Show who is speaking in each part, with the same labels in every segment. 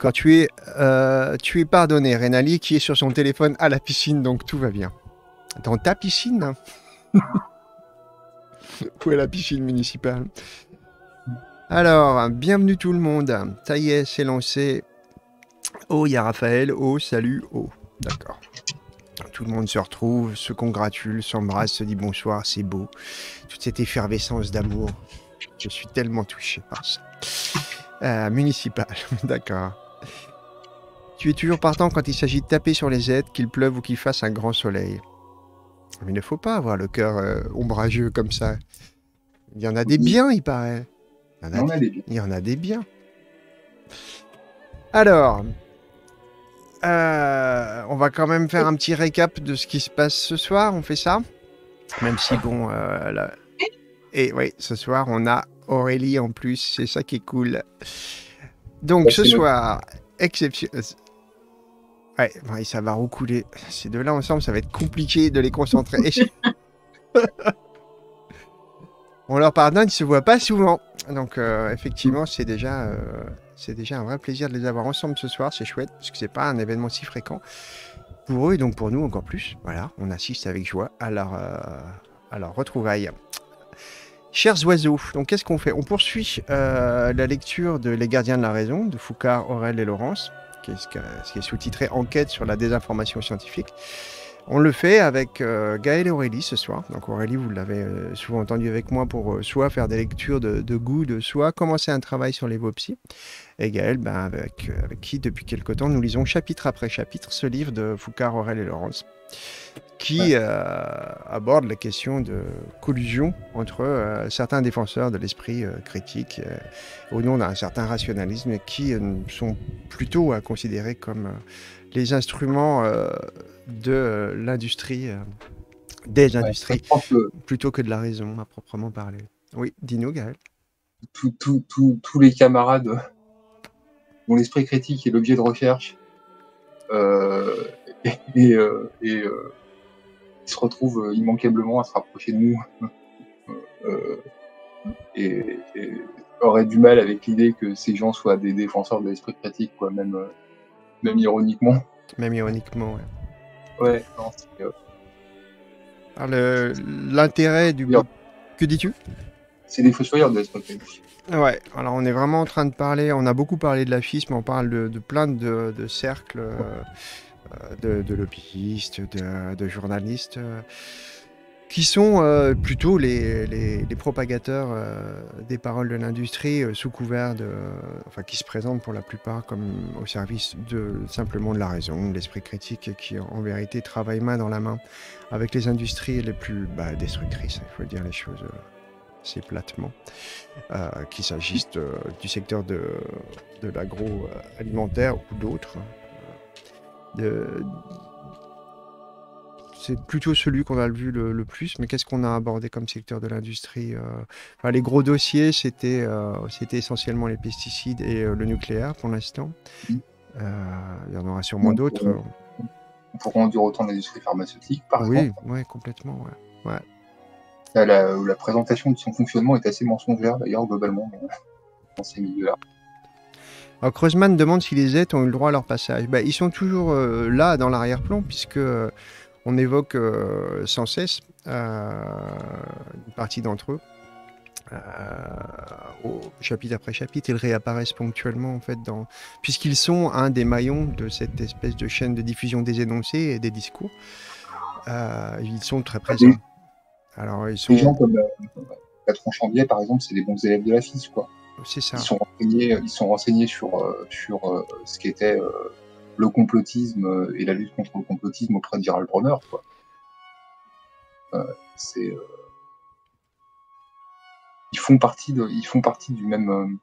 Speaker 1: D'accord, tu es, euh, tu es pardonné, Renali, qui est sur son téléphone à la piscine, donc tout va bien. Dans ta piscine Où est la piscine municipale Alors, bienvenue tout le monde. Ça y est, c'est lancé. Oh, il y a Raphaël. Oh, salut. Oh, d'accord. Tout le monde se retrouve, se congratule, s'embrasse, se dit bonsoir, c'est beau. Toute cette effervescence d'amour. Je suis tellement touché par ça. Euh, municipal, d'accord. Tu es toujours partant quand il s'agit de taper sur les aides, qu'il pleuve ou qu'il fasse un grand soleil. Mais il ne faut pas avoir le cœur euh, ombrageux comme ça. Il y en a des biens, il paraît. Il y en a, des, il y en a des biens. Alors, euh, on va quand même faire un petit récap de ce qui se passe ce soir. On fait ça Même si, bon, là... Et oui, ce soir, on a Aurélie en plus, c'est ça qui est cool. Donc ce soir, exception. Ouais, ça va recouler. Ces deux-là ensemble, ça va être compliqué de les concentrer. on leur pardonne, ils ne se voient pas souvent. Donc euh, effectivement, c'est déjà, euh, c'est déjà un vrai plaisir de les avoir ensemble ce soir. C'est chouette, parce que c'est pas un événement si fréquent. Pour eux et donc pour nous encore plus. Voilà, on assiste avec joie à leur, euh, à leur retrouvaille. Chers oiseaux, donc qu'est-ce qu'on fait? On poursuit la lecture de Les gardiens de la raison de Foucard, Aurel et Laurence, qui est, sous-titré Enquête sur la désinformation scientifique. On le fait avec euh, Gaël et Aurélie ce soir. Donc Aurélie, vous l'avez euh, souvent entendu avec moi pour soit faire des lectures de, goût, de soit commencer un travail sur l'évopsie. Et Gaël, ben, avec, avec qui depuis quelque temps nous lisons chapitre après chapitre ce livre de Foucard, Aurel et Laurence qui euh, aborde la question de collusion entre euh, certains défenseurs de l'esprit euh, critique au nom d'un certain rationalisme qui sont plutôt à considérer comme les instruments de l'industrie, des industries, plutôt que de la raison à proprement parler. Oui, dis-nous, Gaël.
Speaker 2: tous les camarades dont l'esprit critique est l'objet de recherche et, se retrouvent euh, immanquablement à se rapprocher de nous euh, et, auraient du mal avec l'idée que ces gens soient des défenseurs de l'esprit critique, quoi, même, euh, même ironiquement.
Speaker 1: Même ironiquement,
Speaker 2: ouais. Ouais,
Speaker 1: ah, L'intérêt du. Que dis-tu?
Speaker 2: C'est des fossoyeurs de l'esprit critique.
Speaker 1: Ouais, alors on est vraiment en train de parler, on a beaucoup parlé de la FISM, on parle de, plein de, cercles. Euh, de, lobbyistes, de, journalistes, euh, qui sont euh, plutôt les, propagateurs des paroles de l'industrie sous couvert de. Enfin, qui se présentent pour la plupart comme au service de simplement de la raison, de l'esprit critique, qui en vérité travaillent main dans la main avec les industries les plus bah, destructrices, il faut dire les choses assez platement, qu'il s'agisse du secteur de l'agroalimentaire ou d'autres c'est plutôt celui qu'on a vu le, plus, mais qu'est-ce qu'on a abordé comme secteur de l'industrie euh, Les gros dossiers, c'était euh, essentiellement les pesticides et euh, le nucléaire pour l'instant. Il y en aura sûrement d'autres.
Speaker 2: On pourra en dire autant l'industrie pharmaceutique, par
Speaker 1: oui, exemple. Oui, complètement. Ouais.
Speaker 2: La, la, présentation de son fonctionnement est assez mensongère, d'ailleurs, globalement, dans ces milieux-là.
Speaker 1: Alors Kreuzmann demande si les aides ont eu le droit à leur passage. Bah, ils sont toujours euh, là dans l'arrière-plan puisque euh, on évoque euh, sans cesse une partie d'entre eux. au chapitre après chapitre, ils réapparaissent ponctuellement en fait dans puisqu'ils sont un des maillons de cette espèce de chaîne de diffusion des énoncés et des discours. ils sont très présents.
Speaker 2: Alors ils sont. Des gens comme Patron Chambier, par exemple, c'est des bons élèves de la FIS, quoi.
Speaker 1: C'est ça. Ils
Speaker 2: sont renseignés, ils sont renseignés sur, euh, sur euh, ce qu'était euh, le complotisme et la lutte contre le complotisme auprès de Gerald Bronner. Quoi. c'est, ils font partie de, ils font partie du même,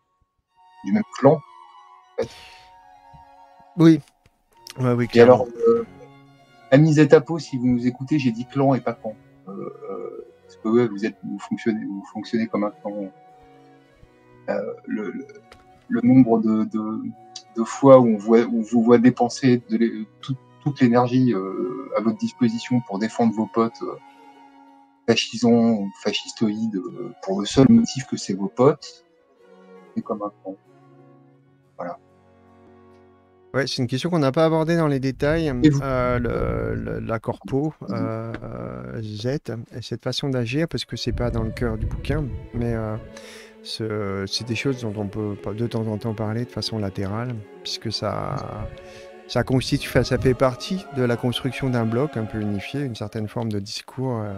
Speaker 2: du même clan. En fait.
Speaker 1: Oui. Ouais, oui
Speaker 2: et alors, amis et tapos, si vous nous écoutez, j'ai dit clan et pas clan. parce que vous êtes, vous fonctionnez, vous fonctionnez comme un clan euh, le, le, nombre de, de, fois où on, voit, où vous voit dépenser de toute l'énergie euh, à votre disposition pour défendre vos potes euh, fascisants ou fascistoïdes pour le seul motif que c'est vos potes, c'est comme un con. Voilà.
Speaker 1: Ouais, c'est une question qu'on n'a pas abordée dans les détails. Euh, le- le- la corpo euh, euh, Z et cette façon d'agir, parce que c'est pas dans le cœur du bouquin, mais euh, c'est des choses dont on peut de temps en temps parler de façon latérale, puisque ça, constitue, ça fait partie de la construction d'un bloc un peu unifié, une certaine forme de discours euh,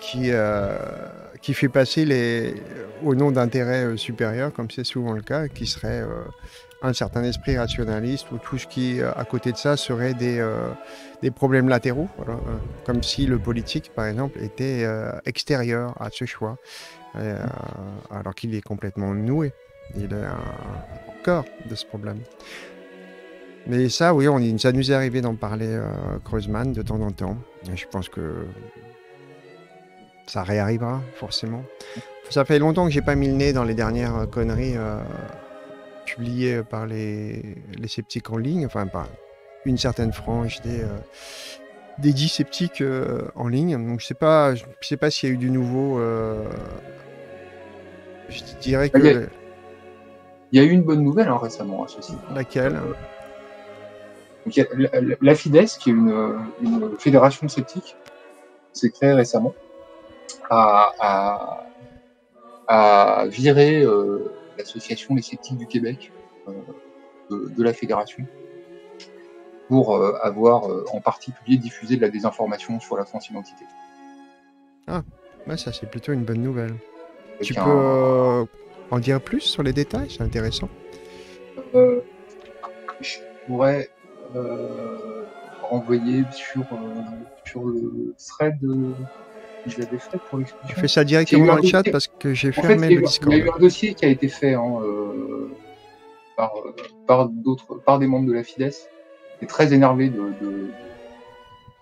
Speaker 1: qui, euh, qui fait passer au nom d'intérêts euh, supérieurs, comme c'est souvent le cas, qui serait un certain esprit rationaliste, ou tout ce qui, à côté de ça, serait des, problèmes latéraux, comme si le politique, par exemple, était extérieur à ce choix, euh, alors qu'il est complètement noué. Il au cœur de ce problème. Mais ça, oui, ça nous est arrivé d'en parler, euh, Kreuzmann, de temps en temps. Je pense que ça réarrivera, forcément. Ça fait longtemps que j'ai pas mis le nez dans les dernières conneries euh, publiées par les, sceptiques en ligne, enfin, par une certaine frange des, euh, des sceptiques euh, en ligne. Donc, je sais pas, je sais pas s'il y a eu du nouveau. Je dirais que.
Speaker 2: Il y a- Il y a eu une bonne nouvelle hein, récemment à ceci.
Speaker 1: Laquelle
Speaker 2: Donc, il y a la, la- la Fides, qui est une, une fédération sceptique, s'est créée récemment, a viré euh, l'association Les Sceptiques du Québec euh, de, de la fédération pour euh, avoir en particulier diffusé de la désinformation sur la transidentité.
Speaker 1: Ouais, ça, c'est plutôt une bonne nouvelle. Tu peux euh, en dire plus sur les détails C'est intéressant.
Speaker 2: Euh, je pourrais euh, renvoyer sur, euh, sur le thread que je l'avais fait pour l'explication.
Speaker 1: Fais ça directement dans le chat parce que j'ai
Speaker 2: fait,
Speaker 1: fermé
Speaker 2: a
Speaker 1: le Discord.
Speaker 2: il y a eu un dossier qui a été fait hein, euh, par, par d'autres, par des membres de la FIDES, est très énervé de, de,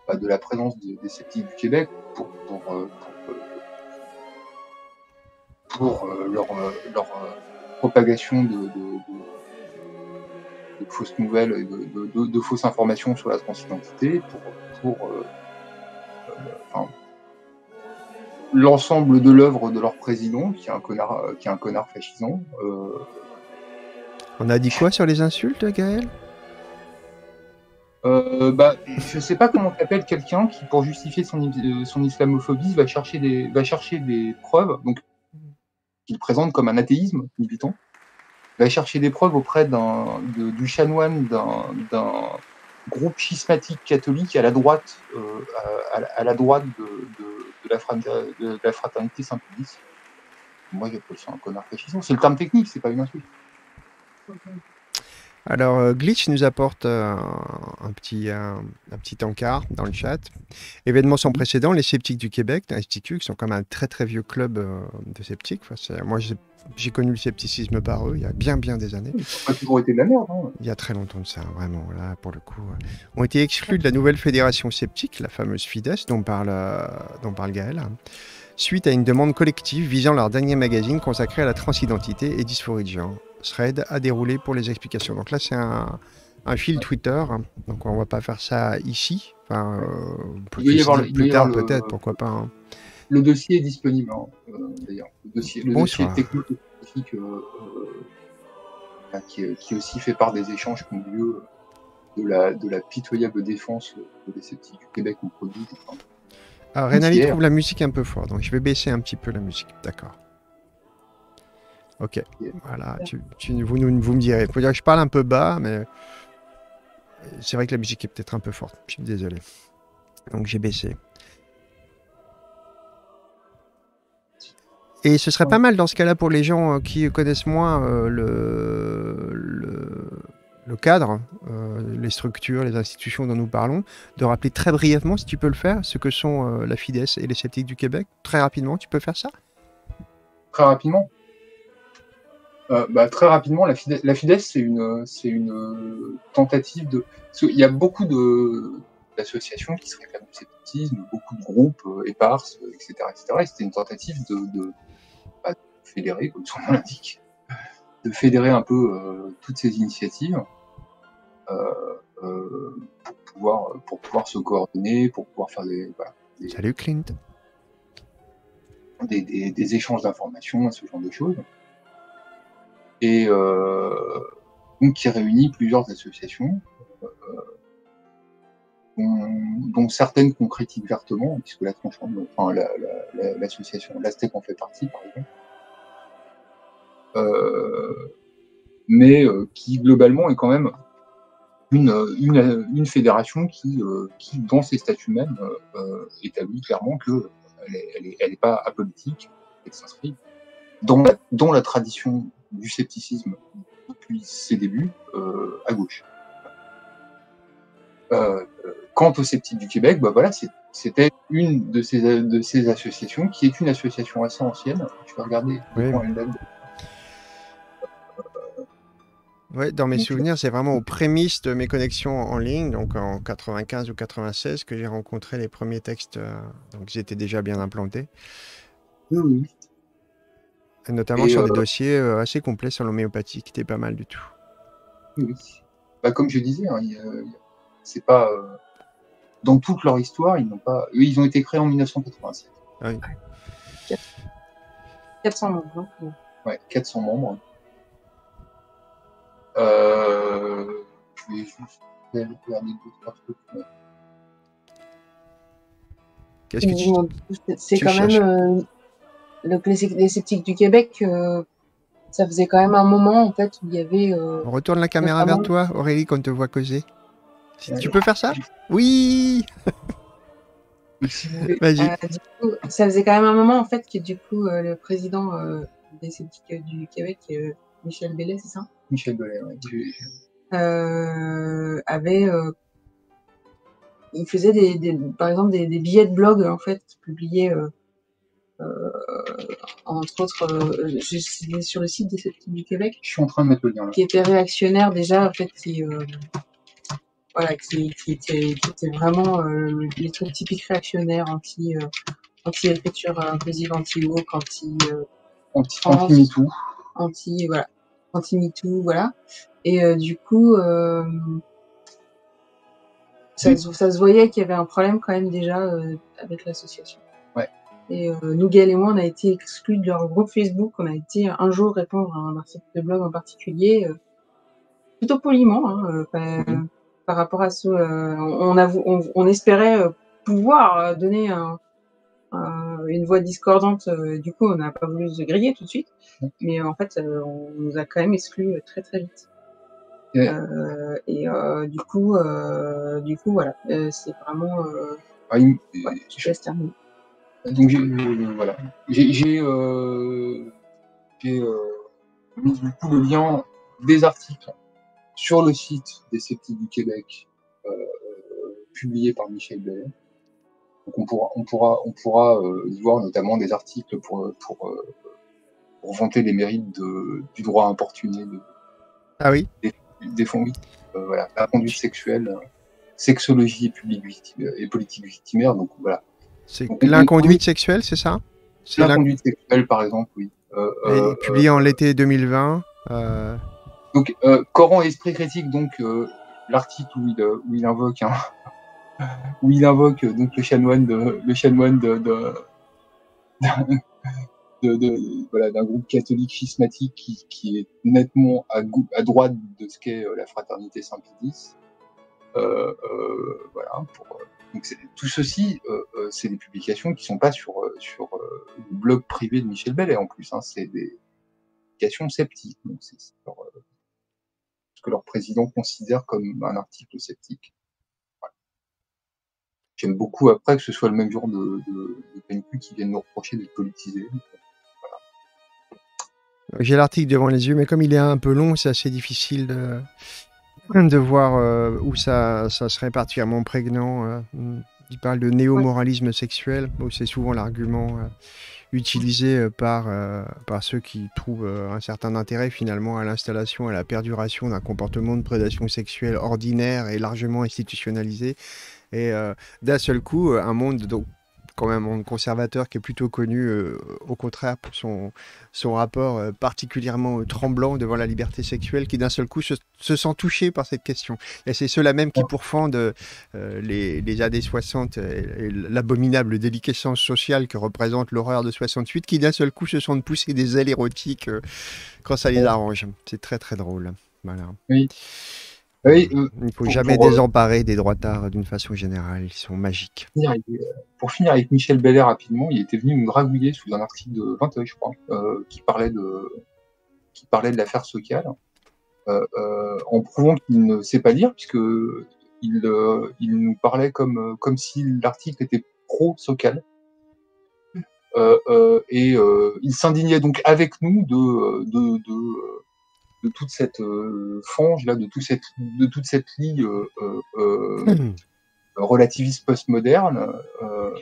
Speaker 2: bah, de la présence de- des sceptiques du Québec pour, pour, pour, pour, euh, leur, euh, leur euh, propagation de, de, de- de fausses nouvelles et de, fausses informations sur la transidentité, pour, pour enfin, l'ensemble de l'œuvre de leur président, qui est un connard, qui est un connard fascisant. euh,
Speaker 1: On a dit quoi sur les insultes, Gaël?
Speaker 2: Euh, bah, je sais pas comment t'appelles quelqu'un qui, pour justifier son, son islamophobie, va chercher des, va chercher des preuves, donc présente comme un athéisme militant, va chercher des preuves auprès de- du chanoine d'un, groupe schismatique catholique à la droite, euh, à, la- droite de, de, la, frater- de la fraternité Saint-Pédis. Moi, j'appelle ça un connard fascisant. C'est le terme technique, c'est pas une insulte.
Speaker 1: Alors, euh, Glitch nous apporte euh, un, petit, un, un petit encart dans le chat. Événement sans précédent, les sceptiques du Québec, l'Institut, qui sont comme un très très vieux club euh, de sceptiques. Enfin, moi, j'ai connu le scepticisme par eux il y a bien bien des années.
Speaker 2: A toujours été de la merde. Hein.
Speaker 1: Il y a très longtemps de ça, vraiment, là, pour le coup. euh, ont été exclus de la nouvelle fédération sceptique, la fameuse FIDES, dont parle, euh, dont parle Gaël, hein, suite à une demande collective visant leur dernier magazine consacré à la transidentité et dysphorie de genre. Thread a déroulé pour les explications. Donc là, c'est un, un fil Twitter, donc on va pas faire ça ici. Enfin, euh, on
Speaker 2: Il y
Speaker 1: plus
Speaker 2: avoir il
Speaker 1: plus tard, peut-être, pourquoi pas. hein.
Speaker 2: Le dossier est disponible, hein, euh, d'ailleurs. Le dossier, le dossier technique euh, euh, bah, qui, qui aussi fait part des échanges qui ont eu lieu de la, de la pitoyable défense les sceptiques du Québec ont produit. Enfin,
Speaker 1: Ah, Renali trouve la musique un peu forte, donc je vais baisser un petit peu la musique. D'accord. Ok, voilà, tu, tu- vous, nous- vous me direz. Faut dire que je parle un peu bas, mais c'est vrai que la musique est peut-être un peu forte. Je suis désolé. Donc j'ai baissé. Et ce serait pas mal dans ce cas-là pour les gens euh, qui connaissent moins euh, le, le, le cadre, euh, les structures, les institutions dont nous parlons, de rappeler très brièvement, si tu peux le faire, ce que sont euh, la FIDES et les sceptiques du Québec. Très rapidement, tu peux faire ça?
Speaker 2: Très rapidement. Euh, bah, très rapidement, la FIDES, la FIDES, c'est une, c'est une tentative de. qu'il y a beaucoup de, d'associations qui se réclament du scepticisme, beaucoup de groupes euh, éparses, euh, etc. etc. et c'était une tentative de, de, bah, de fédérer, comme son nom l'indique, de fédérer un peu euh, toutes ces initiatives pour, pouvoir, pour pouvoir se coordonner, pour pouvoir faire des, voilà,
Speaker 1: Salut Clint.
Speaker 2: des, des- des échanges d'informations, ce genre de choses. Et, euh, donc qui réunit plusieurs associations, dont, certaines qu'on critique vertement, puisque la enfin l'association la, l'Astec en fait partie, par exemple. mais qui globalement est quand même une, une, une fédération qui, qui, dans ses statuts même, établit clairement que elle n'est elle est, pas apolitique, elle s'inscrit dans la tradition du scepticisme depuis ses débuts euh, à gauche. Euh, quant au sceptique du Québec, bah voilà, c'était une de ces, de ces associations qui est une association assez ancienne. Je vais regarder
Speaker 1: oui. Ouais, dans mes souvenirs, c'est vraiment aux prémices de mes connexions en ligne, donc en 95 ou 96, que j'ai rencontré les premiers textes. Euh, donc j'étais déjà bien implanté.
Speaker 2: Oui,
Speaker 1: Et notamment sur des euh, dossiers euh, assez complets sur l'homéopathie, qui était pas mal du tout.
Speaker 2: Oui, bah, comme je disais, hein, c'est pas dans toute leur histoire, ils n'ont pas. ils ont été créés en 1987. Ah oui.
Speaker 3: 400 membres. Hein.
Speaker 2: Ouais, 400 membres. Euh, je vais juste regarder deux, trucs.
Speaker 1: Qu'est-ce que tu
Speaker 3: C'est quand même euh, le, les sceptiques du Québec. Euh, ça faisait quand même un moment en fait où il y avait. Euh,
Speaker 1: On retourne la caméra vers toi, Aurélie, quand on te voit causer. tu peux faire ça? Oui.
Speaker 3: Vas-y. ça faisait quand même un moment en fait que du coup le président des sceptiques du Québec, Michel Bellet, c'est ça?
Speaker 2: Michel Bellet,
Speaker 3: euh, avait, euh, il faisait des, des, par exemple des, des, billets de blog en fait publiés euh, euh entre autres euh, sur le site des sceptiques du Québec.
Speaker 2: Je suis en train de mettre le lien là.
Speaker 3: Qui était réactionnaire déjà en fait qui euh, voilà qui, qui, était, qui était vraiment les trucs typiques réactionnaires anti anti écriture inclusive anti woke anti
Speaker 2: anti anti tout
Speaker 3: anti voilà anti-MeToo, voilà. Et euh, du coup, euh, ça, ça, se voyait qu'il y avait un problème quand même déjà euh, avec l'association.
Speaker 2: Ouais.
Speaker 3: Et nous, Gaël et moi, on a été exclus de leur groupe Facebook. On a été un jour répondre à un article de blog en particulier, plutôt poliment, hein, mhm. par, rapport à ce. on, on, on, espérait pouvoir donner un, une voix discordante. du coup, on n'a pas voulu se griller tout de suite. Mais en fait, euh, on nous a quand même exclus euh, très très vite. Euh, et du coup, du coup, voilà, c'est vraiment.
Speaker 2: Ah, je laisse terminer. Donc voilà, j'ai j'ai mis du coup le lien des articles sur le site des sceptiques du Québec, publié par Michel Bellet. Donc on pourra, on pourra, on pourra y voir notamment des articles pour, pour pour vanter les mérites de, du droit importuné de,
Speaker 1: ah oui
Speaker 2: des, des fonds, euh, voilà, la conduite sexuelle, euh, sexologie et, publique, et politique victimaire. Donc voilà.
Speaker 1: C'est l'inconduite sexuelle, c'est ça?
Speaker 2: L'inconduite sexuelle, par exemple, oui.
Speaker 1: Euh, publié en l'été 2020.
Speaker 2: Donc, Coran et esprit critique, donc l'article où il, où il invoque hein, où il invoque donc le chanoine de le chanoine de, de, de, voilà, d'un groupe catholique schismatique qui, qui est nettement à, à droite de ce qu'est euh, la fraternité Saint-Pédis. Euh, euh, voilà, pour, euh, donc tout ceci, euh, c'est des publications qui sont pas sur, sur le blog privé de Michel Bellet en plus, hein, c'est des publications sceptiques. C'est ce que leur président considère comme un article sceptique. J'aime beaucoup après que ce soit le même genre de, de, PNQ qui viennent nous reprocher d'être politisés.
Speaker 1: J'ai l'article devant les yeux, mais comme il est un peu long, c'est assez difficile de, de voir euh, où ça, ça, serait particulièrement prégnant. Euh. il parle de néo-moralisme sexuel, c'est souvent l'argument euh, utilisé par, par ceux qui trouvent un certain intérêt finalement à l'installation à la perduration d'un comportement de prédation sexuelle ordinaire et largement institutionnalisé. Et d'un seul coup, un monde donc, quand même un conservateur qui est plutôt connu, euh, au contraire, pour son, son rapport euh, particulièrement euh, tremblant devant la liberté sexuelle, qui d'un seul coup se, sent touché par cette question. Et c'est ceux-là même qui pourfendent les, les, années 60 et, l'abominable déliquescence sociale que représente l'horreur de 68, qui d'un seul coup se sentent pousser des ailes érotiques quand ça les arrange. C'est très très drôle. Voilà.
Speaker 2: Oui. Oui, euh,
Speaker 1: Il ne faut
Speaker 2: pour-
Speaker 1: jamais
Speaker 2: pour, euh,
Speaker 1: désemparer des droits d'art d'une façon générale. Ils sont magiques.
Speaker 2: euh, pour finir avec Michel Bellet rapidement, il était venu me dragouiller sous un article de 20 je crois, euh, qui parlait de qui parlait de l'affaire Socal, euh, euh, en prouvant qu'il ne sait pas lire, puisque il, euh, il nous parlait comme euh, comme si l'article était pro Socal. Euh, euh, et euh, il s'indignait donc avec nous de de, de, euh, de toute cette euh, fange là, de tout cette de toute cette lie euh, euh, euh, relativiste postmoderne, euh,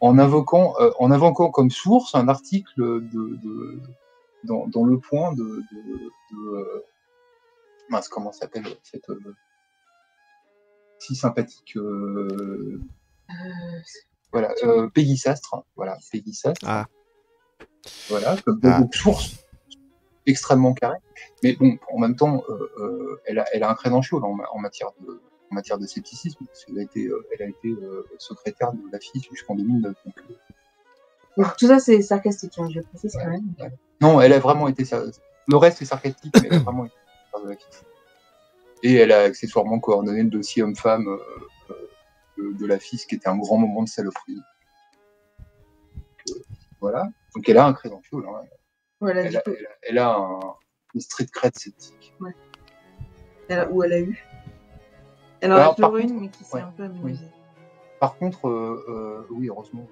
Speaker 2: en invoquant, euh, en invoquant comme source un article de, de- dans, dans le point de, de, de euh, mince, comment s'appelle cette euh, si sympathique euh,
Speaker 3: Euh,
Speaker 2: voilà euh, Peggy Sastre voilà Peggy Sastre
Speaker 1: Ah.
Speaker 2: voilà comme
Speaker 1: Ah.
Speaker 2: source extrêmement carrée mais bon en même temps euh, euh, elle a elle a un crédential en, ma- en matière de en matière de scepticisme parce qu'elle a été euh, elle a été euh, secrétaire de la FIS jusqu'en 2009 donc euh,
Speaker 3: donc, tout ça, c'est sarcastique, hein, je précise quand même.
Speaker 2: Ouais. Non, elle a vraiment été sérieuse. Le reste est sarcastique, mais elle a vraiment été sérieuse de la FIS. Et elle a accessoirement coordonné le dossier homme-femme euh, euh, de, de la FIS, qui était un grand moment de saloperie. Donc, euh, voilà. Donc elle a un crédential. Hein.
Speaker 3: Voilà,
Speaker 2: Elle, a,
Speaker 3: coup,
Speaker 2: elle a- elle a un, une street cred sceptique.
Speaker 3: elle a- où elle a eu. Elle en a toujours une, mais qui s'est
Speaker 2: ouais,
Speaker 3: un peu amusée.
Speaker 2: Par contre, euh, euh, oui, heureusement.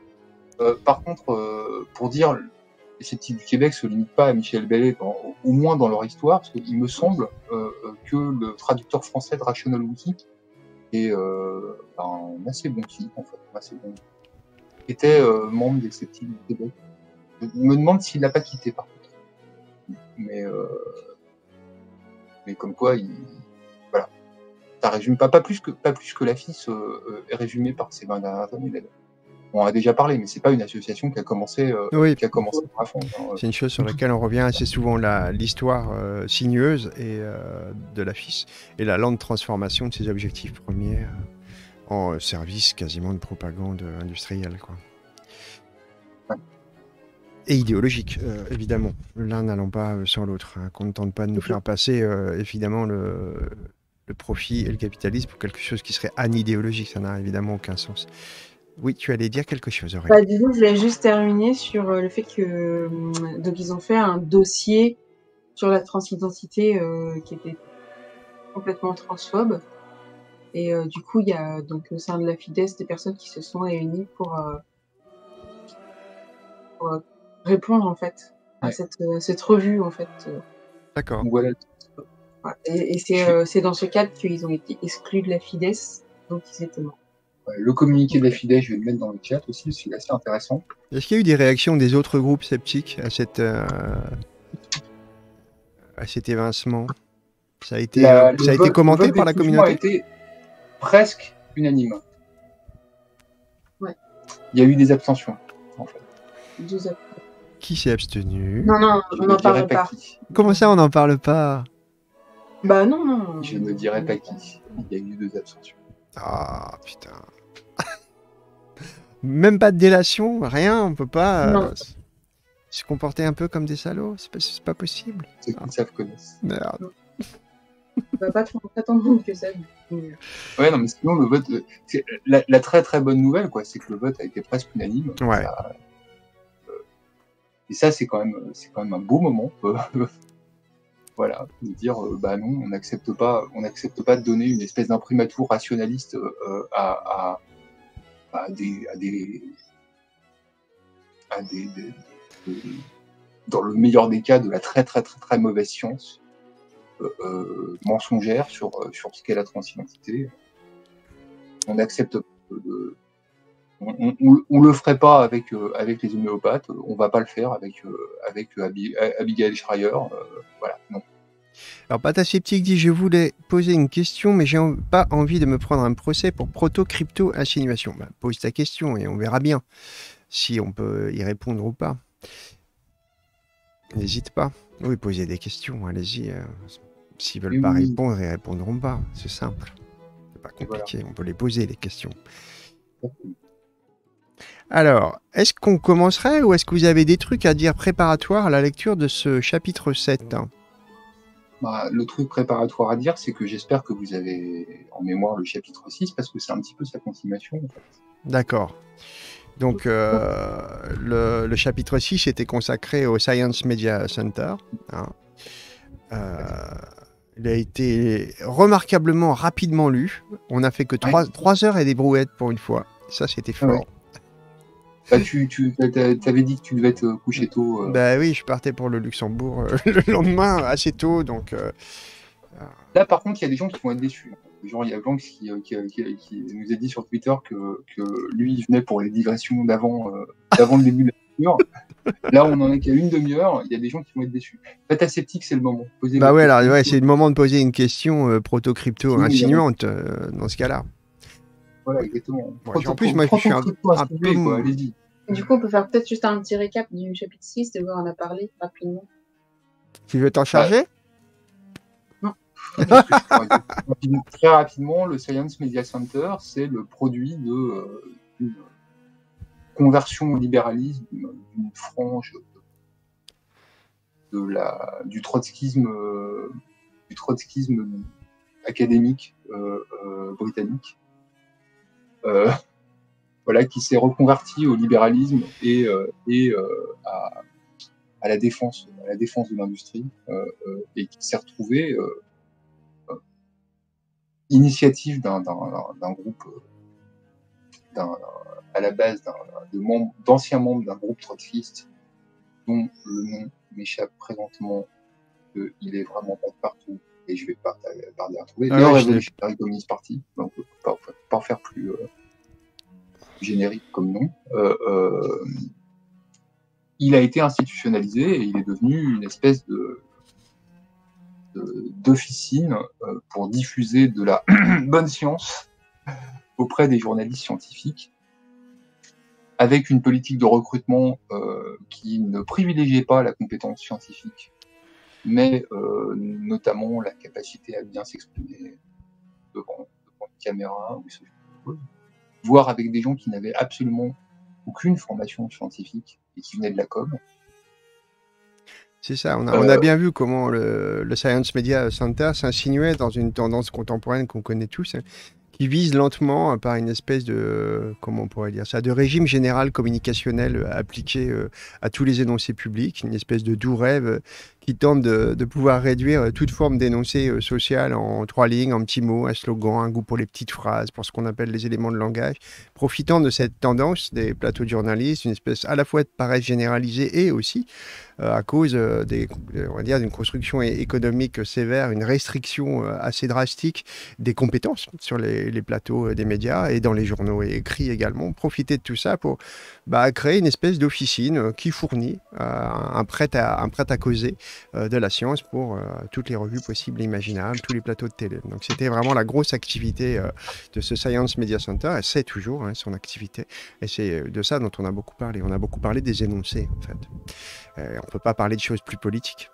Speaker 2: Euh, par contre, pour dire, les sceptiques du Québec se limitent pas à Michel Bellet, au moins dans leur histoire, parce qu'il me semble que le traducteur français de Rational Wiki est euh, un assez bon type, en fait, un assez bon était euh, membre des sceptiques du Québec. Je me demande s'il l'a pas quitté, par contre. Mais, euh, mais comme quoi, il, voilà. Ça résume pas, pas plus que, pas plus que la FIS euh, euh, est résumée par ces 20 dernières années, d'ailleurs. On a déjà parlé, mais c'est pas une association qui a commencé, euh,
Speaker 1: Oui,
Speaker 2: qui a commencé à fond. hein.
Speaker 1: c'est une chose sur laquelle on revient assez souvent, l'histoire euh, sinueuse et, euh, de la FIS et la lente transformation de ses objectifs premiers en service quasiment de propagande industrielle. Quoi.
Speaker 2: Ouais.
Speaker 1: Et idéologique, euh, évidemment. L'un n'allant pas euh, sans l'autre. hein, Qu'on ne tente pas de nous faire passer, euh, évidemment, le, le profit et le capitalisme pour quelque chose qui serait anidéologique. Ça n'a évidemment aucun sens. Oui, tu allais dire quelque chose, Aurélie.
Speaker 3: Bah, je voulais juste terminer sur le fait que euh, donc ils ont fait un dossier sur la transidentité qui était complètement transphobe. Et du coup, il y a donc au sein de la FIDES des personnes qui se sont réunies pour, répondre en fait à cette, euh, cette revue en fait. euh.
Speaker 1: D'accord.
Speaker 2: Voilà.
Speaker 3: Et, et c'est euh, c'est dans ce cadre qu'ils ont été exclus de la FIDES, donc ils étaient morts.
Speaker 2: Le communiqué de la FIDE, je vais le mettre dans le chat aussi, c'est assez intéressant.
Speaker 1: Est-ce qu'il y a eu des réactions des autres groupes sceptiques à, cette, euh, à cet évincement? Ça a été,
Speaker 2: La-
Speaker 1: euh, ça a
Speaker 2: vote-
Speaker 1: été commenté par la communauté
Speaker 2: a été presque unanime.
Speaker 3: Ouais.
Speaker 2: Il y a eu des abstentions, en fait.
Speaker 3: Deux ap-
Speaker 1: Qui s'est abstenu
Speaker 3: Non, non,
Speaker 2: Je
Speaker 3: on
Speaker 2: ne
Speaker 3: n'en parle
Speaker 2: pas.
Speaker 1: Comment ça, on n'en parle pas?
Speaker 3: Bah non, non.
Speaker 2: Je ne dirai pas qui. Il y a eu deux abstentions.
Speaker 1: Ah, putain. Même pas de délation, rien, on peut pas euh, se comporter un peu comme des salauds, c'est pas, pas possible.
Speaker 2: Ceux qui le savent connaissent.
Speaker 1: Merde.
Speaker 3: Bah, pas, tant- pas tant de monde que ça. du coup.
Speaker 2: Ouais, non, mais sinon, le vote. euh, La, la très très bonne nouvelle, quoi, c'est que le vote a été presque unanime.
Speaker 1: Ouais.
Speaker 2: Ça, et ça, c'est quand même, c'est quand même un beau moment. voilà, de dire, euh, bah non, on n'accepte pas, on n'accepte pas de donner une espèce d'imprimatur rationaliste euh, à, à, à des, à des, à des, dans le meilleur des cas, de la très très très très mauvaise science euh, mensongère sur sur ce qu'est la transidentité. On accepte pas de- on, on- le ferait pas avec euh, avec les homéopathes, on va pas le faire avec euh, avec Abi- Abigail Schreier, euh, voilà, non.
Speaker 1: Alors, Pata Sceptique dit Je voulais poser une question, mais j'ai en- pas envie de me prendre un procès pour proto-crypto-insinuation. Bah, pose ta question et on verra bien si on peut y répondre ou pas. N'hésite pas. Oui, posez des questions, allez-y. euh, S'ils veulent pas
Speaker 2: oui.
Speaker 1: répondre, ils répondront pas. C'est simple. C'est pas
Speaker 2: voilà.
Speaker 1: compliqué, on peut les poser, les questions. Alors, est-ce qu'on commencerait ou est-ce que vous avez des trucs à dire préparatoires à la lecture de ce chapitre 7 hein
Speaker 2: Bah, le truc préparatoire à dire, c'est que j'espère que vous avez en mémoire le chapitre 6 parce que c'est un petit peu sa continuation. En fait.
Speaker 1: D'accord. Donc, euh, le, le, chapitre 6 était consacré au Science Media Center. Hein. Euh, il a été remarquablement rapidement lu. On n'a fait que 3, ouais. 3, heures et des brouettes pour une fois. Ça, c'était fort. Ouais.
Speaker 2: Bah, tu, tu avais dit que tu devais te coucher tôt. Euh...
Speaker 1: Bah oui, je partais pour le Luxembourg euh, le lendemain assez tôt, donc. Euh,
Speaker 2: Là, par contre, il y a des gens qui vont être déçus. Genre, il y a Blanc qui, qui, qui, qui, nous a dit sur Twitter que, que lui, il venait pour les digressions d'avant le début de la lecture. Là, on en est qu'à une demi-heure. Il y a des gens qui vont être déçus. Faites aseptique, c'est le moment.
Speaker 1: Posez bah ouais, alors, ouais, c'est le moment de poser une question proto-crypto insinuante dans ce cas-là.
Speaker 2: Voilà, exactement.
Speaker 1: Ouais, en plus, moi, je suis un, un peu...
Speaker 2: Quoi, allez-y.
Speaker 3: Du coup, on peut faire peut-être juste un petit récap du chapitre 6, de voir on a parlé rapidement.
Speaker 1: Tu veux t'en charger?
Speaker 3: Non.
Speaker 2: Très rapidement, le Science Media Center, c'est le produit de euh, une conversion au libéralisme d'une frange de la, du trotskisme, euh, du trotskisme académique euh, euh, britannique. Euh, voilà, qui s'est reconverti au libéralisme et, euh, euh, à, la défense, de l'industrie, et qui s'est retrouvé initiative d'un groupe, à la base d'anciens membres d'un groupe trotskiste dont le nom m'échappe présentement, il est vraiment partout et je vais pas tarder à trouver. Le Révolutionary Communist Party, donc pas, pas faire plus générique comme nom, euh, euh, il a été institutionnalisé et il est devenu une espèce de d'officine euh, pour diffuser de la bonne science auprès des journalistes scientifiques, avec une politique de recrutement euh, qui ne privilégiait pas la compétence scientifique, mais euh, notamment la capacité à bien s'exprimer devant, devant, une caméra ou ce genre de choses voire avec des gens qui n'avaient absolument aucune formation scientifique et qui venaient de la com.
Speaker 1: C'est ça, on a, euh, on a, bien vu comment le, le Science Media Center s'insinuait dans une tendance contemporaine qu'on connaît tous, hein, qui vise lentement par une espèce de, comment on pourrait dire ça, de régime général communicationnel appliqué euh, à tous les énoncés publics, une espèce de doux rêve qui tente de, pouvoir réduire toute forme d'énoncé euh, social en trois lignes, en petits mots, un slogan, un goût pour les petites phrases, pour ce qu'on appelle les éléments de langage, profitant de cette tendance des plateaux de journalistes, une espèce à la fois de paresse généralisée et aussi euh, à cause euh, des, on va dire, d'une construction économique sévère, une restriction euh, assez drastique des compétences sur les, les, plateaux des médias et dans les journaux écrits également. Profiter de tout ça pour bah, créer une espèce d'officine qui fournit un prêt à, un prêt à causer euh, de la science pour euh, toutes les revues possibles et imaginables, tous les plateaux de télé. Donc c'était vraiment la grosse activité euh, de ce Science Media Center, et c'est toujours hein, son activité. Et c'est de ça dont on a beaucoup parlé. On a beaucoup parlé des énoncés, en fait. on ne peut pas parler de choses plus politiques.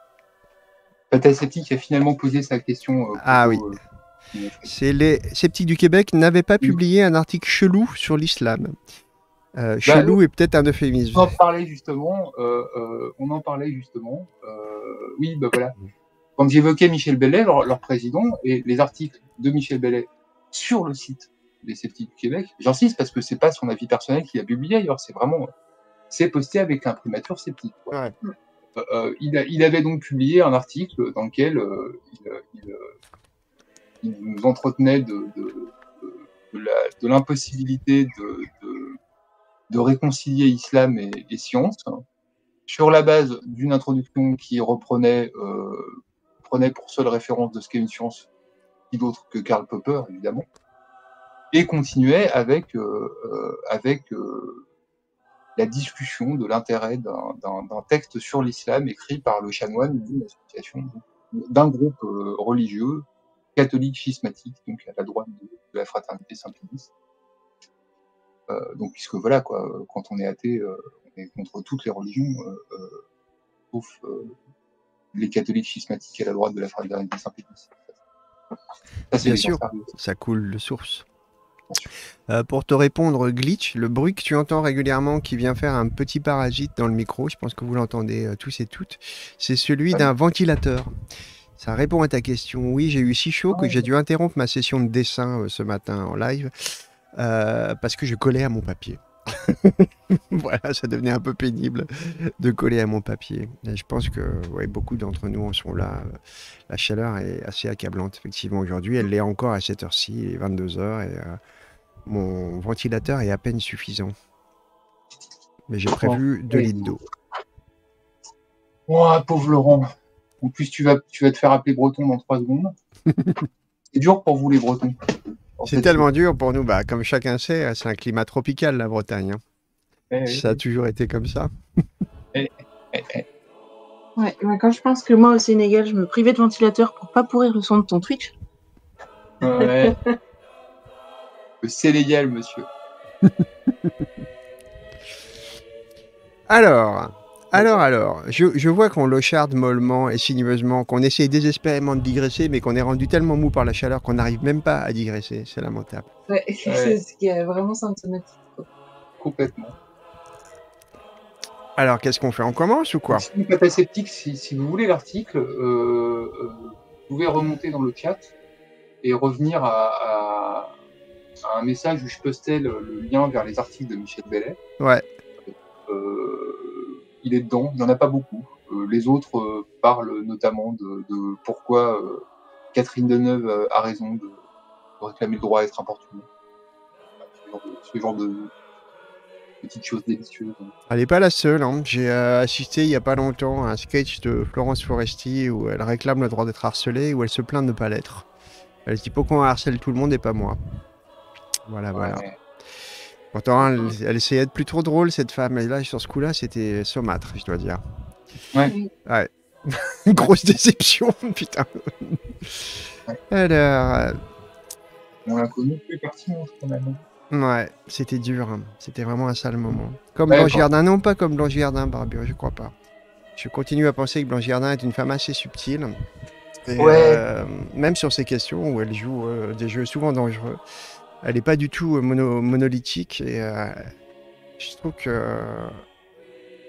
Speaker 2: Bataille Sceptique a finalement posé sa question.
Speaker 1: ah oui. C'est les sceptiques du Québec n'avaient pas publié un article chelou sur l'islam. Euh, chelou bah, est peut-être un euphémisme.
Speaker 2: On en parlait justement. Euh, euh, on en parlait justement. oui, bah voilà. Quand j'évoquais Michel Bellet, leur, leur, président, et les articles de Michel Bellet sur le site des sceptiques du Québec, j'insiste parce que c'est pas son avis personnel qu'il a publié ailleurs, c'est vraiment, c'est posté avec l'imprimature sceptique.
Speaker 1: Ouais.
Speaker 2: il, a, il, avait donc publié un article dans lequel il, il, il, nous entretenait de, de, de l'impossibilité de, de réconcilier islam et, science, sur la base d'une introduction qui reprenait, euh, prenait pour seule référence de ce qu'est une science, qui d'autre que Karl Popper, évidemment, et continuait avec, euh, euh, avec la discussion de l'intérêt d'un texte sur l'islam écrit par le chanoine d'une association, d'un groupe religieux catholique schismatique, donc à la droite de, la fraternité Saint-Pédis. Euh, donc, puisque voilà, quoi, quand on est athée, euh, on est contre toutes les religions, euh, sauf les catholiques schismatiques à la droite de la fraternité Saint-Pédis.
Speaker 1: Bien sûr, ça coule de source. Euh, pour te répondre, glitch, le bruit que tu entends régulièrement qui vient faire un petit parasite dans le micro, je pense que vous l'entendez euh, tous et toutes, c'est celui d'un ventilateur. Ça répond à ta question. Oui, j'ai eu si chaud que j'ai dû interrompre ma session de dessin euh, ce matin en live euh, parce que je collais à mon papier. voilà, ça devenait un peu pénible de coller à mon papier. Et je pense que ouais, beaucoup d'entre nous en sont là. La chaleur est assez accablante, effectivement, aujourd'hui. Elle l'est encore à cette heure-ci, 22h, et euh, mon ventilateur est à peine suffisant. Mais j'ai prévu 2
Speaker 2: oui.
Speaker 1: litres d'eau.
Speaker 2: Oh, pauvre Laurent. En plus, tu vas, tu vas te faire appeler breton dans trois secondes. C'est dur pour vous, les bretons.
Speaker 1: C'est tellement dur pour nous. Bah, comme chacun sait, c'est un climat tropical, la Bretagne. hein.
Speaker 2: eh,
Speaker 1: Ça a toujours été comme ça.
Speaker 2: eh, eh.
Speaker 3: Ouais, mais quand je pense que moi au Sénégal, je me privais de ventilateur pour pas pourrir le son de ton Twitch.
Speaker 2: Ouais. Le Sénégal, monsieur.
Speaker 1: Alors, alors, alors, je, je vois qu'on locharde mollement et sinueusement, qu'on essaye désespérément de digresser, mais qu'on est rendu tellement mou par la chaleur qu'on n'arrive même pas à digresser. C'est lamentable.
Speaker 3: Ouais, c'est ce qui est vraiment symptomatique. quoi.
Speaker 2: Complètement.
Speaker 1: Alors, qu'est-ce qu'on fait? On commence ou quoi?
Speaker 2: Si vous êtes sceptique, si, si vous voulez l'article, euh, euh, vous pouvez remonter dans le chat et revenir à, à- à un message où je postais le, le lien vers les articles de Michel Bellet.
Speaker 1: Ouais.
Speaker 2: Euh, il est dedans, il n'y en a pas beaucoup. Euh, les autres euh, parlent notamment de, de pourquoi euh, Catherine Deneuve a raison de, de réclamer le droit à être importunée. Ce genre de, petites choses délicieuses.
Speaker 1: Elle n'est pas la seule. hein. J'ai euh, assisté il n'y a pas longtemps à un sketch de Florence Foresti où elle réclame le droit d'être harcelée, où elle se plaint de ne pas l'être. Elle dit pourquoi on harcèle tout le monde et pas moi? Voilà, voilà. Pourtant, elle, elle essayait d'être plus trop drôle, cette femme. Et là, sur ce coup-là, c'était saumâtre, je dois dire.
Speaker 2: Ouais.
Speaker 1: Ouais. Grosse déception, putain.
Speaker 2: Ouais.
Speaker 1: Alors, euh,
Speaker 2: On l'a connu plus pertinente quand même.
Speaker 1: ouais, c'était dur. hein. C'était vraiment un sale moment. Comme
Speaker 2: Ouais,
Speaker 1: Blanche. Gardin, non pas comme Blanche Gardin, Barbure, je crois pas. Je continue à penser que Blanche Gardin est une femme assez subtile. Et,
Speaker 2: Ouais.
Speaker 1: euh, même sur ces questions où elle joue euh, des jeux souvent dangereux, elle n'est pas du tout euh, mono- monolithique et euh, je trouve que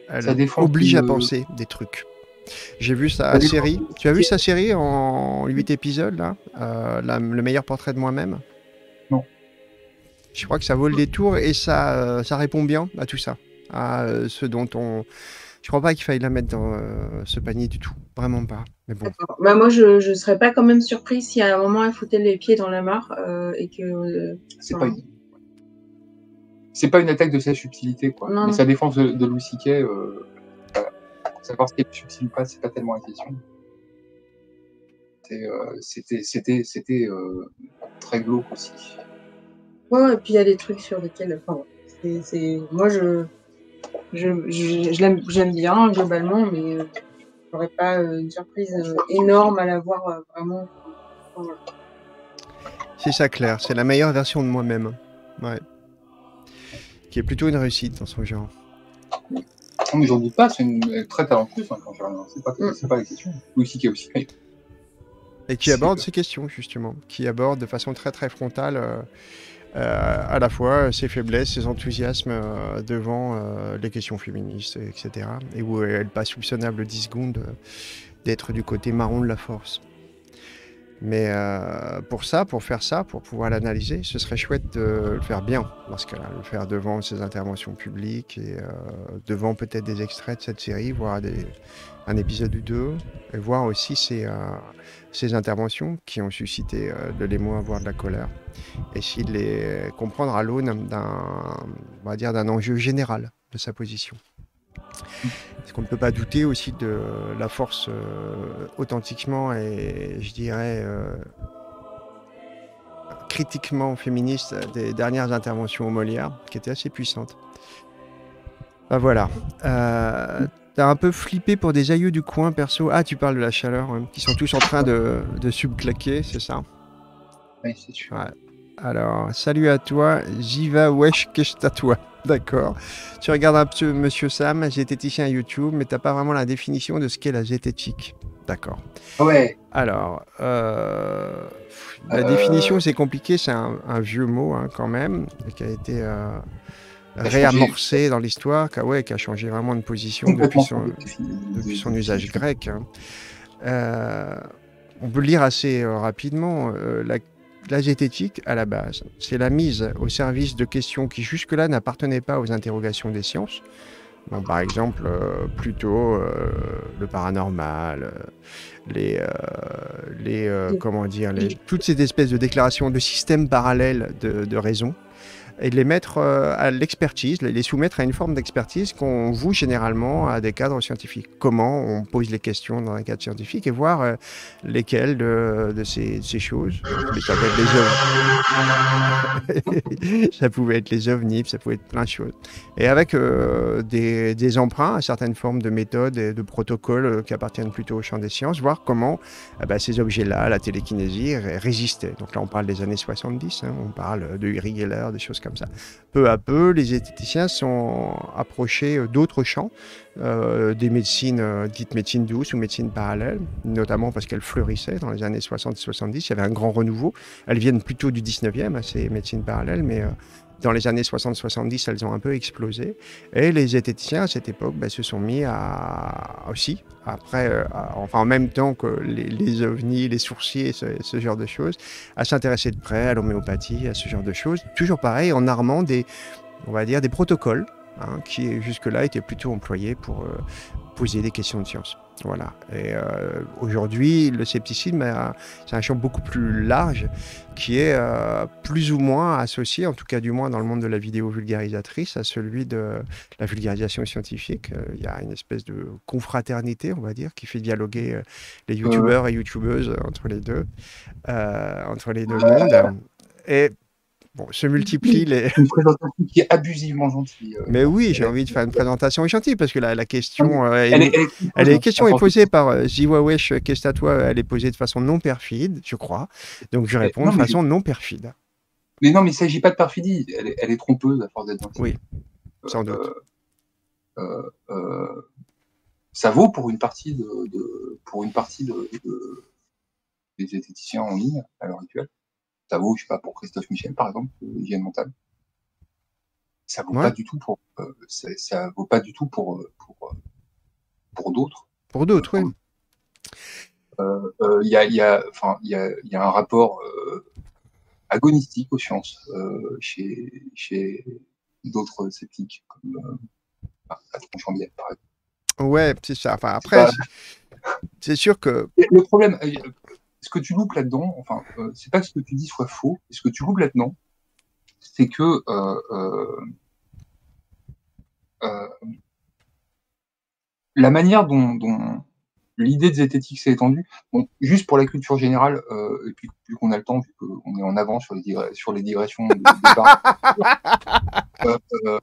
Speaker 1: elle
Speaker 2: Ça
Speaker 1: oblige à penser des trucs. J'ai vu sa
Speaker 2: Ça
Speaker 1: série. Tu as vu sa série en 8 épisodes là Euh, la- Le meilleur portrait de moi-même?
Speaker 2: Non.
Speaker 1: Je crois que ça vaut le détour et ça, ça répond bien à tout ça. À ce dont on. Je crois pas qu'il faille la mettre dans euh, ce panier du tout? Vraiment pas. Mais bon.
Speaker 3: D'accord. Bah, moi, je ne serais pas quand même surprise si à un moment elle foutait les pieds dans la mare euh, et que. euh,
Speaker 2: C'est
Speaker 3: enfin,
Speaker 2: pas une... C'est pas une attaque de sa subtilité, quoi.
Speaker 3: Non,
Speaker 2: Mais
Speaker 3: non.
Speaker 2: sa défense de, de Louis euh, euh, savoir ce qui est subtil ou pas, c'est pas tellement la question. Euh, C'était c'était c'était euh, très glauque aussi.
Speaker 3: Ouais, et puis il y a des trucs sur lesquels. Enfin, c'est- Moi, je. Je, je, je l'aime, j'aime bien globalement, mais euh, j'aurais pas euh, une surprise euh, énorme à la voir euh, vraiment. Voilà.
Speaker 1: C'est ça, Claire. C'est la meilleure version de moi-même. Ouais. Qui est plutôt une réussite dans son genre.
Speaker 2: Non, mais j'en doute pas, c'est une très talentueuse hein, quand. C'est pas,
Speaker 3: Mm.
Speaker 2: c'est pas la question. C.K. aussi.
Speaker 1: Et qui
Speaker 2: C'est
Speaker 1: aborde
Speaker 2: vrai.
Speaker 1: ces questions, justement. Qui aborde de façon très, très frontale euh, à la fois ses faiblesses, ses enthousiasmes euh, devant euh, les questions féministes, etc. Et où elle passe soupçonnable 10 secondes euh, d'être du côté marron de la force. Mais euh, pour ça, pour faire ça, pour pouvoir l'analyser, ce serait chouette de le faire bien, dans ce cas-là, le faire devant ses interventions publiques et euh, devant peut-être des extraits de cette série, voire des, un épisode ou deux, et voir aussi ses, euh, ses interventions qui ont suscité euh, de l'émoi, voire de la colère, et s'il les comprendre à l'aune d'un, va dire, d'un enjeu général de sa position. Parce qu'on ne peut pas douter aussi de la force euh, authentiquement et je dirais euh, critiquement féministe des dernières interventions au Molière, qui étaient assez puissantes. Bah voilà. T'as un peu flippé pour des aïeux du coin, perso. Ah, tu parles de la chaleur, hein, qui sont tous en train de, de subclaquer, c'est ça
Speaker 2: Oui, c'est sûr.
Speaker 1: Ouais. Alors, salut à toi, Jiva Wesh toi? D'accord. Tu regardes un peu Monsieur Sam, zététicien YouTube, mais t'as pas vraiment la définition de ce qu'est la zététique. D'accord.
Speaker 2: Ouais,
Speaker 1: Alors, euh, la
Speaker 2: Euh.
Speaker 1: définition, c'est compliqué, c'est un, un vieux mot hein, quand même, qui a été euh. Réamorcé dans l'histoire, qui a, ouais, qui a changé vraiment de position depuis son, depuis usage grec. hein. Euh, on peut le lire assez euh, rapidement. Euh, la, la zététique, à la base, c'est la mise au service de questions qui jusque-là n'appartenaient pas aux interrogations des sciences. Donc, par exemple, plutôt le paranormal, les, les comment dire, les, toutes ces espèces de déclarations de systèmes parallèles de, de raison, et de les mettre euh, à l'expertise, les soumettre à une forme d'expertise qu'on voue généralement à des cadres scientifiques. Comment on pose les questions dans un cadre scientifique et voir euh, lesquelles de, ces, choses, ça peut être les ovnis, ça pouvait être les ovnis, ça pouvait être plein de choses. Et avec euh, des, emprunts à certaines formes de méthodes et de protocoles qui appartiennent plutôt au champ des sciences, voir comment eh ben, ces objets-là, la télékinésie, ré- résistaient. Donc là, on parle des années 70, hein, on parle de Uri Geller, des choses ça. Peu à peu, les zététiciens sont approchés euh, d'autres champs, euh, des médecines euh, dites médecine douce ou médecine parallèle, notamment parce qu'elles fleurissaient dans les années 60-70. Il y avait un grand renouveau. Elles viennent plutôt du 19e, hein, ces médecines parallèles, mais dans les années 60-70, elles ont un peu explosé. Et les zététiciens, à cette époque, ben, se sont mis à aussi, après, euh, enfin en même temps que les, les ovnis, les sourciers, ce, ce genre de choses, à s'intéresser de près à l'homéopathie, à ce genre de choses. Toujours pareil, en armant des, on va dire, des protocoles hein, qui jusque-là étaient plutôt employés pour euh, poser des questions de science. Voilà. Et euh, aujourd'hui, le scepticisme, c'est un champ beaucoup plus large qui est euh, plus ou moins associé, en tout cas du moins dans le monde de la vidéo vulgarisatrice, à celui de la vulgarisation scientifique. Euh, Il y a une espèce de confraternité, on va dire, qui fait dialoguer les youtubeurs et youtubeuses entre les deux, entre les deux mondes. Et bon, se multiplient les,
Speaker 2: Une présentation qui est abusivement gentille. euh.
Speaker 1: mais oui, j'ai envie de faire une présentation gentille parce que la, la question, euh, elle,
Speaker 2: est, elle est,
Speaker 1: elle est- question est posée par euh, Ziwawesh toi Elle est posée de façon non perfide, je crois. Donc je réponds
Speaker 2: non,
Speaker 1: de façon non perfide.
Speaker 2: Mais non, mais il ne s'agit pas de perfidie. Elle est, elle est trompeuse à force d'être gentille.
Speaker 1: Oui, sans doute.
Speaker 2: Euh, euh, euh, ça vaut pour une partie de, de- pour une partie de, de- des zététiciens en ligne à l'heure actuelle. Ça vaut, je sais pas, pour Christophe Michel, par exemple, de Hygiène Mentale. Ça vaut
Speaker 1: Ouais.
Speaker 2: pas du tout pour, euh, ça, ça vaut pas du tout pour, euh, pour, euh, pour d'autres.
Speaker 1: Pour d'autres, oui.
Speaker 2: Euh, euh, Il y, a, il y, a, enfin, il y, a, il y a un rapport euh, agonistique aux sciences euh, chez, chez d'autres sceptiques, comme euh, Patron Chambiel, par exemple.
Speaker 1: Ouais, c'est ça. Enfin, après, c'est- sûr que.
Speaker 2: Le problème, euh, ce que tu loupes là-dedans, enfin, euh, c'est pas que ce que tu dis soit faux, ce que tu loupes là-dedans, c'est que euh, euh, euh, la manière dont, dont l'idée de zététique s'est étendue, bon, juste pour la culture générale, et puis vu qu'on a le temps, vu qu'on est en avant sur les, digre- sur les digressions de départ, euh,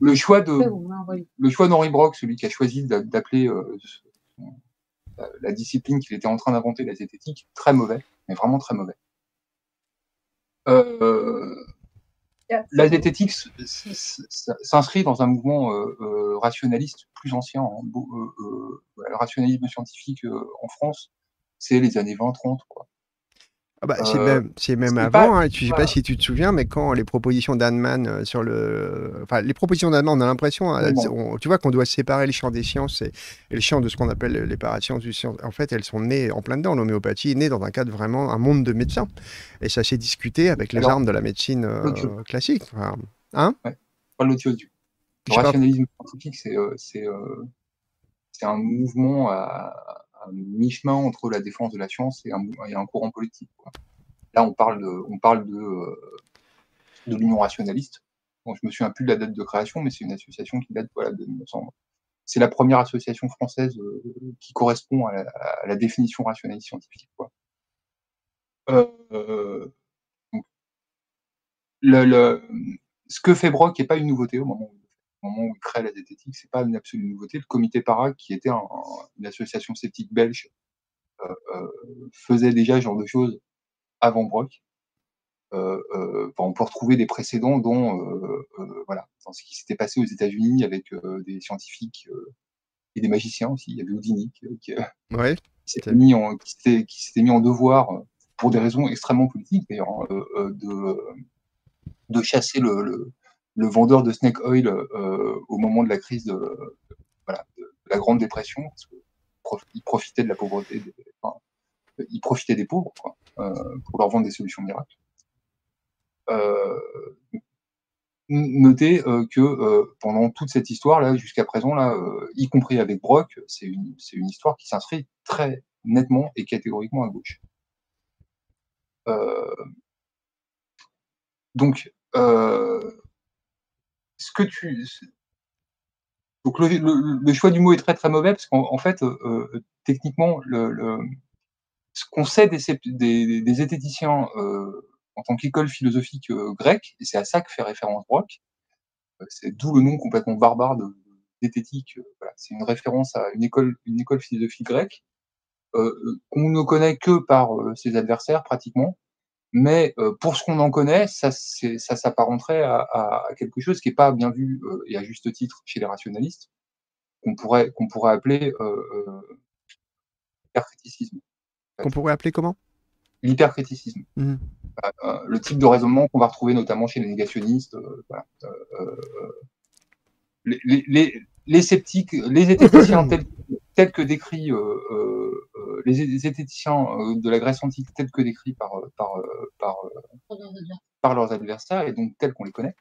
Speaker 2: le choix de, le choix d'Henri Brock, celui qui a choisi d'a- d'appeler euh, la, la discipline qu'il était en train d'inventer, la zététique, très mauvais, mais vraiment très mauvais. Euh, la zététique s'inscrit dans un mouvement euh, euh, rationaliste plus ancien. hein. Beau- le rationalisme scientifique en France, c'est les années 20-30.
Speaker 1: Ah bah, c'est
Speaker 2: Euh,
Speaker 1: même, c'est même avant.
Speaker 2: pas-
Speaker 1: hein. Je sais
Speaker 2: pas-
Speaker 1: si tu te souviens, mais quand les propositions d'Hahnemann euh, sur le. Enfin, les propositions d'Hahnemann, on a l'impression. hein, on- tu vois qu'on doit séparer les champs des sciences et, et le champ de ce qu'on appelle les parasciences du science. En fait, elles sont nées en plein dedans. L'homéopathie est née dans un cadre vraiment, un monde de médecins. Et ça s'est discuté avec les
Speaker 2: Alors,
Speaker 1: armes de la médecine euh, classique. Enfin, hein?
Speaker 2: Pas l'autre.
Speaker 1: Je
Speaker 2: Le rationalisme scientifique, c'est euh, euh, un mouvement à mi-chemin entre la défense de la science et un, courant politique. Là, on parle euh, de l'Union rationaliste. Bon, je me souviens plus de la date de création, mais c'est une association qui date voilà, de 1900. C'est la première association française euh, qui correspond à la, définition rationaliste scientifique. Euh, ce que fait Brock n'est pas une nouveauté au moment où moment où il crée la zététique, c'est pas une absolue nouveauté. Le comité Para, qui était un- une association sceptique belge, euh, euh, faisait déjà ce genre de choses avant Brock. Euh, on peut retrouver des précédents dont, voilà, dans ce qui s'était passé aux États-Unis avec des scientifiques et des magiciens aussi. Il y avait Houdini qui, qui,
Speaker 1: Ouais.
Speaker 2: qui s'était mis en mis devoir pour des raisons extrêmement politiques d'ailleurs hein, de de chasser le, le, le vendeur de snake oil euh, au moment de la crise de, voilà, de la grande dépression parce que il profitait de la pauvreté des, enfin, ils profitaient des pauvres quoi, pour leur vendre des solutions miracles. notez que pendant toute cette histoire là, jusqu'à présent là, y compris avec Brock, c'est une, une histoire qui s'inscrit très nettement et catégoriquement à gauche. donc, ce que tu, donc le, choix du mot est très très mauvais parce qu'en fait, techniquement, le, ce qu'on sait des, des, zététiciens en tant qu'école philosophique grecque, et c'est à ça que fait référence Brock, c'est d'où le nom complètement barbare de, c'est une référence à une école, une école philosophique grecque qu'on ne connaît que par ses adversaires pratiquement, mais pour ce qu'on en connaît, ça, ça s'apparenterait à, à, quelque chose qui n'est pas bien vu et à juste titre chez les rationalistes, qu'on pourrait, qu'on pourrait appeler l'hypercriticisme.
Speaker 1: Qu'on pourrait appeler comment?
Speaker 2: L'hypercriticisme. Mmh. le type de raisonnement qu'on va retrouver notamment chez les négationnistes. Voilà. Les, les, les, sceptiques, les éthéticiens tels, tels, que décrits les zététiciens euh, de la Grèce antique tels que décrits par, euh, par, euh, par, par leurs adversaires, et donc tels qu'on les connaît,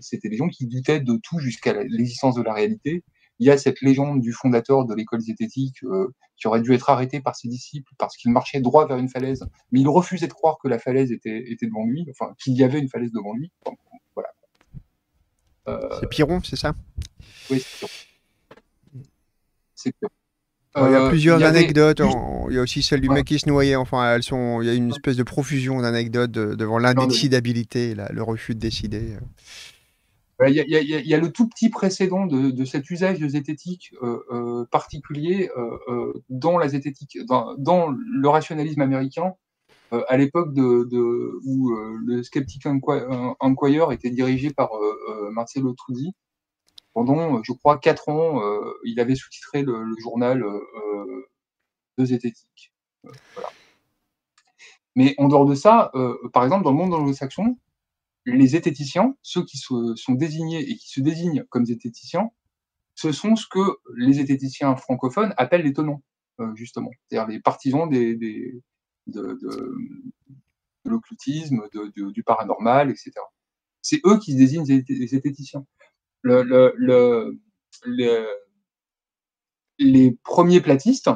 Speaker 2: c'était des gens qui doutaient de tout jusqu'à l'existence de la réalité. Il y a cette légende du fondateur de l'école zététique qui aurait dû être arrêté par ses disciples parce qu'il marchait droit vers une falaise, mais il refusait de croire que la falaise était, était devant lui, enfin qu'il y avait une falaise devant lui. voilà.
Speaker 1: c'est Piron, c'est ça?
Speaker 2: Oui, c'est Piron. C'est Piron
Speaker 1: il y a euh, plusieurs anecdotes. Il y a aussi celle du mec qui se noyait. Enfin, elles sont. Il y a une espèce de profusion d'anecdotes devant l'indécidabilité, le refus de décider.
Speaker 2: Il y, a, le tout petit précédent de, cet usage de zététique euh, euh, particulier dans la zététique, dans, le rationalisme américain, à l'époque de, où le Skeptic Inquirer était dirigé par Marcelo Truzzi pendant, je crois, quatre ans, euh, il avait sous-titré le, journal euh, de zététique. Euh, Mais en dehors de ça, par exemple, dans le monde anglo-saxon, les zététiciens, ceux qui sont désignés et qui se désignent comme zététiciens, ce sont ce que les zététiciens francophones appellent les tenants, justement. C'est-à-dire les partisans de, l'occultisme, du paranormal, etc. C'est eux qui se désignent les zététiciens le, les premiers platistes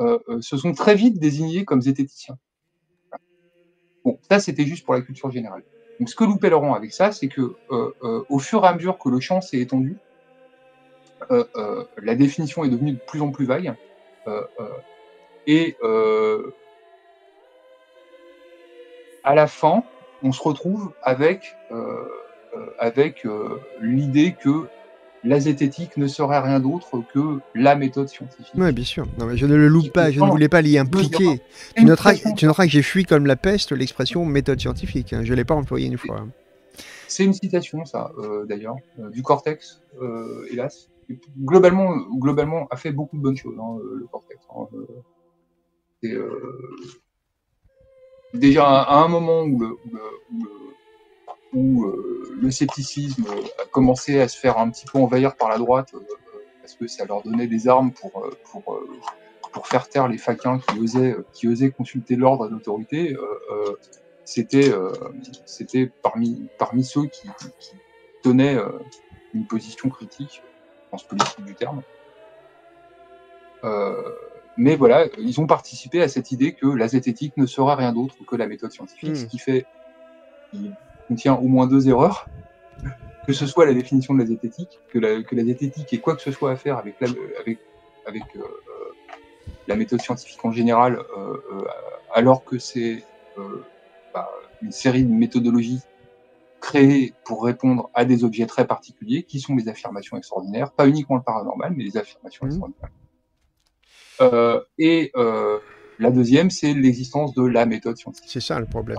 Speaker 2: euh, euh, se sont très vite désignés comme zététiciens. Bon, ça c'était juste pour la culture générale. Donc ce que nous Laurent avec ça, c'est que euh, au fur et à mesure que le champ s'est étendu, la définition est devenue de plus en plus vague. et à la fin, on se retrouve avec avec euh, l'idée que la zététique ne serait rien d'autre que la méthode scientifique.
Speaker 1: Oui, bien sûr. Non, mais je ne le loupe pas, je ne voulais pas l'y impliquer. Tu noteras, tu noteras, que j'ai fui comme la peste l'expression méthode scientifique. Hein. Je ne l'ai pas employée une fois.
Speaker 2: C'est une citation, ça, euh, d'ailleurs, du Cortex, hélas. Globalement, globalement, a fait beaucoup de bonnes choses, hein, le Cortex. Hein, déjà, à un moment où le où euh, le scepticisme a commencé à se faire un petit peu envahir par la droite euh, parce que ça leur donnait des armes pour, euh, pour, pour faire taire les faquins qui osaient, qui osaient consulter l'ordre d'autorité. c'était c'était parmi, parmi ceux qui, tenaient une position critique, en ce politique du terme. mais voilà, ils ont participé à cette idée que la zététique ne sera rien d'autre que la méthode scientifique, ce hmm. qui fait, contient au moins deux erreurs, que ce soit la définition de la zététique, que la, que la zététique ait quoi que ce soit à faire avec la, avec, avec, euh, la méthode scientifique en général, euh, euh, alors que c'est bah, une série de méthodologies créées pour répondre à des objets très particuliers, qui sont les affirmations extraordinaires, pas uniquement le paranormal, mais les affirmations mmh. extraordinaires. et la deuxième, c'est l'existence de la méthode scientifique.
Speaker 1: C'est ça le problème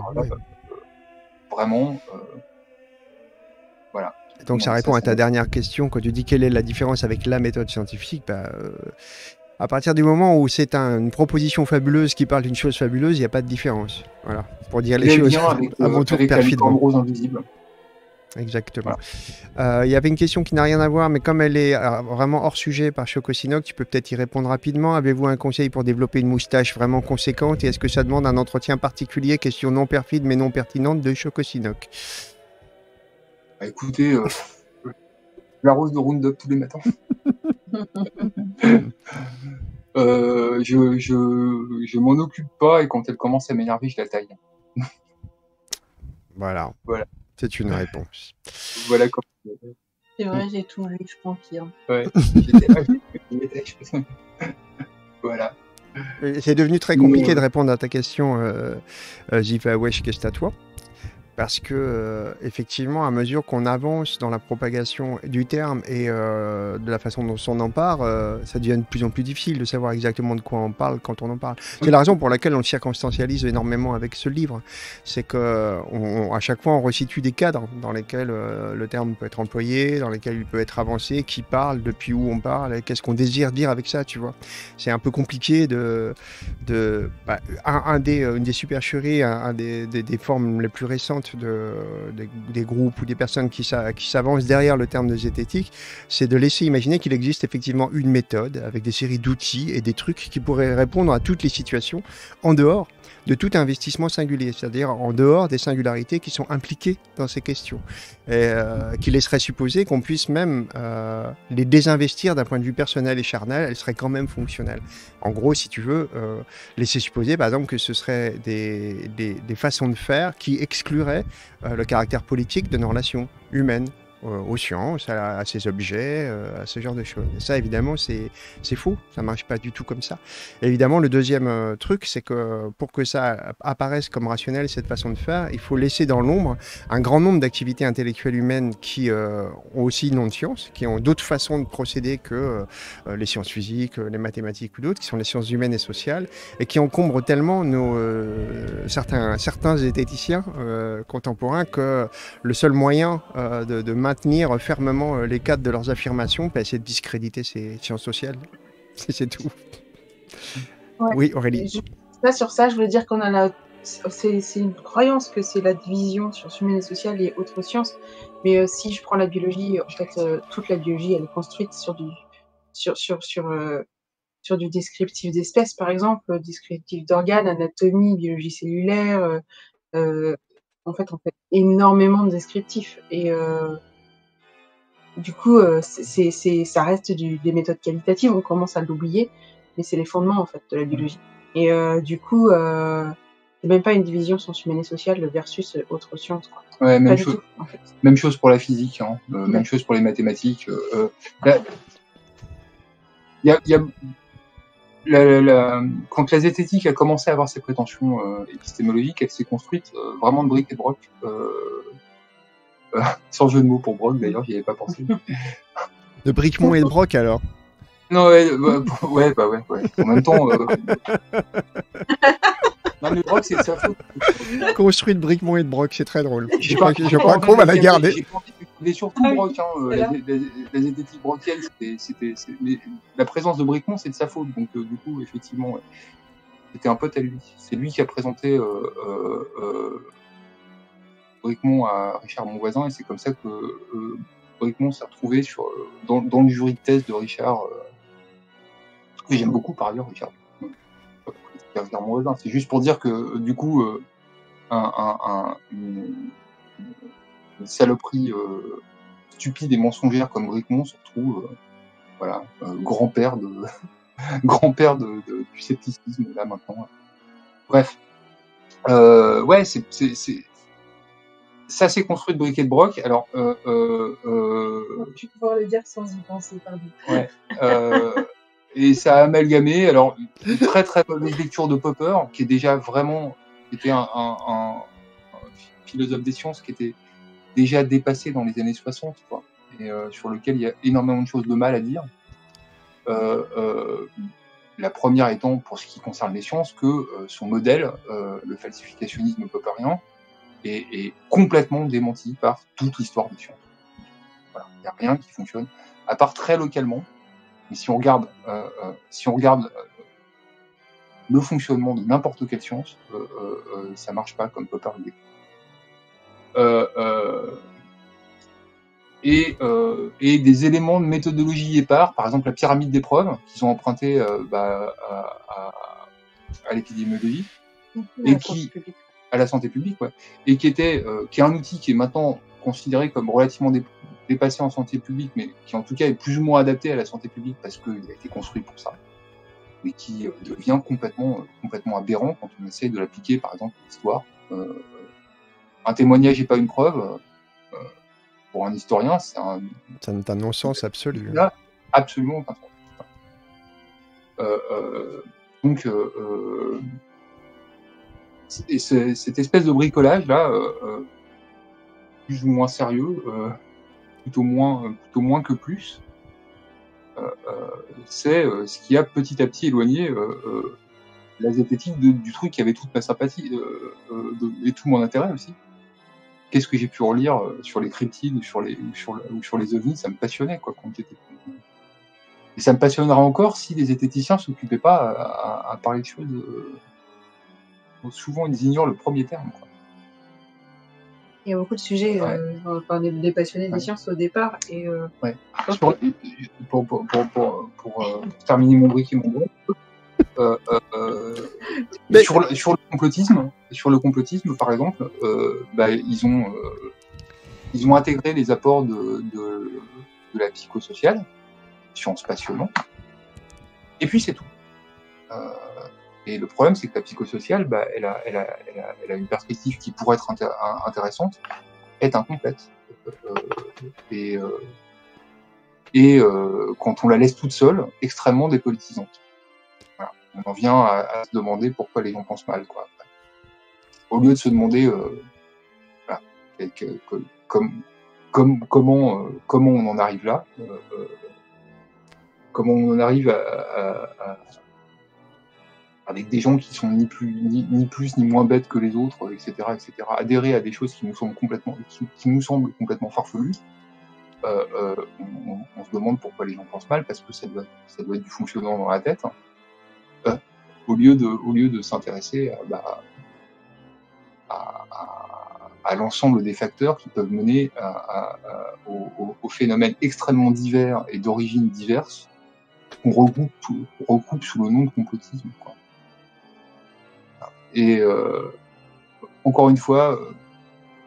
Speaker 2: vraiment. Euh, voilà.
Speaker 1: Donc ça répond à ta dernière question quand tu dis quelle est la différence avec la méthode scientifique? Bah, euh, à partir du moment où c'est une proposition fabuleuse qui parle d'une chose fabuleuse, il n'y a pas de différence. Voilà, pour dire les choses
Speaker 2: avec, avant tout perfidement.
Speaker 1: Exactement. Euh, Il y avait une question qui n'a rien à voir, mais comme elle est euh, vraiment hors sujet par Chocosinoc, tu peux peut-être y répondre rapidement. Avez-vous un conseil pour développer une moustache vraiment conséquente et est-ce que ça demande un entretien particulier? Question non perfide mais non pertinente de Chocosinoc.
Speaker 2: Bah, écoutez, euh, la rose de Roundup tous les matins. Euh, je je, je m'en occupe pas et quand elle commence à m'énerver, je la taille.
Speaker 1: Voilà.
Speaker 2: Voilà.
Speaker 1: C'est une réponse.
Speaker 2: Voilà comment.
Speaker 3: C'est vrai, j'ai tout vu, je confirme.
Speaker 2: Ouais. Voilà.
Speaker 1: C'est devenu très compliqué de répondre à ta question, euh, euh, Ziva Wesh, qu'est-ce que toi? Parce que, euh, effectivement, à mesure qu'on avance dans la propagation du terme et euh, de la façon dont on en parle, euh, ça devient de plus en plus difficile de savoir exactement de quoi on parle quand on en parle. C'est la raison pour laquelle on le circonstancialise énormément avec ce livre. C'est que on- à chaque fois, on resitue des cadres dans lesquels le terme peut être employé, dans lesquels il peut être avancé, qui parle, depuis où on parle, et qu'est-ce qu'on désire dire avec ça, tu vois. C'est un peu compliqué de de bah, un, un des une des supercheries, un, un des, des, des formes les plus récentes de des, des groupes ou des personnes qui s'a- qui s'avancent derrière le terme de zététique, c'est de laisser imaginer qu'il existe effectivement une méthode avec des séries d'outils et des trucs qui pourraient répondre à toutes les situations en dehors de tout investissement singulier, c'est-à-dire en dehors des singularités qui sont impliquées dans ces questions, euh, qui laisserait supposer qu'on puisse même euh, les désinvestir d'un point de vue personnel et charnel, elles seraient quand même fonctionnelles. En gros, si tu veux, euh, laisser supposer par que ce seraient des, des, des façons de faire qui excluraient le caractère politique de nos relations humaines aux sciences, à, ces objets, euh, à ce genre de choses. Et ça, évidemment, c'est faux. Ça marche pas du tout comme ça. Évidemment, le deuxième euh, truc, c'est que pour que ça apparaisse comme rationnel, cette façon de faire, il faut laisser dans l'ombre un grand nombre d'activités intellectuelles humaines qui euh, ont aussi nom de sciences, qui ont d'autres façons de procéder que euh, les sciences physiques, euh, les mathématiques ou d'autres, qui sont les sciences humaines et sociales, et qui encombrent tellement nos, euh, certains, certains zététiciens euh, contemporains que le seul moyen euh, de, de maintenir fermement euh, les cadres de leurs affirmations, bah, c'est de discréditer ces sciences sociales. C'est tout.
Speaker 3: Ouais.
Speaker 1: Oui, Aurélie.
Speaker 3: Je- Là, sur ça, je voulais dire qu'on a la. C'est une croyance que c'est la division sciences humaines et sociales et autres sciences. Mais euh, si je prends la biologie, en fait, euh, toute la biologie, elle est construite sur du, sur, sur, sur, euh, sur du descriptif d'espèces, par exemple, descriptif d'organes, anatomie, biologie cellulaire. en fait, on fait énormément de descriptifs. Et du coup, euh, c'est- c'est ça reste du, des méthodes qualitatives. On commence à l'oublier, mais c'est les fondements en fait de la biologie. Et euh, du coup, euh, c'est même pas une division sciences humaines et sociales versus autres sciences. Quoi.
Speaker 2: Ouais, même chose.
Speaker 3: tout, en fait.
Speaker 2: Même chose pour la physique, hein. euh, même chose pour les mathématiques. euh, là, il y a, il y a- la- la- la- quand la zététique a commencé à avoir ses prétentions euh, épistémologiques, elle s'est construite vraiment de briques et de broc. Euh, euh, sans jeu de mots pour broc, d'ailleurs, j'y avais pas pensé.
Speaker 1: De Bricmont et de Broc alors?
Speaker 2: non, ouais, bah, ouais, bah ouais, ouais. En même temps. euh, non, mais broc, c'est de sa faute.
Speaker 1: Construit de Bricmont et de Broc, c'est très drôle. Je crois, qu'on va la garder.
Speaker 2: J'ai pas envie de- Mais surtout
Speaker 3: Ah oui,
Speaker 2: Brock, hein, euh, la,
Speaker 3: là.
Speaker 2: la, la zététique brockienne, c'était, c'était, c'est- mais la présence de Bricmont, c'est de sa faute. Donc, euh, du coup, effectivement, ouais. c'était un pote à lui. C'est lui qui a présenté euh, euh, euh, À Richard Monvoisin, et c'est comme ça que euh, s'est retrouvé sur, dans, le jury de thèse de Richard. Euh, que j'aime beaucoup par ailleurs, Richard. C'est juste pour dire que, euh, du coup, euh, un, un, un- une, saloperie stupide et mensongère comme Bricmont se retrouve, voilà, grand-père de grand-père de, de- du scepticisme là maintenant. Bref, ouais, c'est ça s'est construit de briquet de broc. Alors, euh, euh, euh,
Speaker 3: Je vais pouvoir le dire sans y penser, pardon.
Speaker 2: Ouais. Euh, et ça a amalgamé. Alors, une très très mauvaise lecture de Popper, qui est déjà vraiment, était un, un- un- un philosophe des sciences qui était déjà dépassé dans les années 60, quoi, et euh, sur lequel il y a énormément de choses de mal à dire. Euh, euh, la première étant, pour ce qui concerne les sciences, que euh, son modèle, euh, le falsificationnisme popperien, est, est complètement démenti par toute l'histoire des sciences. Voilà. Il n'y a rien qui fonctionne, à part très localement. Mais si on regarde, euh, euh, si on regarde euh, le fonctionnement de n'importe quelle science, euh, euh, euh, ça marche pas comme le décrit. Euh, euh, et, euh, et des éléments de méthodologie épars, par exemple la pyramide des preuves, qui sont empruntés euh, bah, à, à, à l'épidémiologie et qui-. À la santé publique, ouais, et qui était, euh, qui est un outil qui est maintenant considéré comme relativement dé- dépassé en santé publique, mais qui en tout cas est plus ou moins adapté à la santé publique parce qu'il a été construit pour ça, mais qui euh, devient complètement, euh, complètement aberrant quand on essaie de l'appliquer, par exemple, à l'histoire. Euh, un témoignage n'est pas une preuve. pour un historien, c'est un,
Speaker 1: un, non-sens absolu.
Speaker 2: Là, absolument aucun sens. Euh, euh, donc, euh, et ce- cette espèce de bricolage là, euh, euh, plus ou moins sérieux, euh, plutôt moins, plutôt moins que plus, c'est ce qui a petit à petit éloigné la zététique du truc qui avait toute ma sympathie et tout mon intérêt aussi. Qu'est-ce que j'ai pu relire sur les cryptides, sur les, ou sur, ou sur les ovnis, ça me passionnait quoi quand j'étais et ça me passionnera encore si les zététiciens s'occupaient pas à parler de choses. Souvent, ils ignorent le premier terme. Quoi.
Speaker 3: Il y a beaucoup de sujets,
Speaker 2: Ouais.
Speaker 3: euh, enfin, des, des passionnés
Speaker 2: Ouais.
Speaker 3: des sciences au départ, et euh,
Speaker 2: Sur- pour, pour, pour, pour, pour, euh, terminer mon brick et mon euh, euh, euh,
Speaker 1: Mais-
Speaker 2: sur, le, sur le complotisme, sur le complotisme par exemple, euh, bah, ils ont euh, ils ont intégré les apports de, de, de la psychosociale, science passionnante, et puis c'est tout. Et le problème, c'est que la psychosociale, bah, elle, a, une perspective qui pourrait être intér- intéressante, est incomplète. Euh, et euh, euh, quand on la laisse toute seule, extrêmement dépolitisante. On en vient à, se demander pourquoi les gens pensent mal, quoi. Au lieu de se demander, comment, on en arrive là, comment on en arrive à- avec des gens qui sont ni plus ni, plus ni moins bêtes que les autres, etc., etc. Adhérer à des choses qui nous semblent complètement qui, nous semblent complètement farfelues euh, euh, on, se demande pourquoi les gens pensent mal, parce que ça doit, ça doit être du fonctionnement dans la tête, hein. Euh, au lieu de, au lieu de s'intéresser à, bah, à, à- à l'ensemble des facteurs qui peuvent mener aux, aux phénomènes extrêmement divers et d'origines diverses qu'on regroupe, tout- regroupe sous le nom de complotisme. Quoi. Et euh, encore une fois, euh,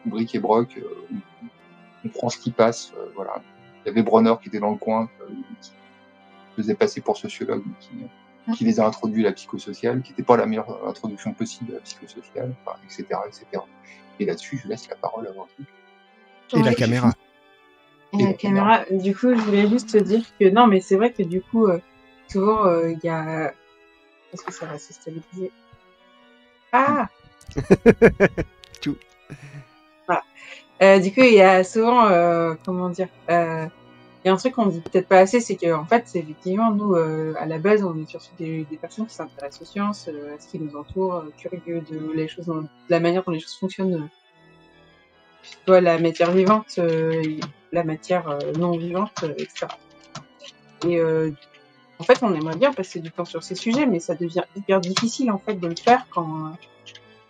Speaker 2: bric et broc, euh, on prend ce qui passe. euh, voilà. Il y avait Bronner qui était dans le coin, euh, qui faisait passer pour sociologue, qui, qui les a introduits à la psychosociale, qui n'était pas la meilleure introduction possible à la psychosociale, enfin, etc., etc. Et là-dessus, je laisse la parole à Henri.
Speaker 1: Et la caméra.
Speaker 3: Et la caméra, du coup, je voulais juste te dire que non, mais c'est vrai que du coup, euh, souvent, euh, il y a. Est-ce que ça va se stabiliser? Ah
Speaker 1: Tout.
Speaker 3: Voilà. Euh, du coup, il y a souvent, euh, comment dire, euh, il y a un truc qu'on dit peut-être pas assez, c'est que en fait, c'est effectivement, nous, à la base, on est surtout des, des personnes qui s'intéressent aux sciences, à ce qui nous entoure, curieux de les choses, de la manière dont les choses fonctionnent, soit la matière vivante, la matière non vivante, etc. Et en fait, on aimerait bien passer du temps sur ces sujets, mais ça devient hyper difficile en fait de le faire quand euh,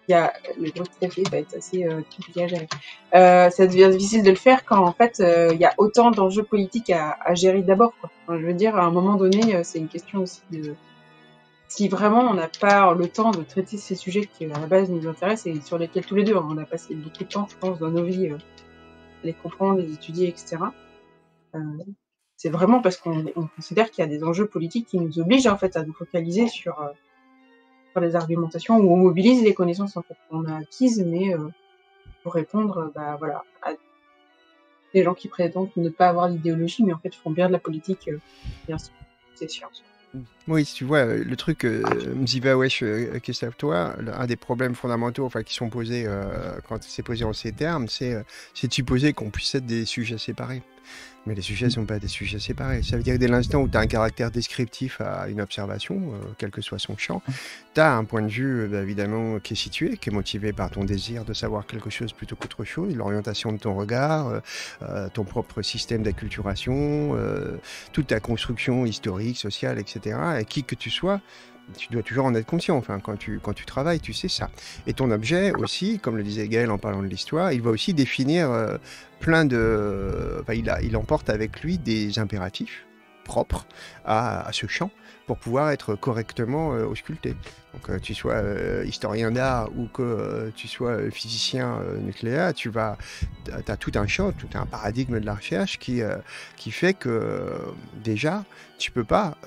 Speaker 3: il y a le café va être assez euh. Euh, ça devient difficile de le faire quand en fait euh, il y a autant d'enjeux politiques à, gérer d'abord. je veux dire, à un moment donné, c'est une question aussi de si vraiment on n'a pas le temps de traiter ces sujets qui à la base nous intéressent et sur lesquels tous les deux hein, on a passé beaucoup de temps, je pense, dans nos vies, les comprendre, les étudier, etc. C'est vraiment parce qu'on on considère qu'il y a des enjeux politiques qui nous obligent en fait à nous focaliser sur, euh, sur les argumentations où on mobilise les connaissances qu'on a acquises, mais euh, pour répondre, euh, bah voilà, à des gens qui prétendent ne pas avoir d'idéologie, mais en fait font bien de la politique, euh, sûr, c'est science.
Speaker 1: Oui, tu vois, le truc, euh, Mziva Wesh, euh, toi, un des problèmes fondamentaux enfin, qui sont posés quand c'est posé en ces termes, c'est supposer qu'on puisse être des sujets séparés. Mais les sujets ne sont pas des sujets séparés. Ça veut dire que dès l'instant où tu as un caractère descriptif à une observation, euh, quel que soit son champ, tu as un point de vue, bah, évidemment, qui est situé, qui est motivé par ton désir de savoir quelque chose plutôt qu'autre chose, l'orientation de ton regard, euh, euh, ton propre système d'acculturation, toute ta construction historique, sociale, etc. Et qui que tu sois, tu dois toujours en être conscient. Enfin, quand tu, quand tu travailles, tu sais ça. Et ton objet aussi, comme le disait Gaël en parlant de l'histoire, il va aussi définir euh, plein de. Enfin, il, a, il emporte avec lui des impératifs propres à, à ce champ pour pouvoir être correctement euh, ausculté. Donc, euh, tu sois euh, historien d'art ou que euh, tu sois physicien nucléaire, tu as tout un champ, tout un paradigme de la recherche qui, fait que déjà, tu peux pas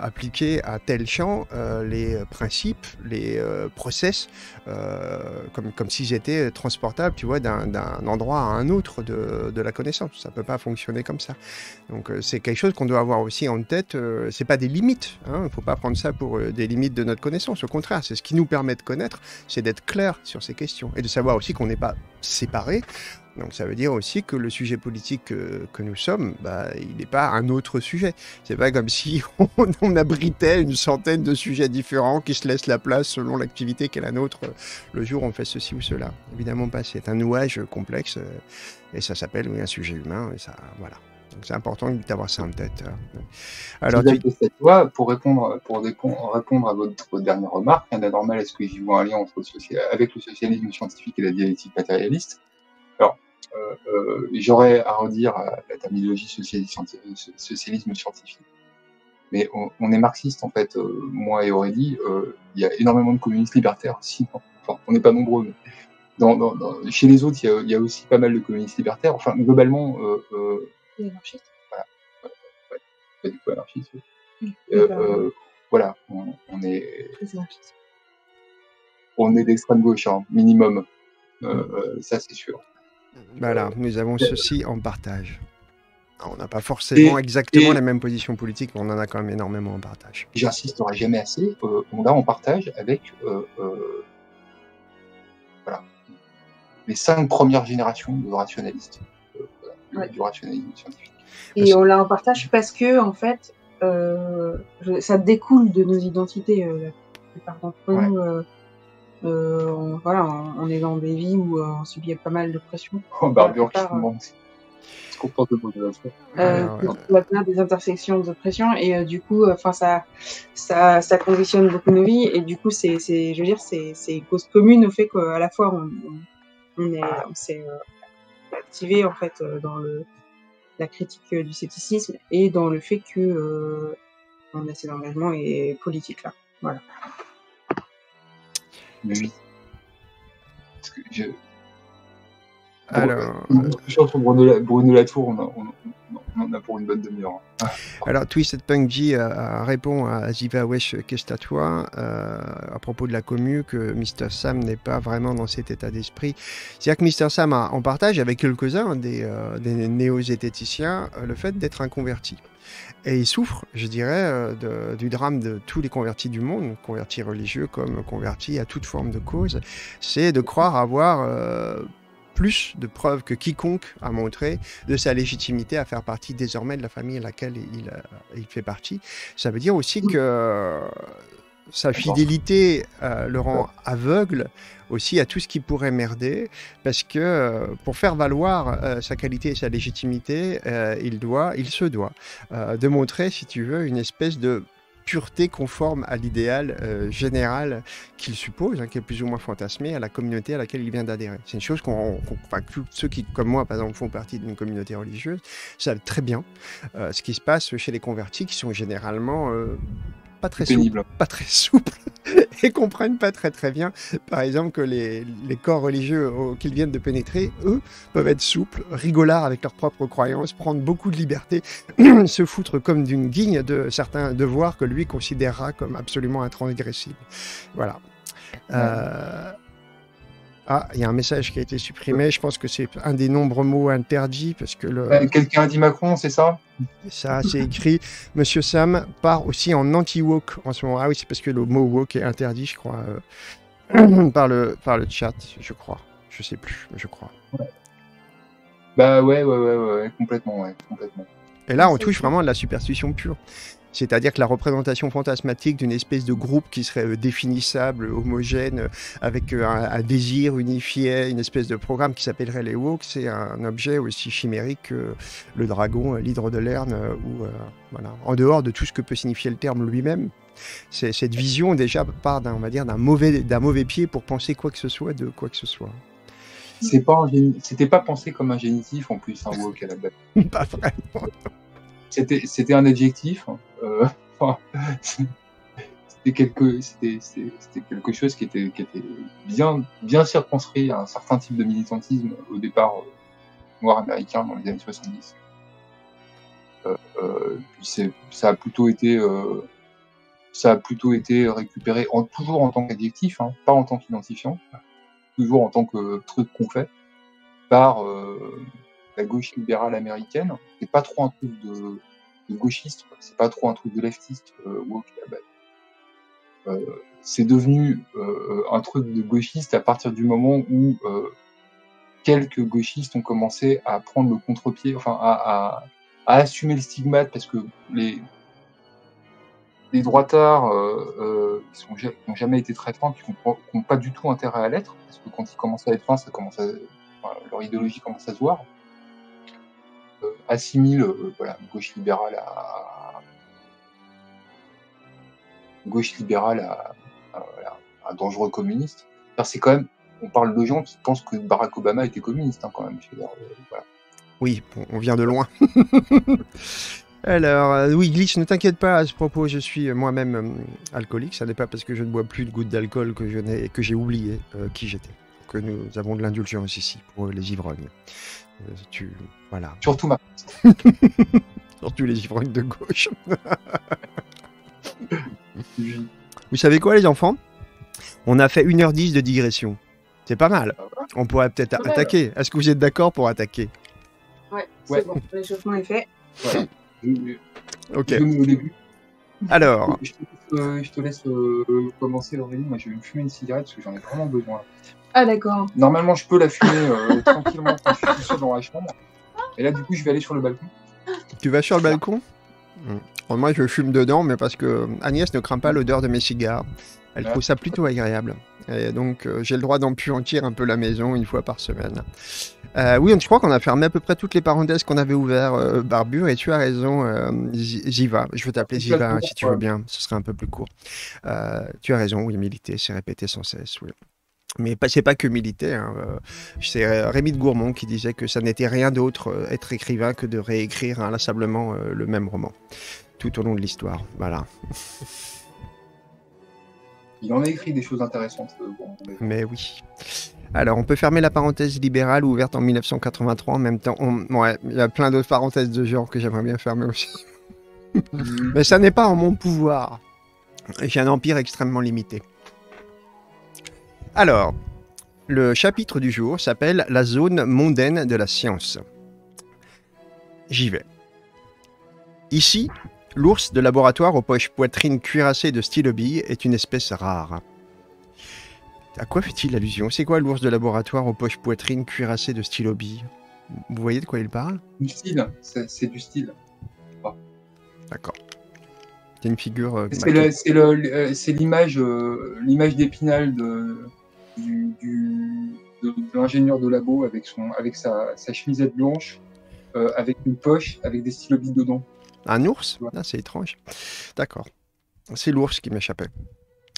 Speaker 1: appliquer à tel champ les principes, les process, comme, comme s'ils étaient transportables, tu vois, d'un endroit à un autre de, la connaissance. Ça peut pas fonctionner comme ça. Donc c'est quelque chose qu'on doit avoir aussi en tête. C'est pas des limites. Il ne faut pas prendre ça pour des limites de notre connaissance. Au contraire, c'est ce qui nous permet de connaître, c'est d'être clair sur ces questions et de savoir aussi qu'on n'est pas séparés. Donc ça veut dire aussi que le sujet politique que, que nous sommes, bah, il n'est pas un autre sujet. C'est pas comme si on, abritait une centaine de sujets différents qui se laissent la place selon l'activité qu'est la nôtre euh, le jour on fait ceci ou cela. Évidemment pas. C'est un nouage complexe euh, et ça s'appelle un sujet humain et ça voilà. C'est important d'avoir ça en tête. euh. Alors
Speaker 2: Alors,
Speaker 1: tu-
Speaker 2: cette loi, pour répondre, pour répondre, répondre à votre, votre dernière remarque, un anormal, est-ce que j'y vois un lien entre le avec le socialisme scientifique et la dialectique matérialiste? Alors, euh, euh, j'aurais à redire euh, la terminologie socialisme, socialisme scientifique. Mais on, on est marxiste, en fait, euh, moi et Aurélie, il y a énormément de communistes libertaires aussi. Enfin, on n'est pas nombreux, mais dans, dans, dans- chez les autres, il y, a, il y a aussi pas mal de communistes libertaires. Enfin, globalement, euh, euh,
Speaker 3: Les anarchistes.
Speaker 2: pas du tout anarchistes. oui.
Speaker 3: Oui,
Speaker 2: Euh,
Speaker 3: bah,
Speaker 2: euh, voilà, on, on est, on est d'extrême gauche, hein, minimum. Euh, ça, c'est sûr.
Speaker 1: Voilà, nous avons ceci en partage. On n'a pas forcément
Speaker 2: Et-
Speaker 1: exactement
Speaker 2: et-
Speaker 1: les mêmes positions politiques, mais on en a quand même énormément en partage.
Speaker 2: J'insisterai jamais assez. euh, on l'a en partage avec euh, euh, voilà, les cinq premières générations de rationalistes,
Speaker 3: Ouais.
Speaker 2: du rationalisme scientifique.
Speaker 3: Et on l'a en partage parce que, en fait, euh, je- ça découle de nos identités. Euh, la plupart d'entre
Speaker 2: Ouais.
Speaker 3: nous, euh, euh, on, voilà, on, on est dans des vies où on subit pas mal de pression.
Speaker 2: Oh, Barbure qui se de.
Speaker 3: Euh, des intersections de pression et euh, du coup, enfin ça, ça, ça conditionne beaucoup nos vies et du coup, c'est, je veux dire, c'est, cause commune au fait qu'à la fois on, on, on est, on s'est euh, activé en fait euh, dans le la critique euh, du scepticisme et dans le fait que euh, on a ces engagements et politiques là.
Speaker 2: Mais oui. Parce que je,
Speaker 1: alors,
Speaker 2: sur Bruno, La- Bruno Latour, on, a- on, on- a pour une bonne demi-heure. hein.
Speaker 1: alors Twisted Punk G euh, répond à Ziva Wesh qu'est-ce à toi euh, à propos de la commu que Mr. Sam n'est pas vraiment dans cet état d'esprit. C'est-à-dire que Mr. Sam a en partage avec quelques-uns des, euh, néo-zététiciens euh, le fait d'être un converti. Et il souffre, je dirais, euh, du drame de tous les convertis du monde, convertis religieux comme convertis à toute forme de cause, c'est de croire avoir euh, plus de preuves que quiconque a montré de sa légitimité à faire partie désormais de la famille à laquelle il, euh, il fait partie. Ça veut dire aussi que euh, sa fidélité euh, le rend aveugle aussi à tout ce qui pourrait merder, parce que euh, pour faire valoir euh, sa qualité et sa légitimité, il doit, il se doit de montrer, si tu veux, une espèce de pureté conforme à l'idéal euh, général qu'il suppose, hein, qui est plus ou moins fantasmé à la communauté à laquelle il vient d'adhérer. C'est une chose qu'on, qu'on- enfin, que ceux qui, comme moi, par exemple, font partie d'une communauté religieuse, savent très bien euh, ce qui se passe chez les convertis, qui sont généralement euh, pas très
Speaker 2: pénible.
Speaker 1: pas très souples et comprennent pas très très bien, par exemple, que les, les corps religieux qu'ils viennent de pénétrer, eux, peuvent être souples, rigolards avec leurs propres croyances, prendre beaucoup de liberté, se foutre comme d'une guigne de certains devoirs que lui considérera comme absolument intransgressibles. Voilà. Euh, Ah, il y a un message qui a été supprimé. Je pense que c'est un des nombreux mots interdits parce que le,
Speaker 2: Euh, Quelqu'un a dit Macron, c'est ça?
Speaker 1: Ça, c'est écrit. Monsieur Sam part aussi en anti-woke en ce moment. Ah oui, c'est parce que le mot woke est interdit, je crois, euh, par, le, par le chat, je crois. Je sais plus, mais je crois.
Speaker 2: Bah ouais, ouais, ouais, ouais, ouais, complètement, ouais, complètement.
Speaker 1: Et là, on touche vraiment à de la superstition pure. C'est-à-dire que la représentation fantasmatique d'une espèce de groupe qui serait euh, définissable, homogène, euh, avec euh, un, un désir unifié, une espèce de programme qui s'appellerait les Woks, c'est un objet aussi chimérique que le dragon, l'hydre de Lerne, ou euh, voilà, en dehors de tout ce que peut signifier le terme lui-même. Cette vision déjà part d'un, on va dire, d'un mauvais, d'un mauvais pied pour penser quoi que ce soit de quoi que ce soit.
Speaker 2: C'est pas C'était pas pensé comme un génitif en plus, un woke à la base.
Speaker 1: Pas vraiment.
Speaker 2: C'était c'était un adjectif. hein. Euh, c'était quelque chose qui était bien bien circonscrit à un certain type de militantisme au départ euh, noir américain dans les années 70. Euh, ça a plutôt été récupéré toujours en tant qu'adjectif, hein, pas en tant qu'identifiant, toujours en tant que truc qu'on fait par la gauche libérale américaine. C'est pas trop un truc de, de gauchiste, c'est pas trop un truc de leftiste. Euh, woke, à la base. Euh, c'est devenu euh, un truc de gauchiste à partir du moment où euh, quelques gauchistes ont commencé à prendre le contre-pied, enfin à, assumer le stigmate parce que les les droitards euh, euh, qui sont ja- qui ont jamais été très fins, qui n'ont pas du tout intérêt à l'être, parce que quand ils commencent à être fins, ça commence à, enfin, leur idéologie commence à se voir, assimilent euh, voilà, gauche libérale à gauche libérale à, un dangereux communiste. On parle de gens qui pensent que Barack Obama était communiste hein, quand même. Euh.
Speaker 1: Oui, on vient de loin. Alors, euh, oui, Glitch, ne t'inquiète pas à ce propos, je suis moi-même alcoolique. Ça n'est pas parce que je ne bois plus de gouttes d'alcool que je n'ai que j'ai oublié qui j'étais. Que nous avons de l'indulgence ici pour les ivrognes. Euh, tu, voilà,
Speaker 2: Surtout ma
Speaker 1: surtout les ivrognes de gauche. Vous savez quoi, les enfants? On a fait 1h10 de digression. C'est pas mal. On pourrait peut-être attaquer. Est-ce que vous êtes d'accord pour attaquer?
Speaker 3: Ouais, c'est
Speaker 2: Ouais.
Speaker 3: bon, l'échauffement est fait.
Speaker 1: Ok.
Speaker 2: je me mets au début.
Speaker 1: Alors,
Speaker 2: Je te laisse, euh, je te laisse euh, commencer, Laurélie. Moi, je vais me fumer une cigarette parce que j'en ai vraiment besoin.
Speaker 3: Ah d'accord.
Speaker 2: Normalement, je peux la fumer euh, tranquillement quand je suis tout seul dans la chambre. Et là, du coup, je vais aller sur le balcon.
Speaker 1: tu vas sur le balcon? Bon, Moi, je fume dedans, mais parce que Agnès ne craint pas l'odeur de mes cigares. Elle
Speaker 2: Ah.
Speaker 1: trouve ça plutôt agréable. Et donc, euh, j'ai le droit d'empuantir un peu la maison une fois par semaine. Euh, oui, je crois qu'on a fermé à peu près toutes les parenthèses qu'on avait ouvertes, euh, Barbure, et tu as raison, euh, Zi- Ziva. Je veux t'appeler Ziva hein, si tu veux bien, ce serait un peu plus court. Euh, tu as raison, oui, militer, c'est répété sans cesse, oui. Mais c'est pas que militer. hein, euh, C'est euh, Rémi de Gourmont qui disait que ça n'était rien d'autre, euh, être écrivain, que de réécrire inlassablement le même roman, tout au long de l'histoire. Voilà.
Speaker 2: Il en a écrit des choses intéressantes. bon, mais-
Speaker 1: Mais oui. Alors, on peut fermer la parenthèse libérale ouverte en 1983 en même temps. On- Ouais, il y a plein d'autres parenthèses de genre que j'aimerais bien fermer aussi. Mais ça n'est pas en mon pouvoir. J'ai un empire extrêmement limité. Alors, le chapitre du jour s'appelle La zone mondaine de la science. J'y vais. Ici, l'ours de laboratoire aux poches poitrines cuirassées de stylobille est une espèce rare. À quoi fait-il allusion? C'est quoi l'ours de laboratoire aux poches poitrines cuirassées de stylobille Vous voyez de quoi il parle?
Speaker 2: Du style, c'est du style.
Speaker 1: D'accord. C'est une figure. euh,
Speaker 2: C'est l'image, euh, l'image d'Épinal de, du, du- de, de l'ingénieur de labo avec son, avec sa, sa chemisette blanche, euh, avec une poche, avec des stylobies dedans.
Speaker 1: Un ours
Speaker 2: Ouais.
Speaker 1: Ah, C'est étrange. D'accord. C'est l'ours qui m'échappait.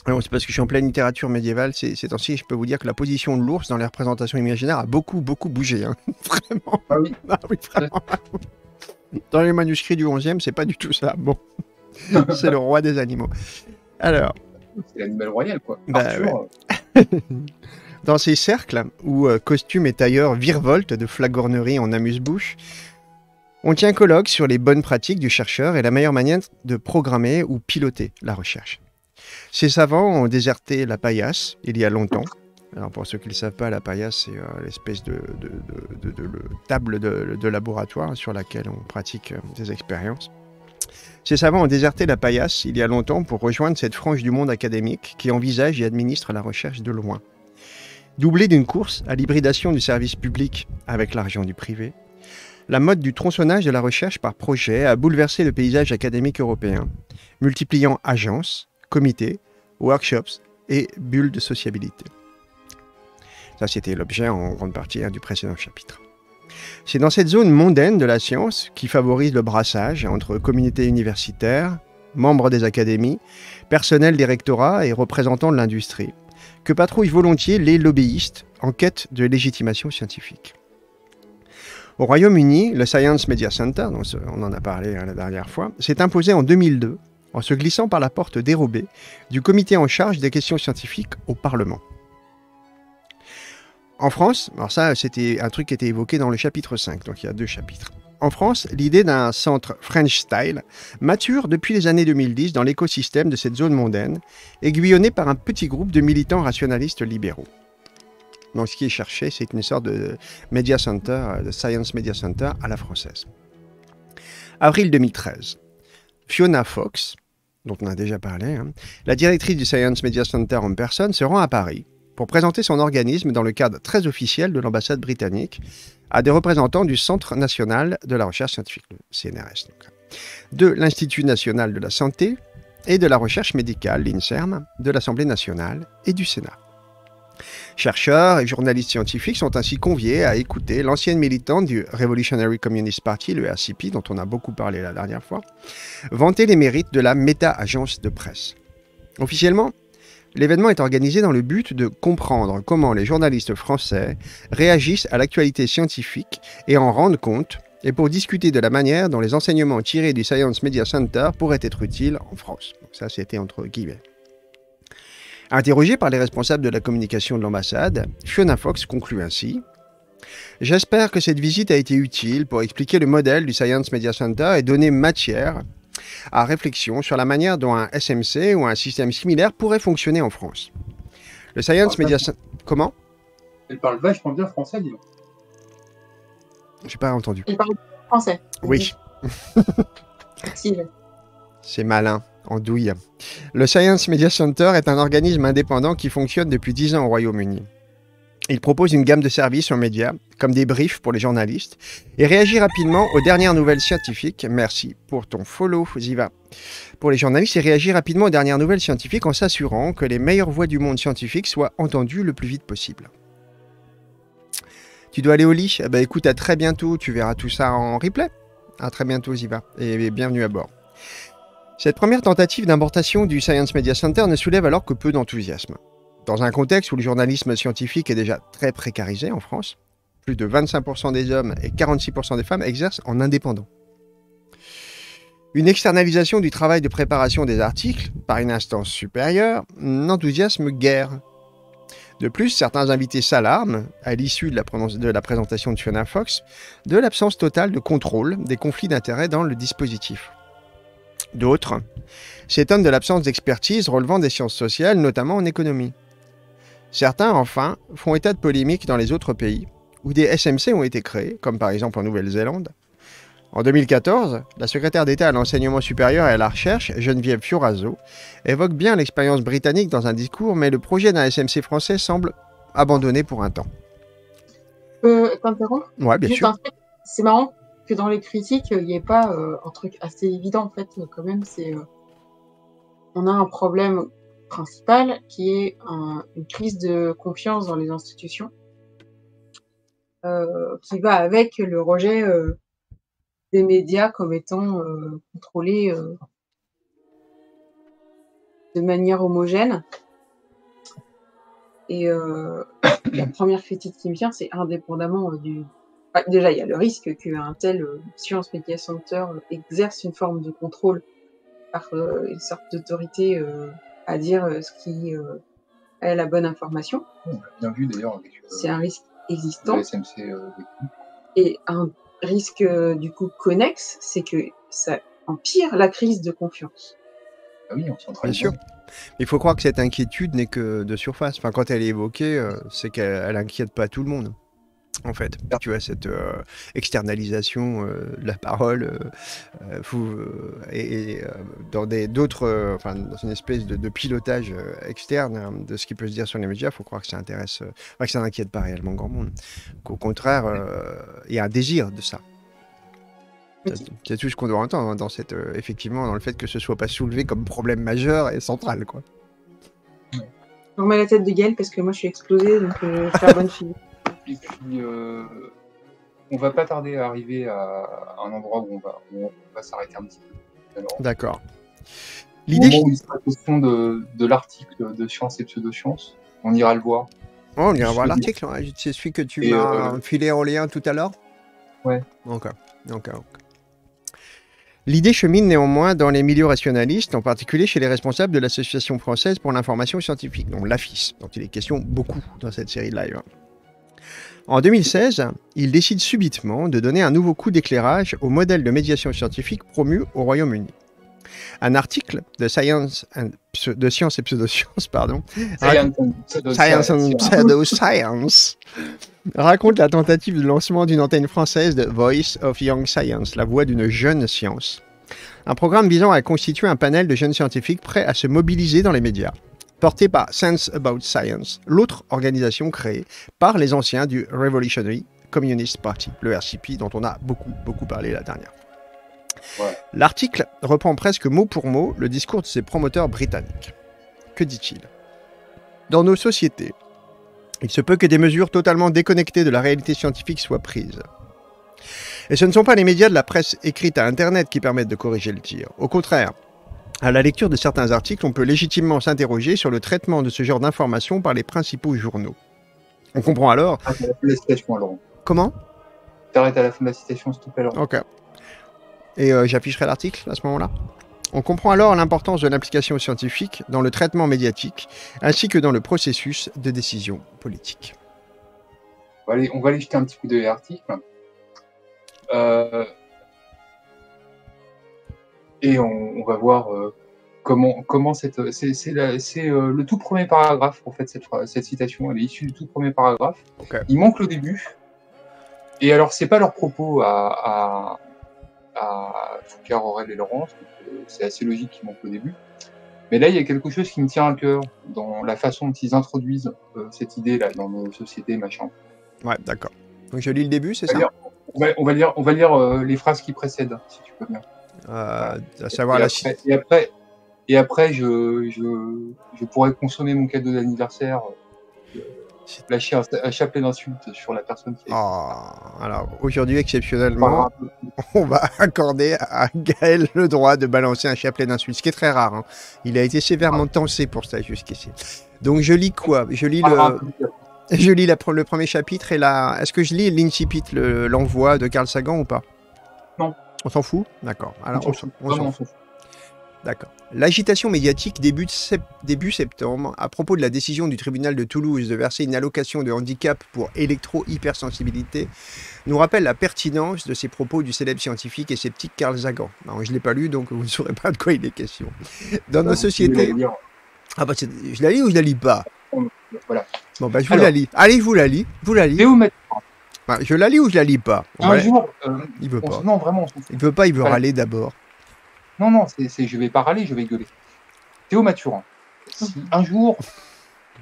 Speaker 1: Alors, C'est parce que je suis en pleine littérature médiévale. Ces ces temps-ci, je peux vous dire que la position de l'ours dans les représentations imaginaires a beaucoup, beaucoup bougé. hein. Vraiment.
Speaker 2: Ah oui,
Speaker 1: Ah oui, vraiment. Dans les manuscrits du 11e, c'est pas du tout ça. Bon. c'est le roi des animaux. Alors,
Speaker 2: c'est l'animal royal, quoi.
Speaker 1: Bah,
Speaker 2: Arthur,
Speaker 1: Dans ces cercles où euh, costumes et tailleurs virevoltent de flagornerie en amuse-bouche, on tient colloque sur les bonnes pratiques du chercheur et la meilleure manière de programmer ou piloter la recherche. Ces savants ont déserté la paillasse il y a longtemps. Alors pour ceux qui ne le savent pas, la paillasse, c'est euh, l'espèce de, table de, de laboratoire sur laquelle on pratique euh, des expériences. Ces savants ont déserté la paillasse il y a longtemps pour rejoindre cette frange du monde académique qui envisage et administre la recherche de loin. Doublée d'une course à l'hybridation du service public avec l'argent du privé, la mode du tronçonnage de la recherche par projet a bouleversé le paysage académique européen, multipliant agences, comités, workshops et bulles de sociabilité. Ça, c'était l'objet en grande partie hein, du précédent chapitre. C'est dans cette zone mondaine de la science qui favorise le brassage entre communautés universitaires, membres des académies, personnel des rectorats et représentants de l'industrie, que patrouillent volontiers les lobbyistes en quête de légitimation scientifique. Au Royaume-Uni, le Science Media Center, dont on en a parlé hein, la dernière fois, s'est imposé en 2002 en se glissant par la porte dérobée du comité en charge des questions scientifiques au Parlement. En France, alors ça c'était un truc qui était évoqué dans le chapitre 5, donc il y a deux chapitres. En France, l'idée d'un centre French Style mature depuis les années 2010 dans l'écosystème de cette zone mondaine, aiguillonné par un petit groupe de militants rationalistes libéraux. Donc ce qui est cherché, c'est une sorte de media center, de science media center à la française. Avril 2013, Fiona Fox, dont on a déjà parlé, hein, la directrice du Science Media Center en personne, se rend à Paris pour présenter son organisme dans le cadre très officiel de l'ambassade britannique à des représentants du Centre national de la recherche scientifique, le CNRS, de l'Institut national de la santé et de la recherche médicale, l'INSERM, de l'Assemblée nationale et du Sénat. Chercheurs et journalistes scientifiques sont ainsi conviés à écouter l'ancienne militante du Revolutionary Communist Party, le RCP, dont on a beaucoup parlé la dernière fois, vanter les mérites de la méta-agence de presse. Officiellement, L'événement est organisé dans le but de comprendre comment les journalistes français réagissent à l'actualité scientifique et en rendent compte, et pour discuter de la manière dont les enseignements tirés du Science Media Center pourraient être utiles en France. ça, c'était entre guillemets. Interrogé par les responsables de la communication de l'ambassade, Fiona Fox conclut ainsi J'espère que cette visite a été utile pour expliquer le modèle du Science Media Center et donner matière à réflexion sur la manière dont un SMC ou un système similaire pourrait fonctionner en France. Le Science Media Center... Comment?
Speaker 2: Elle parle vachement bien français, dis-moi.
Speaker 1: J'ai pas entendu.
Speaker 3: Elle parle français.
Speaker 1: Oui. C'est malin, en douille. Le Science Media Center est un organisme indépendant qui fonctionne depuis 10 ans au Royaume-Uni. Il propose une gamme de services aux médias, comme des briefs pour les journalistes, et réagit rapidement aux dernières nouvelles scientifiques. Merci pour ton follow, Ziva. Pour les journalistes, il réagit rapidement aux dernières nouvelles scientifiques en s'assurant que les meilleures voix du monde scientifique soient entendues le plus vite possible. Tu dois aller au lit Bah écoute, à très bientôt, tu verras tout ça en replay. À très bientôt, Ziva, et bienvenue à bord. Cette première tentative d'importation du Science Media Center ne soulève alors que peu d'enthousiasme. Dans un contexte où le journalisme scientifique est déjà très précarisé en France, plus de 25% des hommes et 46% des femmes exercent en indépendant. Une externalisation du travail de préparation des articles par une instance supérieure n'enthousiasme guère. De plus, certains invités s'alarment, à l'issue de, de, la présentation de Fiona Fox, de l'absence totale de contrôle des conflits d'intérêts dans le dispositif. D'autres s'étonnent de l'absence d'expertise relevant des sciences sociales, notamment en économie. Certains, enfin, font état de polémiques dans les autres pays, où des SMC ont été créés, comme par exemple en Nouvelle-Zélande. En 2014, la secrétaire d'État à l'enseignement supérieur et à la recherche, Geneviève Fioraso, évoque bien l'expérience britannique dans un discours, mais le projet d'un SMC français semble abandonné pour un temps.
Speaker 3: Euh,
Speaker 1: Ouais, bien sûr.
Speaker 3: c'est marrant que dans les critiques, il n'y ait pas euh, un truc assez évident, en fait, quand même, c'est... Euh, on a un problème principale, qui est une crise de confiance dans les institutions, euh, qui va avec le rejet euh, des médias comme étant euh, contrôlés de manière homogène. Et la première critique qui me vient, c'est indépendamment du... déjà, il y a le risque qu'un tel Science Media Center exerce une forme de contrôle par une sorte d'autorité à dire euh, ce qui euh, est la bonne information.
Speaker 2: On l'a bien vu d'ailleurs.
Speaker 3: Euh, c'est un risque existant.
Speaker 2: SMC,
Speaker 3: et un risque du coup connexe, c'est que ça empire la crise de confiance.
Speaker 2: Ah oui, on
Speaker 1: Bien sûr. Il faut croire que cette inquiétude n'est que de surface. Enfin, quand elle est évoquée, c'est qu'elle inquiète pas tout le monde en fait. Tu as cette euh, externalisation euh, de la parole euh, et, dans d'autres, enfin, dans une espèce de, pilotage externe hein, de ce qui peut se dire sur les médias, il faut croire que ça intéresse, que ça n'inquiète pas réellement grand monde. Qu'au contraire, il y a un désir de ça. C'est tout ce qu'on doit entendre hein, dans cette, effectivement, dans le fait que ce soit pas soulevé comme problème majeur et central, quoi.
Speaker 3: On met la tête de Gaël parce que moi je suis explosée, donc je vais faire bonne fille.
Speaker 2: Et puis, euh, on va pas tarder à arriver à un endroit où on va, où on va s'arrêter un petit peu.
Speaker 1: D'accord.
Speaker 2: au
Speaker 1: L'idée.
Speaker 2: moment où il sera question de, de l'article de science et pseudo-science, on ira le voir.
Speaker 1: Oh, on ira voir l'article. hein. C'est celui que tu m'as
Speaker 2: euh,
Speaker 1: filé en lien tout à l'heure
Speaker 2: Ouais.
Speaker 1: Ok. Ok. L'idée chemine néanmoins dans les milieux rationalistes, en particulier chez les responsables de l'Association française pour l'information scientifique, donc l'AFIS, dont il est question beaucoup dans cette série de live. En 2016, il décide subitement de donner un nouveau coup d'éclairage au modèle de médiation scientifique promu au Royaume-Uni. Un article de Science, and Pse- de Science et Pseudoscience pardon,
Speaker 2: Science and pseudo-
Speaker 1: Science and
Speaker 2: science.
Speaker 1: Pseudo-Science raconte la tentative de lancement d'une antenne française de Voice of Young Science, la voix d'une jeune science. Un programme visant à constituer un panel de jeunes scientifiques prêts à se mobiliser dans les médias. Porté par Sense About Science, l'autre organisation créée par les anciens du Revolutionary Communist Party, le RCP, dont on a beaucoup, beaucoup parlé la dernière.
Speaker 2: Ouais.
Speaker 1: L'article reprend presque mot pour mot le discours de ses promoteurs britanniques. Que dit-il? Dans nos sociétés, il se peut que des mesures totalement déconnectées de la réalité scientifique soient prises. Et ce ne sont pas les médias de la presse écrite à Internet qui permettent de corriger le tir. Au contraire, à la lecture de certains articles, on peut légitimement s'interroger sur le traitement de ce genre d'informations par les principaux journaux. On comprend alors
Speaker 2: à la citation, Laurent.
Speaker 1: comment?
Speaker 2: T'arrêtes à la fin de la citation, s'il te plaît, Laurent.
Speaker 1: Ok. Et euh, j'afficherai l'article à ce moment-là? On comprend alors l'importance de l'implication scientifique dans le traitement médiatique ainsi que dans le processus de décision politique.
Speaker 2: On va aller, on va aller jeter un petit coup d'œil à l'article. Euh, et on, on va voir euh, comment, comment cette. C'est c'est euh, le tout premier paragraphe, en fait, cette, cette citation. Elle est issue du tout premier paragraphe. Il manque le début. Et alors, c'est pas leur propos à, à, à Foucard, Aurel et Laurence. euh, C'est assez logique qu'il manque le début. Mais là, il y a quelque chose qui me tient à cœur dans la façon dont ils introduisent euh, cette idée-là dans nos sociétés, machin.
Speaker 1: Ouais, d'accord. Donc je lis le début, c'est ça?
Speaker 2: C'est-à-dire, On va, on va lire, on va lire euh, les phrases qui précèdent, si tu peux bien.
Speaker 1: Euh, À savoir
Speaker 2: et,
Speaker 1: la
Speaker 2: après, et après, et après, je, je, je pourrais consommer mon cadeau d'anniversaire, lâcher un, un chapelet d'insultes sur la personne qui est.
Speaker 1: Ah, alors aujourd'hui, exceptionnellement, on va accorder à Gaël le droit de balancer un chapelet d'insultes, ce qui est très rare. hein. Il a été sévèrement tensé pour ça jusqu'ici. Donc je lis quoi? Je lis
Speaker 2: Ah,
Speaker 1: le, je lis la le premier chapitre et la. Est-ce que je lis l'incipit, le- l'envoi de Carl Sagan ou pas? On s'en fout D'accord. Alors on s'en fout. D'accord. L'agitation médiatique débute début septembre à propos de la décision du tribunal de Toulouse de verser une allocation de handicap pour électro-hypersensibilité nous rappelle la pertinence de ces propos du célèbre scientifique et sceptique Carl Sagan. Non, je ne l'ai pas lu, donc vous ne saurez pas de quoi il est question. Dans nos sociétés... Ah bah je la lis ou je la lis pas?
Speaker 2: Voilà.
Speaker 1: Bon bah je vous
Speaker 2: Alors.
Speaker 1: la lis. Allez, je vous la lis. Vous la lis. Je la lis ou je la lis pas
Speaker 2: un jour, euh,
Speaker 1: Il veut
Speaker 2: on
Speaker 1: pas.
Speaker 2: non, vraiment, on.
Speaker 1: Il veut pas, il veut râler d'abord.
Speaker 2: Non, non, c'est, je vais pas râler, je vais gueuler. Théo Mathurin, si un jour,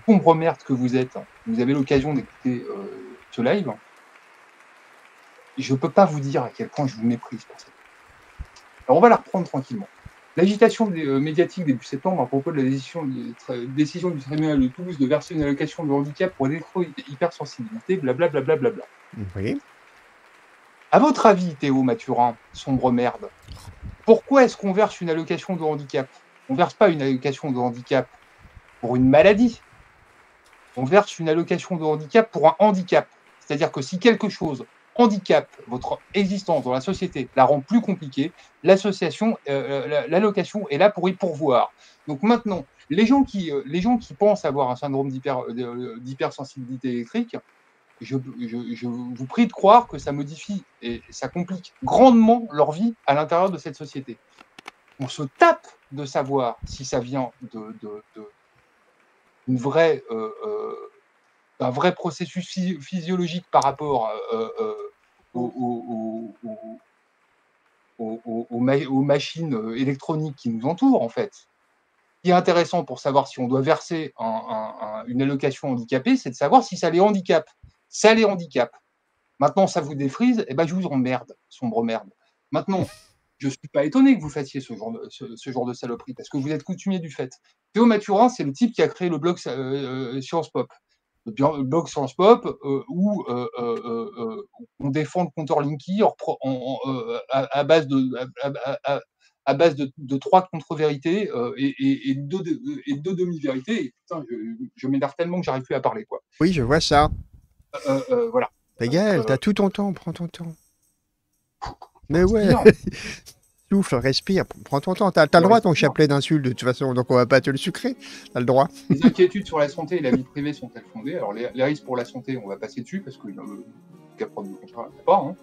Speaker 2: sombre merde que vous êtes, vous avez l'occasion d'écouter euh, ce live, je peux pas vous dire à quel point je vous méprise pour ça. Alors on va la reprendre tranquillement. L'agitation euh, médiatique début septembre à propos de la décision, de- tra- décision du tribunal de Toulouse de verser une allocation de handicap pour l'électro-hypersensibilité, blablabla. Bla, bla, bla, bla.
Speaker 1: Oui.
Speaker 2: À votre avis, Théo Mathurin, sombre merde, pourquoi est-ce qu'on verse une allocation de handicap? On verse pas une allocation de handicap pour une maladie. On verse une allocation de handicap pour un handicap. C'est-à-dire que si quelque chose handicap votre existence dans la société, la rend plus compliquée, l'association, euh, la- l'allocation est là pour y pourvoir. Donc maintenant, les gens qui, euh, les gens qui pensent avoir un syndrome d'hyper- euh, d'hypersensibilité électrique, je, je- vous prie de croire que ça modifie et ça complique grandement leur vie à l'intérieur de cette société. On se tape de savoir si ça vient de, de- une vraie, euh, euh, d'un vrai processus phy- physiologique par rapport euh, euh, aux, aux- aux- aux- aux- aux- aux ma- aux machines euh, électroniques qui nous entourent, en fait. Ce qui est intéressant pour savoir si on doit verser un- un- un- une allocation handicapée, c'est de savoir si ça les handicape. Ça les handicape. Maintenant, ça vous défrise, et ben je vous emmerde, sombre merde. Maintenant, je suis pas étonné que vous fassiez ce genre de, saloperie, parce que vous êtes coutumier du fait. Théo Mathurin, c'est le type qui a créé le blog euh, Science Pop. Blog Science Pop, euh, où euh, euh, on défend le compteur Linky à, base de, à, base de, trois contre-vérités et, et, deux, et deux demi-vérités. je, je m'énerve tellement que j'arrive plus à parler. Quoi.
Speaker 1: Oui, je vois ça.
Speaker 2: voilà.
Speaker 1: Mais Gaël, t'as tout ton temps, prends ton temps. Mais ouais. Souffle, respire, prends ton temps. T'as as le droit ton chapelet d'insultes de toute façon, donc on va pas te le sucrer. T'as le droit.
Speaker 2: Les inquiétudes sur la santé et la vie privée sont-elles fondées Alors les, risques pour la santé, on va passer dessus parce qu'il y a cas prendre le contrat, pas. Hein.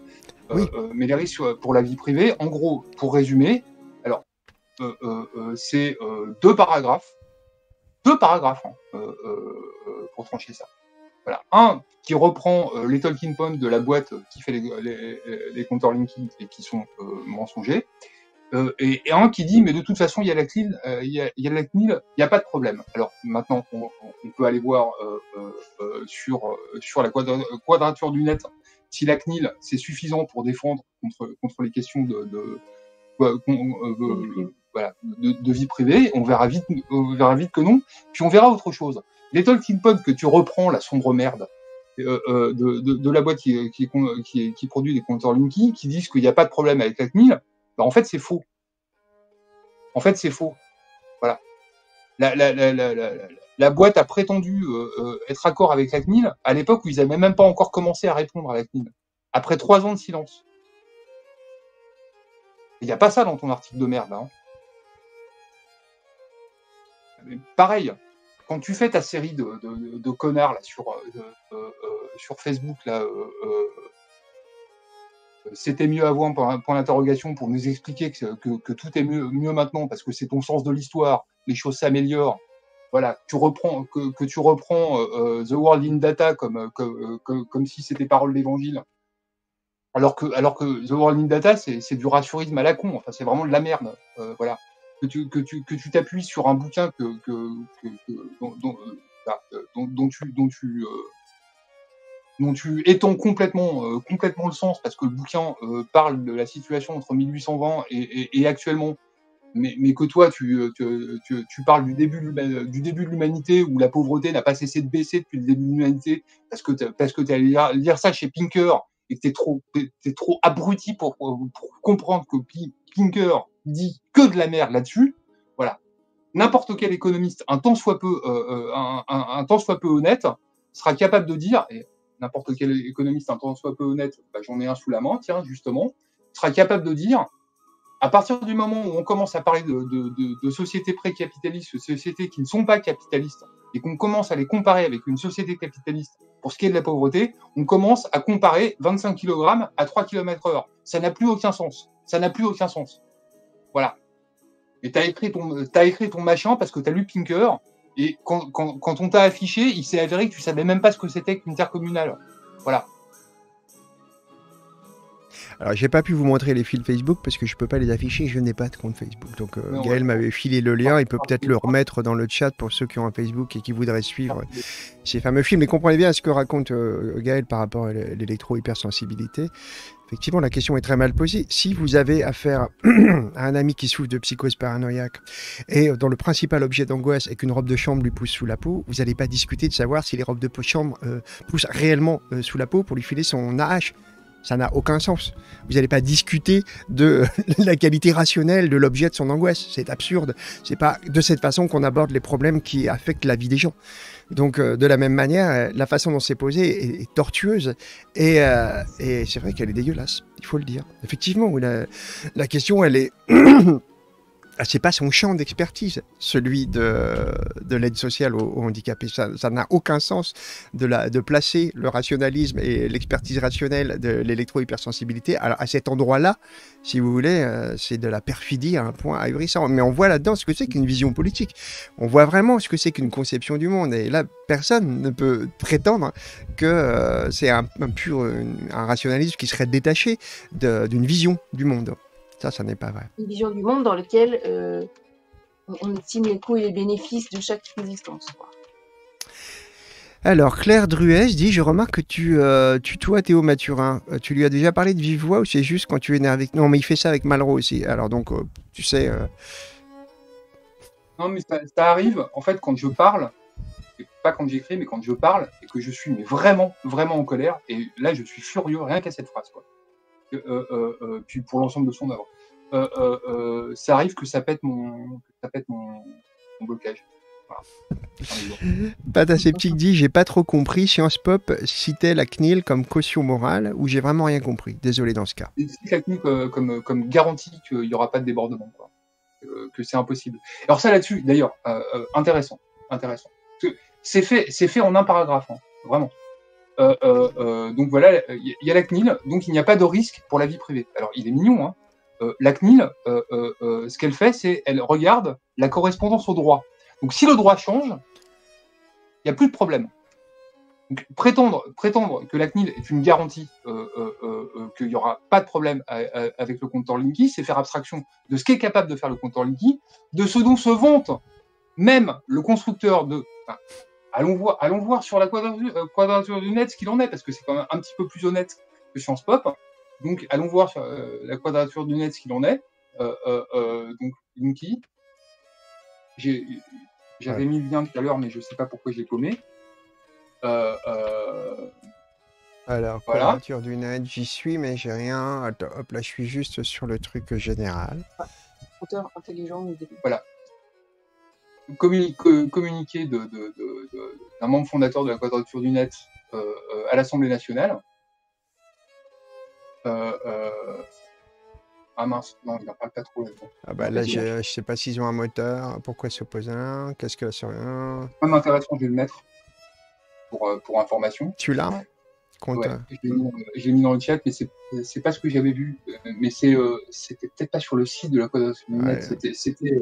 Speaker 2: Euh, oui. Euh, mais les risques pour la vie privée, en gros, pour résumer, alors euh, c'est deux paragraphes, deux paragraphes hein, pour trancher ça. Voilà. Un qui reprend euh, les talking points de la boîte qui fait les, les, compteurs LinkedIn et qui sont euh, mensongers. Euh, et, un qui dit mais de toute façon il y a la CNIL, il y a, il y a la CNIL, il n'y a pas de problème. Alors maintenant on, peut aller voir sur sur la quadrature du net si la CNIL c'est suffisant pour défendre contre contre les questions de, de, voilà, de, vie privée. On verra vite on verra vite que non. Puis on verra autre chose. Les talking points que tu reprends la sombre merde euh, euh, de, la boîte qui, qui, produit des compteurs Linky qui disent qu'il n'y a pas de problème avec la CNIL, bah, en fait, c'est faux. En fait, c'est faux. Voilà. La, boîte a prétendu euh, être accord avec la CNIL à l'époque où ils n'avaient même pas encore commencé à répondre à la CNIL. Après trois ans de silence. Il n'y a pas ça dans ton article de merde. Hein. pareil, quand tu fais ta série de, connards là, sur, euh, euh, euh, sur Facebook, là, c'était mieux avant, point, d'interrogation, pour nous expliquer que, tout est mieux, maintenant parce que c'est ton sens de l'histoire, les choses s'améliorent. Voilà, tu reprends, que, tu reprends The World in Data comme, comme, comme, si c'était parole d'évangile. Alors que, alors que The World in Data, c'est du rassurisme à la con. Enfin, c'est vraiment de la merde. voilà que tu que tu que tu t'appuies sur un bouquin dont, euh, euh, tu euh, dont tu étends complètement euh, complètement le sens parce que le bouquin euh, parle de la situation entre 1820 et, et, actuellement mais, que toi tu, tu, parles du début du début de l'humanité où la pauvreté n'a pas cessé de baisser depuis le début de l'humanité parce que tu allé lire, lire, ça chez Pinker et que tu es trop trop abruti pour, comprendre que Pinker dit que de la merde là-dessus, voilà. N'importe quel économiste, un tant soit peu, euh, euh un, soit peu honnête, sera capable de dire, n'importe quel économiste, un tant soit peu honnête, bah, j'en ai un sous la main, tiens, justement, sera capable de dire, à partir du moment où on commence à parler de, sociétés pré-capitalistes, de sociétés qui ne sont pas capitalistes, et qu'on commence à les comparer avec une société capitaliste pour ce qui est de la pauvreté, on commence à comparer 25 kg à 3 km heure. Ça n'a plus aucun sens. Ça n'a plus aucun sens. Voilà. Et tu as écrit ton, as écrit ton machin parce que tu as lu Pinker. Et quand, quand, quand on t'a affiché, il s'est avéré que tu savais même pas ce que c'était qu'une terre communale. Voilà.
Speaker 1: Alors, j'ai pas pu vous montrer les fils Facebook parce que je peux pas les afficher. Je n'ai pas de compte Facebook. Donc, euh, Gaël m'avait filé le lien. Il peut peut-être le remettre dans le chat pour ceux qui ont un Facebook et qui voudraient suivre ces fameux films. Mais comprenez bien ce que raconte euh, Gaël par rapport à l'électro-hypersensibilité. Effectivement, la question est très mal posée. Si vous avez affaire à un ami qui souffre de psychose paranoïaque et dont le principal objet d'angoisse est qu'une robe de chambre lui pousse sous la peau, vous n'allez pas discuter de savoir si les robes de chambre euh, poussent réellement sous la peau pour lui filer son AH. Ça n'a aucun sens. Vous n'allez pas discuter de la qualité rationnelle de l'objet de son angoisse. C'est absurde. C'est pas de cette façon qu'on aborde les problèmes qui affectent la vie des gens. Donc, euh, de la même manière, euh, la façon dont c'est posé est, tortueuse et, euh, et c'est vrai qu'elle est dégueulasse. Il faut le dire. Effectivement, la, question, elle est c'est pas son champ d'expertise, celui de, de l'aide sociale aux, handicapés. Ça n'a aucun sens de, la, de placer le rationalisme et l'expertise rationnelle de l'électro-hypersensibilité à, à, cet endroit-là. Si vous voulez, euh, c'est de la perfidie à un point ahurissant. Mais on voit là-dedans ce que c'est qu'une vision politique. On voit vraiment ce que c'est qu'une conception du monde. Et là, personne ne peut prétendre que euh, c'est un, pur un rationalisme qui serait détaché d'une vision du monde. Ça, ça n'est pas vrai.
Speaker 3: Une vision du monde dans laquelle euh, on estime les coûts et les bénéfices de chaque existence.
Speaker 1: Alors, Claire Druès dit Je remarque que tu euh, tutoies Théo Mathurin. Euh, tu lui as déjà parlé de vive voix ou c'est juste quand tu es énervé Non, mais il fait ça avec Malraux aussi. Alors, donc, euh, tu sais. euh,
Speaker 2: Non, mais ça, ça arrive, en fait, quand je parle, et pas quand j'écris, mais quand je parle, et que je suis mais vraiment, vraiment en colère, et là, je suis furieux, rien qu'à cette phrase, quoi. Euh, euh, euh, puis pour l'ensemble de son œuvre. Ça arrive que ça pète mon, que ça pète mon, mon blocage. Voilà.
Speaker 1: Dit J'ai pas trop compris. Science Pop citait la CNIL comme caution morale ou j'ai vraiment rien compris? Désolé dans ce cas.
Speaker 2: La CNIL comme, comme, comme garantie qu'il n'y aura pas de débordement, quoi. Euh, que c'est impossible. Alors ça là-dessus, d'ailleurs, euh, intéressant, intéressant. C'est fait, fait en un paragraphe, hein, vraiment. Euh, euh, euh, donc voilà, il y a la CNIL, donc il n'y a pas de risque pour la vie privée. Alors il est mignon, hein. La CNIL, ce qu'elle fait, c'est elle regarde la correspondance au droit. Donc si le droit change, il n'y a plus de problème. Prétendre, prétendre que la CNIL est une garantie qu'il n'y aura pas de problème avec le compteur Linky, c'est faire abstraction de ce qu'est capable de faire le compteur Linky, de ce dont se vante même le constructeur de. Allons, voir, allons voir sur la quadrature, euh, quadrature du net ce qu'il en est, parce que c'est quand même un petit peu plus honnête que Science Pop. Donc allons voir sur euh, la quadrature du net ce qu'il en est. Euh, euh, euh, donc Linky. J'avais mis le lien tout à l'heure, mais je sais pas pourquoi je l'ai paumé. Euh, euh,
Speaker 1: Alors,
Speaker 2: Voilà.
Speaker 1: quadrature du net, j'y suis, mais j'ai rien. Attends, hop, là, je suis juste sur le truc général.
Speaker 3: Compteur intelligent
Speaker 2: co- communiqué de- de- de- de- d'un membre fondateur de la Quadrature du Net euh, euh, à l'Assemblée nationale. Euh, Ah mince, non, il n'en parle pas trop là-dedans.
Speaker 1: Ah bah là, je, je sais pas s'ils ont un moteur. Pourquoi s'opposer un Qu'est-ce que c'est un
Speaker 2: Même intéressant, je vais le mettre pour, pour information.
Speaker 1: Tu l'as?
Speaker 2: Ouais, je l'ai mis, dans le chat, mais c'est pas ce que j'avais vu. Mais c'est euh, c'était peut-être pas sur le site de la Quadrature du Net.
Speaker 1: Ouais.
Speaker 2: C'était c'était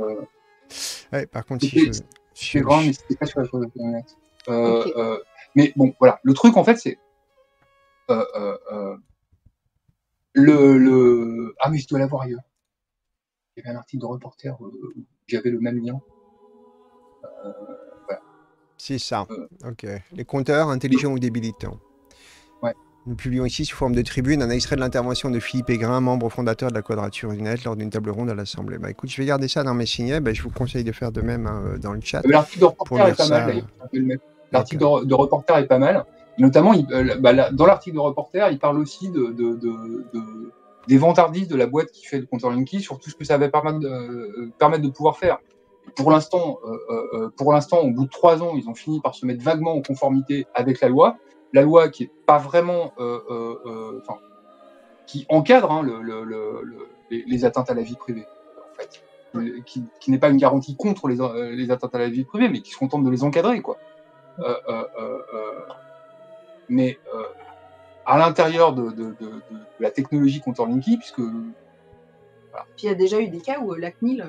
Speaker 1: Ouais, par contre, si je. je-
Speaker 2: grand, mais c'était pas sur la chose internet. Euh, euh, mais bon, voilà. Le truc, en fait, c'est. Euh, euh, euh, le, le. Ah, mais je dois l'avoir ailleurs. Il y avait un article de reporter où j'avais le même lien.
Speaker 1: C'est ça.
Speaker 2: Euh.
Speaker 1: Ok. Les compteurs intelligents ou débilitants. Nous publions ici sous forme de tribune un extrait de l'intervention de Philippe Aigrin, membre fondateur de la Quadrature du Net, lors d'une table ronde à l'Assemblée. Bah écoute, je vais garder ça dans mes signets. Bah, je vous conseille de faire de même hein, euh, dans le chat.
Speaker 2: L'article de reporter est pas
Speaker 1: ça,
Speaker 2: mal. L'article de, de reporter est pas mal. Notamment, il- euh, bah, là, dans l'article de reporter, il parle aussi de, de, de, de- des vantardises de la boîte qui fait le compteur Linky sur tout ce que ça va permettre de, euh, permettre de pouvoir faire. Pour l'instant, euh, euh, euh, pour l'instant, au bout de trois ans, ils ont fini par se mettre vaguement en conformité avec la loi. La loi qui est pas vraiment, euh, euh, euh, qui encadre hein, le, le, le, le- les, atteintes à la vie privée, en fait, qui, n'est pas une garantie contre les, atteintes à la vie privée, mais qui se contente de les encadrer, quoi. Mais à l'intérieur de, la technologie compteur Linky, puisque
Speaker 3: Puis il y a déjà eu des cas où la CNIL,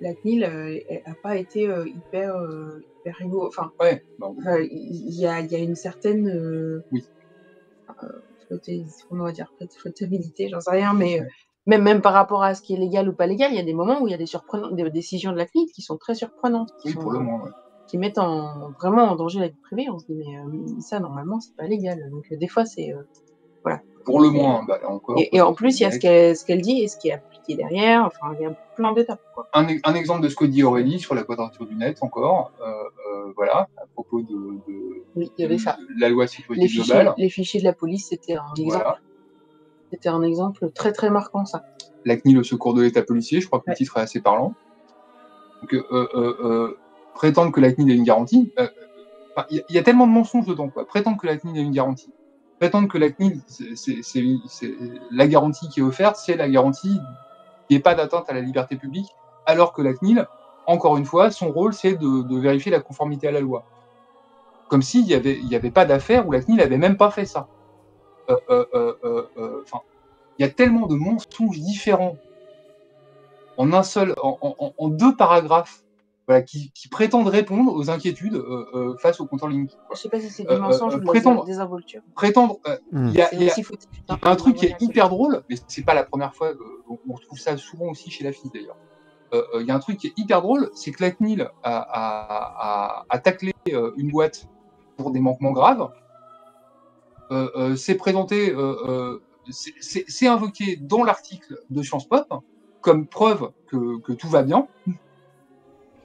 Speaker 3: la CNIL euh, a pas été hyper, hyper rigolo. Enfin,
Speaker 2: ouais, bon,
Speaker 3: euh, il y, a, il y a une certaine euh,
Speaker 2: Oui.
Speaker 3: euh, flotter- comment on va dire, peut-être flottabilité, j'en sais rien, mais euh, même, même par rapport à ce qui est légal ou pas légal, il y a des moments où il y a des, surprenantes, des décisions de la CNIL qui sont très surprenantes, qui,
Speaker 2: oui,
Speaker 3: sont-
Speaker 2: pour le moins. ouais.
Speaker 3: qui mettent en, vraiment en danger la vie privée. On se dit, mais euh, ça, normalement, c'est pas légal. Donc, euh, des fois, c'est. euh,
Speaker 2: Pour le moins, bah, là encore.
Speaker 3: et, et en plus, il y a ce qu'elle dit et ce qui est appliqué derrière. Enfin, il y a plein d'étapes. quoi.
Speaker 2: un, un exemple de ce que dit Aurélie sur la quadrature du net, encore. Euh, euh, voilà, à propos de, de-
Speaker 3: Oui, il y avait ça.
Speaker 2: de la loi sécurité
Speaker 3: Les fichiers,
Speaker 2: globale.
Speaker 3: les fichiers de la police, c'était un exemple.
Speaker 2: Voilà.
Speaker 3: C'était un exemple très très marquant, ça.
Speaker 2: La CNIL au secours de l'État policier, je crois que
Speaker 3: Ouais.
Speaker 2: le titre est assez parlant. Donc, euh, prétendre que la CNIL est une garantie, il y, a- il y a tellement de mensonges dedans. Quoi. Prétendre que la CNIL est une garantie. Prétendre que la CNIL, c'est- la garantie qui est offerte, c'est la garantie qu'il n'y ait pas d'atteinte à la liberté publique, alors que la CNIL, encore une fois, son rôle, c'est de, vérifier la conformité à la loi. Comme s'il n'y avait, pas d'affaire où la CNIL n'avait même pas fait ça. Euh, euh, euh, il y a tellement de mensonges différents en un seul, en deux paragraphes, voilà, qui, qui prétendent répondre aux inquiétudes euh, euh, face au compteur Linky. quoi.
Speaker 3: Je sais pas si c'est
Speaker 2: Euh,
Speaker 3: du mensonge
Speaker 2: euh,
Speaker 3: ou de la
Speaker 2: prétendre- euh,
Speaker 1: Hmm.
Speaker 2: il y a, y y un truc qui est hyper drôle, mais c'est pas la première fois. euh, on- retrouve ça souvent aussi chez la fille d'ailleurs. il y a un truc qui est hyper drôle, c'est que la CNIL a, a, a, a taclé euh, une boîte pour des manquements graves. Euh, euh, c'est présenté, euh, euh, c'est- invoqué dans l'article de Science Pop comme preuve que, que tout va bien,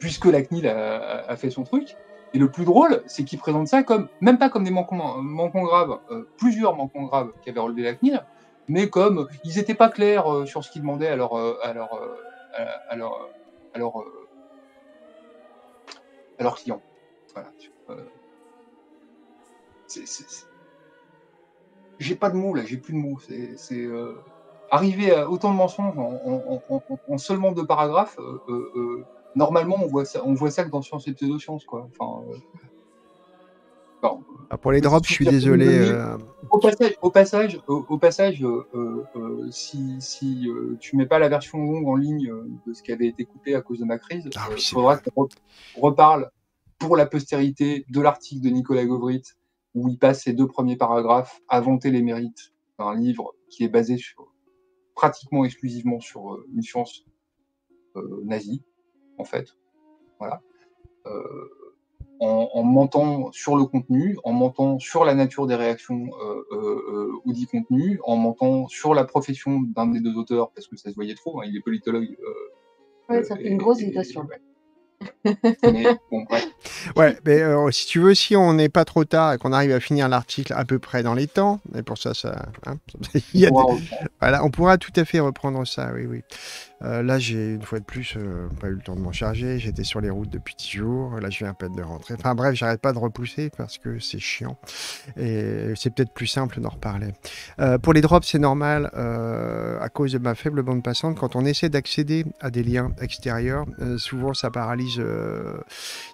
Speaker 2: puisque la CNIL a, fait son truc. Et le plus drôle, c'est qu'ils présentent ça comme, même pas comme des manquements, graves, euh, plusieurs manquements graves qu'avait relevé la CNIL, mais comme ils n'étaient pas clairs euh, sur ce qu'ils demandaient à leur, euh, à leur, euh, à, leur, à leur, à leurs clients. Voilà. J'ai pas de mots là, j'ai plus de mots. C'est arriver à autant de mensonges en, en- en- en- en seulement deux paragraphes. Euh, euh, euh, normalement, on voit ça, on voit ça que dans Science et Pseudosciences, quoi. Enfin, euh,
Speaker 1: Ah, pour les drops, je suis désolé. euh,
Speaker 2: au passage, au passage, au, au passage euh, euh, euh, si, si euh, tu mets pas la version longue en ligne euh, de ce qui avait été coupé à cause de ma crise,
Speaker 1: Ah oui,
Speaker 2: il faudra qu'on re- reparle pour la postérité de l'article de Nicolas Govrit où il passe ses deux premiers paragraphes à vanter les mérites d'un livre qui est basé sur, pratiquement exclusivement sur euh, une science euh, nazie, en fait. Voilà. Euh, en, en mentant sur le contenu, en mentant sur la nature des réactions euh, euh, euh, ou dit contenu, en mentant sur la profession d'un des deux auteurs, parce que ça se voyait trop, hein, il est politologue. euh,
Speaker 3: Ouais, ça fait une grosse hésitation.
Speaker 2: ouais. Mais bon, bref.
Speaker 1: Ouais, mais euh, si tu veux, si on n'est pas trop tard et qu'on arrive à finir l'article à peu près dans les temps, et pour ça, ça, hein, il y a
Speaker 2: on pourra
Speaker 1: des-
Speaker 2: reprendre.
Speaker 1: voilà, on pourra tout à fait reprendre ça, oui, oui. Euh, là, j'ai une fois de plus euh, pas eu le temps de m'en charger. J'étais sur les routes depuis 10 jours. Là, je viens à peine de rentrer. Enfin bref, j'arrête pas de repousser parce que c'est chiant. Et c'est peut-être plus simple d'en reparler. Euh, pour les drops, c'est normal euh, à cause de ma faible bande passante. Quand on essaie d'accéder à des liens extérieurs, euh, souvent ça paralyse, euh,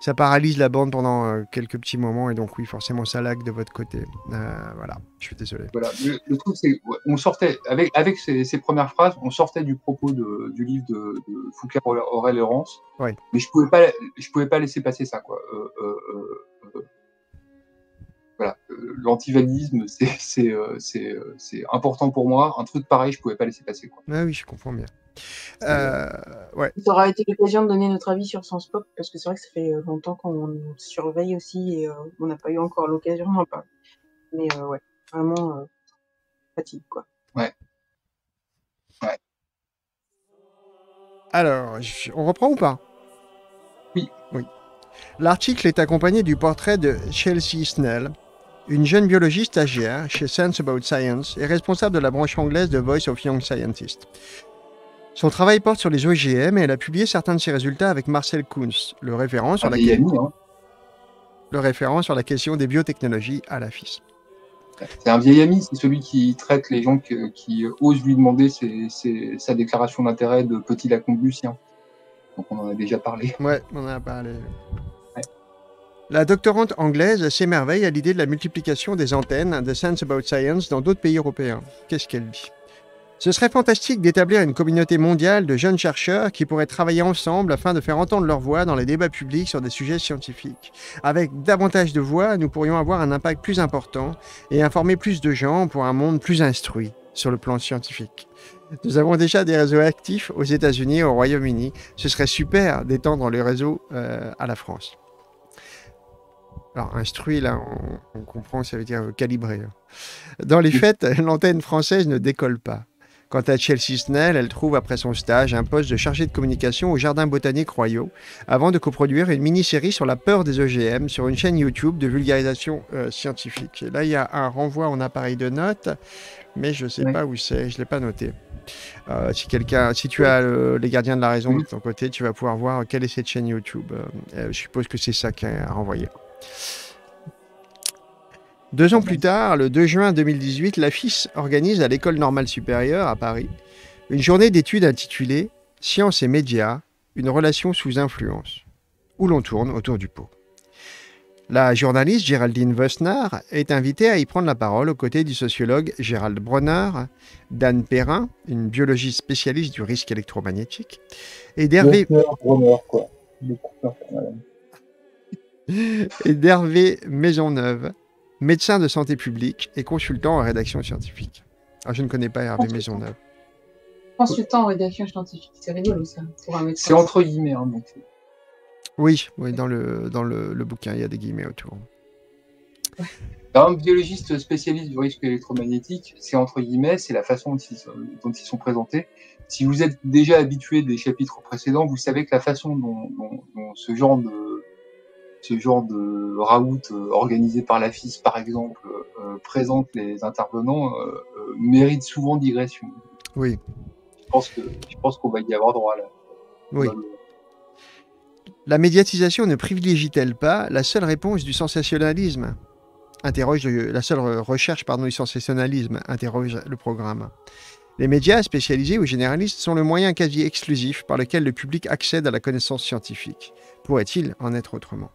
Speaker 1: ça paralyse la bande pendant euh, quelques petits moments. Et donc oui, forcément, ça lag de votre côté. Euh, voilà, je suis désolé.
Speaker 2: Voilà. Le, le truc, c'est on sortait avec avec ces, ces premières phrases, on sortait du propos de, du livre de, de Foucault Aurel Laurence.
Speaker 1: Ouais.
Speaker 2: Mais je pouvais pas, je pouvais pas laisser passer ça, quoi. Voilà. Euh, c'est important pour moi. Un truc pareil, je pouvais pas laisser passer, quoi.
Speaker 1: Ah oui, je comprends bien. Euh, ouais.
Speaker 3: Ça aura été l'occasion de donner notre avis sur Science Pop, parce que c'est vrai que ça fait euh, longtemps qu'on surveille aussi et euh, on n'a pas eu encore l'occasion d'en parler. Mais euh, ouais, vraiment euh, fatigue quoi.
Speaker 1: Alors, je- on reprend ou pas?
Speaker 2: Oui.
Speaker 1: Oui. L'article est accompagné du portrait de Chelsea Snell, une jeune biologiste stagiaire chez Sense About Science et responsable de la branche anglaise de Voice of Young Scientist. Son travail porte sur les OGM et elle a publié certains de ses résultats avec Marcel Kunz, le référent sur
Speaker 2: Un
Speaker 1: la,
Speaker 2: ami, hein.
Speaker 1: le référent sur la question des biotechnologies à la FIS.
Speaker 2: C'est un vieil ami, c'est celui qui traite les gens que- qui osent lui demander ses- ses- sa déclaration d'intérêt de petit Lacombe Lucien. Donc on en a déjà parlé.
Speaker 1: Ouais, on en a parlé. La doctorante anglaise s'émerveille à l'idée de la multiplication des antennes de Sense About Science dans d'autres pays européens. Qu'est-ce qu'elle dit? Ce serait fantastique d'établir une communauté mondiale de jeunes chercheurs qui pourraient travailler ensemble afin de faire entendre leur voix dans les débats publics sur des sujets scientifiques. Avec davantage de voix, nous pourrions avoir un impact plus important et informer plus de gens pour un monde plus instruit sur le plan scientifique. Nous avons déjà des réseaux actifs aux États-Unis et au Royaume-Uni. Ce serait super d'étendre le réseau euh, à la France. Alors, instruit, là, on, on comprend, ça veut dire calibré. hein. Dans les faits, l'antenne française ne décolle pas. Quant à Chelsea Snell, elle trouve après son stage un poste de chargée de communication au Jardin botanique Royaux, avant de coproduire une mini-série sur la peur des OGM sur une chaîne YouTube de vulgarisation euh, scientifique. Et là, il y a un renvoi en appareil de notes, mais je ne sais
Speaker 2: Oui.
Speaker 1: pas où c'est, je ne l'ai pas noté. Euh, si quelqu'un, si tu as euh, les gardiens de la raison
Speaker 2: Oui.
Speaker 1: de ton côté, tu vas pouvoir voir quelle est cette chaîne YouTube. Euh, je suppose que c'est ça qui a renvoyé. Deux ans plus tard, le 2 juin 2018, l'AFIS organise à l'École normale supérieure à Paris une journée d'études intitulée Science et médias, une relation sous influence, où l'on tourne autour du pot. La journaliste Géraldine Vosnar est invitée à y prendre la parole aux côtés du sociologue Gérald Bronner, d'Anne Perrin, une biologiste spécialiste du risque électromagnétique, et d'Hervé
Speaker 2: quoi.
Speaker 1: et d'Hervé Maisonneuve, médecin de santé publique et consultant en rédaction scientifique. Ah, je ne connais pas Hervé Maisonneuve.
Speaker 3: Consultant en rédaction scientifique, c'est rigolo ça.
Speaker 2: C'est entre guillemets. Hein, donc...
Speaker 1: Oui, oui, dans le, dans le, le, bouquin, il y a des guillemets autour.
Speaker 2: Un biologiste spécialiste du risque électromagnétique, c'est entre guillemets, c'est la façon dont ils, dont ils, sont présentés. Si vous êtes déjà habitué des chapitres précédents, vous savez que la façon dont, dont, dont ce genre de ce genre de raout euh, organisé par la FIS, par exemple, euh, présente les intervenants, euh, euh mérite souvent digression.
Speaker 1: Oui.
Speaker 2: Je pense que je pense qu'on va y avoir droit là.
Speaker 1: Oui. La médiatisation ne privilégie-t-elle pas la seule réponse du sensationnalisme? Interroge la seule recherche pardon, du sensationnalisme, interroge le programme. Les médias spécialisés ou généralistes sont le moyen quasi exclusif par lequel le public accède à la connaissance scientifique. Pourrait-il en être autrement?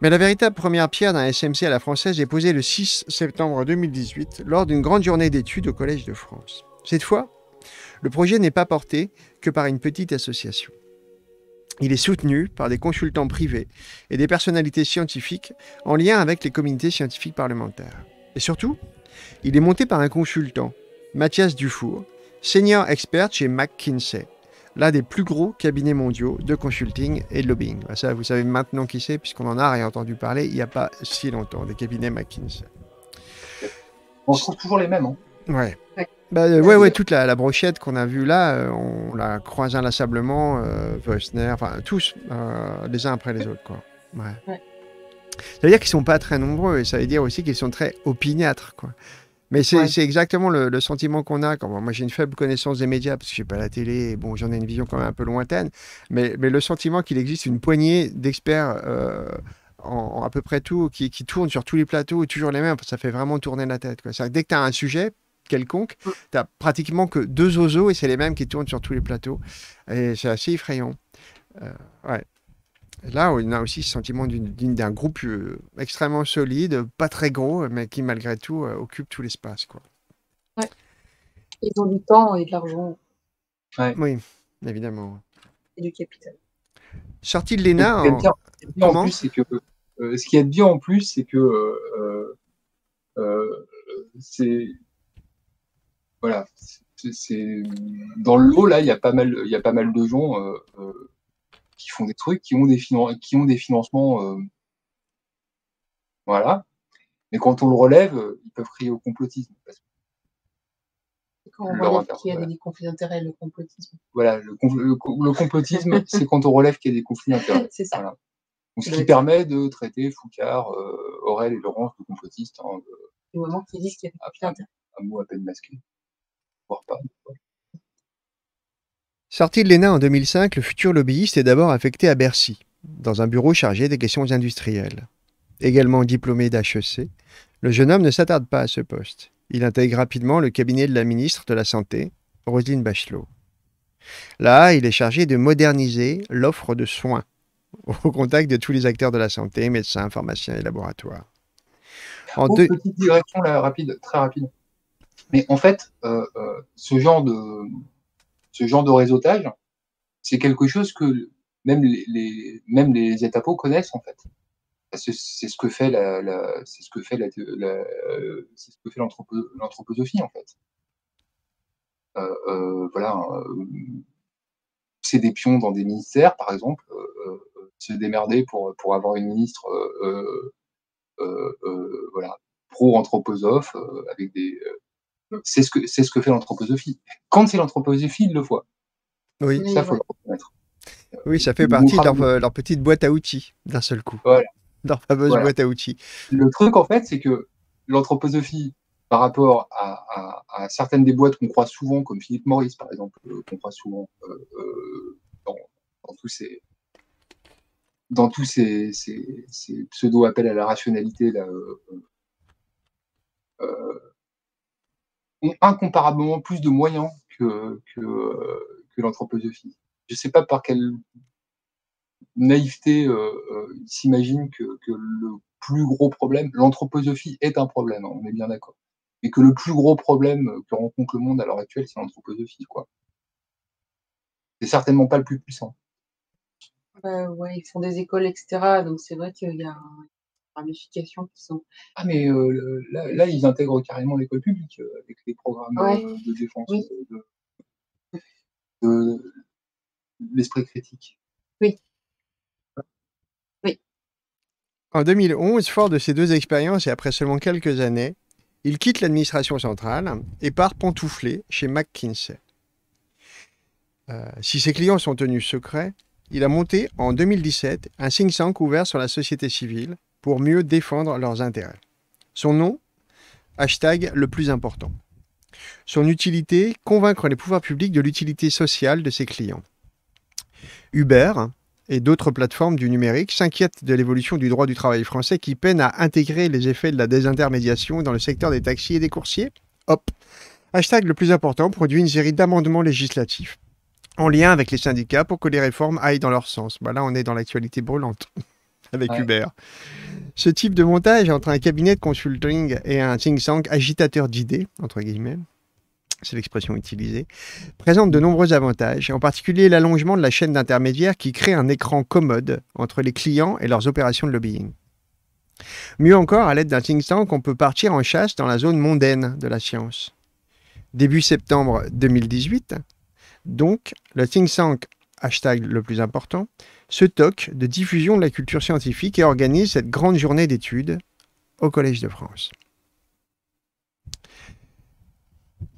Speaker 1: Mais la véritable première pierre d'un SMC à la française est posée le 6 septembre 2018 lors d'une grande journée d'études au Collège de France. Cette fois, le projet n'est pas porté que par une petite association. Il est soutenu par des consultants privés et des personnalités scientifiques en lien avec les communautés scientifiques parlementaires. Et surtout, il est monté par un consultant, Mathias Dufour, senior expert chez McKinsey, l'un des plus gros cabinets mondiaux de consulting et de lobbying. Bah, ça, vous savez maintenant qui c'est, puisqu'on en a rien entendu parler il n'y a pas si longtemps, des cabinets McKinsey.
Speaker 2: On trouve toujours les mêmes. Hein.
Speaker 1: Ouais. Bah, euh, ouais, ouais, toute la, la brochette qu'on a vue là, euh, on la croise inlassablement, euh, enfin tous, euh, les uns après les autres, quoi. Ouais.
Speaker 3: Ouais.
Speaker 1: Ça veut dire qu'ils sont pas très nombreux et ça veut dire aussi qu'ils sont très opiniâtres, quoi. Mais c'est
Speaker 3: Ouais.
Speaker 1: exactement le, le sentiment qu'on a. Quand, moi, j'ai une faible connaissance des médias parce que j'ai pas la télé. et Bon, j'en ai une vision quand même un peu lointaine. Mais, mais le sentiment qu'il existe une poignée d'experts euh, en, en à peu près tout, qui, qui tournent sur tous les plateaux, toujours les mêmes, ça fait vraiment tourner la tête. Quoi. C'est-à-dire que Dès que tu as un sujet quelconque,
Speaker 3: Mm.
Speaker 1: tu as pratiquement que deux oiseaux et c'est les mêmes qui tournent sur tous les plateaux. Et c'est assez effrayant. Euh, ouais. Là, on a aussi ce sentiment d'un groupe euh, extrêmement solide, pas très gros, mais qui malgré tout euh, occupe tout l'espace. Quoi.
Speaker 3: Ils ont du temps et de l'argent
Speaker 1: Oui, évidemment.
Speaker 3: et du capital.
Speaker 1: Sorti de l'ENA,
Speaker 2: Ce qui est
Speaker 1: en-
Speaker 2: bien- en plus, c'est que euh, ce qui est bien en plus, c'est que euh, euh, c'est voilà, c'est- dans le lot là, il y a pas mal, il y a pas mal de gens euh, euh, qui font des trucs, qui ont des finan- qui ont des financements, euh, voilà. Mais quand on le relève, euh, ils peuvent crier au complotisme. Parce que,
Speaker 3: quand on relève qu'il y a des conflits d'intérêts, le complotisme.
Speaker 2: voilà, le, com- le co- le complotisme, c'est quand on relève qu'il y a des conflits d'intérêts.
Speaker 3: C'est ça.
Speaker 2: Voilà. Donc, ce qui permet de traiter Foucard, euh, Aurel et Laurence de complotistes, hein,
Speaker 3: Du moment qu'ils disent qu'il y a des conflits d'intérêts.
Speaker 2: un mot à peine masqué, voire pas.
Speaker 1: Sorti de l'ENA en 2005, le futur lobbyiste est d'abord affecté à Bercy, dans un bureau chargé des questions industrielles. Également diplômé d'HEC, le jeune homme ne s'attarde pas à ce poste. Il intègre rapidement le cabinet de la ministre de la Santé, Roselyne Bachelot. Là, il est chargé de moderniser l'offre de soins au contact de tous les acteurs de la santé, médecins, pharmaciens et laboratoires. En
Speaker 2: Oh,
Speaker 1: deux-
Speaker 2: Petite digression là, rapide, très rapide. Mais en fait, euh, euh, ce genre de ce genre de réseautage, c'est quelque chose que même les, même les étapos connaissent en fait. C'est ce que fait la, c'est ce que fait la, c'est ce que fait l'anthropo- l'anthroposophie en fait. Euh, euh, voilà, euh, c'est des pions dans des ministères, par exemple, se démerder pour pour avoir une ministre voilà, pro-anthroposophe, euh, avec des. Euh, c'est ce que c'est ce que fait l'anthroposophie. Quand c'est l'anthroposophie, ils le voient.
Speaker 1: Oui,
Speaker 2: Ça, faut le reconnaître.
Speaker 1: oui, ça fait partie de leur, euh, leur petite boîte à outils d'un seul coup.
Speaker 2: Voilà.
Speaker 1: Leur fameuse
Speaker 2: Voilà.
Speaker 1: boîte à outils.
Speaker 2: Le truc, en fait, c'est que l'anthroposophie, par rapport à, à- à certaines des boîtes qu'on croit souvent, comme Philippe Maurice, par exemple, euh, qu'on croit souvent euh, euh, dans, dans tous ces dans tous ces, ces, ces pseudo-appels à la rationalité, là, euh, euh, ont incomparablement plus de moyens que, l'anthroposophie. Je ne sais pas par quelle naïveté euh, euh, ils s'imaginent que, le plus gros problème, l'anthroposophie est un problème, hein, on est bien d'accord, mais que le plus gros problème que rencontre le monde à l'heure actuelle, c'est l'anthroposophie, quoi. C'est certainement pas le plus puissant.
Speaker 3: Euh, ouais, ils font des écoles, etc. Donc c'est vrai qu'il y a ramifications qui sont.
Speaker 2: Ah, mais euh, là, là, ils intègrent carrément l'école publique euh, avec les programmes
Speaker 3: Ouais.
Speaker 2: euh, de défense
Speaker 3: Oui.
Speaker 2: de, de l'esprit critique.
Speaker 1: En 2011, fort de ces deux expériences et après seulement quelques années, il quitte l'administration centrale et part pantoufler chez McKinsey. Euh, si ses clients sont tenus secrets, il a monté en 2017 un think tank ouvert sur la société civile pour mieux défendre leurs intérêts. Son nom Hashtag le plus important. Son utilité Convaincre les pouvoirs publics de l'utilité sociale de ses clients. Uber et d'autres plateformes du numérique s'inquiètent de l'évolution du droit du travail français qui peine à intégrer les effets de la désintermédiation dans le secteur des taxis et des coursiers. Hop Hashtag le plus important produit une série d'amendements législatifs en lien avec les syndicats pour que les réformes aillent dans leur sens. Là, on est dans l'actualité brûlante avec
Speaker 2: Ouais.
Speaker 1: Uber. Ce type de montage entre un cabinet de consulting et un think tank agitateur d'idées, entre guillemets, c'est l'expression utilisée, présente de nombreux avantages, en particulier l'allongement de la chaîne d'intermédiaires qui crée un écran commode entre les clients et leurs opérations de lobbying. Mieux encore, à l'aide d'un think tank, on peut partir en chasse dans la zone mondaine de la science. Début septembre 2018, donc, le think tank, hashtag le plus important, se toque de diffusion de la culture scientifique et organise cette grande journée d'études au Collège de France.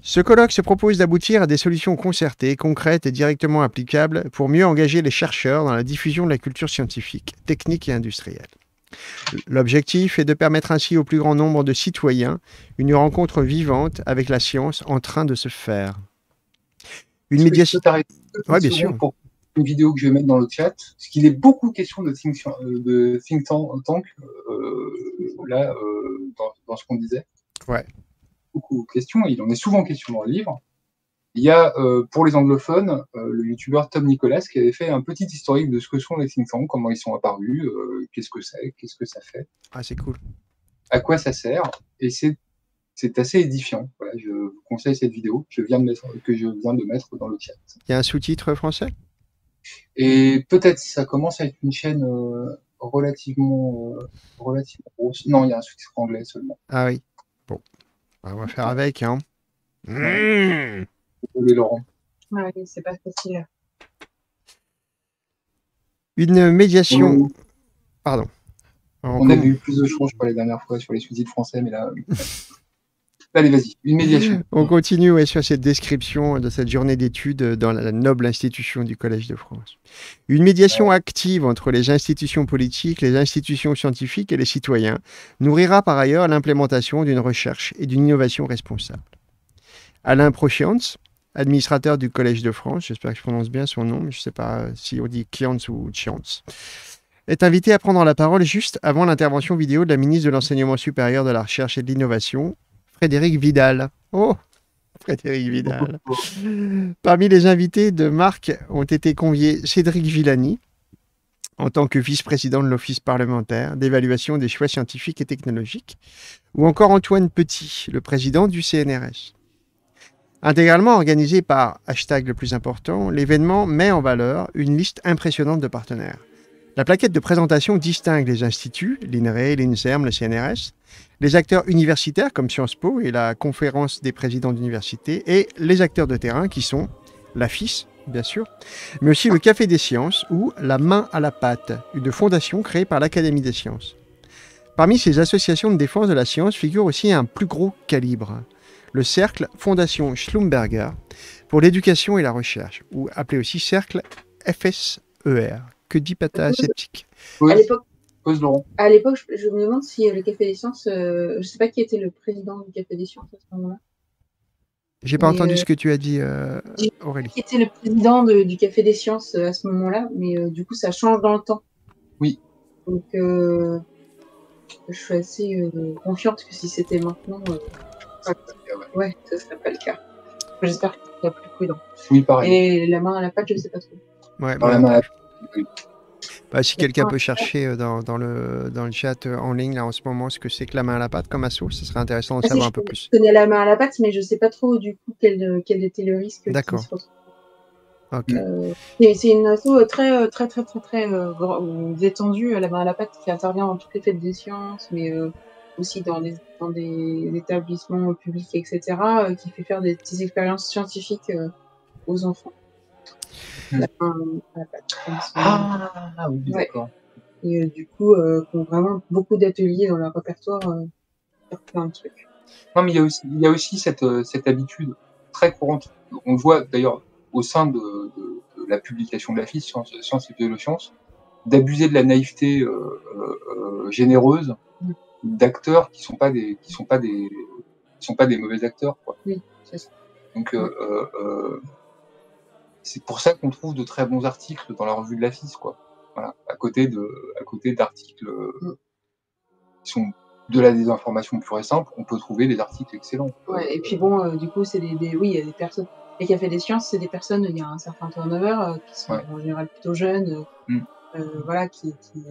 Speaker 1: Ce colloque se propose d'aboutir à des solutions concertées, concrètes et directement applicables pour mieux engager les chercheurs dans la diffusion de la culture scientifique, technique et industrielle. L'objectif est de permettre ainsi au plus grand nombre de citoyens une rencontre vivante avec la science en train de se faire. Une médiation. Ouais, bien sûr.
Speaker 2: Pour une vidéo que je vais mettre dans le chat, parce qu'il est beaucoup question de think, de think tank, euh, là, euh, dans, dans ce qu'on disait.
Speaker 1: Ouais.
Speaker 2: Beaucoup de questions, il en est souvent question dans le livre. Il y a, euh, pour les anglophones, le youtubeur Tom Nicholas qui avait fait un petit historique de ce que sont les think tanks, comment ils sont apparus, qu'est-ce que c'est, qu'est-ce que ça fait,
Speaker 1: Ah, c'est cool.
Speaker 2: à quoi ça sert, et c'est c'est assez édifiant. Voilà, je vous conseille cette vidéo je viens de mettre, que je viens de mettre dans le chat.
Speaker 1: Il y a un sous-titre français?
Speaker 2: Et peut-être ça commence à être une chaîne euh, relativement, euh, relativement grosse. Non, il y a un sous-titre anglais seulement.
Speaker 1: Ah oui. Bon. Bah, on va faire avec, hein. Mmh.
Speaker 2: Désolé Laurent.
Speaker 3: Ouais, c'est pas facile.
Speaker 1: Une médiation.
Speaker 2: On,
Speaker 1: Pardon.
Speaker 2: on avait eu plus de chance pour les dernières fois sur les sous-titres français, mais là. Euh, Allez, vas-y, une médiation.
Speaker 1: On continue ouais, sur cette description de cette journée d'études dans la noble institution du Collège de France. Une médiation active entre les institutions politiques, les institutions scientifiques et les citoyens nourrira par ailleurs l'implémentation d'une recherche et d'une innovation responsable. Alain Prochians, administrateur du Collège de France, j'espère que je prononce bien son nom, mais je ne sais pas si on dit Kians ou Chians, est invité à prendre la parole juste avant l'intervention vidéo de la ministre de l'Enseignement supérieur, de la Recherche et de l'Innovation, Frédéric Vidal. Oh, Frédéric Vidal. Parmi les invités de marque ont été conviés Cédric Villani, en tant que vice-président de l'Office parlementaire d'évaluation des choix scientifiques et technologiques, ou encore Antoine Petit, le président du CNRS. Intégralement organisé par hashtag le plus important, l'événement met en valeur une liste impressionnante de partenaires. La plaquette de présentation distingue les instituts, l'INRE, l'INSERM, le CNRS, les acteurs universitaires comme Sciences Po et la conférence des présidents d'université, et les acteurs de terrain qui sont la FIS, bien sûr, mais aussi le Café des Sciences ou la Main à la Pâte, une fondation créée par l'Académie des Sciences. Parmi ces associations de défense de la science figure aussi un plus gros calibre, le Cercle Fondation Schlumberger pour l'éducation et la recherche, ou appelé aussi Cercle FSER. Que dit Pata Sceptique?
Speaker 2: Pause,
Speaker 3: À l'époque,
Speaker 2: pause, Laurent.
Speaker 3: à l'époque, je, je me demande si le Café des Sciences, euh, je sais pas qui était le président du Café des Sciences à ce moment-là.
Speaker 1: J'ai pas
Speaker 3: Mais,
Speaker 1: entendu
Speaker 3: euh,
Speaker 1: ce que tu as dit, euh, Aurélie.
Speaker 3: Qui était le président de- du Café des Sciences euh, à ce moment-là, mais euh, du coup, ça change dans le temps.
Speaker 2: Oui.
Speaker 3: Donc, euh, je suis assez euh, confiante que si c'était maintenant, euh,
Speaker 2: Ouais.
Speaker 3: ouais, ce serait pas le cas. J'espère qu'il sera plus prudent.
Speaker 2: Oui, pareil.
Speaker 3: Et la main à la pâte, je sais pas trop.
Speaker 1: Ouais, bah,
Speaker 2: la main à- oui.
Speaker 1: Bah, si quelqu'un peut chercher euh, dans, dans le, dans le chat euh, en ligne là, en ce moment ce que c'est que la main à la pâte comme assaut, ce serait intéressant de
Speaker 3: Ah,
Speaker 1: savoir un peu plus.
Speaker 3: Je connais la main à la pâte, mais je sais pas trop du coup quel, quel était le risque.
Speaker 1: D'accord.
Speaker 3: Euh, c'est une asso très, très, très, très, très euh, étendue la main à la pâte qui intervient dans toutes les fêtes des sciences, mais euh, aussi dans des, dans des établissements publics, etc., qui fait faire des petites expériences scientifiques aux enfants. Ça.
Speaker 2: Ah, oui,
Speaker 3: Ouais.
Speaker 2: d'accord.
Speaker 3: Et euh, du coup, euh, qui ont vraiment beaucoup d'ateliers dans leur répertoire euh, sur plein de trucs.
Speaker 2: Non, mais il y a aussi, il y a aussi cette, euh, cette habitude très courante. On le voit d'ailleurs au sein de, de- de la publication de la FIS, Sciences, Sciences et Biosciences, d'abuser de la naïveté euh, euh, euh, généreuse
Speaker 3: Mm.
Speaker 2: d'acteurs qui sont pas des qui sont pas des qui sont pas des mauvais acteurs. Quoi.
Speaker 3: Oui, ça.
Speaker 2: Donc euh, euh, euh, c'est pour ça qu'on trouve de très bons articles dans la revue de la FIS, quoi. Voilà, à côté de à côté d'articles euh, qui sont de la désinformation pure et simple, on peut trouver des articles excellents.
Speaker 3: Ouais, et puis bon, euh, du coup, c'est des, des, oui, il y a des personnes. Les cafés des sciences, c'est des personnes, il y a un certain turnover euh, qui sont
Speaker 2: Ouais.
Speaker 3: en général plutôt jeunes, euh,
Speaker 2: Mm.
Speaker 3: voilà, qui, qui,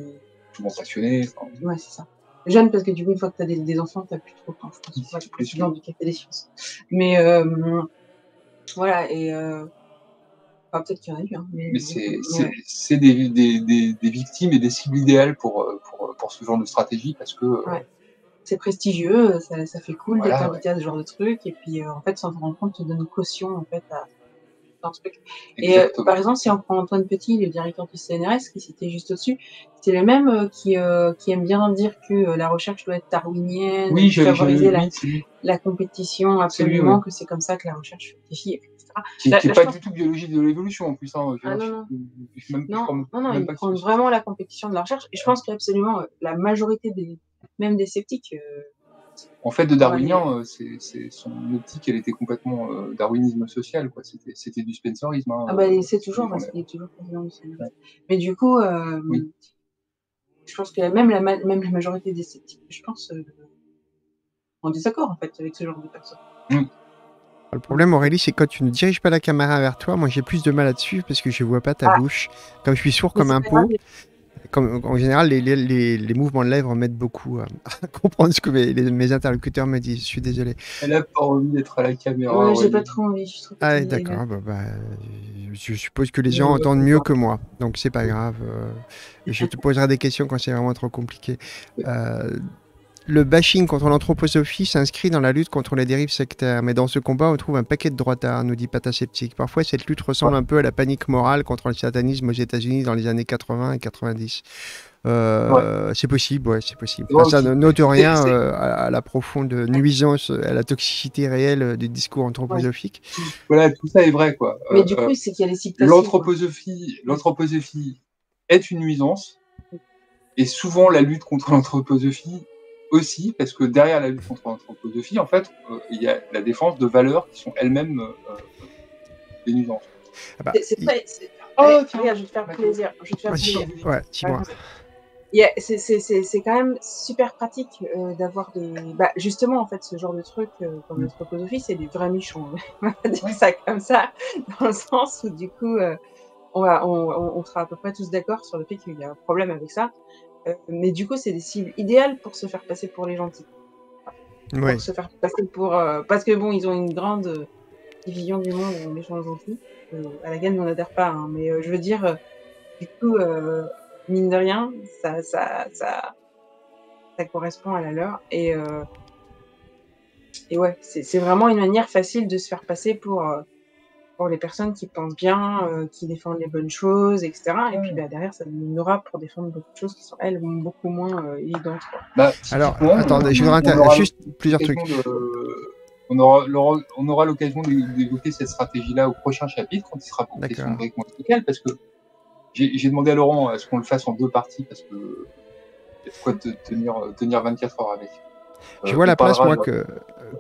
Speaker 2: souvent passionnés. enfin,
Speaker 3: ouais, c'est ça. Jeunes parce que du coup, une fois que tu as des, des enfants, t'as plus trop de temps, je pense. Voilà, du café des sciences. Mais euh, voilà, et euh, enfin, peut-être qu'il y en a eu, hein, mais,
Speaker 2: mais c'est
Speaker 3: ouais.
Speaker 2: des, des, des, des victimes et des cibles idéales pour, euh, pour, pour ce genre de stratégie parce que euh,
Speaker 3: Ouais. c'est prestigieux, euh, ça, ça fait cool
Speaker 2: Voilà,
Speaker 3: d'être invité à ce genre de truc, et puis euh, en fait, sans te rendre compte, te donne une caution en fait à truc. Et euh, par exemple, si on prend Antoine Petit, le directeur du CNRS, qui c'était juste au-dessus, c'est le même euh, qui, euh, qui aime bien dire que euh, la recherche doit être darwinienne,
Speaker 2: oui,
Speaker 3: favoriser la, compétition
Speaker 2: lui,
Speaker 3: absolument,
Speaker 2: ouais.
Speaker 3: que c'est comme ça que la recherche etc.
Speaker 2: qui n'est pas du tout biologie de l'évolution en plus. Hein,
Speaker 3: Ah, non, non. Non, ils prennent vraiment la compétition de la recherche, et je pense qu'absolument euh, la majorité des, même des sceptiques, euh,
Speaker 2: En fait, de darwinien, euh, c'est son optique, elle était complètement euh, darwinisme social, quoi. C'était c'était du spencerisme. Hein,
Speaker 3: Ah bah,
Speaker 2: euh,
Speaker 3: c'est toujours, parce qu'il est toujours président du CNRS. Mais du coup, euh,
Speaker 2: Oui.
Speaker 3: je pense que même la, même la majorité des sceptiques, je pense, en désaccord en fait avec ce genre de personnes.
Speaker 1: Le problème, Aurélie, c'est quand tu ne diriges pas la caméra vers toi, moi j'ai plus de mal là-dessus parce que je vois pas ta
Speaker 3: Ah.
Speaker 1: bouche. Comme je suis sourd comme un pot, comme, en général, les, les, les, les mouvements de lèvres m'aident beaucoup à, à comprendre ce que mes, les- mes interlocuteurs me disent. Je suis désolé.
Speaker 2: Elle a pas envie d'être à la caméra.
Speaker 3: Ouais, j'ai pas trop envie, je suis
Speaker 1: Ah, d'accord. Bah, bah, je suppose que les gens entendent mieux que moi, donc c'est pas grave. euh, je te poserai des questions quand c'est vraiment trop compliqué. Euh, le bashing contre l'anthroposophie s'inscrit dans la lutte contre les dérives sectaires, mais dans ce combat, on trouve un paquet de droitards, nous dit Patasceptique. Parfois, cette lutte ressemble un peu à la panique morale contre le satanisme aux États-Unis dans les années 80 et 90. Euh, C'est possible, ouais, c'est possible.
Speaker 2: Ouais,
Speaker 1: Enfin, ça note rien euh, à, à la profonde nuisance, à la toxicité réelle euh, du discours anthroposophique.
Speaker 2: Voilà, tout ça est vrai, quoi.
Speaker 3: Mais
Speaker 2: Euh,
Speaker 3: du
Speaker 2: euh,
Speaker 3: coup, c'est qu'il y a les
Speaker 2: l'anthroposophie, l'anthroposophie est une nuisance, et souvent la lutte contre l'anthroposophie aussi, parce que derrière la lutte contre l'anthroposophie, en fait, euh, il y a la défense de valeurs qui sont elles-mêmes euh, euh, des nuisances.
Speaker 1: Ah bah,
Speaker 3: C'est-
Speaker 1: il-
Speaker 3: très- c'est-
Speaker 2: Oh,
Speaker 3: Allez,
Speaker 2: tiens.
Speaker 3: regarde, je vais te faire plaisir. Je vais te faire plaisir.
Speaker 1: ouais, dis-moi.
Speaker 3: C'est- c'est c'est- c'est quand même super pratique euh, d'avoir des. Bah, justement, en fait, ce genre de truc, euh, comme
Speaker 2: Mm.
Speaker 3: l'anthroposophie, c'est des vrais méchants. On va dire ça comme ça, dans le sens où, du coup, euh, on, va, on, on, on sera à peu près tous d'accord sur le fait qu'il y a un problème avec ça. Euh, mais du coup, c'est des cibles idéales pour se faire passer pour les gentils.
Speaker 1: Ouais.
Speaker 3: Pour se faire passer pour. euh, parce que, bon, ils ont une grande euh, division du monde, méchants et gentils. À laquelle on n'adhère pas. hein. mais je veux dire, du coup, mine de rien, ça, ça, ça, ça correspond à la leur. Et, euh, et ouais, c'est vraiment une manière facile de se faire passer pour, pour les personnes qui pensent bien, euh, qui défendent les bonnes choses, etc. Et puis bah, derrière, ça donne une aura pour défendre beaucoup de choses qui sont, elles, beaucoup moins euh, évidentes. quoi.
Speaker 2: Bah,
Speaker 1: Alors, attendez, je voudrais
Speaker 2: on
Speaker 1: inter-
Speaker 2: aura
Speaker 1: juste plusieurs trucs.
Speaker 2: de- On aura, on aura l'occasion d'é- d'évoquer cette stratégie-là au prochain chapitre quand il sera pour question de musicales, parce que j'ai demandé à Laurent à ce qu'on le fasse en deux parties parce que il y a de quoi te- tenir, tenir 24 heures avec.
Speaker 1: Je
Speaker 2: Euh,
Speaker 1: vois
Speaker 2: on
Speaker 1: la place, moi, que.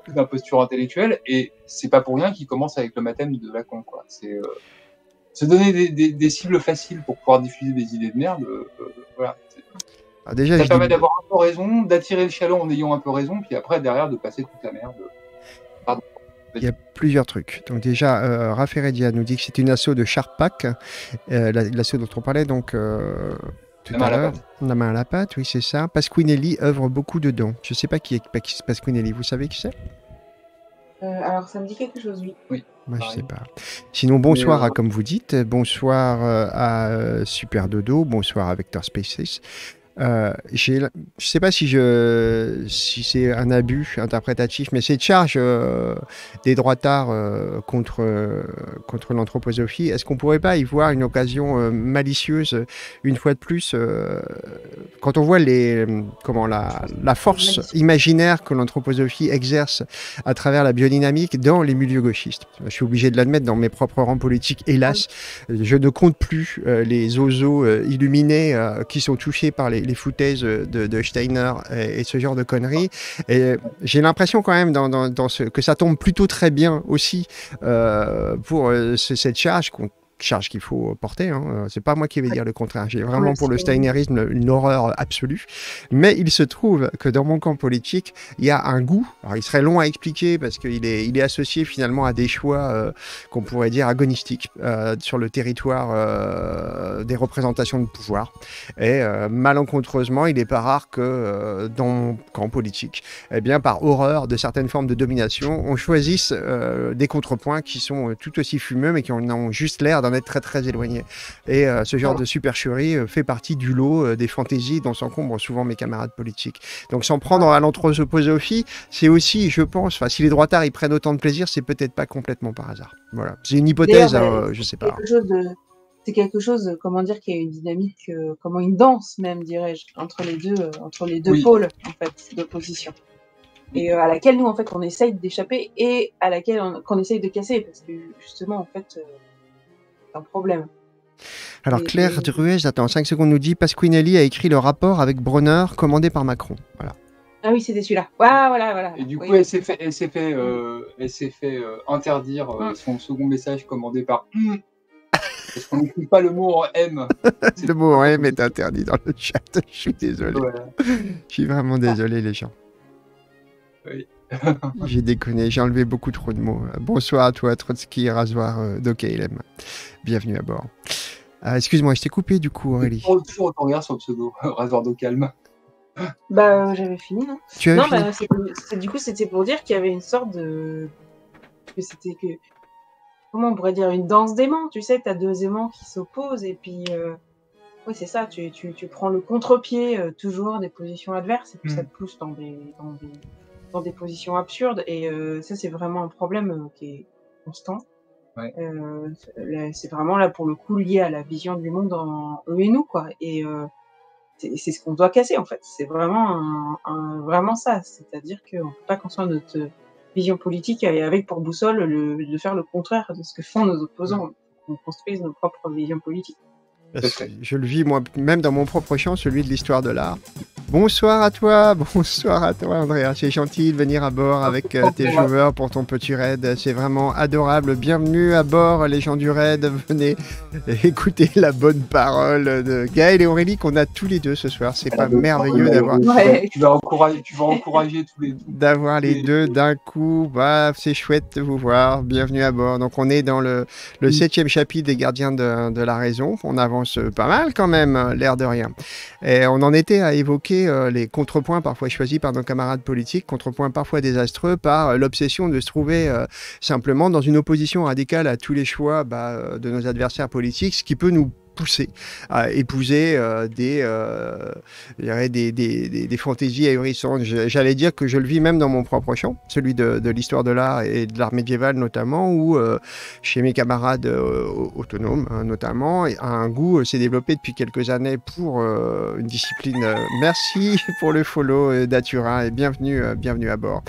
Speaker 2: d'imposture intellectuelle et c'est pas pour rien qu'il commence avec le mathème de Lacan quoi. C'est euh, se donner des, des, des cibles faciles pour pouvoir diffuser des idées de merde. euh, voilà.
Speaker 1: Ah, déjà,
Speaker 2: Ça
Speaker 1: je
Speaker 2: permet
Speaker 1: dis-
Speaker 2: d'avoir un peu raison, d'attirer le chaland en ayant un peu raison, puis après derrière de passer toute la merde. Pardon.
Speaker 1: Il y a plusieurs trucs. Donc déjà, euh, Raffaredia nous dit que c'est une asso de Charpak, euh, la- l'asso dont on parlait donc tout
Speaker 2: La main
Speaker 1: à
Speaker 2: à la
Speaker 1: l'heure. La main à la pâte, oui c'est ça. Pasquinelli œuvre beaucoup dedans. Je sais pas qui est Pas- Pasquinelli, vous savez qui c'est?
Speaker 3: Euh, alors, ça me dit quelque chose, oui.
Speaker 1: Moi, je
Speaker 2: Pareil.
Speaker 1: sais pas. Sinon, bonsoir
Speaker 2: Mais, euh,
Speaker 1: à, comme vous dites, bonsoir euh, à Super Dodo, bonsoir à Vector Spaces. Euh, je sais pas si, je, si c'est un abus interprétatif, mais cette charge euh, des droitards euh, contre, contre l'anthroposophie, est-ce qu'on pourrait pas y voir une occasion malicieuse, une fois de plus, quand on voit les, comment, la, la force imaginaire que l'anthroposophie exerce à travers la biodynamique dans les milieux gauchistes? Je suis obligé de l'admettre dans mes propres rangs politiques, hélas. Je ne compte plus les ozos illuminés qui sont touchés par les, les foutaises de, Steiner et, ce genre de conneries. Et j'ai l'impression quand même que ça tombe plutôt très bien aussi euh, pour euh, ce- cette charge qu'on charge qu'il faut porter. Hein. Euh, C'est pas moi qui vais dire le contraire. J'ai vraiment pour le steinerisme une horreur absolue. Mais il se trouve que dans mon camp politique, il y a un goût. Alors il serait long à expliquer parce qu'il est, il est associé finalement à des choix euh, qu'on pourrait dire agonistiques euh, sur le territoire euh, des représentations de pouvoir. Et euh, malencontreusement, il n'est pas rare que euh, dans mon camp politique, eh bien, par horreur de certaines formes de domination, on choisisse euh, des contrepoints qui sont euh, tout aussi fumeux, mais qui en ont juste l'air d'en être très très éloignés. Et euh, ce genre de supercherie euh, fait partie du lot euh, des fantaisies dont s'encombrent souvent mes camarades politiques. Donc s'en prendre à l'anthroposophie, c'est aussi, je pense, enfin, si les droitards y prennent autant de plaisir, c'est peut-être pas complètement par hasard. Voilà, c'est une hypothèse, hein, je sais pas.
Speaker 3: c'est quelque chose comment dire qui a une dynamique euh, comment une danse même dirais-je entre les deux euh, entre les deux
Speaker 2: Oui.
Speaker 3: pôles en fait d'opposition et euh, à laquelle nous en fait on essaye d'échapper et à laquelle on, qu'on essaye de casser parce que justement en fait euh, un problème
Speaker 1: Alors Claire
Speaker 3: et-
Speaker 1: Druez, attends, 5 secondes, nous dit Pasquinelli a écrit le rapport avec Bronner commandé par Macron. Voilà.
Speaker 3: ah oui c'était celui-là voilà voilà voilà
Speaker 2: Et du
Speaker 3: Oui.
Speaker 2: coup, elle s'est fait, elle s'est fait, euh, elle s'est fait euh, interdire euh, son second message commandé par Mm. Parce qu'on n'écrit pas le mot en M.
Speaker 1: Le mot M est interdit dans le chat. Je suis désolé.
Speaker 2: Voilà.
Speaker 1: Je suis vraiment désolé, les gens.
Speaker 2: Oui.
Speaker 1: J'ai déconné, j'ai enlevé beaucoup trop de mots. Bonsoir à toi, Trotsky, rasoir euh, d'OKLM. Bienvenue à bord. Ah, Excuse-moi, je t'ai coupé du coup, Aurélie.
Speaker 2: Toujours, toujours autant regard sur le pseudo, rasoir calme.
Speaker 3: bah euh, j'avais fini non
Speaker 1: Tu
Speaker 3: Non,
Speaker 1: fini
Speaker 3: bah, du coup, c'était pour dire qu'il y avait une sorte de. que c'était que. Comment on pourrait dire Une danse d'aimants, tu sais, t'as deux aimants qui s'opposent, et puis. Euh... Oui, c'est ça, tu, tu, tu prends le contre-pied euh, toujours des positions adverses, et puis
Speaker 2: Mm.
Speaker 3: ça te pousse dans des, dans des, dans des positions absurdes, et euh, ça, c'est vraiment un problème euh, qui est constant.
Speaker 2: Ouais.
Speaker 3: Euh, c'est vraiment là, pour le coup, lié à la vision du monde en eux et nous, quoi. Et. Euh, c'est ce qu'on doit casser en fait. C'est vraiment un, un- vraiment ça. C'est-à-dire qu'on ne peut pas construire notre vision politique et avec pour boussole le, de faire le contraire de ce que font nos opposants. On construise nos propres visions politiques.
Speaker 1: Je le vis moi-même dans mon propre champ, celui de l'histoire de l'art. Bonsoir à toi, bonsoir à toi Andrea, c'est gentil de venir à bord avec euh, tes joueurs pour ton petit raid, c'est vraiment adorable. Bienvenue à bord les gens du raid, venez écouter la bonne parole de Gaël et Aurélie qu'on a tous les deux ce soir, c'est pas merveilleux d'avoir
Speaker 2: Tu vas-
Speaker 3: Ouais.
Speaker 2: Tu vas encourager, tu vas encourager tous les.
Speaker 1: d'avoir les deux d'un coup. Bah, c'est chouette de vous voir. Bienvenue à bord. Donc, on est dans le, septième chapitre des Gardiens de, de la Raison. On avance pas mal quand même, l'air de rien. Et on en était à évoquer euh, les contrepoints parfois choisis par nos camarades politiques, contrepoints parfois désastreux par euh, l'obsession de se trouver euh, simplement dans une opposition radicale à tous les choix bah, de nos adversaires politiques, ce qui peut nous à épouser euh, des, euh, des, des, des, fantaisies ahurissantes. J'allais dire que je le vis même dans mon propre champ, celui de, l'histoire de l'art et de l'art médiéval notamment, où euh, chez mes camarades euh, au- autonomes hein, notamment, un goût s'est développé depuis quelques années pour une discipline. merci pour le follow d'Aturin et bienvenue, bienvenue à bord.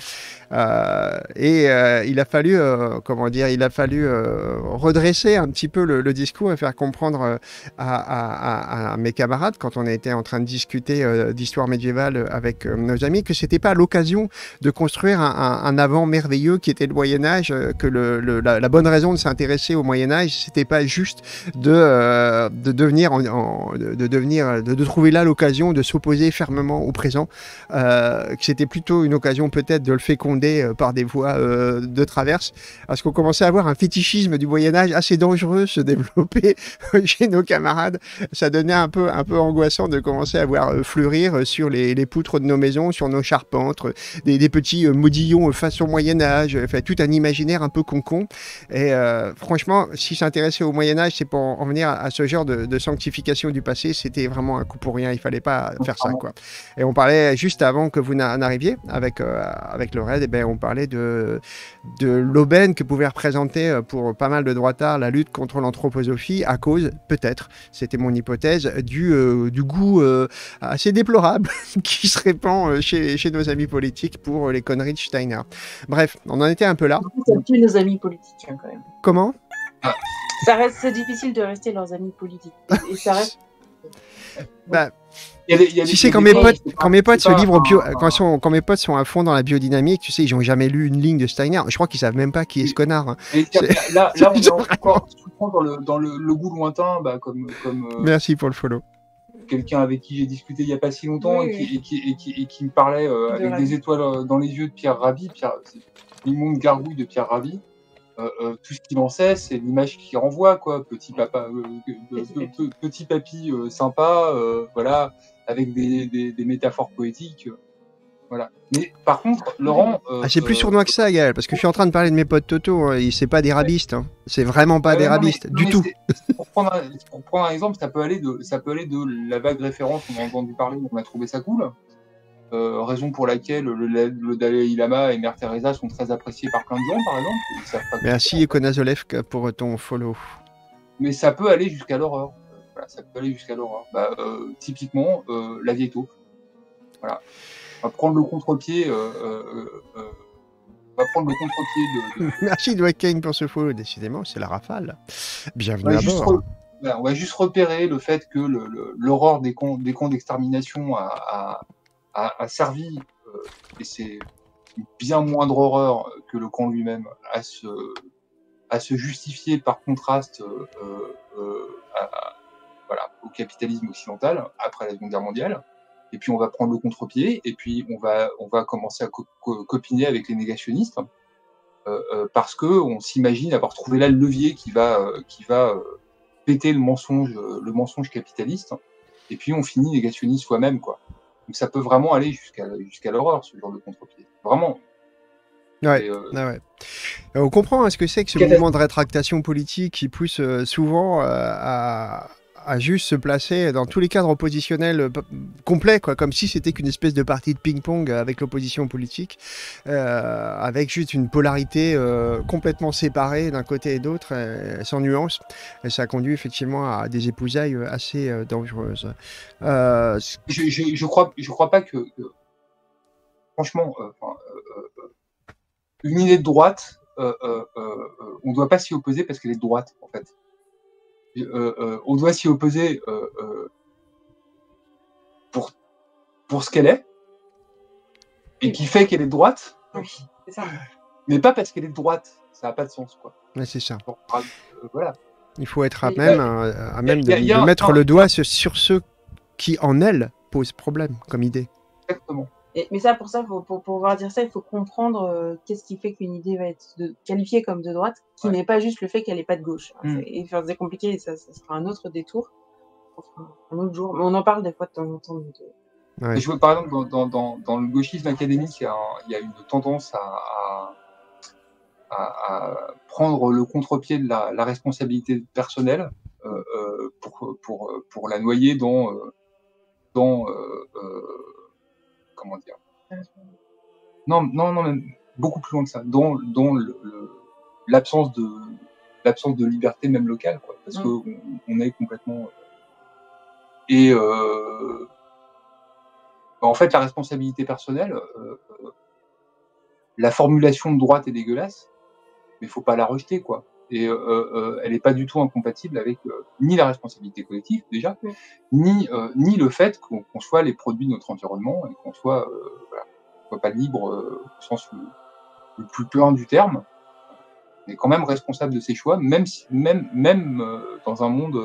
Speaker 1: Euh, et euh, il a fallu, euh, comment dire, il a fallu redresser un petit peu le, discours et faire comprendre à, mes camarades quand on était en train de discuter d'histoire médiévale avec nos amis que c'était pas l'occasion de construire un, avant merveilleux qui était le Moyen Âge, que la, bonne raison de s'intéresser au Moyen Âge, c'était pas juste de, de devenir, en- en- de, de devenir, de, trouver là l'occasion de s'opposer fermement au présent, que c'était plutôt une occasion peut-être de le féconder euh, par des voies euh, de traverse, parce qu'on commençait à avoir un fétichisme du Moyen Âge assez dangereux se développer chez nos camarades. Ça devenait un peu, un peu angoissant de commencer à voir euh, fleurir sur les, les poutres de nos maisons, sur nos charpentes, des, des petits modillons façon Moyen Âge, enfin, tout un imaginaire un peu concon. Et franchement, si s'intéresser au Moyen Âge, c'est pour en venir à, à ce genre de, de sanctification du passé, c'était vraiment un coup pour rien. Il fallait pas faire ça, quoi. Et on parlait juste avant que vous n'a- n'arriviez avec euh, avec le raid, ben on parlait de de l'aubaine que pouvait représenter euh, pour pas mal de droitards la lutte contre l'anthroposophie à cause, peut-être, c'était mon hypothèse, du euh, du goût euh, assez déplorable qui se répand chez chez nos amis politiques pour les conneries de Steiner. Bref, on en était un peu là.
Speaker 3: Ça tue nos amis politiques hein, quand même.
Speaker 1: Comment?
Speaker 3: Ça reste c'est difficile de rester leurs amis politiques. Et ça reste.
Speaker 1: Bah, Tu sais, quand mes potes, quand mes se livrent au bio, quand, mes potes sont à fond dans la biodynamique, tu sais, ils ont jamais lu une ligne de Steiner. Je crois qu'ils savent même pas qui est ce connard. hein.
Speaker 2: Là, là, on est encore dans le, dans le, goût lointain, bah, comme, comme euh,
Speaker 1: Merci pour le follow.
Speaker 2: quelqu'un avec qui j'ai discuté il n'y a pas si longtemps
Speaker 3: Oui,
Speaker 2: et, qui, et, qui, et, qui, et qui me parlait euh,
Speaker 3: De
Speaker 2: avec
Speaker 3: Ravi.
Speaker 2: des étoiles euh, dans les yeux de Pierre Rabhi. Pierre, l'immonde gargouille de Pierre Rabhi. Euh, euh, tout ce qu'il en sait, c'est l'image qu'il renvoie, quoi. Petit papa,
Speaker 3: Petit
Speaker 2: pe- pe- petit papy euh, sympa, euh, voilà, avec des, des, des métaphores poétiques. voilà. Mais par contre, Laurent. euh,
Speaker 1: Ah, c'est plus
Speaker 2: euh,
Speaker 1: sournois que ça, Gaël, parce que je suis en train de parler de mes potes Toto. Hein, et c'est pas des rabistes. hein. C'est vraiment pas des
Speaker 2: non,
Speaker 1: rabistes, du
Speaker 2: mais
Speaker 1: tout.
Speaker 2: Pour prendre, un, pour prendre un exemple, ça peut aller de, ça peut aller de la vague référence qu'on a entendu parler, on a trouvé ça cool. Euh, raison pour laquelle le, le Dalai Lama et Mère Teresa sont très appréciés par plein de gens, par exemple.
Speaker 1: Merci, Ekonazolev, pour ton follow.
Speaker 2: Mais ça peut aller jusqu'à l'horreur. Voilà, ça peut aller jusqu'à l'horreur. Bah, euh, typiquement, euh, la vieille taupe. Voilà. On va prendre le contre-pied. euh, on va prendre le contre-pied de, de-
Speaker 1: Merci, Kane, pour ce follow. Décidément, c'est la rafale. Bienvenue à bord.
Speaker 2: re- voilà, on va juste repérer le fait que le- le- l'horreur des camps des camps d'extermination a, a- a- a servi, et c'est une bien moindre horreur que le camp lui-même, à se, à se justifier par contraste euh, euh, à- voilà, au capitalisme occidental après la Seconde Guerre mondiale. Et puis on va prendre le contre-pied, et puis on va, on va commencer à co- co- copiner avec les négationnistes, euh, euh, parce que on s'imagine avoir trouvé là le levier qui va, euh, qui va péter le mensonge, le mensonge capitaliste, et puis on finit négationniste soi-même, quoi. Donc ça peut vraiment aller jusqu'à jusqu'à l'horreur, ce genre de contre-pied. Vraiment.
Speaker 1: Ouais.
Speaker 2: Euh,
Speaker 1: Ah ouais. On comprend hein, ce que c'est que ce mouvement de rétractation politique qui pousse euh, souvent euh, à, à juste se placer dans tous les cadres oppositionnels euh, complets, quoi, comme si c'était qu'une espèce de partie de ping-pong avec l'opposition politique, euh, avec juste une polarité euh, complètement séparée d'un côté et d'autre, sans nuance. Et ça conduit effectivement à des épousailles assez dangereuses.
Speaker 2: Je, je, crois, je crois pas que, que- franchement, une idée de droite, on doit pas s'y opposer parce qu'elle est de droite, en fait. Euh, euh, on doit s'y opposer euh, euh, pour, pour ce qu'elle est, et qui fait qu'elle est droite,
Speaker 3: Oui, c'est ça.
Speaker 2: mais pas parce qu'elle est droite. Ça n'a pas de sens, quoi.
Speaker 1: ouais, c'est ça.
Speaker 2: Bon, euh, voilà.
Speaker 1: Il faut être à même, euh, à même de,
Speaker 2: un-
Speaker 1: mettre
Speaker 2: non.
Speaker 1: le doigt sur, sur ceux qui, en elle, posent problème comme idée.
Speaker 2: Exactement.
Speaker 3: Et- mais ça, pour ça, faut- pour, pouvoir dire ça, il faut comprendre euh, qu'est-ce qui fait qu'une idée va être de- qualifiée comme de droite, qui
Speaker 2: Ouais.
Speaker 3: n'est pas juste le fait qu'elle n'est pas de gauche.
Speaker 2: Mm.
Speaker 3: C'est- Et faire c'est compliqué, ça, ça sera un autre détour. On fera un autre jour. Mais on en parle des fois de temps en temps. donc,
Speaker 1: Ouais.
Speaker 2: Et je vois par exemple dans, dans, dans, dans le gauchisme académique, il y a, un- il y a une tendance à, à, à- à prendre le contre-pied de la, la responsabilité personnelle euh, euh, pour, pour, pour la noyer dans, dans euh, euh, comment dire Non, non, non, même beaucoup plus loin que ça, le- le- l'absence de l'absence de liberté même locale, quoi, parce
Speaker 3: Mm.
Speaker 2: qu'on on est complètement et euh, en fait, la responsabilité personnelle, euh, euh, la formulation de droite est dégueulasse, mais faut pas la rejeter, quoi. Et euh, euh, elle n'est pas du tout incompatible avec euh, ni la responsabilité collective déjà,
Speaker 3: Oui.
Speaker 2: ni ni le fait qu'on soit les produits de notre environnement et qu'on soit voilà, soit pas libre au sens le, le plus plein du terme. On est quand même responsable de ses choix, même si, même même dans un monde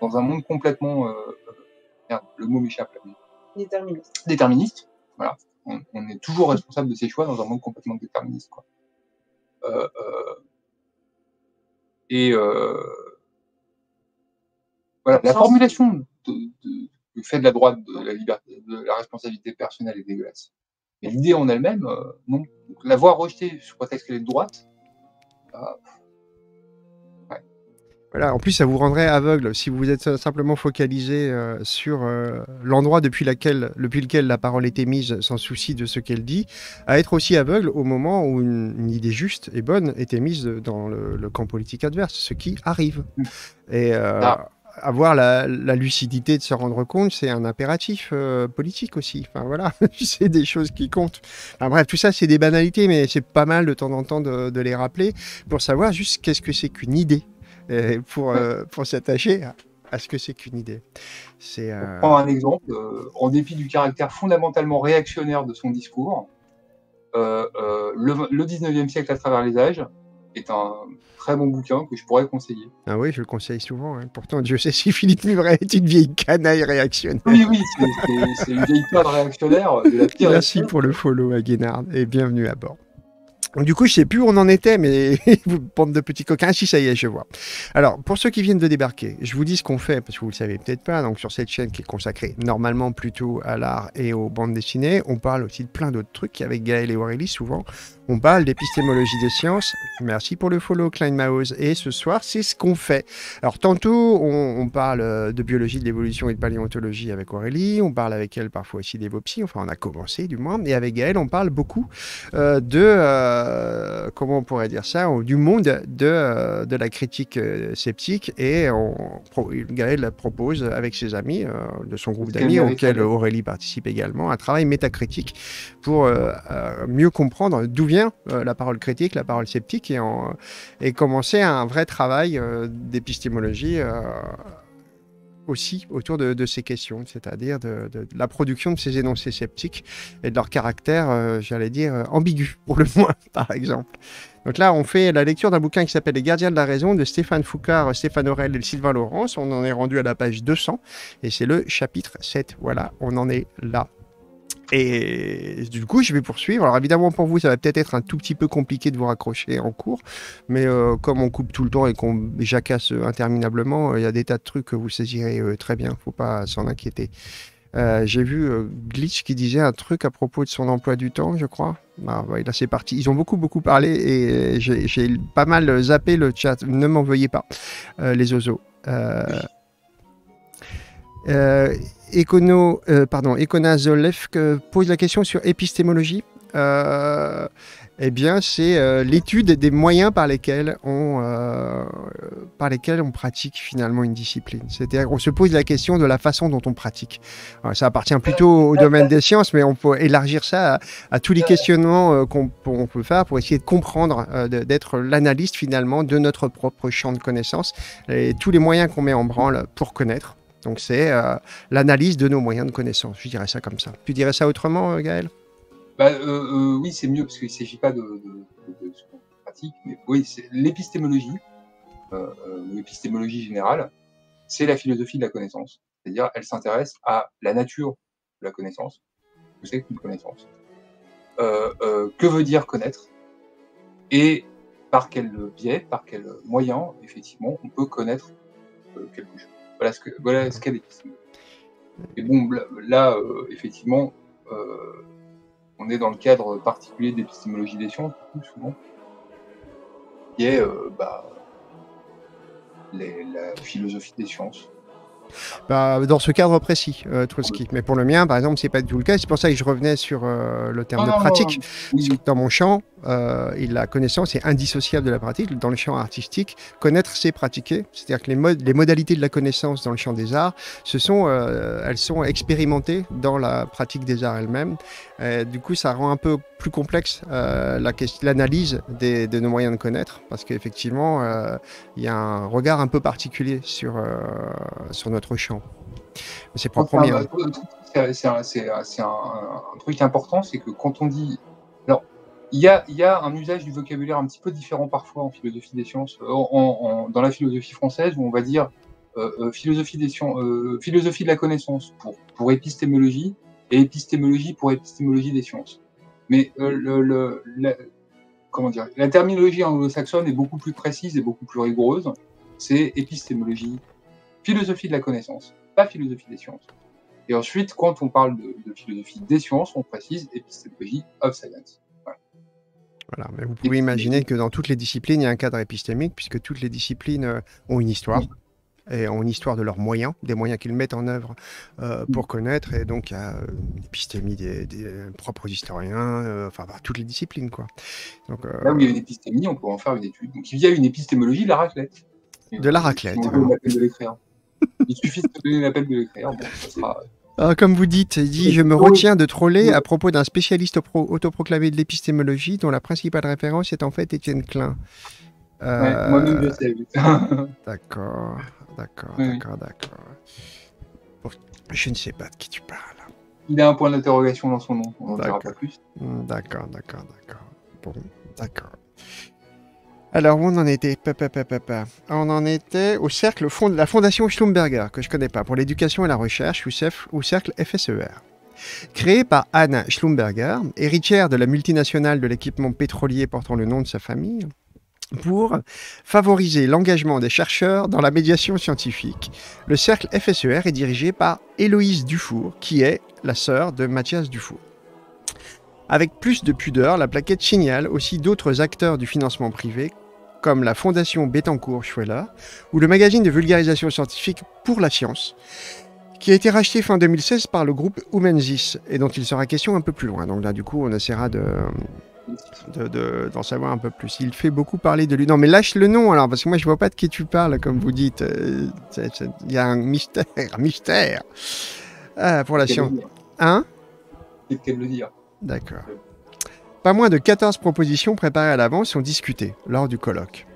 Speaker 2: dans un monde complètement euh, merde, le mot m'échappe
Speaker 3: déterministe.
Speaker 2: déterministe. Voilà. on, est toujours responsable de ses choix dans un monde complètement déterministe. Quoi. Et voilà, la formulation de, fait de la droite de la liberté, de la responsabilité personnelle est dégueulasse. Mais l'idée en elle-même, non. la voir rejetée sous prétexte qu'elle est de droite, bah,
Speaker 1: voilà, en plus, ça vous rendrait aveugle si vous êtes simplement focalisé euh, sur euh, l'endroit depuis, depuis lequel la parole est émise sans souci de ce qu'elle dit, à être aussi aveugle au moment où une, idée juste et bonne est émise dans le, camp politique adverse, ce qui arrive. Mm. Et euh, ah. avoir la, lucidité de se rendre compte, c'est un impératif politique aussi. Enfin voilà, c'est des choses qui comptent. Enfin, bref, tout ça, c'est des banalités, mais c'est pas mal de temps en temps de les rappeler pour savoir juste qu'est-ce que c'est qu'une idée pour, euh, pour s'attacher à, ce que c'est qu'une idée.
Speaker 2: C'est, euh... Pour prendre un exemple, euh, en dépit du caractère fondamentalement réactionnaire de son discours, euh, le, le 19e siècle à travers les âges est un très bon bouquin que je pourrais conseiller.
Speaker 1: Ah oui, je le conseille souvent. Hein. Pourtant, Dieu sait si Philippe Muvray est une vieille canaille réactionnaire.
Speaker 2: Oui, oui, c'est, une vieille canaille réactionnaire de la pire
Speaker 1: Merci pour le follow à Guénard et bienvenue à bord du coup, je sais plus où on en était, mais vous bande de petits coquins. Si, ça y est, je vois. Alors, pour ceux qui viennent de débarquer, je vous dis ce qu'on fait, parce que vous le savez peut-être pas. Donc, sur cette chaîne qui est consacrée normalement plutôt à l'art et aux bandes dessinées, on parle aussi de plein d'autres trucs avec Gaël et Aurélie souvent. On parle d'épistémologie des sciences. Merci pour le follow, Klein Maus. Et ce soir, c'est ce qu'on fait. Alors, tantôt, on, parle euh, de biologie de l'évolution et de paléontologie avec Aurélie. On parle avec elle parfois aussi d'évopsie. Enfin, on a commencé du moins. Et avec Gaël, on parle beaucoup euh, de, euh, comment on pourrait dire ça, du monde de, de la critique sceptique. Et on, Gaël propose avec ses amis, de son groupe d'amis, auquel Aurélie participe également, un travail métacritique pour mieux comprendre d'où vient euh, la parole critique, la parole sceptique, et, en, et commencer un vrai travail euh, d'épistémologie euh, aussi autour de, ces questions, c'est-à-dire de, la production de ces énoncés sceptiques et de leur caractère, j'allais dire, ambigu, pour le moins, par exemple. Donc là, on fait la lecture d'un bouquin qui s'appelle Les gardiens de la raison de Stéphane Foucard, Stéphane Aurel et Sylvain Laurence. On en est rendu à la page 200 et c'est le chapitre 7. Voilà, on en est là. Et du coup, je vais poursuivre. Alors évidemment, pour vous, ça va peut-être être un tout petit peu compliqué de vous raccrocher en cours, mais euh, comme on coupe tout le temps et qu'on jacasse interminablement, euh, il y a des tas de trucs que vous saisirez euh, très bien. Faut pas s'en inquiéter. J'ai vu Glitch qui disait un truc à propos de son emploi du temps, je crois. Ah, là, c'est parti. Ils ont beaucoup, beaucoup parlé et j'ai pas mal zappé le chat. Ne m'en veuillez pas, les oiseaux. Euh, Econo, euh, pardon, Zolev pose la question sur épistémologie. Euh, eh bien, c'est euh, l'étude des moyens par lesquels on, par lesquels on pratique finalement une discipline. C'est-à-dire qu'on se pose la question de la façon dont on pratique. ça appartient plutôt au domaine des sciences, mais on peut élargir ça à, tous les questionnements qu'on peut faire pour essayer de comprendre, d'être l'analyste finalement de notre propre champ de connaissances et tous les moyens qu'on met en branle pour connaître. Donc c'est euh, l'analyse de nos moyens de connaissance. Je dirais ça comme ça. Tu dirais ça autrement, euh, Gaël?
Speaker 2: Bah, euh, Oui, c'est mieux parce qu'il ne s'agit pas de, ce qu'on pratique, mais oui, l'épistémologie, l'épistémologie générale, c'est la philosophie de la connaissance. C'est-à-dire, elle s'intéresse à la nature de la connaissance. Que c'est qu'une connaissance Que veut dire connaître? Et par quel biais, par quel moyen, effectivement, on peut connaître quelque chose. Voilà ce que voilà ce qu'est l'épistémologie. Et bon, là, euh, effectivement, euh, on est dans le cadre particulier d'épistémologie des sciences, souvent, qui est euh, bah, la philosophie des sciences.
Speaker 1: Bah, dans ce cadre précis, euh, Trotsky. Mais pour le mien, par exemple, c'est pas du tout le cas. C'est pour ça que je revenais sur euh, le terme de pratique. dans mon champ, euh, la connaissance est indissociable de la pratique. Dans le champ artistique, connaître, c'est pratiquer. C'est-à-dire que les, les modalités de la connaissance dans le champ des arts, ce sont, euh, elles sont expérimentées dans la pratique des arts elles-mêmes. du coup, ça rend un peu plus complexe l'analyse de nos moyens de connaître, parce qu'effectivement, il y a un regard un peu particulier sur, sur notre champ. C'est pas premier.
Speaker 2: C'est un, truc important, c'est que quand on dit. Alors, il y a, y a, un usage du vocabulaire un petit peu différent parfois en philosophie des sciences, en, dans la philosophie française, où on va dire euh, euh, philosophie, des sciences, euh, philosophie de la connaissance pour, pour épistémologie, et épistémologie pour épistémologie des sciences. Mais euh, le, la, comment dire, la terminologie anglo-saxonne est beaucoup plus précise et beaucoup plus rigoureuse. C'est épistémologie, philosophie de la connaissance, pas philosophie des sciences. Et ensuite, quand on parle de, de philosophie des sciences, on précise épistémologie of science.
Speaker 1: Voilà, mais vous pouvez imaginer que dans toutes les disciplines, il y a un cadre épistémique, puisque toutes les disciplines euh, ont une histoire. Et ont une histoire de leurs moyens, des moyens qu'ils mettent en œuvre euh, pour connaître. Et donc, il y a euh, une épistémie des, des propres historiens, enfin, bah, toutes les disciplines, quoi. Donc,
Speaker 2: Là où il y a une épistémie, on peut en faire une étude. Donc, il y a une épistémologie de la raclette.
Speaker 1: De la raclette.
Speaker 2: Il suffit de donner l'appel de l'écrire. Bon, ça sera...
Speaker 1: Ah, comme vous dites, il dit Je me retiens de troller à propos d'un spécialiste autoproclamé de l'épistémologie dont la principale référence est en fait Étienne Klein.
Speaker 2: Euh... Ouais, Moi-même, je sais.
Speaker 1: d'accord, d'accord, oui. d'accord, d'accord. Bon, je ne sais pas de qui tu parles.
Speaker 2: Il a un point d'interrogation dans son nom, on n'en dira pas plus.
Speaker 1: D'accord, d'accord, d'accord. Bon, d'accord. Alors, où on en était On en était au cercle fond la Fondation Schlumberger, que je connais pas, pour l'éducation et la recherche, ou cercle FSER. Créé par Anne Schlumberger, héritière de la multinationale de l'équipement pétrolier portant le nom de sa famille, pour favoriser l'engagement des chercheurs dans la médiation scientifique. Le cercle FSER est dirigé par Héloïse Dufour, qui est la sœur de Mathias Dufour. Avec plus de pudeur, la plaquette signale aussi d'autres acteurs du financement privé, comme la Fondation Bettencourt-Schweller ou le magazine de vulgarisation scientifique Pour la Science, qui a été racheté fin 2016 par le groupe Humenzis et dont il sera question un peu plus loin. Donc là, du coup, on essaiera de d'en de, de, savoir un peu plus. Il fait beaucoup parler de lui. Non, mais lâche le nom alors, parce que moi je vois pas de qui tu parles, comme vous dites. Il y a un mystère, un mystère ah, pour la science. Hein?
Speaker 2: Le dire.
Speaker 1: D'accord. Pas moins de 14 propositions préparées à l'avance sont discutées lors du colloque.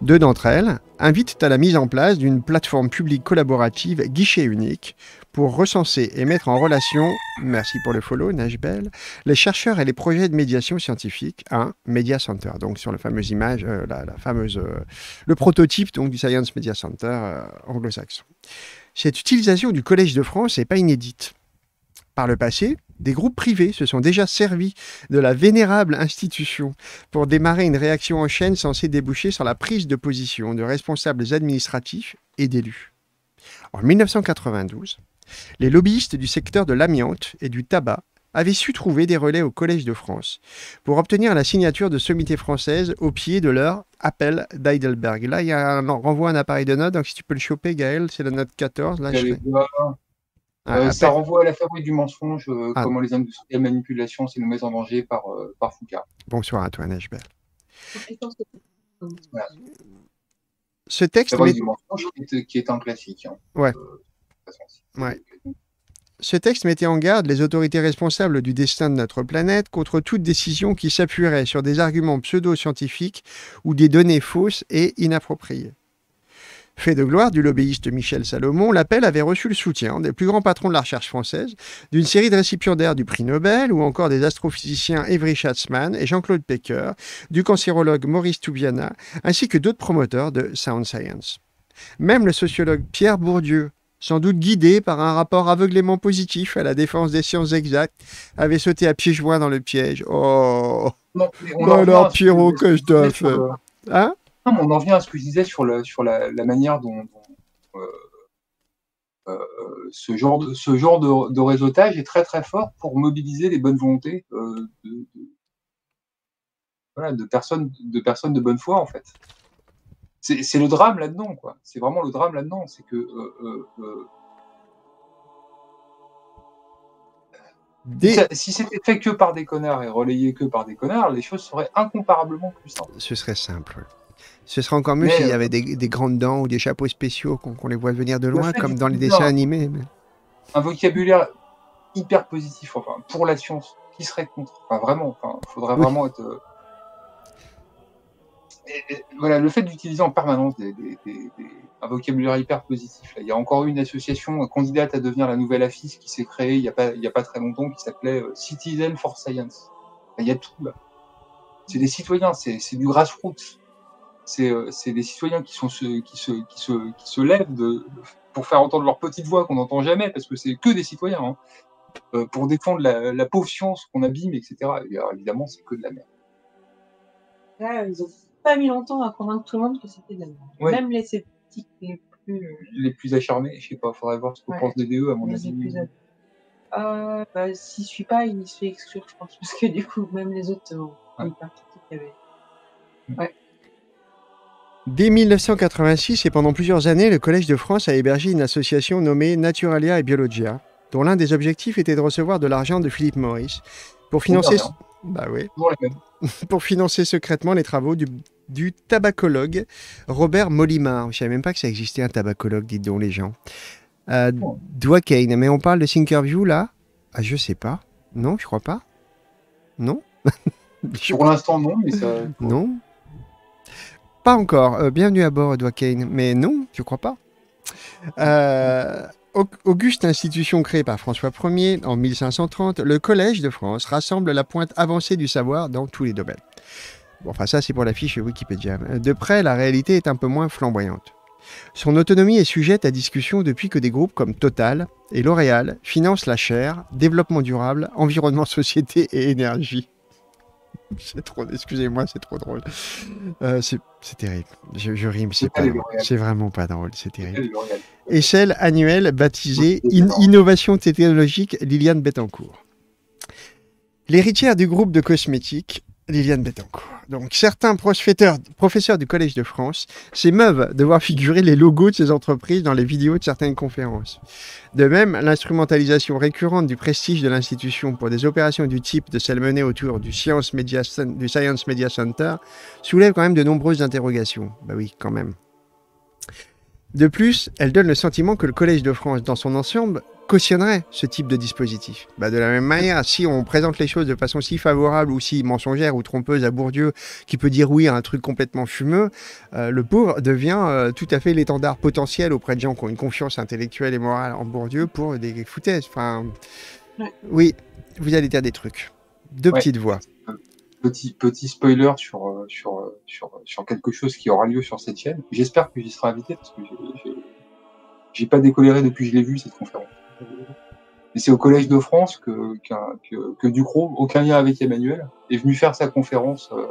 Speaker 1: Deux d'entre elles invitent à la mise en place d'une plateforme publique collaborative guichet unique pour recenser et mettre en relation, merci pour le follow Nashbel, les chercheurs et les projets de médiation scientifique, un Media Center, donc sur la fameuse image, euh, la, fameuse, euh, le prototype donc, du Science Media Center euh, anglo-saxon. Cette utilisation du Collège de France n'est pas inédite. Par le passé, des groupes privés se sont déjà servis de la vénérable institution pour démarrer une réaction en chaîne censée déboucher sur la prise de position de responsables administratifs et d'élus. En 1992, les lobbyistes du secteur de l'amiante et du tabac avaient su trouver des relais au Collège de France pour obtenir la signature de sommités françaises au pied de leur appel d'Heidelberg. Là, il y a un renvoi un appareil de notes, donc si tu peux le choper, Gaël, c'est la note 14. Là, je
Speaker 2: euh, ça renvoie à la fabrique du mensonge, euh, ah. comment les industriels manipulation c'est nous mettre en danger par, euh, par Foucault.
Speaker 1: Bonsoir à toi. Voilà. Ce texte.
Speaker 2: La met... du mensonge qui est, qui est un classique. Hein.
Speaker 1: Ouais. ouais. Ce texte mettait en garde les autorités responsables du destin de notre planète contre toute décision qui s'appuierait sur des arguments pseudo-scientifiques ou des données fausses et inappropriées. Fait de gloire du lobbyiste Michel Salomon, l'appel avait reçu le soutien des plus grands patrons de la recherche française, d'une série de récipiendaires du prix Nobel ou encore des astrophysiciens Avery Schatzman et Jean-Claude Pecker, du cancérologue Maurice Toubiana, ainsi que d'autres promoteurs de Sound Science. Même le sociologue Pierre Bourdieu, sans doute guidé par un rapport aveuglément positif à la défense des sciences exactes, avait sauté à pieds joints dans le piège. Oh non, alors, Pierrot, que je dois faire Hein?
Speaker 2: On en vient à ce que je disais sur, le, sur la, manière dont, euh, euh, ce genre, de, ce genre de, réseautage est très très fort pour mobiliser les bonnes volontés euh, de, de, personnes, de personnes de bonne foi en fait. C'est le drame là-dedans, quoi. C'est vraiment le drame là-dedans, c'est que Si c'était fait que par des connards et relayé que par des connards, les choses seraient incomparablement plus simples.
Speaker 1: Ce serait simple. Ce serait encore mieux s'il y euh, avait des, des, grandes dents ou des chapeaux spéciaux qu'on les voit venir de loin, comme dans les dessins animés.
Speaker 2: Un vocabulaire hyper positif, enfin, pour la science, qui serait contre? Enfin, vraiment, enfin, faudrait vraiment être. Euh, voilà, le fait d'utiliser en permanence des, un vocabulaire hyper positif. Là. Il y a encore une association candidate à devenir la nouvelle AFIS qui s'est créée il n'y a, pas, il y a pas très longtemps qui s'appelait euh, Citizen for Science. Il y a tout là. C'est des citoyens, c'est du grassroots. Euh, c'est des citoyens qui, sont qui, se, qui, se, qui se lèvent de, pour faire entendre leur petite voix qu'on n'entend jamais, parce que c'est que des citoyens. Hein. euh, pour défendre la, la pauvre science qu'on abîme, etc. Et alors, évidemment, c'est que de la merde.
Speaker 3: Là, ils ont pas mis longtemps à convaincre tout le monde que c'était de la merde.
Speaker 2: Ouais.
Speaker 3: Même les sceptiques les plus. euh,
Speaker 2: Les plus acharnés, je sais pas, faudrait voir ce que
Speaker 3: Ouais.
Speaker 2: pense DDE, à mon
Speaker 3: les
Speaker 2: avis.
Speaker 3: Euh, bah, s'il suit pas, il se fait exclure, je pense, parce que du coup, même les autres ont
Speaker 2: Ouais.
Speaker 3: une partie qui avait.
Speaker 1: Dès 1986 et pendant plusieurs années, le Collège de France a hébergé une association nommée Naturalia et Biologia, dont l'un des objectifs était de recevoir de l'argent de Philippe Maurice pour financer, bah oui, pour financer secrètement les travaux du, du tabacologue Robert Molimar. Je savais même pas que ça existait un tabacologue, dites donc les gens. Euh,
Speaker 2: Oh.
Speaker 1: Dwayne, mais on parle de Thinkerview là? Ah, Je sais pas. Non, je crois pas. Non?
Speaker 2: Pour l'instant, non, mais ça.
Speaker 1: non. Pas encore. Euh, bienvenue à bord, Edouard Kane. Mais non, je crois pas. Euh, au- auguste institution créée par François Ier en 1530, le Collège de France rassemble la pointe avancée du savoir dans tous les domaines. Bon, enfin, ça, c'est pour la fiche Wikipédia. De près, la réalité est un peu moins flamboyante. Son autonomie est sujette à discussion depuis que des groupes comme Total et L'Oréal financent la chaire, développement durable, environnement, société et énergie. C'est trop, excusez-moi, c'est trop drôle. Euh, c'est terrible. Je, je rime, c'est pas. C'est vraiment pas drôle, c'est terrible. Échelle annuelle baptisée In-. Innovation technologique Liliane Bettencourt. L'héritière du groupe de cosmétiques, Liliane Bettencourt. Donc, certains professeurs, du Collège de France s'émeuvent de voir figurer les logos de ces entreprises dans les vidéos de certaines conférences. De même, l'instrumentalisation récurrente du prestige de l'institution pour des opérations du type de celles menées autour du Science Media, Cen- du Science Media Center soulève quand même de nombreuses interrogations. Bah oui, quand même. De plus, elle donne le sentiment que le Collège de France, dans son ensemble, cautionnerait ce type de dispositif. Bah, de la même manière, si on présente les choses de façon si favorable ou si mensongère ou trompeuse à Bourdieu, qui peut dire oui à un truc complètement fumeux, euh, le pauvre devient euh, tout à fait l'étendard potentiel auprès de gens qui ont une confiance intellectuelle et morale en Bourdieu pour des foutaises. Enfin,
Speaker 3: Ouais.
Speaker 1: oui, vous allez dire des trucs. Deux
Speaker 2: Ouais.
Speaker 1: petites voix.
Speaker 2: Petit, petit spoiler sur, euh, sur, sur, sur quelque chose qui aura lieu sur cette chaîne. J'espère que j'y serai invité parce que j'ai pas décoléré depuis que je l'ai vu cette conférence. Et c'est au Collège de France que, que, que Ducrot, aucun lien avec Emmanuel, est venu faire sa conférence, euh,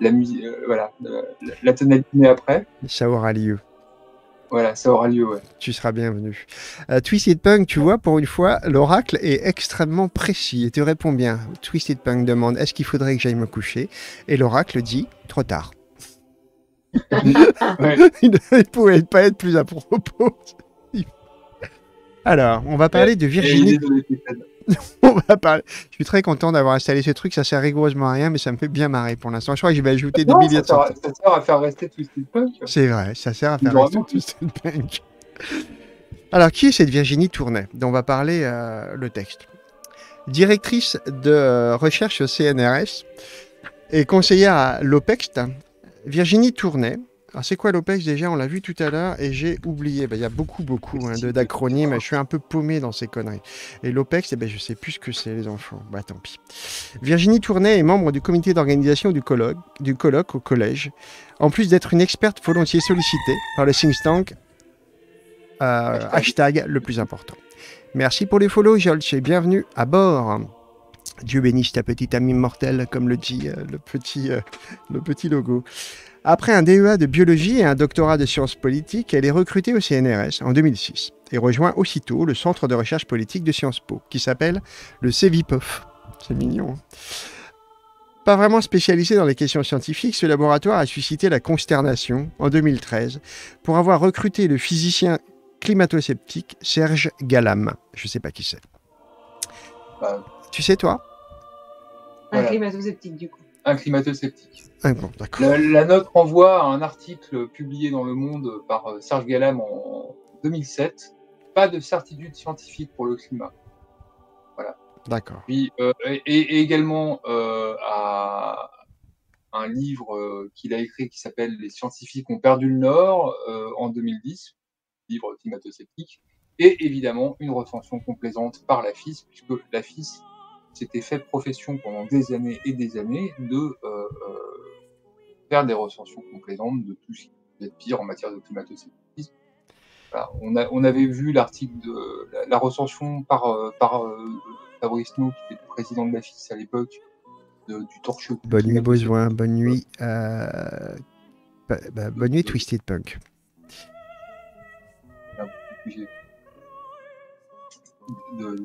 Speaker 2: la, musi- euh, voilà, euh, la, la tonalité après.
Speaker 1: Ça aura lieu.
Speaker 2: Voilà, ça aura lieu, ouais.
Speaker 1: Tu seras bienvenu. Euh, Twisted Punk, tu vois, pour une fois, l'oracle est extrêmement précis et te répond bien. Twisted Punk demande est-ce qu'il faudrait que j'aille me coucher? Et l'oracle dit trop tard.
Speaker 2: Ouais.
Speaker 1: Il ne pouvait pas être plus à propos. Alors, on va parler de Virginie. On va parler. Je suis très content d'avoir installé ce truc. Ça sert rigoureusement à rien, mais ça me fait bien marrer pour l'instant. Je crois que je vais ajouter des milliers de
Speaker 2: sert
Speaker 1: centaines.
Speaker 2: ça sert à faire rester Twisted Punk.
Speaker 1: C'est vrai, ça sert à faire rester Twisted Punk. Alors, qui est cette Virginie Tournay dont on va parler euh, le texte Directrice de euh, recherche au CNRS et conseillère à l'OPEXT, Virginie Tournay. Alors, c'est quoi l'OPEX déjà? On l'a vu tout à l'heure et j'ai oublié. Ben, Il y a beaucoup, beaucoup hein, d'acronymes. Je suis un peu paumé dans ces conneries. Et l'OPEX, eh ben, je sais plus ce que c'est, les enfants. Bah, tant pis. Virginie Tournay est membre du comité d'organisation du colloque, du colloque au collège. En plus d'être une experte volontiers sollicitée par le think tank, euh, hashtag le plus important. Merci pour les follow, Jolch, et bienvenue à bord. Dieu bénisse ta petite amie mortelle, comme le dit euh, le, petit, euh, le petit logo. Après un DEA de biologie et un doctorat de sciences politiques, elle est recrutée au CNRS en 2006 et rejoint aussitôt le centre de recherche politique de Sciences Po, qui s'appelle le CEVIPOF. C'est mignon. hein. Pas vraiment spécialisé dans les questions scientifiques, ce laboratoire a suscité la consternation en 2013 pour avoir recruté le physicien climato-sceptique Serge Galam. Je sais pas qui c'est.
Speaker 2: Bah,
Speaker 1: Tu sais toi?
Speaker 3: Un
Speaker 2: Voilà.
Speaker 3: climato-sceptique, du coup.
Speaker 2: Un climato-sceptique.
Speaker 1: Ah bon, d'accord.
Speaker 2: La, la note renvoie à un article publié dans Le Monde par euh, Serge Galam en 2007. Pas de certitude scientifique pour le climat.
Speaker 1: D'accord.
Speaker 2: Puis, euh, et, et également euh, à un livre euh, qu'il a écrit qui s'appelle Les scientifiques ont perdu le Nord en 2010, livre climato-sceptique, et évidemment une recension complaisante par la FIS, puisque la FIS s'était fait profession pendant des années et des années de euh, euh, faire des recensions complaisantes de tout ce qui peut être pire en matière de climato-scepticisme. voilà, on, a, on avait vu l'article de la, la recension par, euh, par Fabrice Nou, qui était le président de la FIS à l'époque, du torche.
Speaker 1: Bonne nuit, Besoin. Bonne nuit. euh, bah, bah, bonne nuit, Twisted Punk.
Speaker 2: De...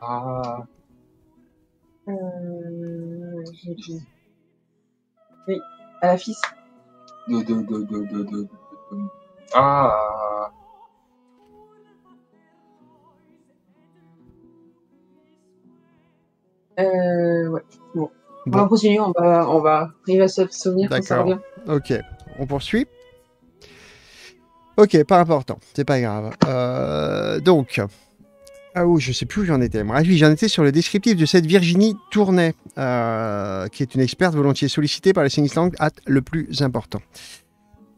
Speaker 2: Ah,
Speaker 3: Euh, j'ai dit. Oui, à la FIS.
Speaker 2: de, de, de, de, de, de- de- ah,
Speaker 3: Euh, ouais. Bon. On
Speaker 1: Bon.
Speaker 3: va continuer, on va, on va, il va se souvenir quand ça
Speaker 1: D'accord.
Speaker 3: revient.
Speaker 1: Ok, on poursuit. Ok, pas important, c'est pas grave. Euh, donc, ah oui, je sais plus où j'en étais. Bref, j'en étais sur le descriptif de cette Virginie Tournay, euh, qui est une experte volontiers sollicitée par les tanks at le plus important.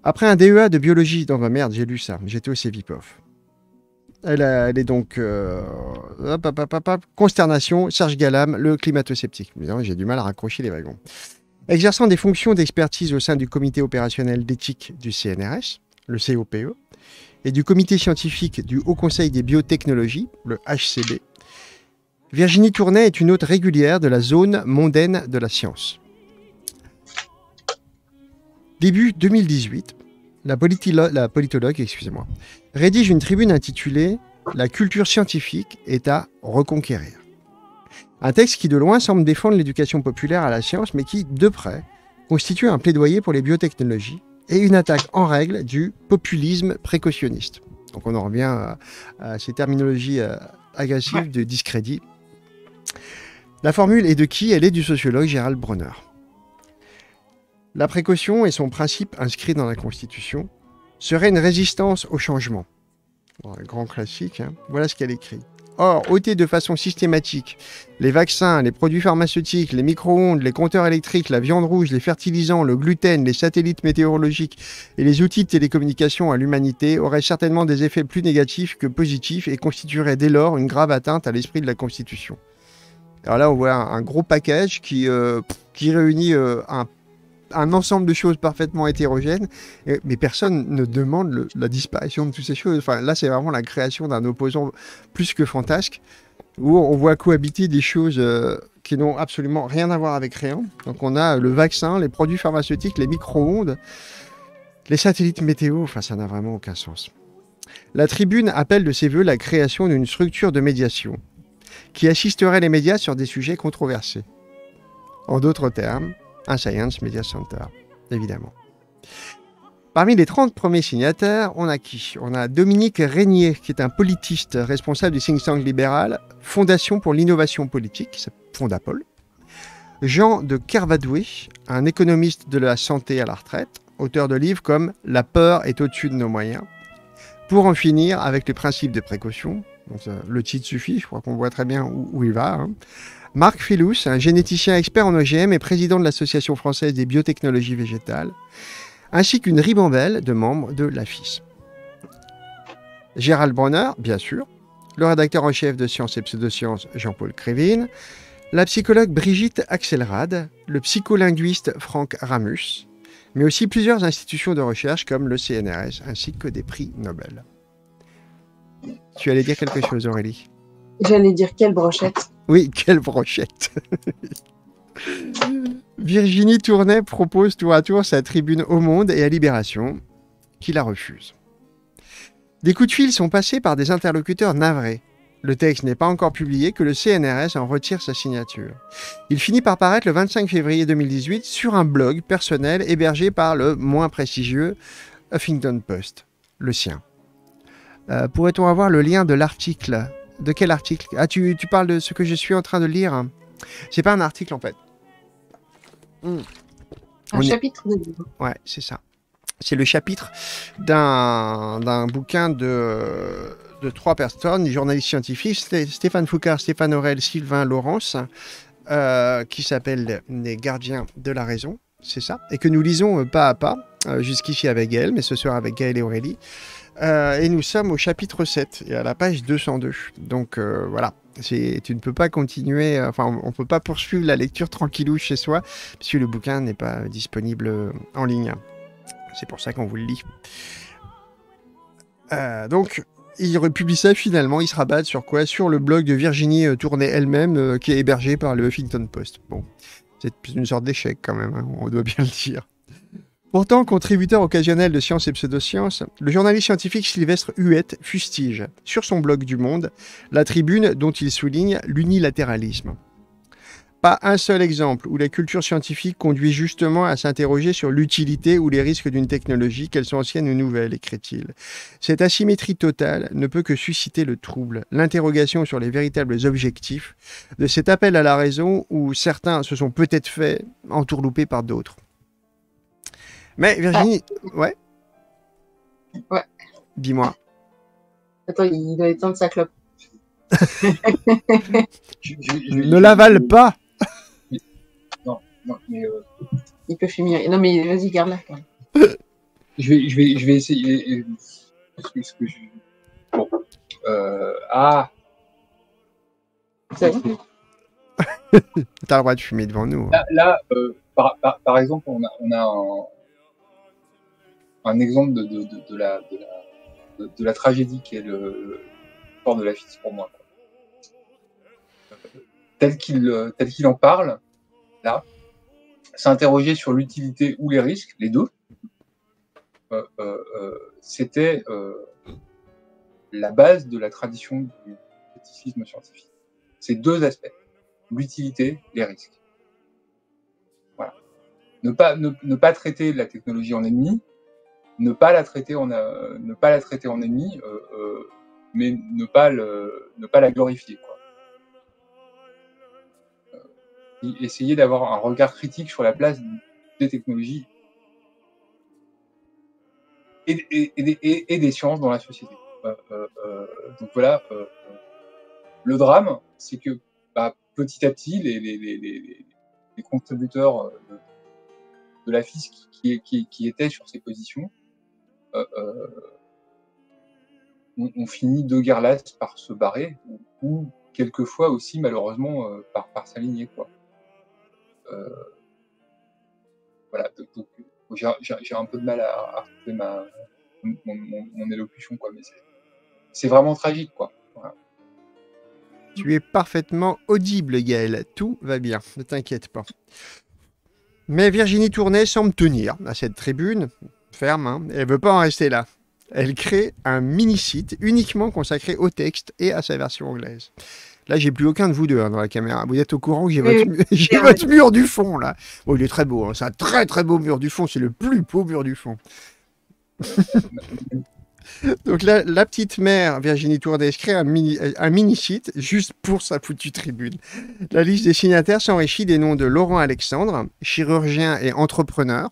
Speaker 1: Après un DEA de biologie, dans ma merde, j'ai lu ça, j'étais au CEVIPOF. Elle, est donc euh, hop, hop, hop, consternation, Serge Galam, le climato-sceptique. J'ai du mal à raccrocher les wagons. Exerçant des fonctions d'expertise au sein du comité opérationnel d'éthique du CNRS, le COPE, et du comité scientifique du Haut Conseil des biotechnologies, le HCB, Virginie Tournay est une hôte régulière de la zone mondaine de la science. Début 2018, la, la politologue excusez-moi, rédige une tribune intitulée La culture scientifique est à reconquérir. Un texte qui de loin semble défendre l'éducation populaire à la science, mais qui, de près, constitue un plaidoyer pour les biotechnologies et une attaque en règle du populisme précautionniste. Donc on en revient à, à ces terminologies euh, agressives de discrédit. La formule est de qui? Elle est du sociologue Gérald Bronner. La précaution et son principe inscrit dans la Constitution serait une résistance au changement. Bon, un grand classique, hein. voilà ce qu'elle écrit. Or, ôter de façon systématique les vaccins, les produits pharmaceutiques, les micro-ondes, les compteurs électriques, la viande rouge, les fertilisants, le gluten, les satellites météorologiques et les outils de télécommunication à l'humanité aurait certainement des effets plus négatifs que positifs et constituerait dès lors une grave atteinte à l'esprit de la Constitution. Alors là, on voit un, gros package qui, euh, réunit euh, un, un ensemble de choses parfaitement hétérogènes, mais personne ne demande la disparition de toutes ces choses. Enfin, là, c'est vraiment la création d'un opposant plus que fantasque, où on voit cohabiter des choses euh, qui n'ont absolument rien à voir avec rien. Donc on a le vaccin, les produits pharmaceutiques, les micro-ondes, les satellites météo, enfin ça n'a vraiment aucun sens. La tribune appelle de ses voeux la création d'une structure de médiation qui assisterait les médias sur des sujets controversés. En d'autres termes, un Science Media Center, évidemment. Parmi les 30 premiers signataires, on a qui? On a Dominique Régnier, qui est un politiste responsable du think tank libéral Fondation pour l'innovation politique, Fondapol. Jean de Kervadoué, un économiste de la santé à la retraite, auteur de livres comme La peur est au-dessus de nos moyens. Pour en finir avec les principes de précaution, ça, le titre suffit, je crois qu'on voit très bien où, où il va. hein. Marc Filous, un généticien expert en OGM et président de l'Association française des biotechnologies végétales, ainsi qu'une ribambelle de membres de l'AFIS. Gérald Bronner, bien sûr, le rédacteur en chef de Sciences et Pseudosciences Jean-Paul Crévin, la psychologue Brigitte Axelrad, le psycholinguiste Franck Ramus, mais aussi plusieurs institutions de recherche comme le CNRS ainsi que des prix Nobel. Tu allais dire quelque chose, Aurélie
Speaker 3: J'allais dire quelle brochette.
Speaker 1: Oui, quelle brochette Virginie Tournay propose tour à tour sa tribune au Monde et à Libération, qui la refuse. Des coups de fil sont passés par des interlocuteurs navrés. Le texte n'est pas encore publié, que le CNRS en retire sa signature. Il finit par paraître le 25 février 2018 sur un blog personnel hébergé par le moins prestigieux Huffington Post, le sien. Euh, Pourrait-on avoir le lien de l'article? De quel article? Ah, tu, tu parles de ce que je suis en train de lire C'est pas un article en fait.
Speaker 3: Un
Speaker 1: On est-
Speaker 3: chapitre de livre.
Speaker 1: Ouais, c'est ça. C'est le chapitre d'un bouquin de, de trois personnes, des journalistes scientifiques, Sté- Stéphane Foucard, Stéphane Aurel, Sylvain Laurence, euh, qui s'appelle Les gardiens de la raison, c'est ça, et que nous lisons euh, pas à pas, euh, jusqu'ici avec Gaël, mais ce soir avec Gaël et Aurélie. Euh, et nous sommes au chapitre 7 et à la page 202. Donc euh, voilà, tu ne peux pas continuer, euh, enfin on ne peut pas poursuivre la lecture tranquillou chez soi, puisque le bouquin n'est pas disponible en ligne. C'est pour ça qu'on vous le lit. Donc, il republie ça finalement, il se rabattent sur quoi? Sur le blog de Virginie euh, elle-même, qui est hébergé par le Huffington Post. Bon, c'est une sorte d'échec quand même, hein, on doit bien le dire. Pourtant, contributeur occasionnel de sciences et pseudosciences, le journaliste scientifique Sylvestre Huette fustige, sur son blog du Monde, la tribune dont il souligne l'unilatéralisme. Pas un seul exemple où la culture scientifique conduit justement à s'interroger sur l'utilité ou les risques d'une technologie, qu'elle soit ancienne ou nouvelle, écrit-il. Cette asymétrie totale ne peut que susciter le trouble, l'interrogation sur les véritables objectifs de cet appel à la raison où certains se sont peut-être fait entourlouper par d'autres. Mais Virginie, ouais
Speaker 3: Ouais.
Speaker 1: Dis-moi.
Speaker 3: Attends, il doit éteindre sa clope.
Speaker 1: Ne l'avale pas
Speaker 2: Non, mais euh,
Speaker 3: Il peut fumer. Non, mais vas-y, garde-la.
Speaker 2: je vais, je vais, je vais essayer. euh, Parce que, ce que je... Bon. Euh, ah.
Speaker 3: Ça y est.
Speaker 1: T'as le droit de fumer devant nous. hein.
Speaker 2: Là, là, euh, par, par, par exemple, on a, on a un, un exemple de, la, tragédie qui est le, sport de la fille pour moi. Euh, Tel qu'il en parle, là, s'interroger sur l'utilité ou les risques, les deux, euh, euh, c'était la base de la tradition du scepticisme scientifique. Ces deux aspects, l'utilité, les risques. Voilà. Ne pas, ne, ne pas traiter la technologie en ennemi, ne pas la traiter en, ne ennemi, mais ne pas, la glorifier. Euh, essayer d'avoir un regard critique sur la place des technologies et, des- sciences dans la société. Euh, euh, donc voilà, le drame, c'est que bah, petit à petit, les, contributeurs de, la FIS qui étaient sur ces positions euh, euh, ont, ont fini de lasse par se barrer, ou, quelquefois aussi malheureusement euh, par, par s'aligner. Quoi. Voilà, donc, j'ai un peu de mal à, à retrouver ma, mon, mon, élocution, quoi, mais c'est- vraiment tragique. Quoi.
Speaker 1: Tu es parfaitement audible, Gaël. Tout va bien, ne t'inquiète pas. Mais Virginie Tournay semble tenir à cette tribune, ferme, hein, elle veut pas en rester là. Elle crée un mini-site uniquement consacré au texte et à sa version anglaise. Là, j'ai plus aucun de vous deux hein, dans la caméra. Vous êtes au courant que j'ai votre, votre mur du fond, là. Bon, il est très beau. hein, C'est un très très beau mur du fond. C'est le plus beau mur du fond. Donc la, la petite mère Virginie Tournay crée un mini, un mini juste pour sa foutue tribune. La liste des signataires s'enrichit des noms de Laurent Alexandre, chirurgien et entrepreneur.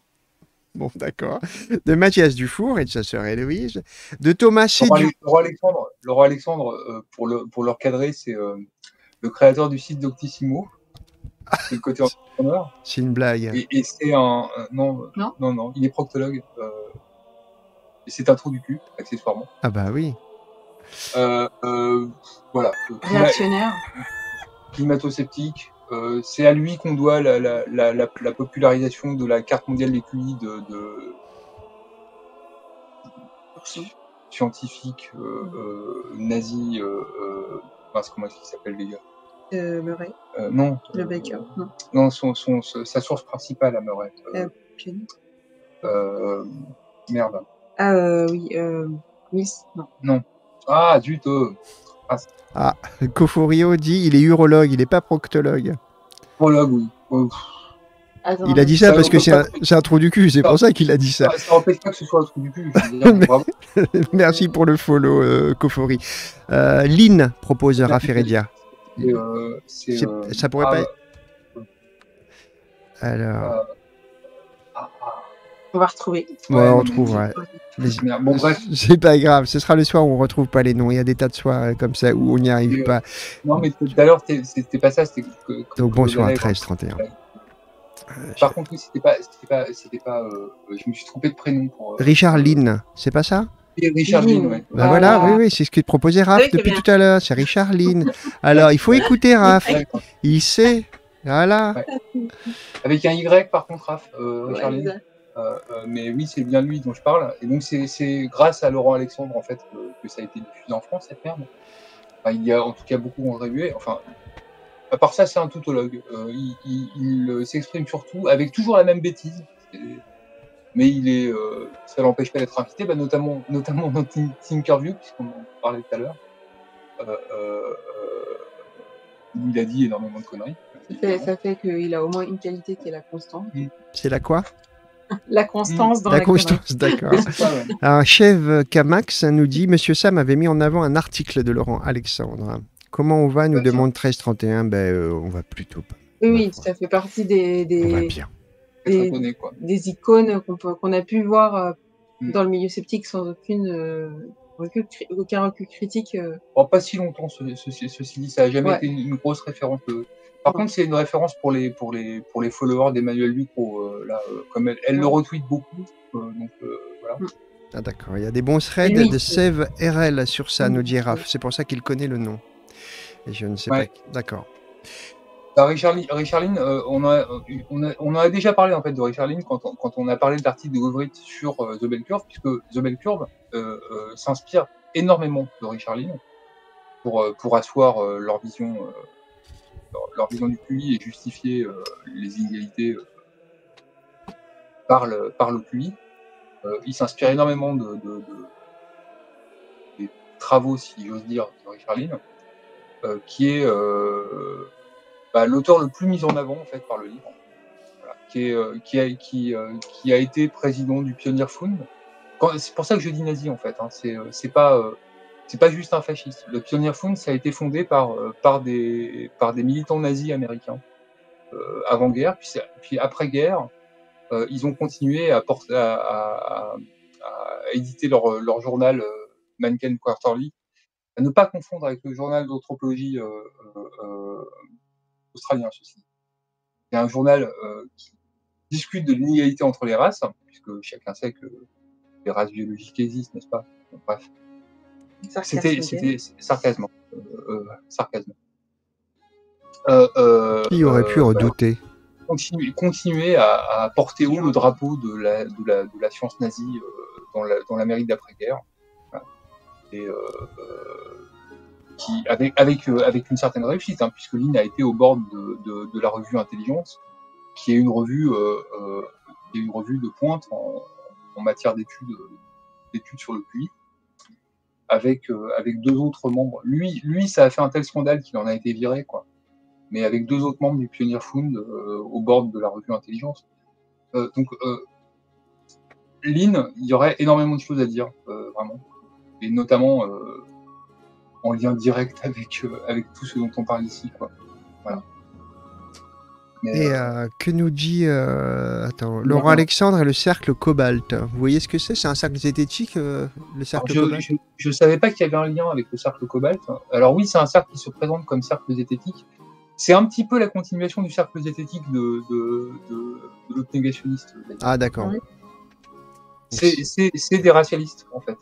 Speaker 1: Bon, d'accord. De Mathias Dufour et de sa sœur Héloïse. De Thomas
Speaker 2: Laurent,
Speaker 1: Sédu.
Speaker 2: Ale- Laurent Alexandre, Laurent Alexandre euh, pour, le, pour leur cadrer, c'est euh, le créateur du site Doctissimo. C'est le côté entrepreneur.
Speaker 1: C'est une blague.
Speaker 2: Et, et c'est un. euh, non,
Speaker 3: Non
Speaker 2: non, non, il est proctologue. euh, et c'est un trou du cul, accessoirement.
Speaker 1: Ah bah oui.
Speaker 2: Euh, euh, voilà.
Speaker 3: Réactionnaire.
Speaker 2: climato-sceptique. Euh, c'est à lui qu'on doit la, la, la, la, la popularisation de la carte mondiale des QI de, de scientifiques euh, euh, nazis. Euh, euh, mince, comment est-ce qu'il s'appelle les gars?
Speaker 3: Euh, Murray.
Speaker 2: euh, Non.
Speaker 3: Le
Speaker 2: euh,
Speaker 3: Baker. Non.
Speaker 2: Non, son, son, sa source principale à Murray. Euh, euh, merde.
Speaker 3: Ah, euh, oui. Euh, Miss. Non.
Speaker 2: Ah, zut. Euh,
Speaker 1: Coforio dit il est urologue, il n'est pas proctologue.
Speaker 2: prologue, oui.
Speaker 3: Attends,
Speaker 1: Il a dit ça
Speaker 2: Ça
Speaker 1: parce que c'est un, trou du cul, c'est pour ça qu'il a dit ça.
Speaker 2: ça, pas que ce soit un trou du cul. je veux dire,
Speaker 1: Mais-
Speaker 2: bravo.
Speaker 1: Merci pour le follow, euh, Kofori. Euh, Lynn propose
Speaker 2: euh, euh,
Speaker 1: ça pourrait
Speaker 2: ah,
Speaker 1: pas Alors,
Speaker 2: ah, ah,
Speaker 3: On va retrouver.
Speaker 1: ouais,
Speaker 2: ouais,
Speaker 1: on
Speaker 2: non,
Speaker 1: trouve, ouais. Mais.
Speaker 2: Bon, bref.
Speaker 1: C'est pas grave, ce sera le soir où on retrouve pas les noms. Il y a des tas de soirs euh, comme ça où on n'y arrive
Speaker 2: euh,
Speaker 1: pas.
Speaker 2: Non, mais tout à l'heure, c'était pas ça. C'était que, que-
Speaker 1: Donc
Speaker 2: que
Speaker 1: bonsoir à
Speaker 2: Danae,
Speaker 1: 13 31.
Speaker 2: Par contre, oui, c'était pas, c'était pas, c'était pas. euh, je me suis trompé de prénom pour. euh,
Speaker 1: Richard Lynn, c'est pas ça?
Speaker 2: Richard
Speaker 3: Lynn.
Speaker 2: Ouais.
Speaker 1: Bah voilà,
Speaker 3: Voilà.
Speaker 1: oui, oui, c'est ce que proposait Raph depuis
Speaker 3: bien.
Speaker 1: tout à l'heure. C'est Richard Lynn. Alors, il faut écouter Raph. Il sait. Voilà.
Speaker 2: Avec un Y par contre, Raph. Euh,
Speaker 3: Ouais,
Speaker 2: Euh, euh, mais oui, c'est bien lui dont je parle. Et donc, c'est c'est grâce à Laurent Alexandre, en fait, que, que ça a été diffusé en France, cette merde. Enfin, il y a en tout cas beaucoup contribué. Enfin, à part ça, c'est un tautologue. Euh, il il- il, euh, s'exprime surtout avec toujours la même bêtise. Mais il est, euh, ça l'empêche pas d'être invité, bah, notamment, notamment dans Tin- Tinkerview, puisqu'on en parlait tout à l'heure. Euh, euh, euh, il a dit énormément de conneries.
Speaker 3: Ça fait, ça fait qu'il a au moins une qualité qui est la constance.
Speaker 1: C'est la quoi?
Speaker 3: La constance dans la,
Speaker 1: La constance, d'accord. Alors, Chef Kamax nous dit Monsieur Sam avait mis en avant un article de Laurent Alexandre. Comment on va nous demande 1331. Ben, euh, on va plutôt pas.
Speaker 3: Oui, ça fait partie des, des, des, icônes qu'on a pu voir euh,
Speaker 2: Mm.
Speaker 3: dans le milieu sceptique sans aucune, euh, recul aucun recul critique.
Speaker 2: Oh, pas si longtemps, ce, ceci, ceci dit, ça a jamais
Speaker 3: Ouais.
Speaker 2: été une, une grosse référence. de- Par contre, c'est une référence pour les pour les pour les followers d'Emmanuel Ducrot. euh, là, euh, comme elle, elle le retweet beaucoup, euh, donc euh, voilà.
Speaker 1: Ah, d'accord. Il y a des bons threads de Sève RL sur ça,
Speaker 3: Mm.
Speaker 1: nous dit Raph. C'est pour ça qu'il connaît le nom. Et je ne sais
Speaker 2: Ouais.
Speaker 1: pas. D'accord.
Speaker 2: Bah, Richard, Li- Richard Lynn, euh, on, a, on, a, on en a déjà parlé en fait de Richard Lynn quand on, quand on a parlé de l'article de Govrit sur euh, The Bell Curve, puisque The Bell Curve euh, euh, s'inspire énormément de Richard Lynn pour, euh, pour asseoir euh, leur vision euh, leur, vision du QI et justifier euh, les inégalités euh, par, le, par le QI. Euh, il s'inspire énormément de, travaux, si j'ose dire, de Richard Lynn, qui est bah, l'auteur le plus mis en avant en fait par le livre, qui, a, été président du Pioneer Fund. C'est pour ça que je dis nazi en fait. Hein. C'est pas c'est pas juste un fasciste. Le Pioneer Fund ça a été fondé par euh, par des par des militants nazis américains euh, avant guerre, puis, c'est- puis après guerre, euh, ils ont continué à, à, à- éditer leur, leur journal euh, Quarterly, à ne pas confondre avec le journal d'anthropologie australien, ceci. C'est un journal qui discute de l'inégalité entre les races, puisque chacun sait que les races biologiques existent, n'est-ce pas? Bref, c'était sarcasme, euh, euh, sarcasme. Euh, euh,
Speaker 1: Qui aurait pu
Speaker 2: euh,
Speaker 1: redouter
Speaker 2: continuer, continuer à, à porter haut le drapeau de la, de la, de la science nazie euh, dans, la, dans l'Amérique d'après-guerre. Voilà. Et qui, avec, avec, euh, avec une certaine réussite, hein, puisque Lynn a été au bord de, de, de la revue Intelligence, qui est une revue, euh, euh, qui est une revue de pointe en, en matière d'études, d'études sur le QI, avec, euh, avec deux autres membres. Lui, lui, ça a fait un tel scandale qu'il en a été viré, quoi mais avec deux autres membres du Pioneer Fund euh, au bord de la revue Intelligence. Euh, donc, euh, Lynn, il y aurait énormément de choses à dire, vraiment, et notamment en lien direct avec avec tout ce dont on parle ici, quoi. Voilà. Mais,
Speaker 1: Et
Speaker 2: euh,
Speaker 1: euh, que nous dit euh, attends, Laurent
Speaker 2: non.
Speaker 1: Alexandre et le cercle Cobalt Vous voyez ce que c'est? C'est un cercle zététique, euh, le cercle
Speaker 2: je,
Speaker 1: Cobalt?
Speaker 2: je, je savais pas qu'il y avait un lien avec le cercle Cobalt. Alors oui, c'est un cercle qui se présente comme cercle zététique. C'est un petit peu la continuation du cercle zététique de, de, de, de l'autre négationniste.
Speaker 1: Ah, d'accord.
Speaker 3: Oui.
Speaker 2: C'est- des racialistes, en fait.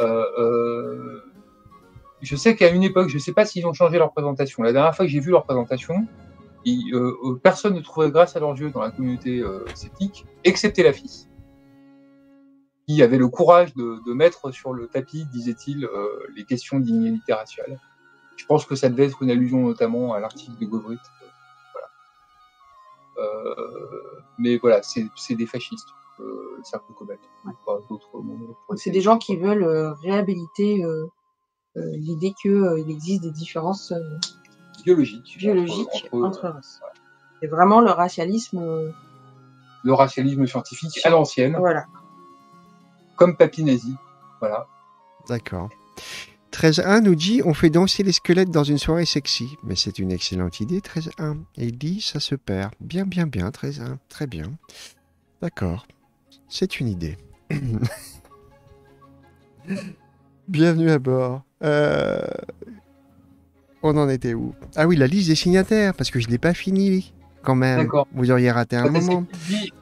Speaker 2: Euh, euh, je sais qu'à une époque, je sais pas s'ils ont changé leur présentation. La dernière fois que j'ai vu leur présentation, euh, euh, personne ne trouvait grâce à leurs yeux dans la communauté euh, sceptique, excepté la fille, qui avait le courage de, de mettre sur le tapis, disait-il, euh, les questions d'inégalité raciale. Je pense que ça devait être une allusion notamment à l'article de Govrit. voilà. Mais voilà, c'est des fascistes.
Speaker 3: Ouais. C'est des
Speaker 2: de-
Speaker 3: gens qui veulent réhabiliter l'idée qu'il existe des différences euh,
Speaker 2: biologiques.
Speaker 3: biologiques
Speaker 2: entre-
Speaker 3: entre,
Speaker 2: entre,
Speaker 3: races. C'est vraiment le racialisme. euh,
Speaker 2: le racialisme scientifique à l'ancienne,
Speaker 3: voilà.
Speaker 2: comme papy nazi. Voilà.
Speaker 1: D'accord. 13.1 nous dit on fait danser les squelettes dans une soirée sexy. Mais c'est une excellente idée, 13.1. Et il dit ça se perd. Bien, bien, bien, 13.1. Très bien. D'accord. C'est une idée. Bienvenue à bord. Euh, On en était où? Ah oui, la liste des signataires, parce que je ne l'ai pas fini quand même.
Speaker 2: D'accord.
Speaker 1: Vous auriez raté un moment.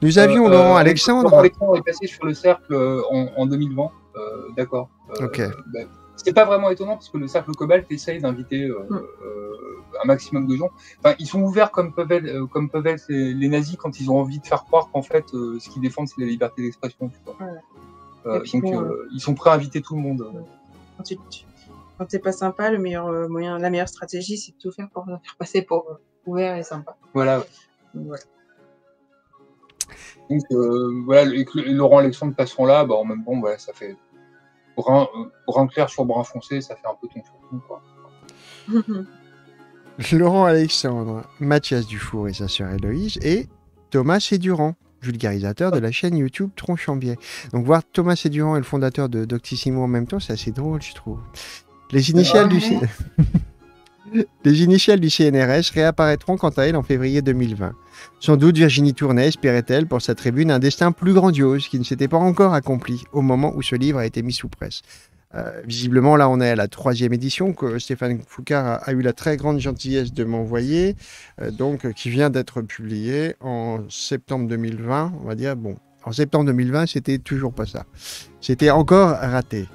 Speaker 1: Nous avions
Speaker 2: euh,
Speaker 1: Laurent
Speaker 2: euh,
Speaker 1: Alexandre.
Speaker 2: Laurent Alexandre est passé sur le cercle euh, en, en 2020. Euh, D'accord. Euh,
Speaker 1: Ok.
Speaker 2: bah, c'est pas vraiment étonnant parce que le cercle Cobalt essaye d'inviter euh,
Speaker 3: Mm.
Speaker 2: euh, un maximum de gens. Enfin, ils sont ouverts comme peuvent être, euh, comme peuvent être les, les nazis quand ils ont envie de faire croire qu'en fait, euh, ce qu'ils défendent, c'est la liberté d'expression. Euh, donc, euh, ils sont prêts à inviter tout le monde.
Speaker 3: Quand tu, tu- quand t'es pas sympa, le meilleur euh, moyen, la meilleure stratégie, c'est de tout faire pour faire passer pour euh, ouvert et sympa.
Speaker 2: Voilà.
Speaker 3: Donc, voilà.
Speaker 2: Donc, euh, voilà, Laurent Alexandre passant là, bah, en même temps, voilà, ça fait brun, euh, brun clair sur brun foncé, ça fait un peu ton sur ton, quoi.
Speaker 1: Laurent Alexandre, Mathias Dufour et sa sœur Héloïse, et Thomas Sédurant, vulgarisateur de la chaîne YouTube Tronchambier. Donc voir Thomas Sédurant et le fondateur de Doctissimo en même temps, c'est assez drôle, je trouve. Les initiales, du... C- Les initiales du CNRS réapparaîtront quant à elles en février 2020. Sans doute Virginie Tournay espérait-elle pour sa tribune un destin plus grandiose qui ne s'était pas encore accompli au moment où ce livre a été mis sous presse. Euh, visiblement, là, on est à la troisième édition que Stéphane Foucard a, a eu la très grande gentillesse de m'envoyer, euh, donc euh, qui vient d'être publié en septembre 2020. On va dire, bon, en septembre 2020, c'était toujours pas ça. C'était encore raté.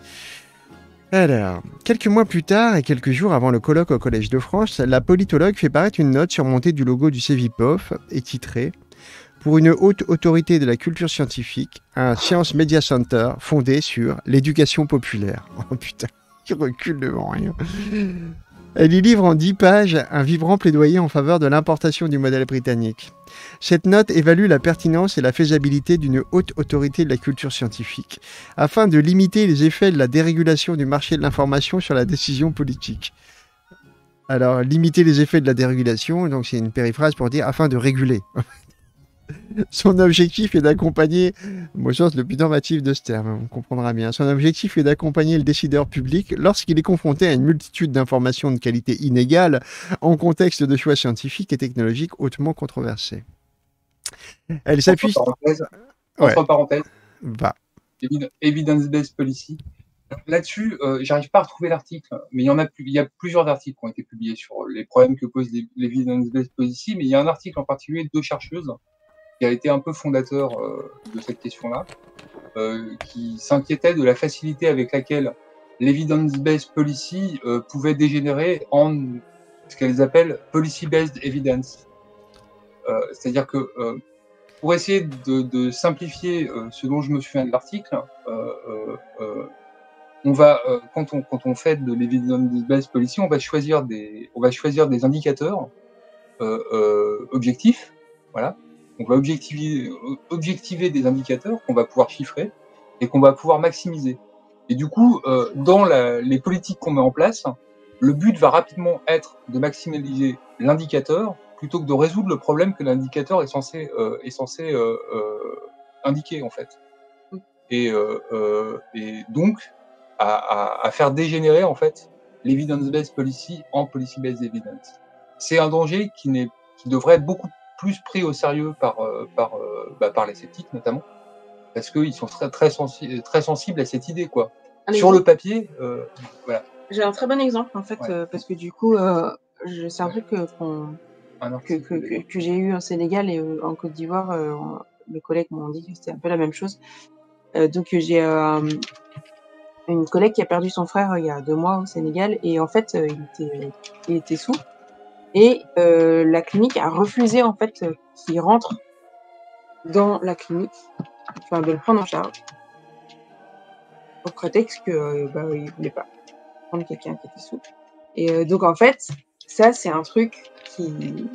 Speaker 1: Alors, quelques mois plus tard et quelques jours avant le colloque au Collège de France, la politologue fait paraître une note surmontée du logo du CEVIPOF et titrée Pour une haute autorité de la culture scientifique, un Science Media Center fondé sur l'éducation populaire. Oh putain, il recule devant rien. Elle y livre en dix pages un vibrant plaidoyer en faveur de l'importation du modèle britannique. Cette note évalue la pertinence et la faisabilité d'une haute autorité de la culture scientifique, afin de limiter les effets de la dérégulation du marché de l'information sur la décision politique. Alors, limiter les effets de la dérégulation, donc c'est une périphrase pour dire afin de réguler. Son objectif est d'accompagner, au sens le plus normatif de ce terme, on comprendra bien. Son objectif est d'accompagner le décideur public lorsqu'il est confronté à une multitude d'informations de qualité inégale en contexte de choix scientifiques et technologiques hautement controversés. Elle s'appuie.
Speaker 2: Entre parenthèses,
Speaker 1: Ouais.
Speaker 2: entre parenthèses,
Speaker 1: Va.
Speaker 2: Evid- Evidence-Based Policy. Là-dessus, euh, j'arrive pas à retrouver l'article, mais il y en a, plus- il y a plusieurs articles qui ont été publiés sur les problèmes que pose l'e- l'Evidence-Based Policy, mais il y a un article en particulier de deux chercheuses qui a été un peu fondateur euh, de cette question-là, euh, qui s'inquiétait de la facilité avec laquelle l'Evidence-Based Policy pouvait dégénérer en ce qu'elles appellent Policy-Based Evidence. Euh, C'est-à-dire que euh, pour essayer de, simplifier euh, ce dont je me souviens de l'article, on va quand on fait de l'evidence-based policy, on va choisir des on va choisir des indicateurs objectifs, voilà. On va objectiver des indicateurs qu'on va pouvoir chiffrer et qu'on va pouvoir maximiser. Et du coup, dans les politiques qu'on met en place, le but va rapidement être de maximiser l'indicateur plutôt que de résoudre le problème que l'indicateur est censé euh, est censé euh, euh, indiquer en fait. Et, euh, euh, et donc à, à, à faire dégénérer en fait l'evidence-based policy en policy-based evidence. C'est un danger qui n'est qui devrait être beaucoup plus pris au sérieux par par bah, par les sceptiques notamment parce qu'ils sont très très, sensi très sensibles à cette idée quoi. Sur le papier, euh, voilà.
Speaker 3: J'ai un très bon exemple en fait,
Speaker 2: Ouais.
Speaker 3: euh, parce que du coup, euh, je- c'est un truc qu'on- Que,
Speaker 2: article
Speaker 3: que,
Speaker 2: de-
Speaker 3: que, que j'ai eu au Sénégal et euh, en Côte d'Ivoire. euh, mes collègues m'ont dit que c'était un peu la même chose. Euh, donc j'ai une collègue qui a perdu son frère il y a deux mois au Sénégal et en fait il était il était sous et euh, la clinique a refusé en fait qu'il rentre dans la clinique, enfin de le prendre en charge au prétexte que euh, bah, il voulait pas prendre quelqu'un qui était sous. Et euh, donc en fait ça c'est un truc qui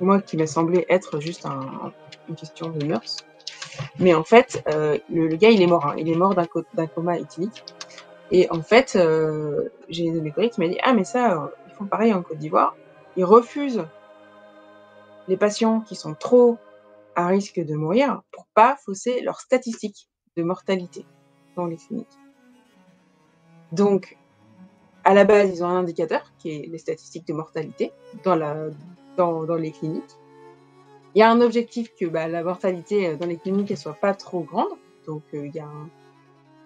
Speaker 3: moi qui m'a semblé être juste un- une question de mœurs. Mais en fait, euh, le, gars, il est mort. hein. Il est mort d'un coma éthylique. Et en fait, euh, j'ai une de mes collègues qui m'a dit Ah, mais ça, euh, ils font pareil en Côte d'Ivoire. Ils refusent les patients qui sont trop à risque de mourir pour pas fausser leurs statistiques de mortalité dans les cliniques. Donc, à la base, ils ont un indicateur qui est les statistiques de mortalité dans, les cliniques. Il y a un objectif que bah, la mortalité euh, dans les cliniques ne soit pas trop grande. Donc, euh, il y a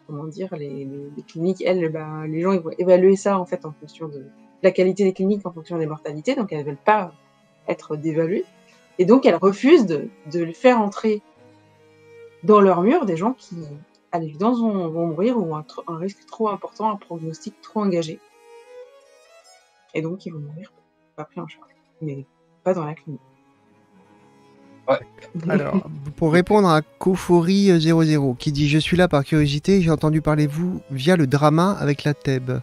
Speaker 3: comment dire, les, cliniques, elles, bah, les gens ils vont évaluer ça en fait en fonction de la qualité des cliniques, en fonction des mortalités. Donc, elles ne veulent pas être dévaluées. Et donc, elles refusent de, faire entrer dans leur mur des gens qui, à l'évidence, vont, mourir ou un, un risque trop important, un prognostic trop engagé. Et donc, ils vont mourir pas pris en charge, mais pas dans la clinique.
Speaker 2: Ouais.
Speaker 1: Alors, pour répondre à Kofori00, qui dit Je suis là par curiosité, j'ai entendu parler de vous via le drama avec la TEB.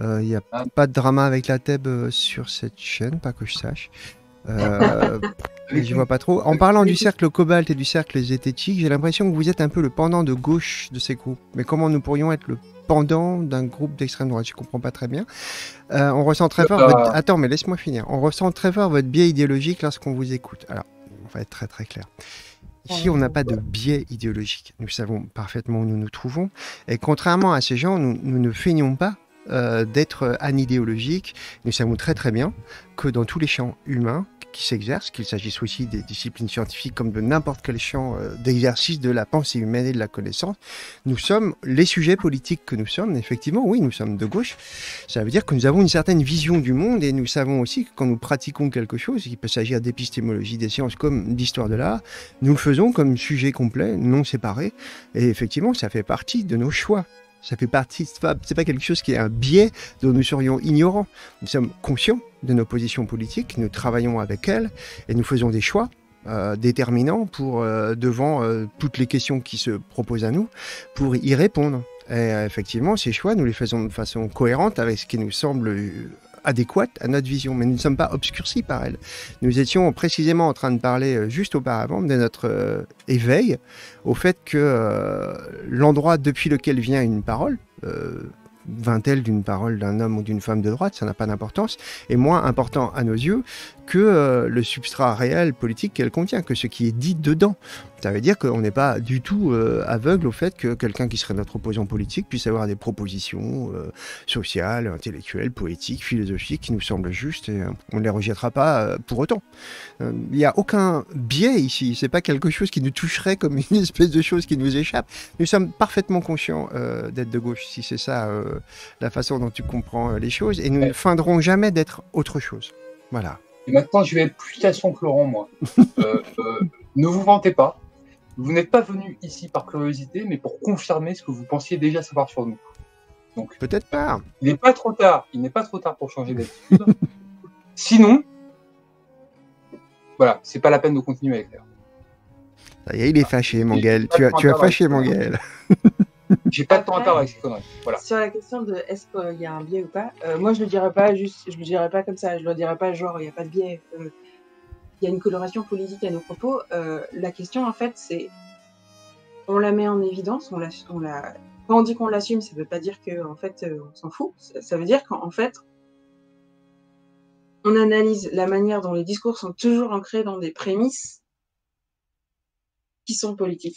Speaker 1: Il n'y a
Speaker 2: Ah.
Speaker 1: pas de drama avec la TEB euh, sur cette chaîne, pas que je sache. Euh, je vois pas trop. En parlant du cercle cobalt et du cercle zététique, j'ai l'impression que vous êtes un peu le pendant de gauche de ces groupes. Mais comment nous pourrions être le pendant d'un groupe d'extrême droite? Je comprends pas très bien. Euh, on ressent très fort
Speaker 2: Euh,
Speaker 1: votre... Attends, mais laisse-moi finir. On ressent très fort votre biais idéologique lorsqu'on vous écoute. Alors, on va être très très clair. Ici, on n'a pas de biais idéologique. Nous savons parfaitement où nous nous trouvons. Et contrairement à ces gens, nous, nous ne feignons pas euh, d'être anidéologiques. Nous savons très très bien que dans tous les champs humains qui s'exercent, qu'il s'agisse aussi des disciplines scientifiques comme de n'importe quel champ euh, d'exercice de la pensée humaine et de la connaissance, nous sommes les sujets politiques que nous sommes. Effectivement, oui, nous sommes de gauche. Ça veut dire que nous avons une certaine vision du monde et nous savons aussi que quand nous pratiquons quelque chose, il peut s'agir d'épistémologie des sciences comme d'histoire de l'art, nous le faisons comme sujet complet, non séparé. Et effectivement, ça fait partie de nos choix. Ça fait partie, c'est pas, quelque chose qui est un biais dont nous serions ignorants. Nous sommes conscients de nos positions politiques, nous travaillons avec elles et nous faisons des choix euh, déterminants pour euh, devant euh, toutes les questions qui se proposent à nous pour y répondre. Et effectivement, ces choix, nous les faisons de façon cohérente avec ce qui nous semble adéquate à notre vision, mais nous ne sommes pas obscurcis par elle. Nous étions précisément en train de parler euh, juste auparavant de notre euh, éveil au fait que euh, l'endroit depuis lequel vient une parole, vint-elle d'une parole d'un homme ou d'une femme de droite, ça n'a pas d'importance, est moins important à nos yeux que euh, le substrat réel politique qu'elle contient, que ce qui est dit dedans. Ça veut dire qu'on n'est pas du tout euh, aveugle au fait que quelqu'un qui serait notre opposant politique puisse avoir des propositions euh, sociales, intellectuelles, poétiques, philosophiques qui nous semblent justes et on ne les rejettera pas pour autant. Il n'y a aucun biais ici, c'est pas quelque chose qui nous toucherait comme une espèce de chose qui nous échappe. Nous sommes parfaitement conscients d'être de gauche, si c'est ça la façon dont tu comprends les choses, et nous ne feindrons jamais d'être autre chose. Voilà.
Speaker 2: Et maintenant, je vais être plus cassant que Laurent, moi. Euh, euh, ne vous vantez pas. Vous n'êtes pas venu ici par curiosité, mais pour confirmer ce que vous pensiez déjà savoir sur nous. Donc,
Speaker 1: Peut-être pas.
Speaker 2: il n'est pas trop tard. Il n'est pas trop tard pour changer d'attitude. Sinon, voilà, c'est pas la peine de continuer à écrire.
Speaker 1: Ça y est, il est fâché, mon Gaël. Tu as, tu as fâché, mon Gaël.
Speaker 2: J'ai pas de temps à perdre avec ces conneries. Voilà.
Speaker 3: Sur la question de est-ce qu'il y a un biais ou pas, euh, moi je le dirais pas juste, je le dirais pas comme ça, je le dirais pas genre il n'y a pas de biais, euh, il y a une coloration politique à nos propos. Euh, la question en fait c'est, on la met en évidence, on la, on la, quand on dit qu'on l'assume, ça veut pas dire que en fait on s'en fout, ça, ça veut dire qu'en fait on analyse la manière dont les discours sont toujours ancrés dans des prémices qui sont politiques.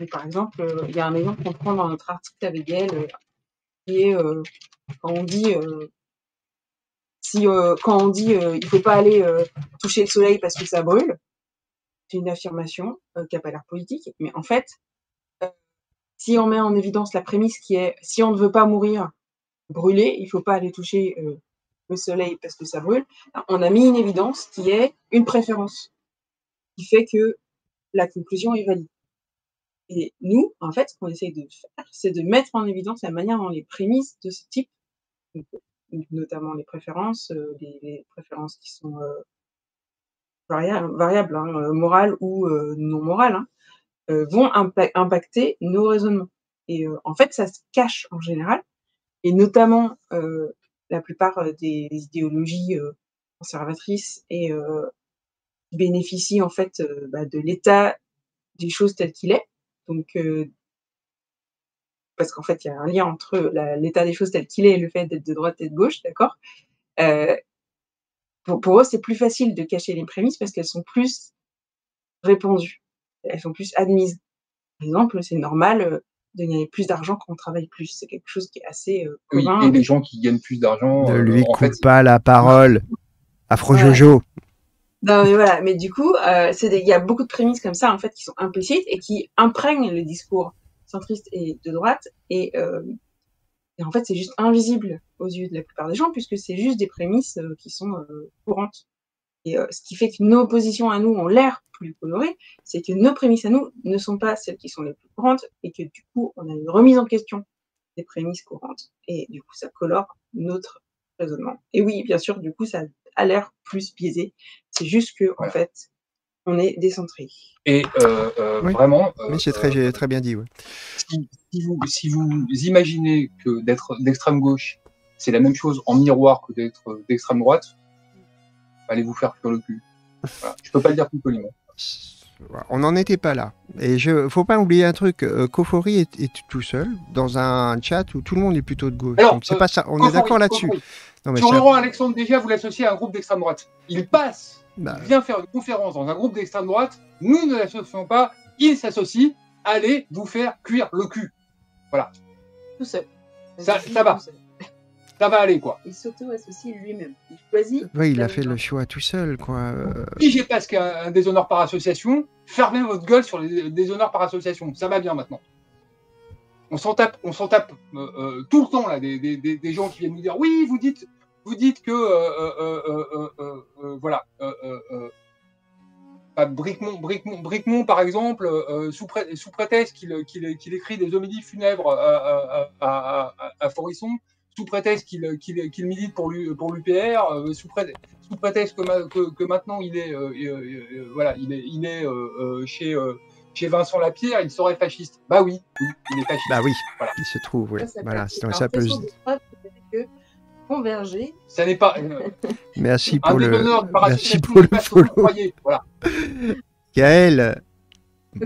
Speaker 3: Et par exemple, euh, il y a un exemple qu'on prend dans notre article avec Gaël, euh, qui est euh, quand on dit si quand on dit il faut pas aller toucher le soleil parce que ça brûle, c'est une affirmation qui a pas l'air politique, mais en fait, si on met en évidence la prémisse qui est si on ne veut pas mourir brûlé, il faut pas aller toucher euh, le soleil parce que ça brûle, on a mis une évidence qui est une préférence, qui fait que la conclusion est valide. Et nous, en fait, ce qu'on essaye de faire, c'est de mettre en évidence la manière dont les prémices de ce type, donc, notamment les préférences, euh, les, préférences qui sont euh, variables, hein, euh, morales ou euh, non morales, hein, euh, vont impa- impacter nos raisonnements. Et euh, en fait, ça se cache en général, et notamment euh, la plupart euh, des idéologies euh, conservatrices et euh, bénéficient en fait euh, bah, de l'état des choses tel qu'il est. Donc, euh, parce qu'en fait, il y a un lien entre l'état des choses tel qu'il est et le fait d'être de droite et de gauche, d'accord euh, pour, pour eux, c'est plus facile de cacher les prémices parce qu'elles sont plus répandues, elles sont plus admises. Par exemple, c'est normal de gagner plus d'argent quand on travaille plus. C'est quelque chose qui est assez euh,
Speaker 2: Oui,
Speaker 3: commun.
Speaker 2: et les gens qui gagnent plus d'argent.
Speaker 1: Ne
Speaker 2: euh,
Speaker 1: lui
Speaker 2: en
Speaker 1: coupe
Speaker 2: fait,
Speaker 1: pas la parole. Afro
Speaker 3: Ouais. Non, mais voilà. Mais du coup, euh, il y a beaucoup de prémices comme ça, en fait, qui sont implicites et qui imprègnent le discours centriste et de droite. Et, euh, et en fait, c'est juste invisible aux yeux de la plupart des gens, puisque c'est juste des prémices euh, qui sont euh, courantes. Et euh, ce qui fait que nos positions à nous ont l'air plus colorées, c'est que nos prémices à nous ne sont pas celles qui sont les plus courantes et que du coup, on a une remise en question des prémices courantes. Et du coup, ça colore notre raisonnement. Et oui, bien sûr, du coup, ça a l'air plus biaisé. C'est juste que, en fait, on est décentré.
Speaker 2: Et euh, euh, vraiment.
Speaker 1: oui, c'est très, très bien dit. Ouais.
Speaker 2: Si, vous, si vous imaginez que d'être d'extrême gauche, c'est la même chose en miroir que d'être d'extrême droite, allez vous faire cuire le cul. Voilà. Je peux pas le dire plus poliment.
Speaker 1: On n'en était pas là. Et je faut pas oublier un truc, euh, Kofori est, tout seul dans un chat où tout le monde est plutôt de gauche.
Speaker 2: Alors, c'est
Speaker 1: pas ça. On est d'accord là-dessus.
Speaker 2: Sur Laurent Alexandre, déjà, vous l'associez à un groupe d'extrême droite. Il passe, bah. il vient faire une conférence dans un groupe d'extrême droite. Nous ne l'associons pas. Il s'associe. Allez vous faire cuire le cul. Voilà.
Speaker 3: Tout seul.
Speaker 2: Ça, ça va ça va aller quoi.
Speaker 3: Il s'auto-associe lui-même. Il choisit.
Speaker 1: Oui, il a fait le choix tout seul quoi.
Speaker 2: Si j'ai pas un, déshonneur par association, fermez votre gueule sur les déshonneurs par association. Ça va bien maintenant. On s'en tape, on s'en tape euh, euh, tout le temps là, des, des, des, gens qui viennent nous dire oui, vous dites, vous dites que euh, voilà. Bricmont, Bricmont, Bricmont, par exemple, sous, sous, prétexte qu'il écrit des homélies funèbres à, à, à Forisson, sous prétexte qu'il milite pour l'UPR, euh, sous, prétexte que, que, maintenant il est, euh, euh, voilà, il est, il est chez, chez Vincent Lapierre, il serait fasciste. Bah oui, il est fasciste.
Speaker 1: Bah oui, il se trouve, oui. Ça, voilà, ça peut...
Speaker 3: converger.
Speaker 2: Ça n'est pas.
Speaker 1: merci pour le. Merci pour le follow. Voilà. Gaël,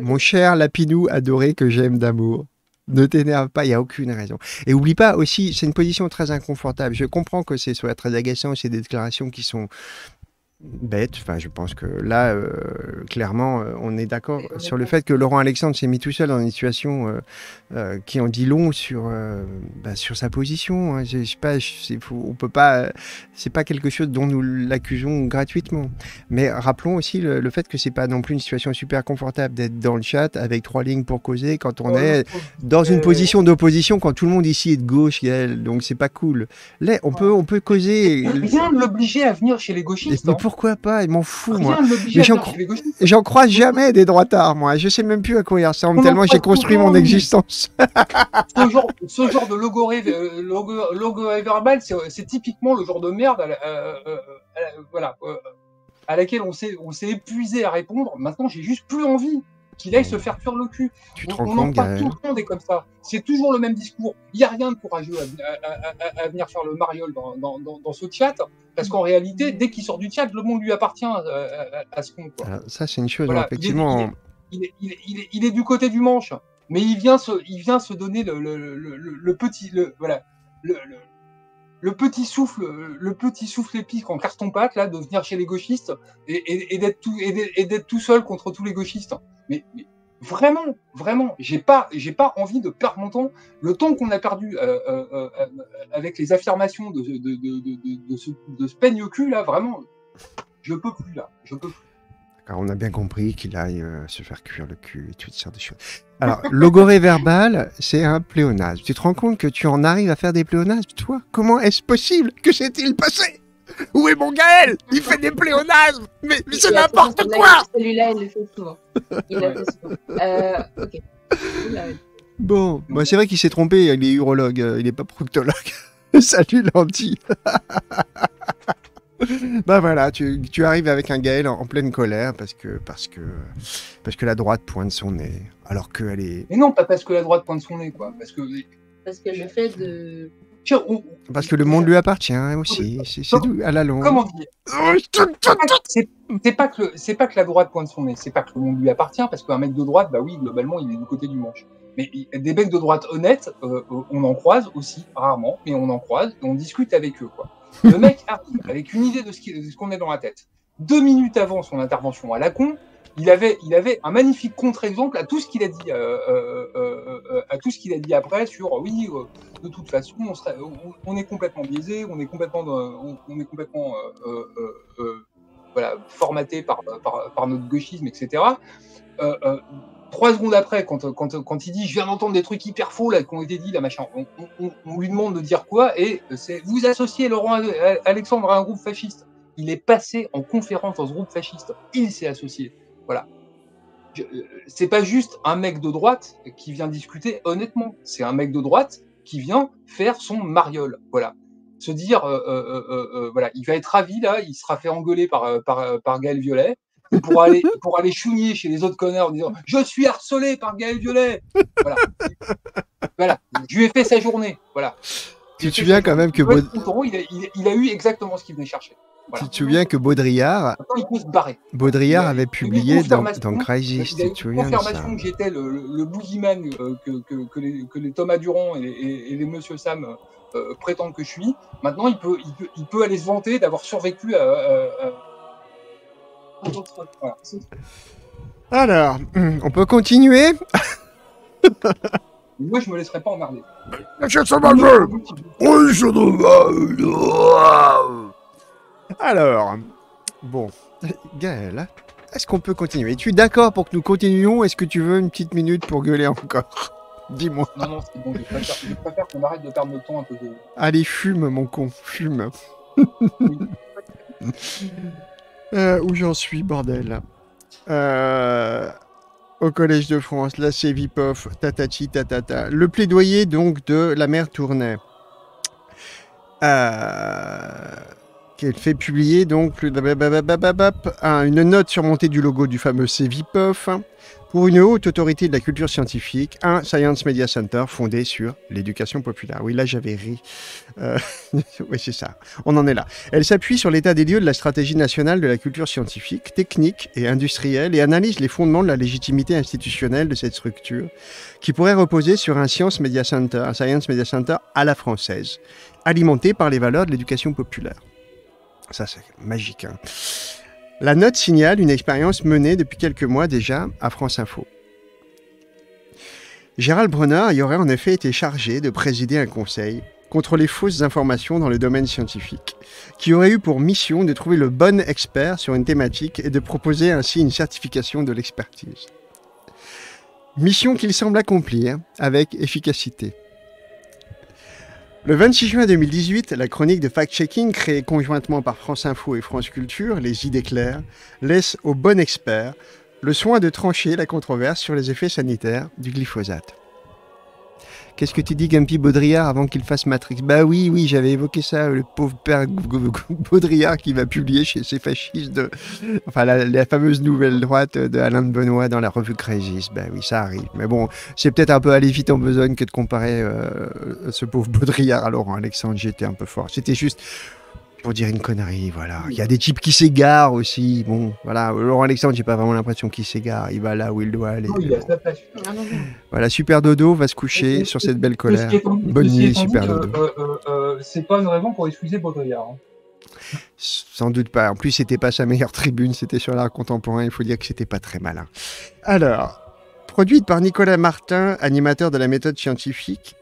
Speaker 1: mon cher Lapinou adoré que j'aime d'amour. Ne t'énerve pas, il n'y a aucune raison. Et oublie pas aussi, c'est une position très inconfortable. Je comprends que c'est soit très agaçant, c'est des déclarations qui sont bête. Enfin, je pense que là, euh, clairement, euh, on est d'accord sur le fait que Laurent Alexandre s'est mis tout seul dans une situation euh, qui en dit long sur, bah, sur sa position. Hein. Je, sais pas, on peut pas, c'est pas quelque chose dont nous l'accusons gratuitement. Mais rappelons aussi le, fait que c'est pas non plus une situation super confortable d'être dans le chat avec trois lignes pour causer quand on est dans une position d'opposition quand tout le monde ici est de gauche, donc c'est pas cool. Là, on peut, on peut causer.
Speaker 2: Rien ne l'obliger à venir chez les gauchistes
Speaker 1: pourquoi pas Il m'en fout, moi. j'en croise jamais des droitards, moi. Je sais même plus à quoi ils ressemblent, tellement j'ai construit mon existence.
Speaker 2: ce, genre, ce, genre, de logo, euh, logo, logo verbal, c'est typiquement le genre de merde euh, euh, voilà, à laquelle on s'est épuisé à répondre. Maintenant, j'ai juste plus envie qu'il aille se faire cuire le cul.
Speaker 1: Tu te on, rends compte,
Speaker 2: tout le monde est comme ça. C'est toujours le même discours. Il n'y a rien de courageux à, venir faire le mariole dans, dans, dans, ce chat, parce qu'en réalité, dès qu'il sort du chat, le monde lui appartient euh, à, ce con.
Speaker 1: Ça, c'est une chose, effectivement.
Speaker 2: Il est, il, est, il est, du côté du manche, mais il vient se, il vient se donner le, le, le, le petit, le, voilà, le, le petit souffle, le petit souffle épique en carton-pâte là, de venir chez les gauchistes et, et, d'être tout, et d'être tout seul contre tous les gauchistes. Mais, vraiment, vraiment, j'ai pas, j'ai pas envie de perdre mon temps. Le temps qu'on a perdu euh, euh, euh, avec les affirmations de, de, de, de, ce, ce cul là, vraiment, je peux plus là, je peux plus.
Speaker 1: Car on a bien compris qu'il aille se faire cuire le cul et toutes sortes de choses. Alors, logoré verbal, c'est un pléonasme. Tu te rends compte que tu en arrives à faire des pléonasmes, toi? Comment est-ce possible Que s'est-il passé? où est mon Gaël? Il fait des pléonasmes Mais, c'est n'importe quoi
Speaker 3: Celui-là, il le fait souvent. Il l'a fait souvent. Euh, ok.
Speaker 1: Bon, bah, c'est vrai qu'il s'est trompé, il est urologue, euh, il n'est pas proctologue. Salut Lanty Bah voilà, tu, tu, arrives avec un Gaël en, pleine colère parce que, parce, que, parce que la droite pointe son nez, alors qu'elle est...
Speaker 2: Mais non, pas parce que la droite pointe son nez, quoi. Parce que...
Speaker 3: Parce que le fait de
Speaker 1: parce que le monde lui appartient hein, aussi, c'est à la longue.
Speaker 2: Comment dire C'est pas que c'est pas que la droite pointe son nez, c'est pas que le monde lui appartient, parce qu'un mec de droite, bah oui, globalement, il est du côté du manche. Mais des mecs de droite honnêtes, euh, on en croise aussi, rarement, mais on en croise et on discute avec eux, quoi. Le mec arrive avec une idée de ce qu'on est dans la tête. Deux minutes avant son intervention à la con, il avait, un magnifique contre-exemple à tout ce qu'il a dit, euh, euh, euh, à tout ce qu'il a dit après sur oui, de toute façon, on, est complètement biaisé, on est complètement, on, est complètement formaté par, notre gauchisme, etc. trois secondes après, quand, il dit je viens d'entendre des trucs hyper faux là qui ont été dit là machin, on, lui demande de dire quoi et c'est vous associez Laurent Alexandre à un groupe fasciste. Il est passé en conférence dans ce groupe fasciste. Il s'est associé. Voilà. Euh, C'est pas juste un mec de droite qui vient discuter honnêtement. C'est un mec de droite qui vient faire son mariole. Voilà. Se dire, euh, euh, euh, euh, euh, voilà, il va être ravi là, il sera fait engueuler par, euh, par, euh, par Gaël Violet pour aller, pour aller chez les autres connards en disant Je suis harcelé par Gaël Violet. Voilà. voilà. Je lui ai fait sa journée. Voilà.
Speaker 1: Tu te souviens quand même que
Speaker 2: Il doit
Speaker 1: Baud-
Speaker 2: être content, il, a, il a- il a eu exactement ce qu'il venait chercher. Voilà.
Speaker 1: tu te souviens que Baudrillard,
Speaker 2: Maintenant, il peut se barrer.
Speaker 1: Baudrillard avait publié dans,
Speaker 2: confirmation-
Speaker 1: dans Crisis, tu te souviens de ça
Speaker 2: confirmation que j'étais le, le, le boogeyman euh, que, que, que, les, que les Thomas Durand et, les- et, et les Monsieur Sam euh, prétendent que je suis. Maintenant, il peut, il peut, il peut aller se vanter d'avoir survécu à. à- à- à d'autres- voilà.
Speaker 1: Alors, on peut continuer
Speaker 2: Moi, je me laisserai pas emmerder.
Speaker 1: Alors, bon, Gaël, est-ce qu'on peut continuer? Es-tu d'accord pour que nous continuions? Est-ce que tu veux une petite minute pour gueuler encore? Dis-moi.
Speaker 2: Non, non, c'est bon, je préfère, je préfère qu'on arrête de perdre notre temps un peu. De...
Speaker 1: Allez, fume, mon con, fume. Euh, où j'en suis, bordel? Euh, Au Collège de France, la Vipof, tatati tatata. Le plaidoyer donc de la mère Tournai. Euh, qu'elle fait publier donc une note surmontée du logo du fameux CEVIPOF pour une haute autorité de la culture scientifique, un Science Media Center fondé sur l'éducation populaire. Oui, là j'avais ri. Euh, oui, c'est ça. On en est là. Elle s'appuie sur l'état des lieux de la stratégie nationale de la culture scientifique, technique et industrielle et analyse les fondements de la légitimité institutionnelle de cette structure qui pourrait reposer sur un Science Media Center, un Science Media Center à la française, alimenté par les valeurs de l'éducation populaire. Ça, c'est magique. hein. La note signale une expérience menée depuis quelques mois déjà à France Info. Gérald Brunner y aurait en effet été chargé de présider un conseil contre les fausses informations dans le domaine scientifique, qui aurait eu pour mission de trouver le bon expert sur une thématique et de proposer ainsi une certification de l'expertise. Mission qu'il semble accomplir avec efficacité. Le 26 juin 2018, la chronique de fact-checking créée conjointement par France Info et France Culture, Les idées claires, laisse au bon expert le soin de trancher la controverse sur les effets sanitaires du glyphosate. Qu'est-ce que tu dis, Gumpy Baudrillard, avant qu'il fasse Matrix? Bah oui, oui, j'avais évoqué ça, le pauvre père Baudrillard qui va publier chez ces fascistes, enfin la, fameuse nouvelle droite de Alain de Benoît dans la revue Crisis. Bah oui, ça arrive. Mais bon, c'est peut-être un peu aller vite en besogne que de comparer euh, ce pauvre Baudrillard à Laurent Alexandre. J'étais un peu fort. C'était juste pour dire une connerie, voilà. Il y a des types qui s'égarent aussi. Bon, voilà. Laurent Alexandre, j'ai pas vraiment l'impression qu'il s'égare. Il va là où il doit aller.
Speaker 2: Non, il est à sa place.
Speaker 3: Ah non.
Speaker 1: Voilà, Super Dodo va se coucher sur cette belle colère. Bonne nuit, Super
Speaker 2: dit,
Speaker 1: Dodo.
Speaker 2: euh, euh, euh, c'est pas une raison pour excuser Baudrillard. hein.
Speaker 1: Sans doute pas. En plus, c'était pas sa meilleure tribune, c'était sur l'art contemporain. Il faut dire que c'était pas très malin. Alors, produite par Nicolas Martin, animateur de la méthode scientifique.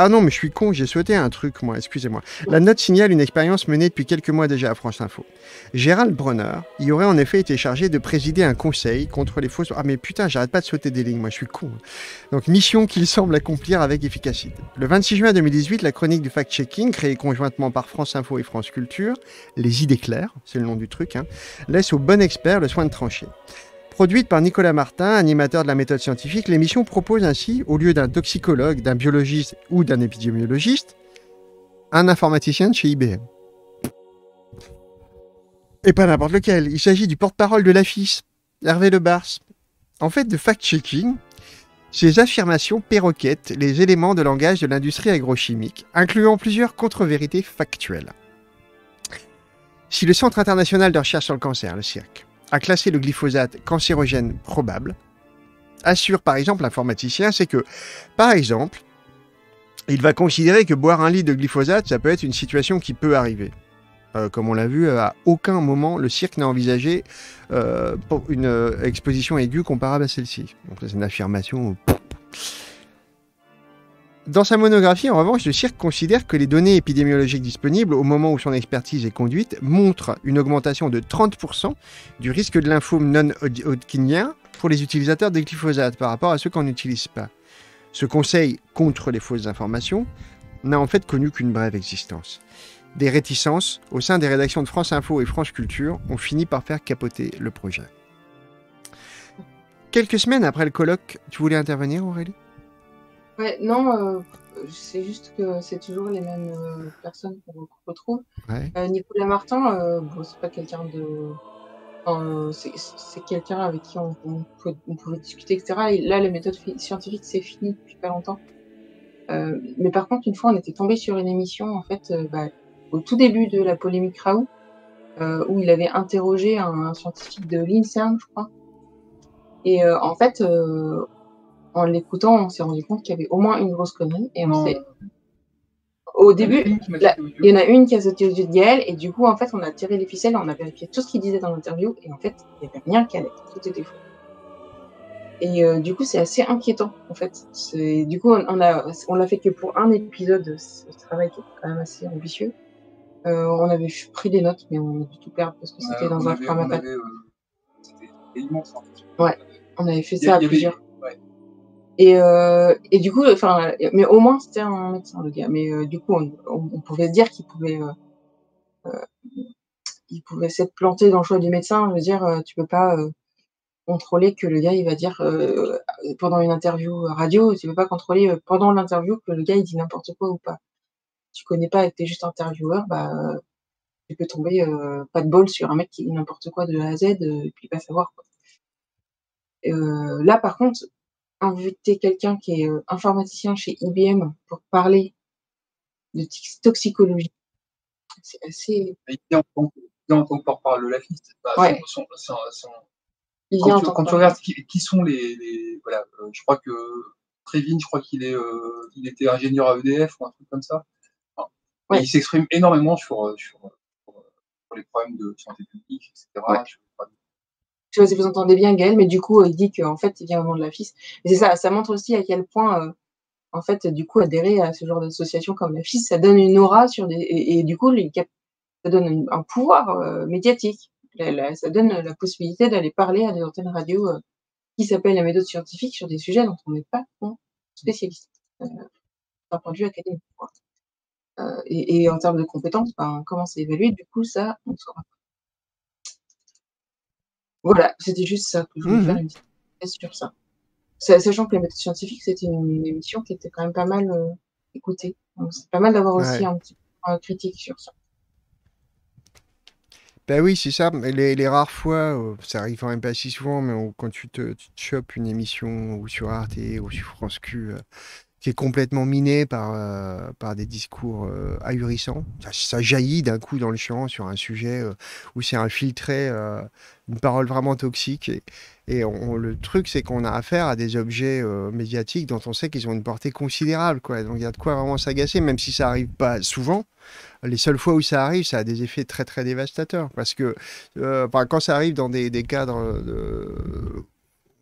Speaker 1: Ah non, mais je suis con, j'ai souhaité un truc, moi, excusez-moi. La note signale une expérience menée depuis quelques mois déjà à France Info. Gérald Bronner y aurait en effet été chargé de présider un conseil contre les fausses... Ah mais putain, j'arrête pas de sauter des lignes, moi, je suis con. Donc, mission qu'il semble accomplir avec efficacité. Le 26 juin 2018, la chronique du fact-checking, créée conjointement par France Info et France Culture, les idées claires, c'est le nom du truc, hein, laisse au bon expert le soin de trancher. Produite par Nicolas Martin, animateur de la méthode scientifique, l'émission propose ainsi, au lieu d'un toxicologue, d'un biologiste ou d'un épidémiologiste, un informaticien de chez IBM. Et pas n'importe lequel, il s'agit du porte-parole de l'AFIS, Hervé Lebars. En fait, de fact-checking, ces affirmations perroquettent les éléments de langage de l'industrie agrochimique, incluant plusieurs contre-vérités factuelles. Si le Centre international de recherche sur le cancer, le CIRC, a classé le glyphosate cancérogène probable, assure par exemple l'informaticien, c'est que, par exemple, il va considérer que boire un litre de glyphosate, ça peut être une situation qui peut arriver. Euh, comme on l'a vu, à aucun moment le cirque n'a envisagé euh, une euh, exposition aiguë comparable à celle-ci. Donc c'est une affirmation. Dans sa monographie, en revanche, le cirque considère que les données épidémiologiques disponibles au moment où son expertise est conduite montrent une augmentation de 30% du risque de lymphome non-hodgkinien pour les utilisateurs des glyphosates par rapport à ceux qu'on n'utilise pas. Ce conseil contre les fausses informations n'a en fait connu qu'une brève existence. des réticences au sein des rédactions de France Info et France Culture ont fini par faire capoter le projet. Quelques semaines après le colloque, tu voulais intervenir Aurélie?
Speaker 3: Ouais, non, euh, c'est juste que c'est toujours les mêmes euh, personnes qu'on retrouve.
Speaker 1: Ouais.
Speaker 3: Euh, Nicolas Martin, bon, c'est pas quelqu'un de. enfin, c'est quelqu'un avec qui on, on pouvait, on pouvait discuter, etc. Et là, les méthodes fi- scientifiques, c'est fini depuis pas longtemps. Mais par contre, une fois, on était tombé sur une émission, en fait, bah, au tout début de la polémique Raoult, où il avait interrogé un, un scientifique de l'INSERM, je crois. Et en fait, en l'écoutant, on s'est rendu compte qu'il y avait au moins une grosse connerie. Et on s'est. Au début, il y en a une qui a sauté aux yeux de Gaël, et du coup, en fait, on a tiré les ficelles, on a vérifié tout ce qu'il disait dans l'interview, et en fait, il n'y avait rien qui allait, tout était faux. Et euh, du coup, c'est assez inquiétant, en fait. Du coup, on, l'a fait que pour un épisode, ce travail qui est quand même assez ambitieux. Euh, on avait pris des notes, mais on a dû tout perdre parce que c'était
Speaker 2: Euh,
Speaker 3: dans un format
Speaker 2: euh, C'était immense.
Speaker 3: Ouais. On avait fait ça à plusieurs. Et, euh, et du coup, enfin, mais au moins c'était un médecin le gars. Mais euh, du coup, on, on- on pouvait se dire qu'il pouvait, euh, il pouvait s'être planté dans le choix du médecin. Je veux dire, tu peux pas contrôler que le gars il va dire pendant une interview radio, tu peux pas contrôler pendant l'interview que le gars il dit n'importe quoi ou pas. Tu connais pas t'es juste intervieweur, bah tu peux tomber pas de bol sur un mec qui dit n'importe quoi de A à Z et puis pas savoir. Quoi. Là, par contre, inviter quelqu'un qui est euh, informaticien chez IBM pour parler de tox- toxicologie, c'est assez.
Speaker 2: Il vient en tant que- porte-parole de la FIS.
Speaker 3: Ouais.
Speaker 2: son- son- son- son-
Speaker 3: Il vient
Speaker 2: quand tu, quand regardes qui, qui sont les, les- voilà, euh, je crois que Trévin, je crois qu'il est, euh, il était ingénieur à EDF ou un truc comme ça. Enfin, et
Speaker 3: Ouais.
Speaker 2: il s'exprime énormément sur, sur, sur, sur les problèmes de santé publique, etc.
Speaker 3: Ouais.
Speaker 2: sur les problèmes-
Speaker 3: Je sais pas si vous entendez bien Gaël, mais du coup, euh, il dit qu'en fait, il vient au nom de la FIS. Et c'est ça, ça montre aussi à quel point, euh, en fait, du coup, adhérer à ce genre d'association comme la FIS, ça donne une aura sur des. Et, du coup, ça donne un pouvoir euh, médiatique. Ça donne la possibilité d'aller parler à des antennes radio euh, qui s'appellent la méthode scientifique sur des sujets dont on n'est pas spécialiste, d'un point de vue académique. quoi. Et, et en termes de compétences, ben, comment c'est évalué, du coup, ça, on saura pas. Voilà, c'était juste ça que je voulais
Speaker 1: Mhm.
Speaker 3: faire une petite sur ça. Sa- Sachant que les méthodes scientifiques, c'était une émission qui était quand même pas mal euh, écoutée. Donc c'est pas mal d'avoir aussi un petit point critique sur ça.
Speaker 1: Ben oui, c'est ça. Mais Les, les rares fois, euh, ça arrive quand même pas si souvent, mais on- quand tu te, tu te chopes une émission ou sur Arte ou sur France Q euh, qui est complètement minée par, euh, par des discours euh, ahurissants, ça, jaillit d'un coup dans le champ sur un sujet euh, où c'est infiltré une parole vraiment toxique. Et, et le truc, c'est qu'on a affaire à des objets médiatiques dont on sait qu'ils ont une portée considérable. Quoi. Donc il y a de quoi vraiment s'agacer, même si ça arrive pas souvent les seules fois où ça arrive, ça a des effets très très dévastateurs. Parce que quand ça arrive dans des, des cadres,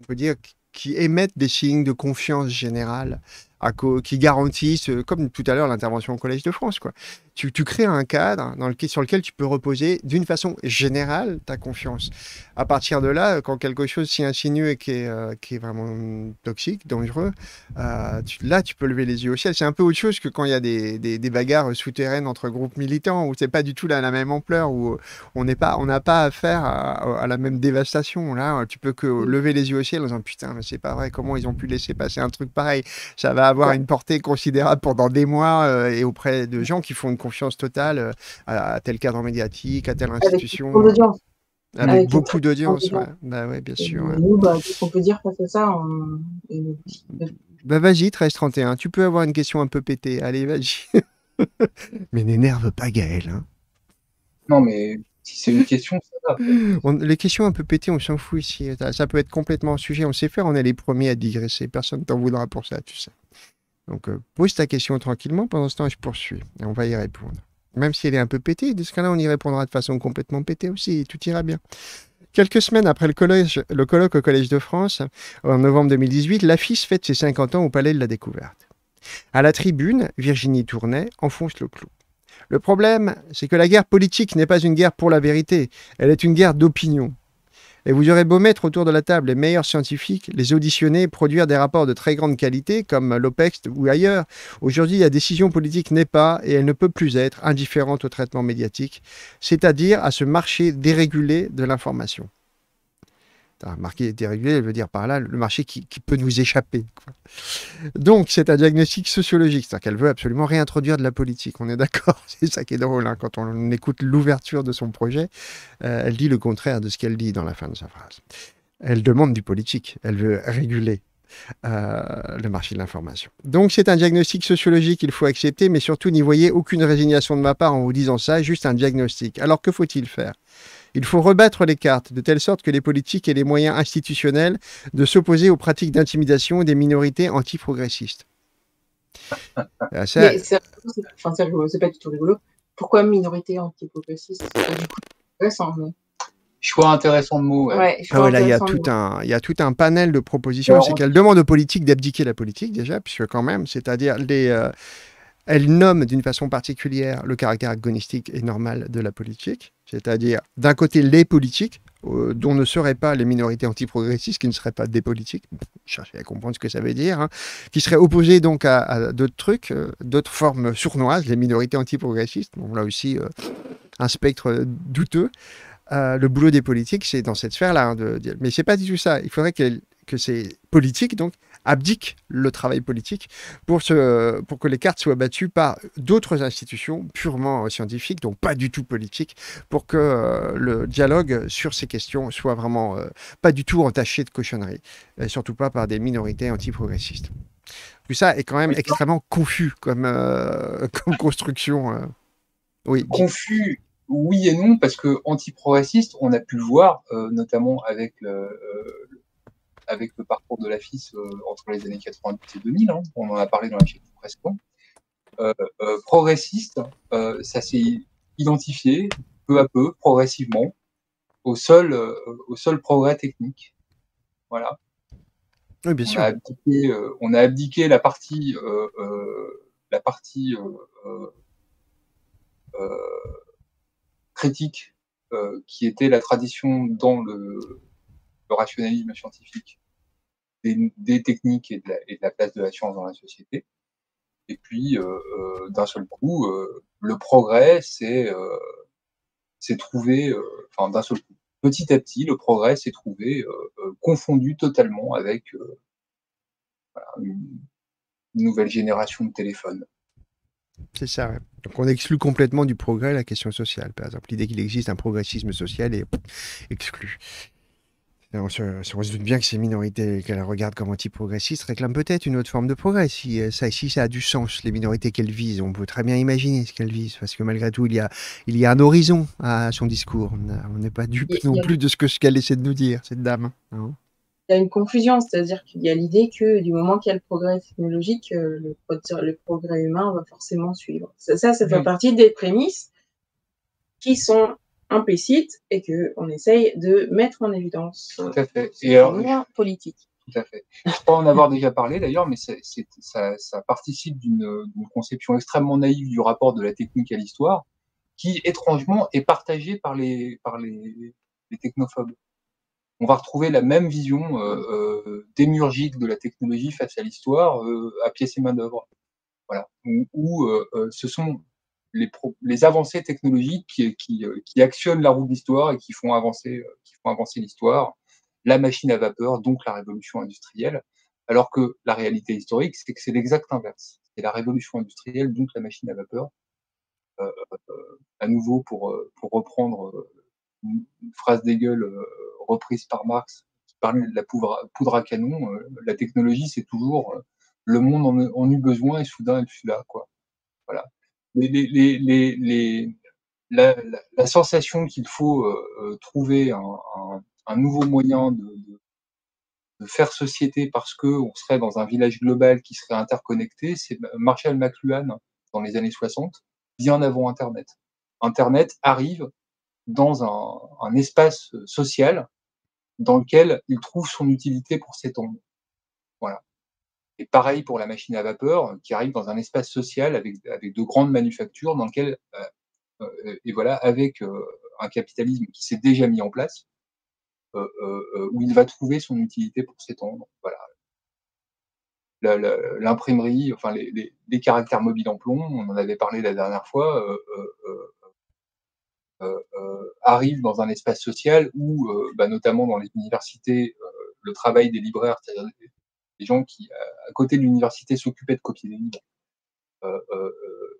Speaker 1: on peut dire, qui émettent des signes de confiance générale, à qui garantissent, euh, comme tout à l'heure l'intervention au Collège de France, quoi. Tu, tu crées un cadre dans lequel, sur lequel tu peux reposer d'une façon générale ta confiance. À partir de là, quand quelque chose s'y insinue et qui est, euh, qui est vraiment toxique, dangereux, euh, tu- là, tu peux lever les yeux au ciel. C'est un peu autre chose que quand il y a des, des- des bagarres souterraines entre groupes militants, où c'est pas du tout la, la même ampleur, où on n'est pas, on n'a pas affaire à, à la même dévastation. Là, tu peux que lever les yeux au ciel en disant putain, mais c'est pas vrai. Comment ils ont pu laisser passer un truc pareil? Ça va avoir
Speaker 3: Ouais.
Speaker 1: une portée considérable pendant des mois euh, et auprès de gens qui font une confiance totale euh, à, à tel cadre médiatique, à telle
Speaker 3: Avec
Speaker 1: institution,
Speaker 3: beaucoup d'audience.
Speaker 1: avec,
Speaker 3: avec une
Speaker 1: beaucoup d'audience. Ouais. Bah ouais, bien
Speaker 3: Et
Speaker 1: sûr. ouais.
Speaker 3: Nous, bah, qu'on peut dire face à ça on-
Speaker 1: Bah vas-y, 1331, tu peux avoir une question un peu pétée. Allez, vas-y. Mais n'énerve pas Gaël. hein.
Speaker 2: Non, mais si c'est une question, ça va.
Speaker 1: On- les questions un peu pétées, on s'en fout ici. Ça, peut être complètement en sujet. On sait faire, on est les premiers à digresser. Personne t'en voudra pour ça, tu sais. Donc euh, pose ta question tranquillement. Pendant ce temps, je poursuis. Et on va y répondre. Même si elle est un peu pétée, de ce cas-là, on y répondra de façon complètement pétée aussi. Tout ira bien. Quelques semaines après le, colloque au Collège de France, en novembre 2018, l'AFIS fête ses 50 ans au Palais de la Découverte. À la tribune, Virginie Tournay enfonce le clou. Le problème, c'est que la guerre politique n'est pas une guerre pour la vérité, elle est une guerre d'opinion. Et vous aurez beau mettre autour de la table les meilleurs scientifiques, les auditionner, produire des rapports de très grande qualité, comme l'OPEX ou ailleurs. Aujourd'hui, la décision politique n'est pas, et elle ne peut plus être, indifférente au traitement médiatique, c'est-à-dire à ce marché dérégulé de l'information. Marqué dérégulé, elle veut dire par là le marché qui, peut nous échapper. Donc, c'est un diagnostic sociologique, c'est-à-dire qu'elle veut absolument réintroduire de la politique. On est d'accord C'est ça qui est drôle. Hein, quand on écoute l'ouverture de son projet, euh, elle dit le contraire de ce qu'elle dit dans la fin de sa phrase. Elle demande du politique. Elle veut réguler euh, le marché de l'information. Donc c'est un diagnostic sociologique qu'il faut accepter, mais surtout n'y voyez aucune résignation de ma part en vous disant ça, juste un diagnostic. Alors que faut-il faire? Il faut rebattre les cartes de telle sorte que les politiques aient les moyens institutionnels de s'opposer aux pratiques d'intimidation des minorités antiprogressistes.
Speaker 3: Ah, c'est pas du tout rigolo. Pourquoi minorité antiprogressiste?
Speaker 2: Choix intéressant de mots.
Speaker 1: Ouais. Ah il y, a tout un, il y a tout un panel de propositions. C'est qu'elle demande aux politiques d'abdiquer la politique, déjà, puisque quand même, c'est-à-dire les. Euh, elle nomme d'une façon particulière le caractère agonistique et normal de la politique, c'est-à-dire d'un côté les politiques, euh, dont ne seraient pas les minorités antiprogressistes, qui ne seraient pas des politiques, cherchez à comprendre ce que ça veut dire, hein, qui seraient opposés donc à, d'autres trucs, euh, d'autres formes sournoises, les minorités antiprogressistes, bon là aussi euh, un spectre douteux. le boulot des politiques, c'est dans cette sphère-là. Hein, de, mais c'est pas du tout ça. Il faudrait que ces politiques donc abdique le travail politique pour, pour que les cartes soient battues par d'autres institutions purement scientifiques, donc pas du tout politiques, pour que euh, le dialogue sur ces questions soit vraiment euh, pas du tout entaché de cochonneries, et surtout pas par des minorités antiprogressistes. Tout ça est quand même extrêmement confus comme, euh, comme construction.
Speaker 2: Oui. Confus, oui et non, parce que antiprogressiste, on a pu le voir, notamment avec le, avec le parcours de la FIS euh, entre les années 90 et 2000, hein, on en a parlé dans la chaîne presque. Euh, euh, progressiste, ça s'est identifié peu à peu, progressivement, au seul, au seul progrès technique. Voilà.
Speaker 1: Oui, bien sûr.
Speaker 2: On a abdiqué, la partie, la partie critique qui était la tradition dans le, le rationalisme scientifique des, techniques et de, la, place de la science dans la société. Et puis, euh, euh, d'un seul coup, euh, le progrès, c'est trouvé, enfin, d'un seul coup, petit à petit, le progrès s'est trouvé confondu totalement avec une, nouvelle génération de téléphones.
Speaker 1: C'est ça. Donc on exclut complètement du progrès la question sociale. Par exemple, l'idée qu'il existe un progressisme social est exclue. On se, doute bien que ces minorités qu'elle regarde comme anti-progressistes réclament peut-être une autre forme de progrès. Si euh, ça, si ça a du sens, les minorités qu'elle vise, on peut très bien imaginer ce qu'elle vise, parce que malgré tout, il y a, il y a un horizon à son discours. On n'est pas dupe non plus de ce que ce qu'elle essaie de nous dire, cette dame.
Speaker 3: Hein. il y a une confusion, c'est-à-dire qu'il y a l'idée que du moment qu'il y a le progrès technologique, euh, le, le, progrès humain va forcément suivre. Ça, ça, fait partie des prémices qui sont implicite et que on essaye de mettre en évidence.
Speaker 2: Tout à fait. Et alors,
Speaker 3: politique.
Speaker 2: Tout à fait. Je crois en avoir déjà parlé d'ailleurs, mais ça, ça, participe d'une, conception extrêmement naïve du rapport de la technique à l'histoire, qui étrangement est partagée par les, par les, les technophobes. On va retrouver la même vision euh, euh, démurgique de la technologie face à l'histoire euh, à pièce et main d'œuvre. Voilà. Où, où euh, ce sont les, avancées technologiques qui, euh, qui, actionnent la roue de l'histoire et qui font avancer, euh, qui font avancer l'histoire, la machine à vapeur, donc la révolution industrielle, alors que la réalité historique, c'est que c'est l'exact inverse. C'est la révolution industrielle, donc la machine à vapeur. Euh, à nouveau, pour, reprendre une phrase d'Hegel reprise par Marx, qui parlait de la poudre, poudre à canon, la technologie, c'est toujours le monde en, en, eut besoin et soudain elle fut là. Quoi. Voilà les, les, les, la, la, sensation qu'il faut euh, euh, trouver un, un, nouveau moyen de, de, faire société parce que on serait dans un village global qui serait interconnecté, c'est Marshall McLuhan dans les années 60, bien avant Internet. Internet arrive dans un, un espace social dans lequel il trouve son utilité pour s'étendre. Voilà. Et pareil pour la machine à vapeur qui arrive dans un espace social avec, avec de grandes manufactures dans lequel, euh, euh et voilà, avec euh, un capitalisme qui s'est déjà mis en place, où il va trouver son utilité pour s'étendre. Voilà. L'imprimerie, enfin les, les, caractères mobiles en plomb, on en avait parlé la dernière fois, arrivent dans un espace social où, bah, notamment dans les universités, le travail des libraires, c'est-à-dire des gens qui, à côté de l'université, s'occupaient de copier des livres, euh, euh,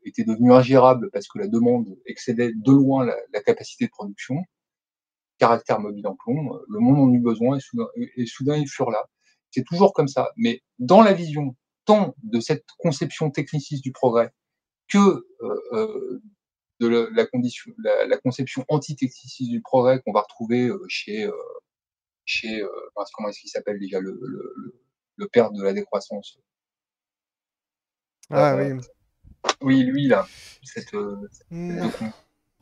Speaker 2: était devenu ingérable parce que la demande excédait de loin la, capacité de production, caractère mobile en plomb, euh, le monde en eut besoin et soudain, et soudain ils furent là. C'est toujours comme ça. Mais dans la vision tant de cette conception techniciste du progrès que de la, condition, la, conception anti-techniciste du progrès qu'on va retrouver chez, chez comment est-ce qu'il s'appelle déjà le, le, père de la décroissance
Speaker 1: ah oui.
Speaker 2: Oui, lui, là. Cette,
Speaker 1: mmh.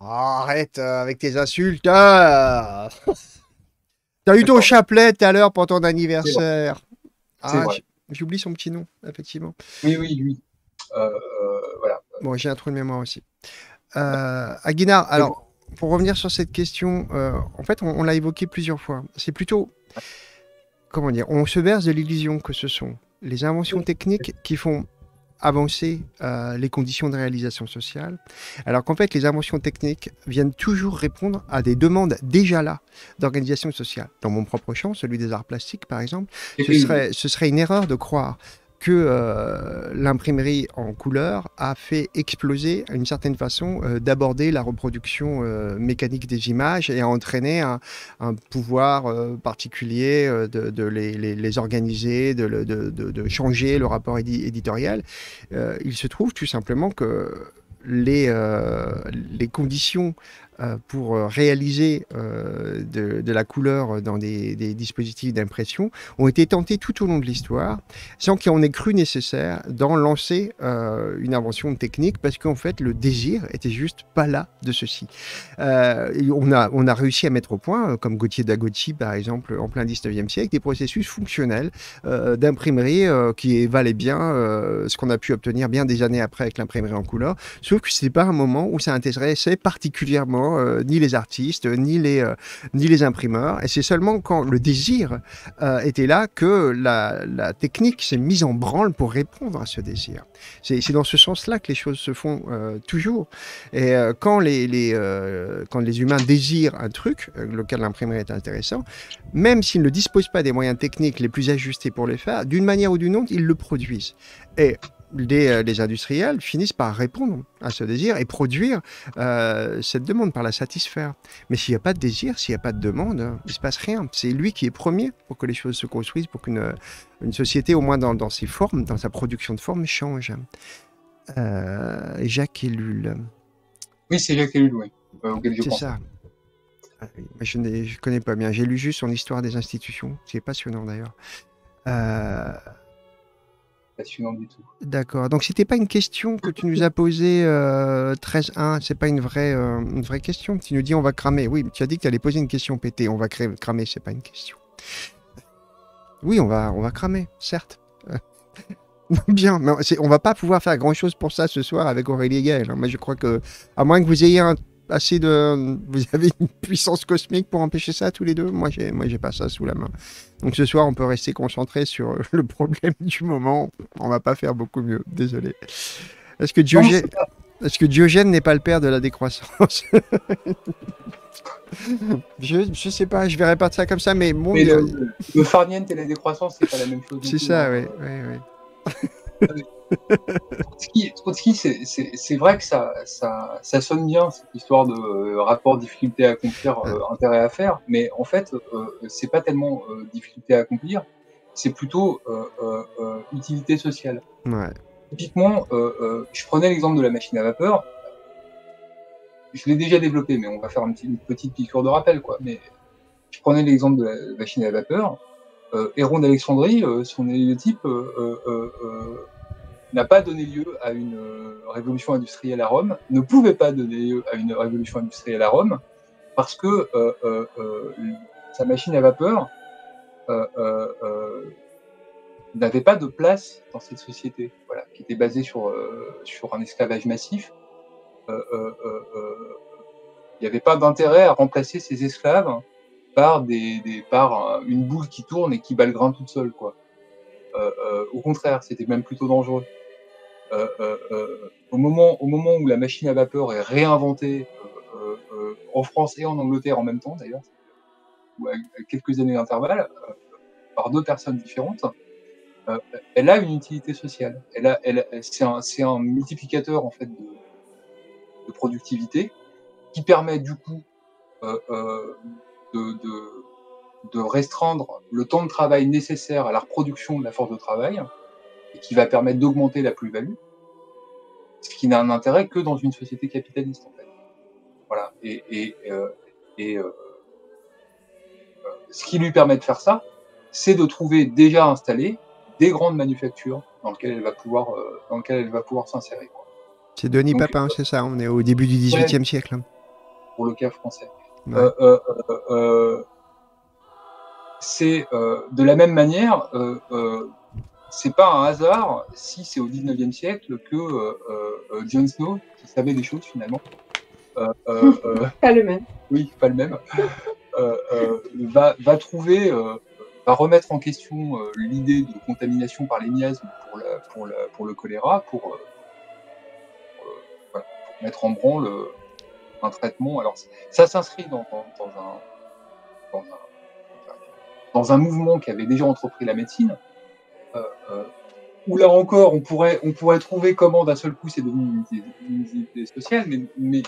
Speaker 1: Arrête euh, avec tes insultes. Ah T'as eu ton chapelet tout à l'heure pour ton anniversaire. Ah, J'oublie son petit nom, effectivement.
Speaker 2: Oui, oui, lui. Euh, euh, voilà.
Speaker 1: Bon, j'ai un trou de mémoire aussi. Euh, Aguinard, alors, pour revenir sur cette question, en fait, on, l'a évoqué plusieurs fois. C'est plutôt, comment dire, on se berce de l'illusion que ce sont les inventions techniques qui font avancer euh, les conditions de réalisation sociale, alors qu'en fait les inventions techniques viennent toujours répondre à des demandes déjà là d'organisation sociale. Dans mon propre champ, celui des arts plastiques par exemple, ce serait, ce serait une erreur de croire que euh, l'imprimerie en couleur a fait exploser une certaine façon euh, d'aborder la reproduction euh, mécanique des images et a entraîné un, pouvoir particulier de, les, organiser, de, changer le rapport éditorial. il se trouve tout simplement que les, conditions pour euh, réaliser euh, de, la couleur dans des, dispositifs d'impression ont été tentés tout au long de l'histoire sans qu'on ait cru nécessaire d'en lancer une invention technique parce qu'en fait le désir était juste pas là de ceci. on, a, on a réussi à mettre au point, comme Gauthier Dagotti par exemple en plein 19e siècle, des processus fonctionnels d'imprimerie qui valaient bien ce qu'on a pu obtenir bien des années après avec l'imprimerie en couleur, sauf que ce n'est pas un moment où ça intéressait particulièrement euh, ni les artistes, ni les, euh, ni les imprimeurs. Et c'est seulement quand le désir euh, était là que la, technique s'est mise en branle pour répondre à ce désir. C'est dans ce sens-là que les choses se font toujours. Et quand, les, quand les humains désirent un truc, lequel l'imprimerie est intéressant, même s'ils ne disposent pas des moyens techniques les plus ajustés pour le faire, d'une manière ou d'une autre, ils le produisent. Et euh, les, industriels finissent par répondre à ce désir et produire euh, cette demande, par la satisfaire. Mais s'il n'y a pas de désir, s'il n'y a pas de demande, il ne se passe rien. C'est lui qui est premier pour que les choses se construisent, pour qu'une une société, au moins dans, ses formes, dans sa production de formes, change. Euh, Jacques Ellul.
Speaker 2: Oui, c'est Jacques Ellul, oui.
Speaker 1: c'est ça. Ah je ne connais pas bien. J'ai lu juste son histoire des institutions. C'est passionnant d'ailleurs. Euh,
Speaker 2: passionnant du tout.
Speaker 1: D'accord. Donc, c'était pas une question que tu nous as posée euh, 13-1, c'est pas une vraie, euh, vraie question. Tu nous dis on va cramer. Oui, tu as dit que tu allais poser une question pété. On va cramer, c'est pas une question. Oui, on va, on va cramer, certes. Bien, mais on va pas pouvoir faire grand chose pour ça ce soir avec Aurélie Gaël. Hein. Moi, je crois que, à moins que vous ayez un assez de. Vous avez une puissance cosmique pour empêcher ça tous les deux? Moi, j'ai, moi, j'ai pas ça sous la main. Donc ce soir, on peut rester concentré sur le problème du moment. On va pas faire beaucoup mieux. Désolé. Est-ce que Diogène, est-ce que Diogène n'est pas le père de la décroissance? Je, je sais pas, je verrai pas de ça comme ça, mais bon.
Speaker 2: le, le farniente et la décroissance, c'est pas la même chose.
Speaker 1: C'est ça, oui, oui, oui.
Speaker 2: Trotsky, c'est vrai que ça, ça, ça, sonne bien, cette histoire de euh, rapport difficulté à accomplir, euh, intérêt à faire, mais en fait, euh, c'est pas tellement difficulté à accomplir, c'est plutôt utilité sociale. Typiquement, je prenais l'exemple de la machine à vapeur, je l'ai déjà développé, mais on va faire une petite piqûre de rappel, quoi. Mais je prenais l'exemple de la machine à vapeur. Héron d'Alexandrie, son héliotype n'a pas donné lieu à une euh, révolution industrielle à Rome, ne pouvait pas donner lieu à une révolution industrielle à Rome, parce que euh, euh, sa machine à vapeur n'avait pas de place dans cette société, qui était basée sur, sur un esclavage massif. il n'y avait pas d'intérêt à remplacer ces esclaves par, des, par euh, une boule qui tourne et qui bat le grain toute seule. Quoi. Euh, euh, au contraire, c'était même plutôt dangereux. Au, moment, où la machine à vapeur est réinventée en France et en Angleterre en même temps d'ailleurs, à, quelques années d'intervalle, par deux personnes différentes, elle a une utilité sociale. Elle a, elle, c'est un, multiplicateur en fait de, productivité qui permet du coup de, de, de restreindre le temps de travail nécessaire à la reproduction de la force de travail et qui va permettre d'augmenter la plus-value, ce qui n'a un intérêt que dans une société capitaliste en fait. Voilà. Et, et, euh, et euh, ce qui lui permet de faire ça, c'est de trouver déjà installées des grandes manufactures dans lesquelles elle va pouvoir, euh, dans lesquelles elle va pouvoir s'insérer.
Speaker 1: C'est Denis
Speaker 2: Donc,
Speaker 1: Papin, c'est ça. On est au début du XVIIIe siècle. hein.
Speaker 2: pour le cas français.
Speaker 1: Ouais.
Speaker 2: Euh, euh, euh, c'est euh, de la même manière, euh, euh, c'est pas un hasard si c'est au 19e siècle que euh, euh, Jon Snow, qui savait des choses finalement, euh, euh, euh,
Speaker 3: Pas le même.
Speaker 2: oui, pas le même, euh, euh, va, va trouver, euh, va remettre en question euh, l'idée de contamination par les miasmes pour, la, pour, la, pour le choléra, pour, euh, pour, euh, voilà, pour mettre en branle euh, un traitement. Alors, ça s'inscrit dans, un, dans, un, dans un mouvement qui avait déjà entrepris la médecine, euh, euh, où là encore, on pourrait, on pourrait trouver comment d'un seul coup c'est devenu une unité sociale, mais,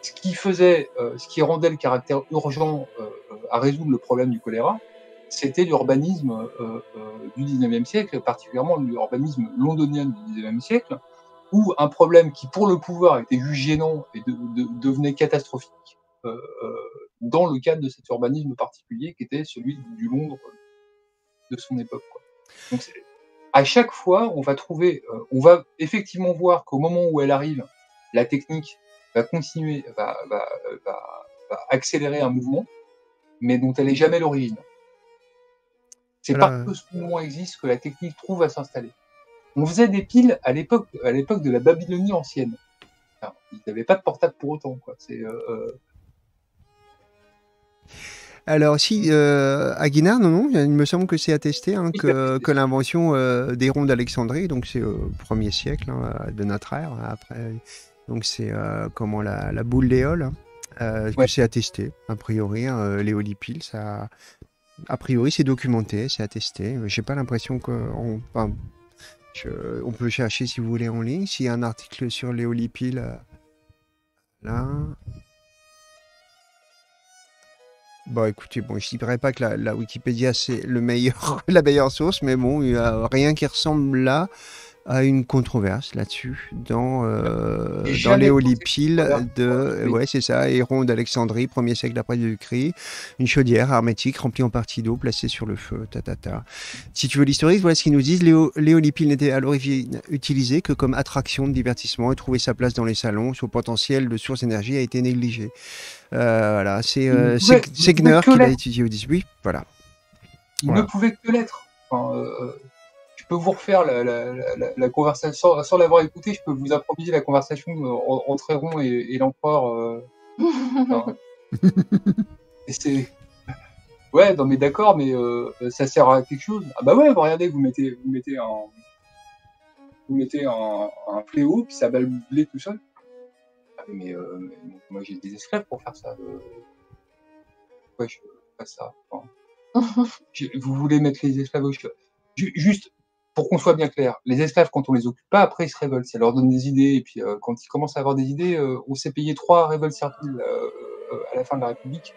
Speaker 2: ce qui faisait, euh, ce qui rendait le caractère urgent euh, à résoudre le problème du choléra, c'était l'urbanisme du 19e siècle, particulièrement l'urbanisme londonien du 19e siècle, où un problème qui pour le pouvoir était jugé gênant et de- de- devenait catastrophique euh, euh, dans le cadre de cet urbanisme particulier qui était celui du Londres de son époque. quoi. Donc, à chaque fois, on va trouver, euh, on va effectivement voir qu'au moment où elle arrive, la technique va continuer, va, va, va, va accélérer un mouvement, mais dont elle n'est jamais l'origine. C'est
Speaker 1: Voilà.
Speaker 2: parce que ce mouvement existe que la technique trouve à s'installer. On faisait des piles à l'époque, à l'époque de la Babylonie ancienne. Enfin, ils n'avaient pas de portable pour autant, quoi. C'est, euh, euh,
Speaker 1: Alors, si, euh, à Guinard, non, non, il me semble que c'est attesté hein, que, que l'invention euh, des ronds d'Alexandrie, donc c'est au premier siècle hein, de notre ère, après, donc c'est euh, comment la, la boule d'éole, hein, euh, que
Speaker 2: Ouais.
Speaker 1: c'est attesté, a priori, hein, euh, l'éolipile, ça, a priori, c'est documenté, c'est attesté. J'ai pas l'impression enfin, je- on peut chercher si vous voulez en ligne, s'il y a un article sur l'éolipile, euh, là. Bon, écoutez, bon, je dirais pas que la, la Wikipédia c'est le meilleur, la meilleure source, mais bon, il n'y a rien qui ressemble là à une controverse là-dessus dans, euh, dans
Speaker 2: pensé que
Speaker 1: de,
Speaker 2: Oui.
Speaker 1: ouais, c'est ça, Héron d'Alexandrie, premier siècle après Jésus-Christ, une chaudière hermétique remplie en partie d'eau placée sur le feu, ta, ta, ta. Si tu veux l'historique, voilà ce qu'ils nous disent. L'éo- L'éolipile n'était à l'origine utilisé que comme attraction de divertissement et trouvait sa place dans les salons. Son potentiel de source d'énergie a été négligé. Euh, voilà, c'est euh, Segner qui l'a étudié au 18. Voilà.
Speaker 2: il
Speaker 1: Voilà.
Speaker 2: ne pouvait que l'être. Enfin, euh, je peux vous refaire la, la, la, conversation sans, sans l'avoir écouté. Je peux vous improviser la conversation euh, en- entre Héron et, et l'empereur. euh, enfin, c'est ouais, non mais d'accord, mais euh, ça sert à quelque chose. Ah bah ouais, regardez, vous mettez, vous mettez un, vous mettez un, un fléau puis ça va le blé tout seul. Ah, mais, euh, mais moi j'ai des esclaves pour faire ça. Euh... Ouais, je fais ça. Enfin, vous voulez mettre les esclaves au Juste pour qu'on soit bien clair, les esclaves, quand on les occupe pas, après ils se révoltent, ça leur donne des idées, et puis euh, quand ils commencent à avoir des idées, euh, on s'est payé trois révoltes serviles euh, euh, à la fin de la République.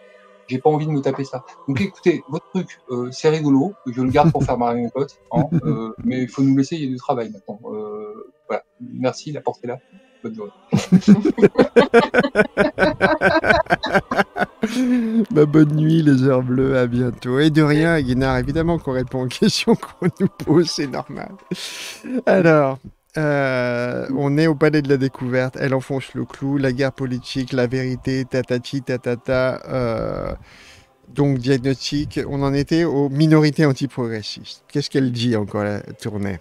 Speaker 2: J'ai pas envie de me taper ça. Donc écoutez, votre truc, euh, c'est rigolo, je le garde pour faire marrer mes potes, hein, euh, mais il faut nous laisser, il y a du travail maintenant. Euh, voilà, merci, la porte est là. Bonne journée.
Speaker 1: Bah, bonne nuit, les heures bleues, à bientôt. Et de rien, Guinard, évidemment qu'on répond aux questions qu'on nous pose, c'est normal. Alors, euh, on est au palais de la découverte, elle enfonce le clou, la guerre politique, la vérité, tatati, tatata. Euh, donc, diagnostic, on en était aux minorités antiprogressistes. Qu'est-ce qu'elle dit encore, la tournée?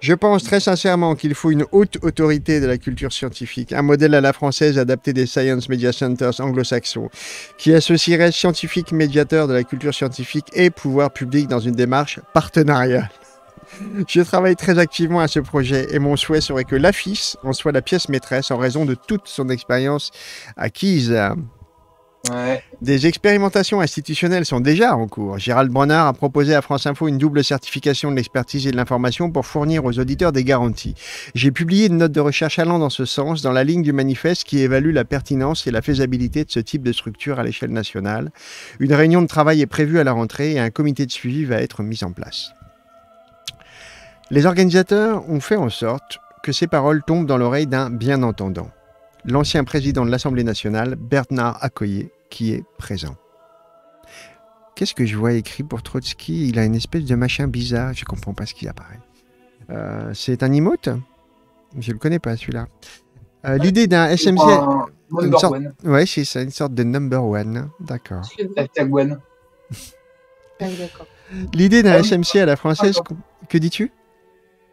Speaker 1: Je pense très sincèrement qu'il faut une haute autorité de la culture scientifique, un modèle à la française adapté des Science Media Centers anglo-saxons, qui associerait scientifiques médiateurs de la culture scientifique et pouvoir public dans une démarche partenariale. Je travaille très activement à ce projet et mon souhait serait que l'affiche en soit la pièce maîtresse en raison de toute son expérience acquise. Des expérimentations institutionnelles sont déjà en cours. Gérald Bronard a proposé à France Info une double certification de l'expertise et de l'information pour fournir aux auditeurs des garanties. J'ai publié une note de recherche allant dans ce sens dans la ligne du manifeste qui évalue la pertinence et la faisabilité de ce type de structure à l'échelle nationale. Une réunion de travail est prévue à la rentrée et un comité de suivi va être mis en place. Les organisateurs ont fait en sorte que ces paroles tombent dans l'oreille d'un bien entendant, l'ancien président de l'Assemblée nationale, Bernard Accoyer, qui est présent. Qu'est-ce que je vois écrit pour Trotsky? Il a une espèce de machin bizarre, je comprends pas ce qui apparaît. Euh, c'est un emote? Je le connais pas celui-là. Euh, L'idée d'un SMC.
Speaker 2: Un
Speaker 1: une sorte-
Speaker 2: one.
Speaker 1: Ouais, c'est ça, une sorte de number one. D'accord. L'idée d'un
Speaker 2: Ah.
Speaker 1: SMC à la française. Que dis-tu?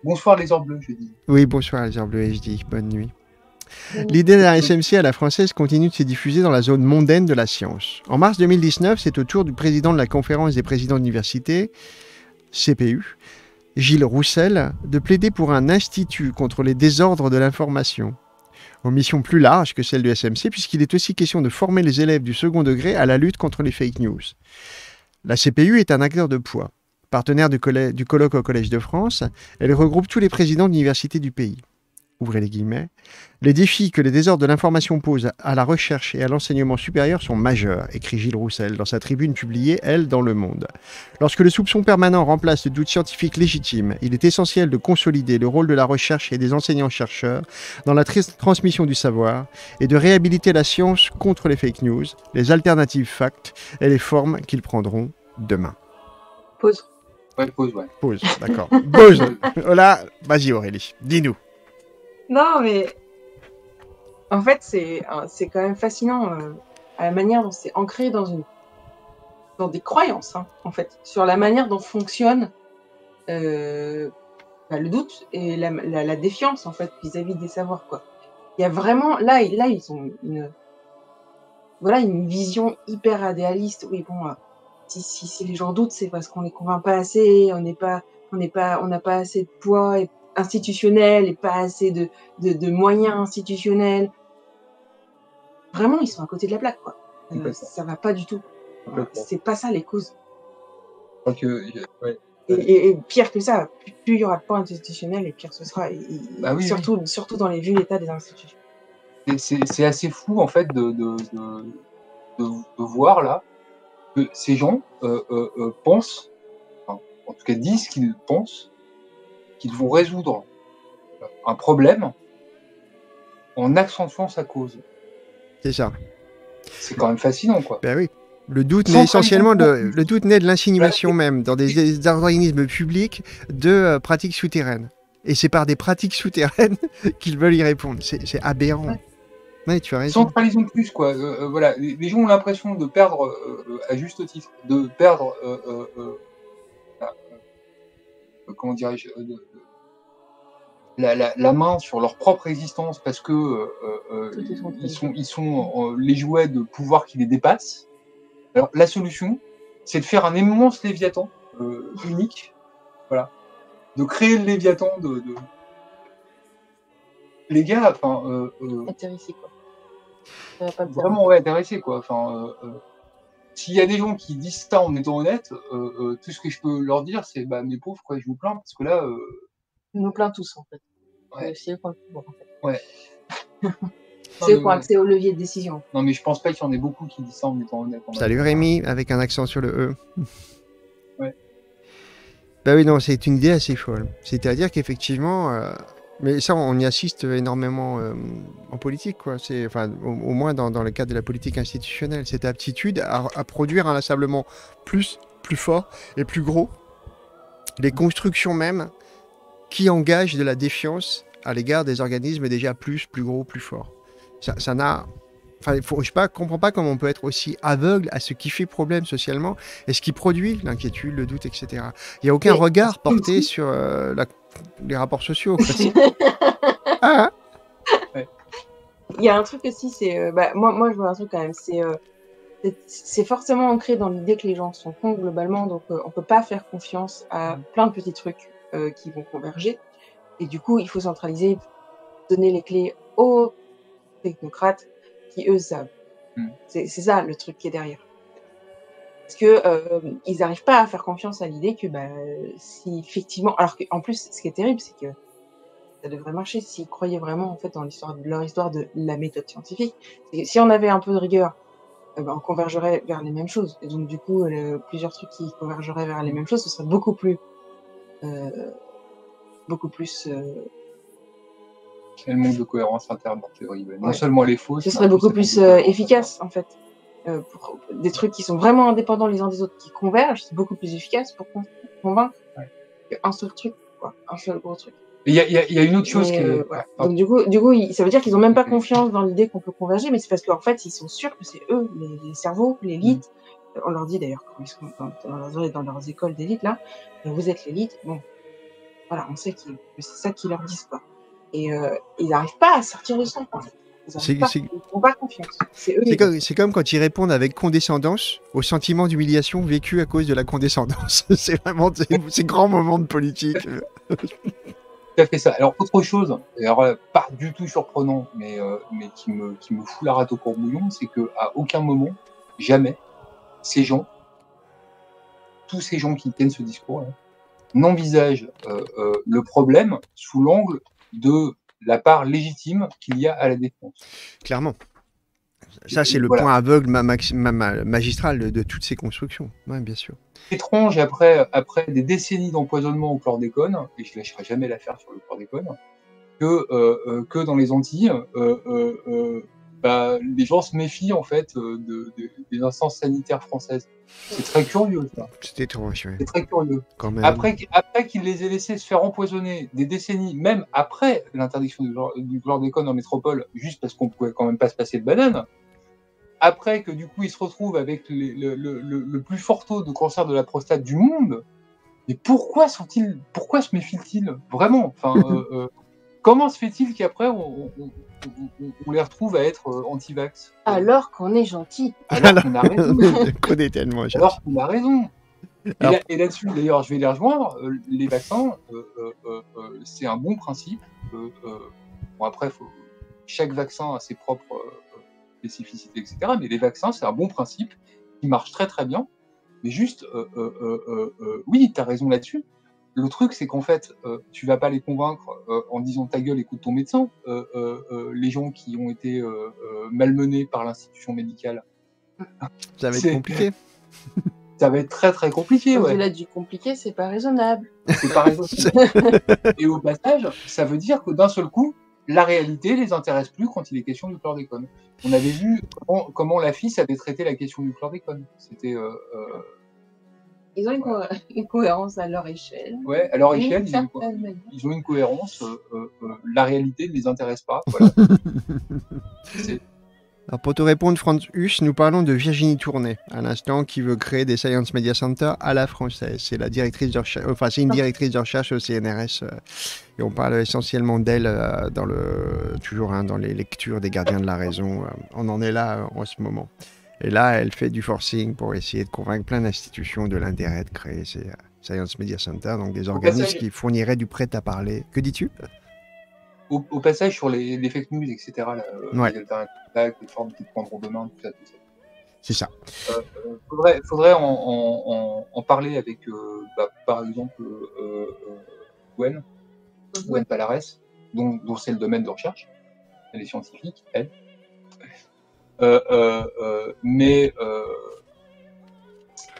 Speaker 2: Bonsoir les orbes bleus, je dis.
Speaker 1: Oui, bonsoir les heures bleues, je dis bonne nuit. L'idée d'un SMC à la française continue de se diffuser dans la zone mondaine de la science. En mars 2019, c'est au tour du président de la conférence des présidents d'université, CPU, Gilles Roussel, de plaider pour un institut contre les désordres de l'information, aux missions plus larges que celle du SMC, puisqu'il est aussi question de former les élèves du second degré à la lutte contre les fake news. La CPU est un acteur de poids. Partenaire du, du colloque au Collège de France, elle regroupe tous les présidents d'universités du pays. Ouvrez les guillemets. Les défis que les désordres de l'information posent à la recherche et à l'enseignement supérieur sont majeurs, écrit Gilles Roussel dans sa tribune publiée, Elle, dans Le Monde. Lorsque le soupçon permanent remplace le doute scientifique légitime, il est essentiel de consolider le rôle de la recherche et des enseignants-chercheurs dans la transmission du savoir et de réhabiliter la science contre les fake news, les alternatives facts et les formes qu'ils prendront demain.
Speaker 3: Pause.
Speaker 2: Ouais, pause, ouais.
Speaker 1: Pause, d'accord. Pause. Voilà, vas-y Aurélie, dis-nous.
Speaker 3: Non, mais en fait, c'est euh, c'est quand même fascinant euh, à la manière dont c'est ancré dans une dans des croyances, hein, en fait, sur la manière dont fonctionne euh, bah, le doute et la, défiance en fait vis-à-vis des savoirs, quoi. Il y a vraiment là, là ils ont une voilà une vision hyper idéaliste. Oui, bon, si, si, si les gens doutent, c'est parce qu'on les convainc pas assez, on n'est pas on n'est pas on n'a pas assez de poids et institutionnel et pas assez de, de, de moyens institutionnels. Vraiment, ils sont à côté de la plaque, quoi. Euh, ça va pas du tout. C'est pas ça les causes.
Speaker 2: Ouais.
Speaker 3: Et, et- et pire que ça, plus- il y aura de poids institutionnel et pire ce sera. Et-
Speaker 2: Bah oui,
Speaker 3: surtout, surtout dans les vu l'état des institutions.
Speaker 2: C'est- assez fou en fait de, de, de, voir là que ces gens euh, euh, euh, pensent, enfin, en tout cas disent qu'ils pensent, qu'ils vont résoudre un problème en accentuant sa cause.
Speaker 1: C'est ça.
Speaker 2: C'est quand même fascinant quoi.
Speaker 1: Ben oui. Le doute naît essentiellement de, le doute naît de l'insinuation même dans des, des organismes publics de euh, pratiques souterraines. Et c'est par des pratiques souterraines qu'ils veulent y répondre. C'est aberrant.
Speaker 2: Ouais.
Speaker 1: Ouais, tu as raison.
Speaker 2: Centralisons plus quoi. Euh, euh, voilà, les, les gens ont l'impression de perdre euh, euh, à juste titre, de perdre comment dirais-je, euh, la, la, la main sur leur propre existence parce que euh, euh, ils, sont ils sont euh, les jouets de pouvoir qui les dépassent. Alors la solution, c'est de faire un immense léviathan euh, unique, voilà, de créer le léviathan de, de... les gars, enfin. Euh, euh,
Speaker 3: Intéressé, quoi. Pas
Speaker 2: vraiment ouais, intéressé quoi. Enfin, euh, euh, s'il y a des gens qui disent ça en étant honnêtes, euh, euh, tout ce que je peux leur dire, c'est bah mes pauvres quoi, je vous plains parce que là, euh,
Speaker 3: nous plaint tous, en fait.
Speaker 2: Ouais.
Speaker 3: C'est en fait.
Speaker 2: Ouais.
Speaker 3: C'est ont accès au levier de décision.
Speaker 2: non, mais je pense pas qu'il y en ait beaucoup qui disent ça en étant en fait.
Speaker 1: Salut Rémi, avec un accent sur le E.
Speaker 2: Ouais.
Speaker 1: Bah oui, non, c'est une idée assez folle. C'est-à-dire qu'effectivement, euh, mais ça, on y assiste énormément euh, en politique, quoi. C'est, enfin, au, au moins dans, dans le cadre de la politique institutionnelle, cette aptitude à, à produire inlassablement plus, plus fort et plus gros les constructions même qui engagent de la défiance à l'égard des organismes déjà plus, plus gros, plus forts. Ça, n'a Enfin, faut, je ne comprends pas comment on peut être aussi aveugle à ce qui fait problème socialement et ce qui produit l'inquiétude, le doute, etc. Il n'y a aucun regard porté sur euh, la les rapports sociaux. ah,
Speaker 3: Il y a un truc aussi, c'est. euh, bah, moi, moi, je vois un truc quand même. C'est euh, c'est- c'est forcément ancré dans l'idée que les gens sont cons globalement, donc euh, on peut pas faire confiance à plein de petits trucs euh, qui vont converger. Et du coup, il faut centraliser, donner les clés aux technocrates qui, eux, savent.
Speaker 2: Mm.
Speaker 3: C'est ça le truc qui est derrière. Parce que euh, ils n'arrivent pas à faire confiance à l'idée que bah, si effectivement, alors qu'en plus, ce qui est terrible, c'est que ça devrait marcher s'ils croyaient vraiment en fait dans l'histoire leur histoire de la méthode scientifique. C'est que si on avait un peu de rigueur, eh ben, on convergerait vers les mêmes choses. Et donc du coup, le- plusieurs trucs qui convergeraient vers les mêmes choses, ce serait beaucoup plus, euh, beaucoup plus, euh,
Speaker 2: Quel manque de cohérence interne en théorie. ouais. Non
Speaker 3: Ouais.
Speaker 2: seulement elle est fausse.
Speaker 3: ce serait beaucoup plus euh, efficace en fait. Euh, pour des trucs qui sont vraiment indépendants les uns des autres, qui convergent, c'est beaucoup plus efficace pour con- convaincre
Speaker 2: Ouais.
Speaker 3: qu'un seul truc, quoi, un seul gros truc.
Speaker 2: Il y y y a une autre chose
Speaker 3: Mais,
Speaker 2: est.
Speaker 3: euh, Donc du coup, du coup, ça veut dire qu'ils ont même pas confiance dans l'idée qu'on peut converger, mais c'est parce qu'en fait, ils sont sûrs que c'est eux, les, les cerveaux, l'élite. On leur dit d'ailleurs quand ils sont dans, leurs, dans leurs écoles d'élite là, vous êtes l'élite. Bon, voilà, on sait que c'est ça qu'ils leur disent pas. Et euh, ils n'arrivent pas à sortir de ça. En fait.
Speaker 1: C'est- comme, quand ils répondent avec condescendance au sentiment d'humiliation vécu à cause de la condescendance. c'est vraiment ces, grands moments de politique.
Speaker 2: tout à fait ça. Alors, autre chose, alors, euh, pas du tout surprenant, mais, euh, mais qui, me, qui me fout la rate au courbouillon, c'est que à aucun moment, jamais, ces gens, tous ces gens qui tiennent ce discours n'envisagent euh, euh, le problème sous l'angle de la part légitime qu'il y a à la défense.
Speaker 1: Clairement. Ça, c'est le
Speaker 2: Voilà.
Speaker 1: point aveugle ma- maxi- ma- ma- magistral de, de toutes ces constructions. Oui, bien sûr.
Speaker 2: étrange après, après des décennies d'empoisonnement au chlordécone, et je ne lâcherai jamais l'affaire sur le chlordécone, que, euh, euh, que dans les Antilles, euh, bah, les gens se méfient en fait euh, de, de- des instances sanitaires françaises. C'est très curieux.
Speaker 1: C'est étrange, ouais,
Speaker 2: C'est très curieux.
Speaker 1: quand même.
Speaker 2: Après, après qu'ils les aient laissés se faire empoisonner des décennies, même après l'interdiction du, chlor- du chlordécone en métropole, juste parce qu'on pouvait quand même pas se passer de banane, après que du coup ils se retrouvent avec les- le, le- le- le plus fort taux de cancer de la prostate du monde, mais pourquoi sont-ils, pourquoi se méfient-ils vraiment? Enfin, euh, euh, comment se fait-il qu'après on, on- on- on- on les retrouve à être euh, anti-vax
Speaker 3: Alors qu'on est gentil.
Speaker 2: Alors qu'on a raison.
Speaker 1: Tellement.
Speaker 2: Alors qu'on a raison. Et,
Speaker 1: Alors-
Speaker 2: là- et là-dessus, d'ailleurs, je vais les rejoindre. euh, les vaccins, euh, euh, euh, euh, c'est un bon principe. euh, euh, bon, après, faut, chaque vaccin a ses propres euh, spécificités, etc. Mais les vaccins, c'est un bon principe qui marche très très bien. Mais juste, euh, euh, euh, euh, euh, oui, tu as raison là-dessus. Le truc, c'est qu'en fait, euh, tu vas pas les convaincre euh, en disant ta gueule, écoute ton médecin. Euh, euh, euh, les gens qui ont été euh, euh, malmenés par l'institution médicale,
Speaker 1: Ça va être compliqué.
Speaker 2: ça va être très très compliqué. Ouais.
Speaker 3: Au-delà du compliqué, c'est pas raisonnable.
Speaker 2: C'est pas raisonnable. Et au passage, ça veut dire que d'un seul coup, la réalité les intéresse plus quand il est question du chlordécone. On avait vu comment, comment la FIS avait traité la question du chlordécone. C'était, euh, euh,
Speaker 3: Ils ont une, co- une cohérence à leur échelle.
Speaker 2: ouais, à leur échelle, ils ont, ils une cohérence. euh, euh, euh, la réalité ne les intéresse pas. Voilà.
Speaker 1: Alors pour te répondre, Franz Huss, nous parlons de Virginie Tournet, à l'instant, qui veut créer des Science Media Center à la française. C'est la directrice de recherche, enfin c'est une directrice de recherche au CNRS, euh, et on parle essentiellement d'elle euh, dans le, toujours hein, dans les lectures des gardiens de la raison. euh, on en est là euh, en ce moment. Et là, elle fait du forcing pour essayer de convaincre plein d'institutions de l'intérêt de créer ces euh, Science Media Center, donc des organismes
Speaker 2: passage-
Speaker 1: qui fourniraient du prêt-à-parler. Que dis-tu?
Speaker 2: Au, au passage, sur les, les fake news, etc., là, euh,
Speaker 1: Ouais.
Speaker 2: les alternatives, les formes qui prendront demain, tout ça, tout ça.
Speaker 1: C'est ça.
Speaker 2: Euh, faudrait, faudrait en, en, en, en parler avec, euh, bah, par exemple, euh, euh, Gwen, Gwen Palares, dont, dont c'est le domaine de recherche. Elle est scientifique, elle. Euh, euh, euh, mais euh,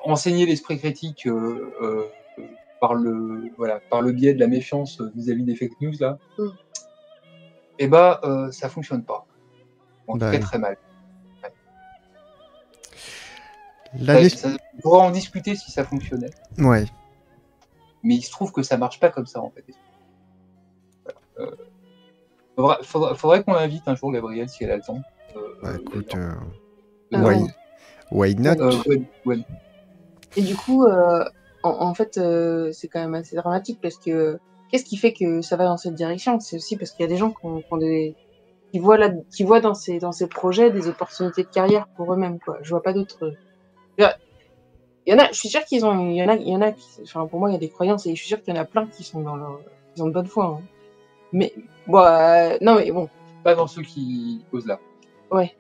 Speaker 2: enseigner l'esprit critique euh, euh, par le voilà par le biais de la méfiance vis-à-vis des fake news là,
Speaker 3: Mm.
Speaker 2: eh ben euh, ça fonctionne pas. En
Speaker 1: Bah oui.
Speaker 2: très mal.
Speaker 1: L'année...
Speaker 2: Ça- ça- on pourra en discuter si ça fonctionnait.
Speaker 1: Ouais.
Speaker 2: mais il se trouve que ça marche pas comme ça en fait. Voilà. Euh, faudra- faudra- faudrait qu'on l'invite un jour, Gabriel, si elle a le temps. Euh,
Speaker 1: Bah,
Speaker 2: euh,
Speaker 1: écoute, euh,
Speaker 3: Ah
Speaker 1: why, not?
Speaker 2: Euh.
Speaker 3: Et du coup, euh, en, en fait, euh, c'est quand même assez dramatique parce que qu'est-ce qui fait que ça va dans cette direction? C'est aussi parce qu'il y a des gens qui, ont, qui ont des qui voient là, qui voient dans ces dans ces projets des opportunités de carrière pour eux-mêmes quoi. Je vois pas d'autres. Il y en a, je suis sûre qu'ils ont, il y en a, il y en a. Qui, enfin pour moi il y a des croyances et je suis sûre qu'il y en a plein qui sont dans leur, qui ont de bonne foi. hein. Mais bon, euh, non mais bon,
Speaker 2: Pas dans ceux qui posent là.
Speaker 3: Ouais.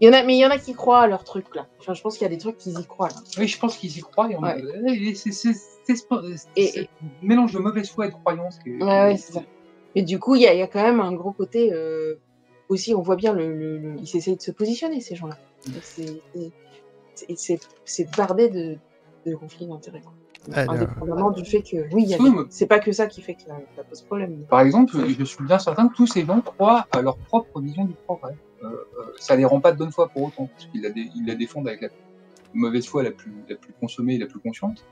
Speaker 3: Il y en a, mais il y en a qui croient à leur truc là. Enfin je pense qu'il y a des trucs qu'ils y croient là.
Speaker 2: Oui, je pense qu'ils y croient. Et on
Speaker 3: Ouais.
Speaker 2: et c'est
Speaker 3: Et-
Speaker 2: mélange de mauvaise foi et de croyance. qui est-
Speaker 3: Ouais, ouais, c'est ça. Et du coup, il y a, il y a quand même un gros côté euh, aussi, on voit bien le, le, le- ils essayent de se positionner ces gens-là. C'est c'est bardé de, de conflits d'intérêts.
Speaker 1: Alors.
Speaker 3: Indépendamment du fait que oui, il y a
Speaker 2: Oui,
Speaker 3: des-
Speaker 2: mais-
Speaker 3: c'est pas que ça qui fait que ça, pose problème.
Speaker 2: Par exemple, je suis bien certain que tous ces gens croient à leur propre vision du progrès. Euh, euh, ça les rend pas de bonne foi pour autant, parce qu'ils la, dé- ils la défendent avec la mauvaise foi la plus, la plus consommée et la plus consciente.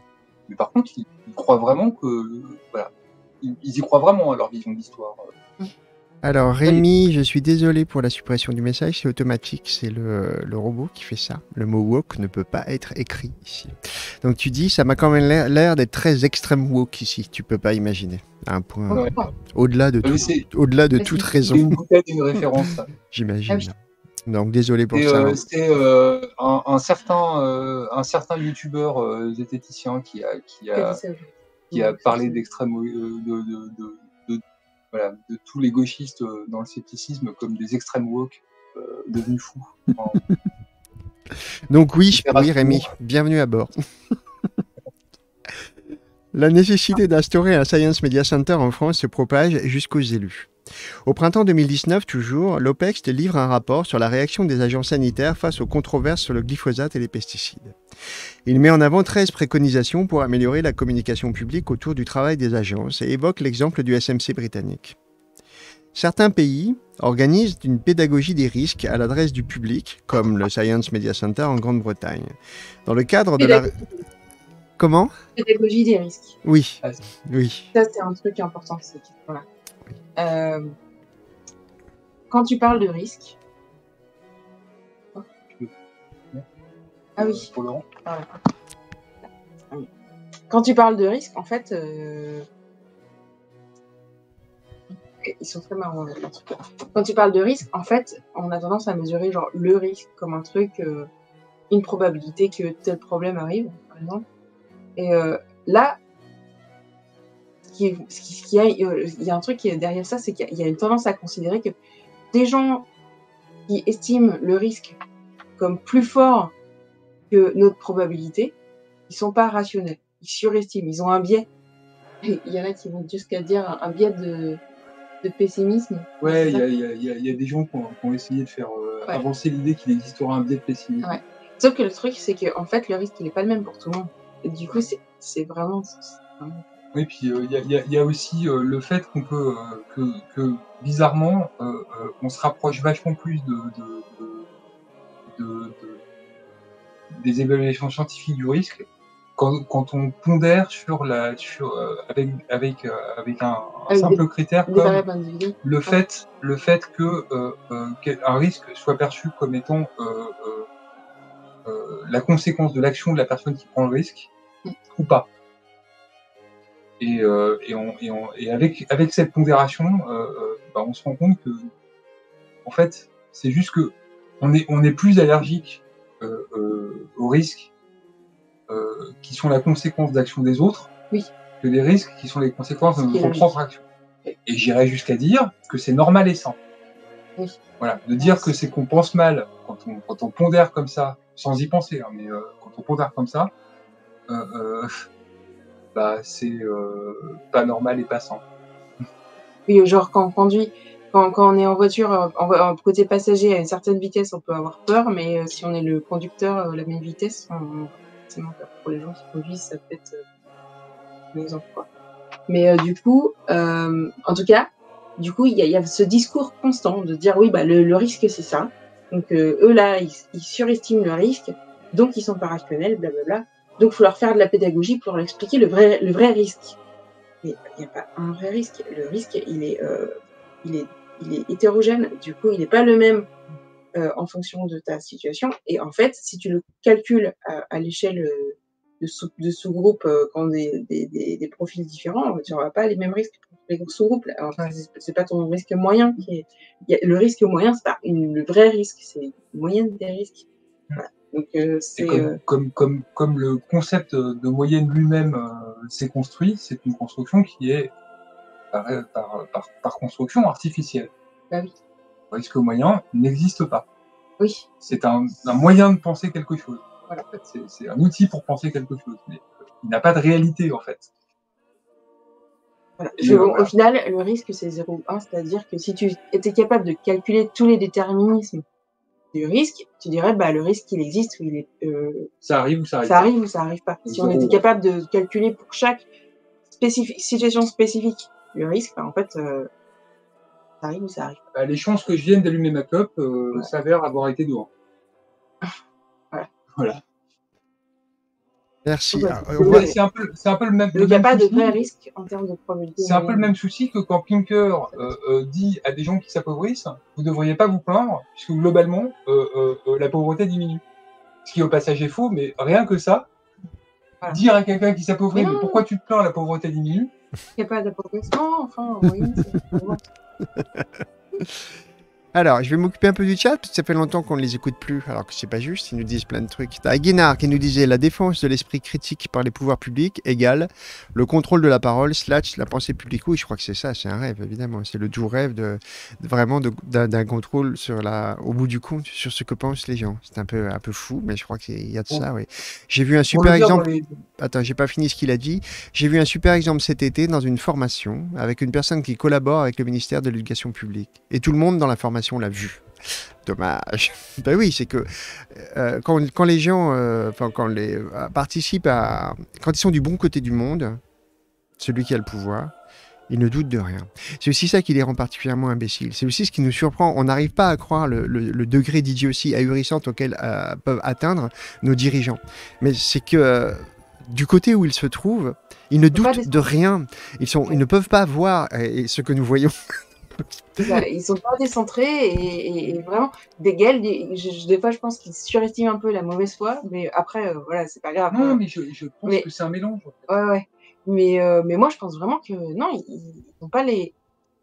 Speaker 2: Mais par contre, ils, croient vraiment que, voilà, ils, ils y croient vraiment à leur vision d'histoire.
Speaker 1: Alors Rémi, je suis désolé pour la suppression du message, c'est automatique, c'est le, le robot qui fait ça. Le mot woke ne peut pas être écrit ici. Donc tu dis, ça m'a quand même l'air- d'être très extrême woke ici, tu peux pas imaginer. À un point
Speaker 2: Ouais.
Speaker 1: au-delà de,
Speaker 2: Euh,
Speaker 1: tout,
Speaker 2: c'est
Speaker 1: au-delà de toute
Speaker 3: c'est-
Speaker 2: c'est
Speaker 1: raison,
Speaker 2: une bouteille d'une référence. ça.
Speaker 1: j'imagine.
Speaker 3: Ah oui.
Speaker 1: Donc désolé pour
Speaker 2: Et,
Speaker 1: ça.
Speaker 2: euh, C'était euh, un, un certain, euh, un certain youtubeur euh, zététicien qui a, qui
Speaker 3: Qui a
Speaker 2: qui a parlé d'extrême euh, de, de, de, de- voilà, de tous les gauchistes euh, dans le scepticisme comme des extrêmes woke euh, devenus fous. En-
Speaker 1: Donc oui, oui. Rémi, bienvenue à bord. La nécessité d'instaurer un Science Media Center en France se propage jusqu'aux élus. Au printemps 2019, toujours, l'OPEX livre un rapport sur la réaction des agents sanitaires face aux controverses sur le glyphosate et les pesticides. Il met en avant 13 préconisations pour améliorer la communication publique autour du travail des agences et évoque l'exemple du SMC britannique. Certains pays organisent une pédagogie des risques à l'adresse du public, comme le Science Media Center en Grande-Bretagne. Dans le cadre de la... Comment?
Speaker 3: Pédagogie des risques.
Speaker 1: Oui,
Speaker 2: Ah,
Speaker 1: oui.
Speaker 3: Ça, c'est un truc important, questions-là. Euh, quand tu parles de risque. Ah oui. Ah. Quand tu parles de risque, en fait, euh, ils sont très marrants. Quand tu parles de risque, en fait, on a tendance à mesurer genre le risque comme un truc, euh, une probabilité que tel problème arrive, par exemple. Et là, qui est- ce qui- ce qui a, euh, il y a un truc qui est derrière ça, c'est qu'il y a- une tendance à considérer que des gens qui estiment le risque comme plus fort que notre probabilité, ils sont pas rationnels. Ils surestiment, ils ont un biais. Il y en a qui vont jusqu'à dire un, un biais de, de pessimisme.
Speaker 2: Ouais, il y a, y y des gens qui ont, qui ont essayé de faire euh,
Speaker 3: Ouais.
Speaker 2: avancer l'idée qu'il existerait un biais de pessimisme.
Speaker 3: Ouais. Sauf que le truc, c'est que en fait, le risque, il est pas le même pour tout le monde. Et du coup, c'est c'est vraiment, c'est vraiment-
Speaker 2: Oui, puis euh, il y, a, y y aussi euh, le fait qu'on peut, euh, que, que bizarrement, on se rapproche vachement plus de, de, de- de- de- des évaluations scientifiques du risque quand, quand on pondère sur la, sur, avec, avec, avec un, simple critère
Speaker 3: des
Speaker 2: comme le fait, le fait que qu'un risque soit perçu comme étant la conséquence de l'action de la personne qui prend le risque
Speaker 3: Mm.
Speaker 2: ou pas. Et, euh, et, on, et, on, et avec, avec cette pondération, euh, euh, bah, on se rend compte que, en fait, c'est juste que on est, on est plus allergique euh, aux risques qui sont la conséquence d'actions des autres
Speaker 3: Oui.
Speaker 2: que des risques qui sont les conséquences de notre propre action. Et j'irais jusqu'à dire que c'est normal et sain.
Speaker 3: Oui.
Speaker 2: Voilà, de dire que c'est qu'on pense mal quand on, quand on pondère comme ça, sans y penser, hein, mais quand on pondère comme ça, bah c'est euh, pas normal et pas sain.
Speaker 3: Oui, genre quand on conduit, quand, on est en voiture, euh, en, en côté passager à une certaine vitesse, on peut avoir peur, mais euh, si on est le conducteur à la même vitesse, on forcément peur. Pour les gens qui conduisent, ça peut être. Mais du coup, en tout cas, du coup, il y y a ce discours constant de dire oui, bah le, le risque c'est ça. Donc eux là, ils, ils surestiment le risque, donc ils sont pas rationnels, blablabla. Donc faut leur faire de la pédagogie pour leur expliquer le vrai, le vrai risque. Mais il n'y a pas un vrai risque. Le risque, il est, euh, il est, il est hétérogène. Du coup, il n'est pas le même euh, en fonction de ta situation. Et en fait, si tu le calcules à, à l'échelle euh, de, sous, de sous-groupes euh, qui ont des, des, des, des profils différents, tu n'auras pas les mêmes risques pour les sous-groupes. Enfin, c'est pas ton risque moyen qui est. il y a- le risque moyen, c'est pas une- le vrai risque, c'est une moyenne des risques. Voilà. Donc, euh,
Speaker 2: Et
Speaker 3: c'est.
Speaker 2: comme,
Speaker 3: euh,
Speaker 2: comme, comme, comme le concept de moyenne lui-même euh, s'est construit, c'est une construction qui est par, par, par, par construction artificielle.
Speaker 3: bah oui.
Speaker 2: Le risque moyen n'existe pas.
Speaker 3: Oui.
Speaker 2: C'est un, un moyen de penser quelque chose.
Speaker 3: Voilà.
Speaker 2: En fait, c'est- un outil pour penser quelque chose, mais il n'a pas de réalité en fait.
Speaker 3: Voilà.
Speaker 2: Et
Speaker 3: Je-
Speaker 2: voilà.
Speaker 3: Au final, le risque, c'est 0 ou 1, c'est-à-dire que si tu étais capable de calculer tous les déterminismes du risque, tu dirais, bah, le risque, il existe ou il est, euh,
Speaker 2: Ça arrive ou ça arrive.
Speaker 3: ça arrive ou ça arrive pas. Si on était capable de calculer pour chaque spécifi- situation spécifique le risque, bah, en fait, euh, ça arrive ou ça arrive pas.
Speaker 2: Bah, les chances que je vienne d'allumer ma clope euh,
Speaker 3: Ouais.
Speaker 2: s'avèrent avoir été dehors.
Speaker 3: Voilà.
Speaker 2: Voilà.
Speaker 1: Merci.
Speaker 3: Ouais,
Speaker 1: Ah,
Speaker 3: c'est
Speaker 2: un peu, c'est un peu le même.
Speaker 3: Il n'y a pas de
Speaker 2: souci.
Speaker 3: vrai risque en termes de probabilité.
Speaker 2: C'est un peu le même souci que quand Pinker euh, euh, dit à des gens qui s'appauvrissent, vous ne devriez pas vous plaindre, puisque globalement, euh, la pauvreté diminue. Ce qui au passage est faux, mais rien que ça,
Speaker 3: Voilà.
Speaker 2: dire à quelqu'un qui s'appauvrit,
Speaker 3: Mais
Speaker 2: pourquoi tu te plains, la pauvreté diminue?
Speaker 3: Il n'y a pas de progression. Enfin, bon.
Speaker 1: Alors, je vais m'occuper un peu du chat, parce que ça fait longtemps qu'on ne les écoute plus, alors que c'est pas juste, ils nous disent plein de trucs. T'as Guénard qui nous disait la défense de l'esprit critique par les pouvoirs publics égale le contrôle de la parole slash la pensée publique. Oui, je crois que c'est ça, c'est un rêve, évidemment. C'est le doux rêve de, de- vraiment d'un contrôle sur la, au bout du compte sur ce que pensent les gens. C'est un peu, un peu fou, mais je crois qu'il y a de ça, oui. J'ai vu un super exemple.
Speaker 2: les-
Speaker 1: Attends, j'ai pas fini ce qu'il a dit. J'ai vu un super exemple cet été dans une formation avec une personne qui collabore avec le ministère de l'Éducation publique. Et tout le monde dans la formation l'a vu. Dommage. ben oui, c'est que euh, quand, quand les gens euh, enfin, quand les, euh, participent à. Quand ils sont du bon côté du monde, celui qui a le pouvoir, ils ne doutent de rien. C'est aussi ça qui les rend particulièrement imbéciles. C'est aussi ce qui nous surprend. On n'arrive pas à croire le, le- le degré d'idiotie ahurissante auquel euh, peuvent atteindre nos dirigeants. Mais c'est que euh, du côté où ils se trouvent, ils ne doutent de rien. Ils, sont, ils ne peuvent pas voir ce que nous voyons.
Speaker 3: Ils sont pas décentrés et, et- et vraiment des gueules. Des, je- je- des fois, je pense qu'ils surestiment un peu la mauvaise foi, mais après, euh, voilà, c'est pas grave.
Speaker 2: Non, mais je, je pense
Speaker 3: Mais-
Speaker 2: que c'est un mélange.
Speaker 3: Ouais, ouais. Mais, euh, mais moi, je pense vraiment que non, ils n'ont pas les,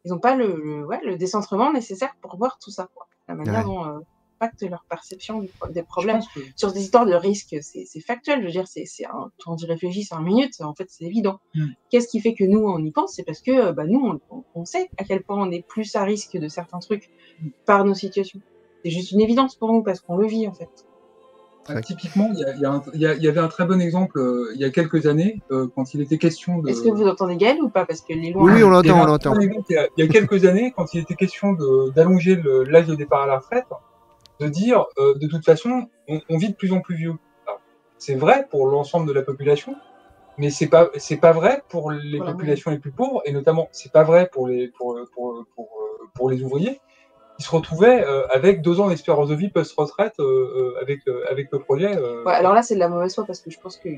Speaker 3: ils ont pas le, le- ouais, le décentrement nécessaire pour voir tout ça. Quoi. La manière
Speaker 1: Ouais.
Speaker 3: dont euh, impacte leur perception des problèmes.
Speaker 2: que
Speaker 3: Sur des histoires de risques, c'est c'est factuel. Je veux dire, c'est c'est un- quand on y réfléchit cinq minutes, en fait, c'est évident.
Speaker 2: Mm.
Speaker 3: Qu'est-ce qui fait que nous, on y pense? C'est parce que bah, nous, on, sait à quel point on est plus à risque de certains trucs par nos situations. C'est juste une évidence pour nous parce qu'on le vit, en fait.
Speaker 2: typiquement, il y, avait un très bon exemple euh, il y a quelques années, euh, quand il était question de.
Speaker 3: Est-ce que vous entendez Gaël ou pas? Parce que les lois.
Speaker 1: Oui, on l'entend, on l'entend.
Speaker 2: Il y, a, il y a quelques années, quand il était question d'allonger l'âge de départ à la retraite, de dire, euh, de toute façon, on, on vit de plus en plus vieux. C'est vrai pour l'ensemble de la population, mais c'est pas c'est pas vrai pour les populations les plus pauvres, et notamment c'est pas vrai pour les pour pour pour, euh, pour les ouvriers. Ils se retrouvaient euh, avec deux ans d'espérance de vie post-retraite euh, avec avec le projet.
Speaker 3: Ouais, alors là, c'est de la mauvaise foi parce que je pense que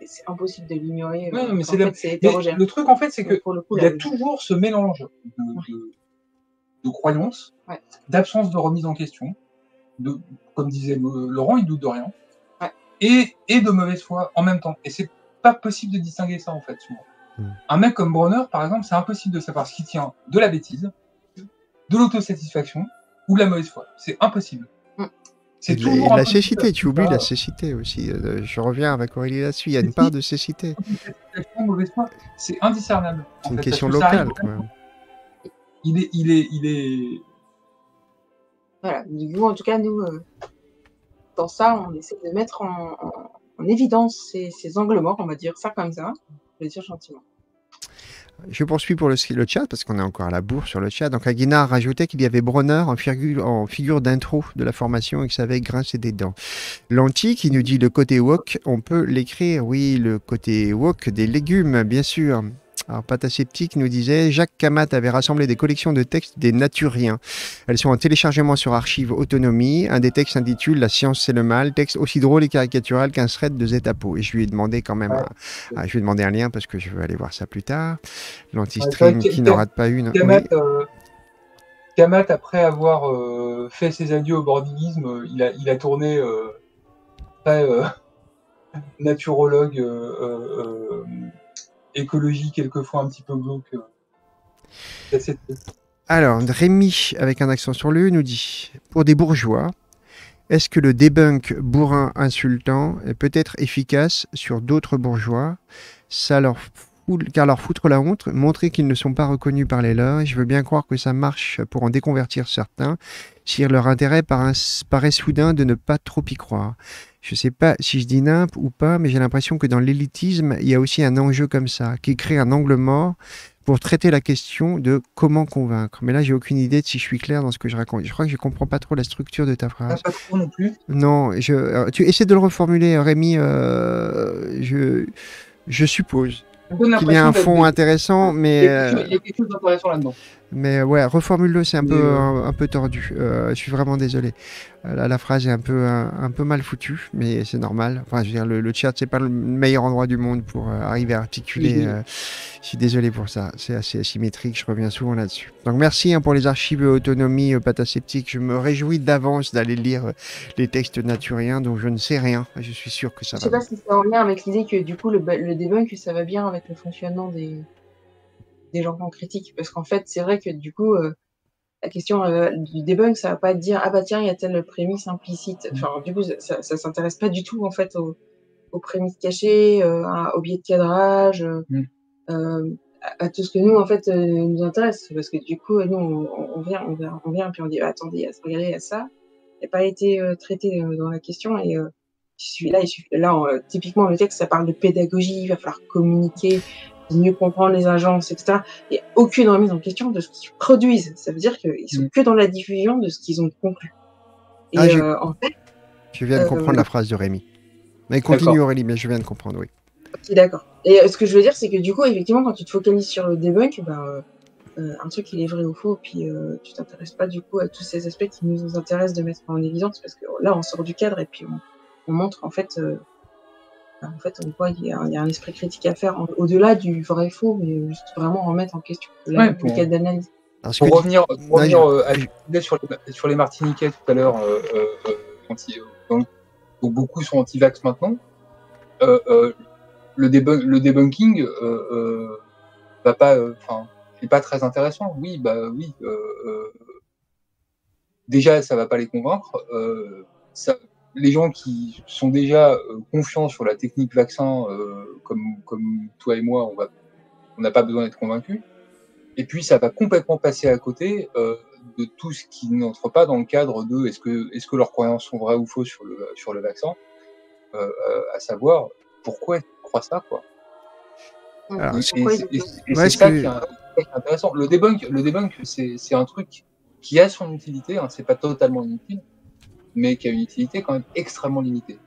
Speaker 3: c'est- impossible de l'ignorer.
Speaker 2: Ouais, mais c'est la- le truc en fait, c'est que
Speaker 3: Donc, pour le coup,
Speaker 2: il y a
Speaker 3: là,
Speaker 2: toujours ce mélange de, de, de croyances,
Speaker 3: Ouais.
Speaker 2: d'absence de remise en question, de, comme disait euh, Laurent, il doute de rien,
Speaker 3: Ouais.
Speaker 2: et, et de mauvaise foi en même temps. Et c'est pas possible de distinguer ça en fait. souvent.
Speaker 1: Mm.
Speaker 2: Un mec comme Bronner, par exemple, c'est impossible de savoir ce qui tient de la bêtise, de l'autosatisfaction ou de la mauvaise foi. C'est impossible.
Speaker 3: Mm.
Speaker 2: C'est
Speaker 1: Et la cécité, tu oublies la cécité aussi. Euh, Je reviens avec Aurélie là-dessus. Il y a une part de cécité.
Speaker 2: C'est indiscernable.
Speaker 1: C'est une
Speaker 2: fait,
Speaker 1: question
Speaker 2: que
Speaker 1: locale, quand même.
Speaker 2: il est, il est, il est.
Speaker 3: Voilà. Du coup, en tout cas, nous, euh, dans ça, on essaie de mettre en, en- en évidence ces, angles morts, on va dire ça comme ça. Je vais dire gentiment.
Speaker 1: Je poursuis pour le, le chat parce qu'on est encore à la bourre sur le chat. Donc Aguinard rajoutait qu'il y avait Bronner en figure, en figure d'intro de la formation et que ça avait grincé des dents. Lanti qui nous dit le côté wok, on peut l'écrire. Oui, le côté wok des légumes, bien sûr. Alors, Pâte Aseptique nous disait Jacques Camat avait rassemblé des collections de textes des naturiens. Elles sont en téléchargement sur Archive Autonomie. Un des textes s'intitule La science c'est le mal, texte aussi drôle et caricatural qu'un thread de Zetapo. Et je lui ai demandé quand même,
Speaker 2: Ouais.
Speaker 1: un- je lui ai demandé un lien parce que je veux aller voir ça plus tard. L'anti-stream
Speaker 2: Ouais,
Speaker 1: qui n'en rate pas une.
Speaker 2: Kamat,
Speaker 1: Oui.
Speaker 2: euh, après avoir euh, fait ses adieux au bordélisme, euh, il a, il a tourné euh, très, euh, naturologue écologie quelquefois un petit peu glauque.
Speaker 1: Alors, Rémi, avec un accent sur le, nous dit Pour des bourgeois, est-ce que le debunk bourrin insultant peut-être efficace sur d'autres bourgeois? Ça leur car leur foutre la honte, montrer qu'ils ne sont pas reconnus par les leurs, je veux bien croire que ça marche pour en déconvertir certains, si leur intérêt paraît soudain de ne pas trop y croire. Je ne sais pas si je dis nimp ou pas, mais j'ai l'impression que dans l'élitisme, il y a aussi un enjeu comme ça, qui crée un angle mort pour traiter la question de comment convaincre. Mais là, j'ai aucune idée de si je suis clair dans ce que je raconte. Je crois que je comprends pas trop la structure de ta phrase.
Speaker 2: Pas trop non plus.
Speaker 1: Non, je, euh, tu essaies de le reformuler, Rémi. Euh, je, je suppose qu'il y a un fond intéressant, mais.
Speaker 2: Il y a quelque chose d'intéressant là-dedans.
Speaker 1: Mais ouais, reformule-le, c'est un, peu, un, peu tordu. Euh, je suis vraiment désolé. Euh, la phrase est un peu, un, peu mal foutue, mais c'est normal. Enfin, je veux dire, le, le chat, c'est pas le meilleur endroit du monde pour euh, arriver à articuler. je suis désolé pour ça. C'est assez asymétrique, je reviens souvent là-dessus. Donc merci hein, pour les archives autonomie patasceptique. Je me réjouis d'avance d'aller lire les textes naturiens dont je ne sais rien. Je suis sûr que ça
Speaker 3: va. Je sais pas si c'est en lien avec l'idée que du coup, le, le debunk, ça va bien avec le fonctionnement des des gens en critique. Parce qu'en fait, c'est vrai que du coup, euh, la question euh, du debug, ça va pas dire ah bah tiens, il y a telle prémisse implicite. Enfin, du coup, ça, ça s'intéresse pas du tout en fait aux, aux prémices cachées, euh, aux biais de cadrage, mm. à, tout ce que nous en fait nous intéresse. Parce que du coup, nous, on, vient, on vient, on vient, puis on dit ah, attendez, regardez à ça, il n'a pas été traité dans la question et là, là typiquement, le texte, ça parle de pédagogie, il va falloir communiquer, mieux comprendre les agences, etc. Il n'y a aucune remise en question de ce qu'ils produisent. Ça veut dire qu'ils sont mm. que dans la diffusion de ce qu'ils ont conclu.
Speaker 1: Et ah, euh, en fait, je viens de comprendre la euh, phrase de Rémi. Mais continue Aurélie, mais je viens de comprendre, oui.
Speaker 3: Ok, d'accord. Et euh, ce que je veux dire, c'est que du coup, effectivement, quand tu te focalises sur le debunk, ben, un truc il est vrai ou faux, puis tu t'intéresses pas du coup à tous ces aspects qui nous intéressent de mettre en évidence, parce que là, on sort du cadre et puis on, on montre en fait en fait, on voit qu'il y, a un esprit critique à faire au-delà du vrai-faux, mais juste vraiment remettre en question
Speaker 2: la pour... d'analyse. Pour revenir, pour revenir euh, à, sur, les, sur les Martiniquais tout à l'heure, euh, euh, beaucoup sont anti-vax maintenant, le, le debunking va pas, enfin, n'est pas très intéressant. Oui, bah oui. déjà, ça va pas les convaincre. Ça, les gens qui sont déjà euh, confiants sur la technique vaccin, euh, comme, comme toi et moi, on va, on n'a pas besoin d'être convaincus. Et puis, ça va complètement passer à côté euh, de tout ce qui n'entre pas dans le cadre de est-ce que, est-ce que leurs croyances sont vraies ou fausses sur le, sur le vaccin, euh, à savoir pourquoi ils croient ça, quoi. c'est ça qui, est, intéressant. Le debunk, le debunk, c'est un truc qui a son utilité. Hein, c'est pas totalement inutile, mais qui a une utilité quand même extrêmement limitée.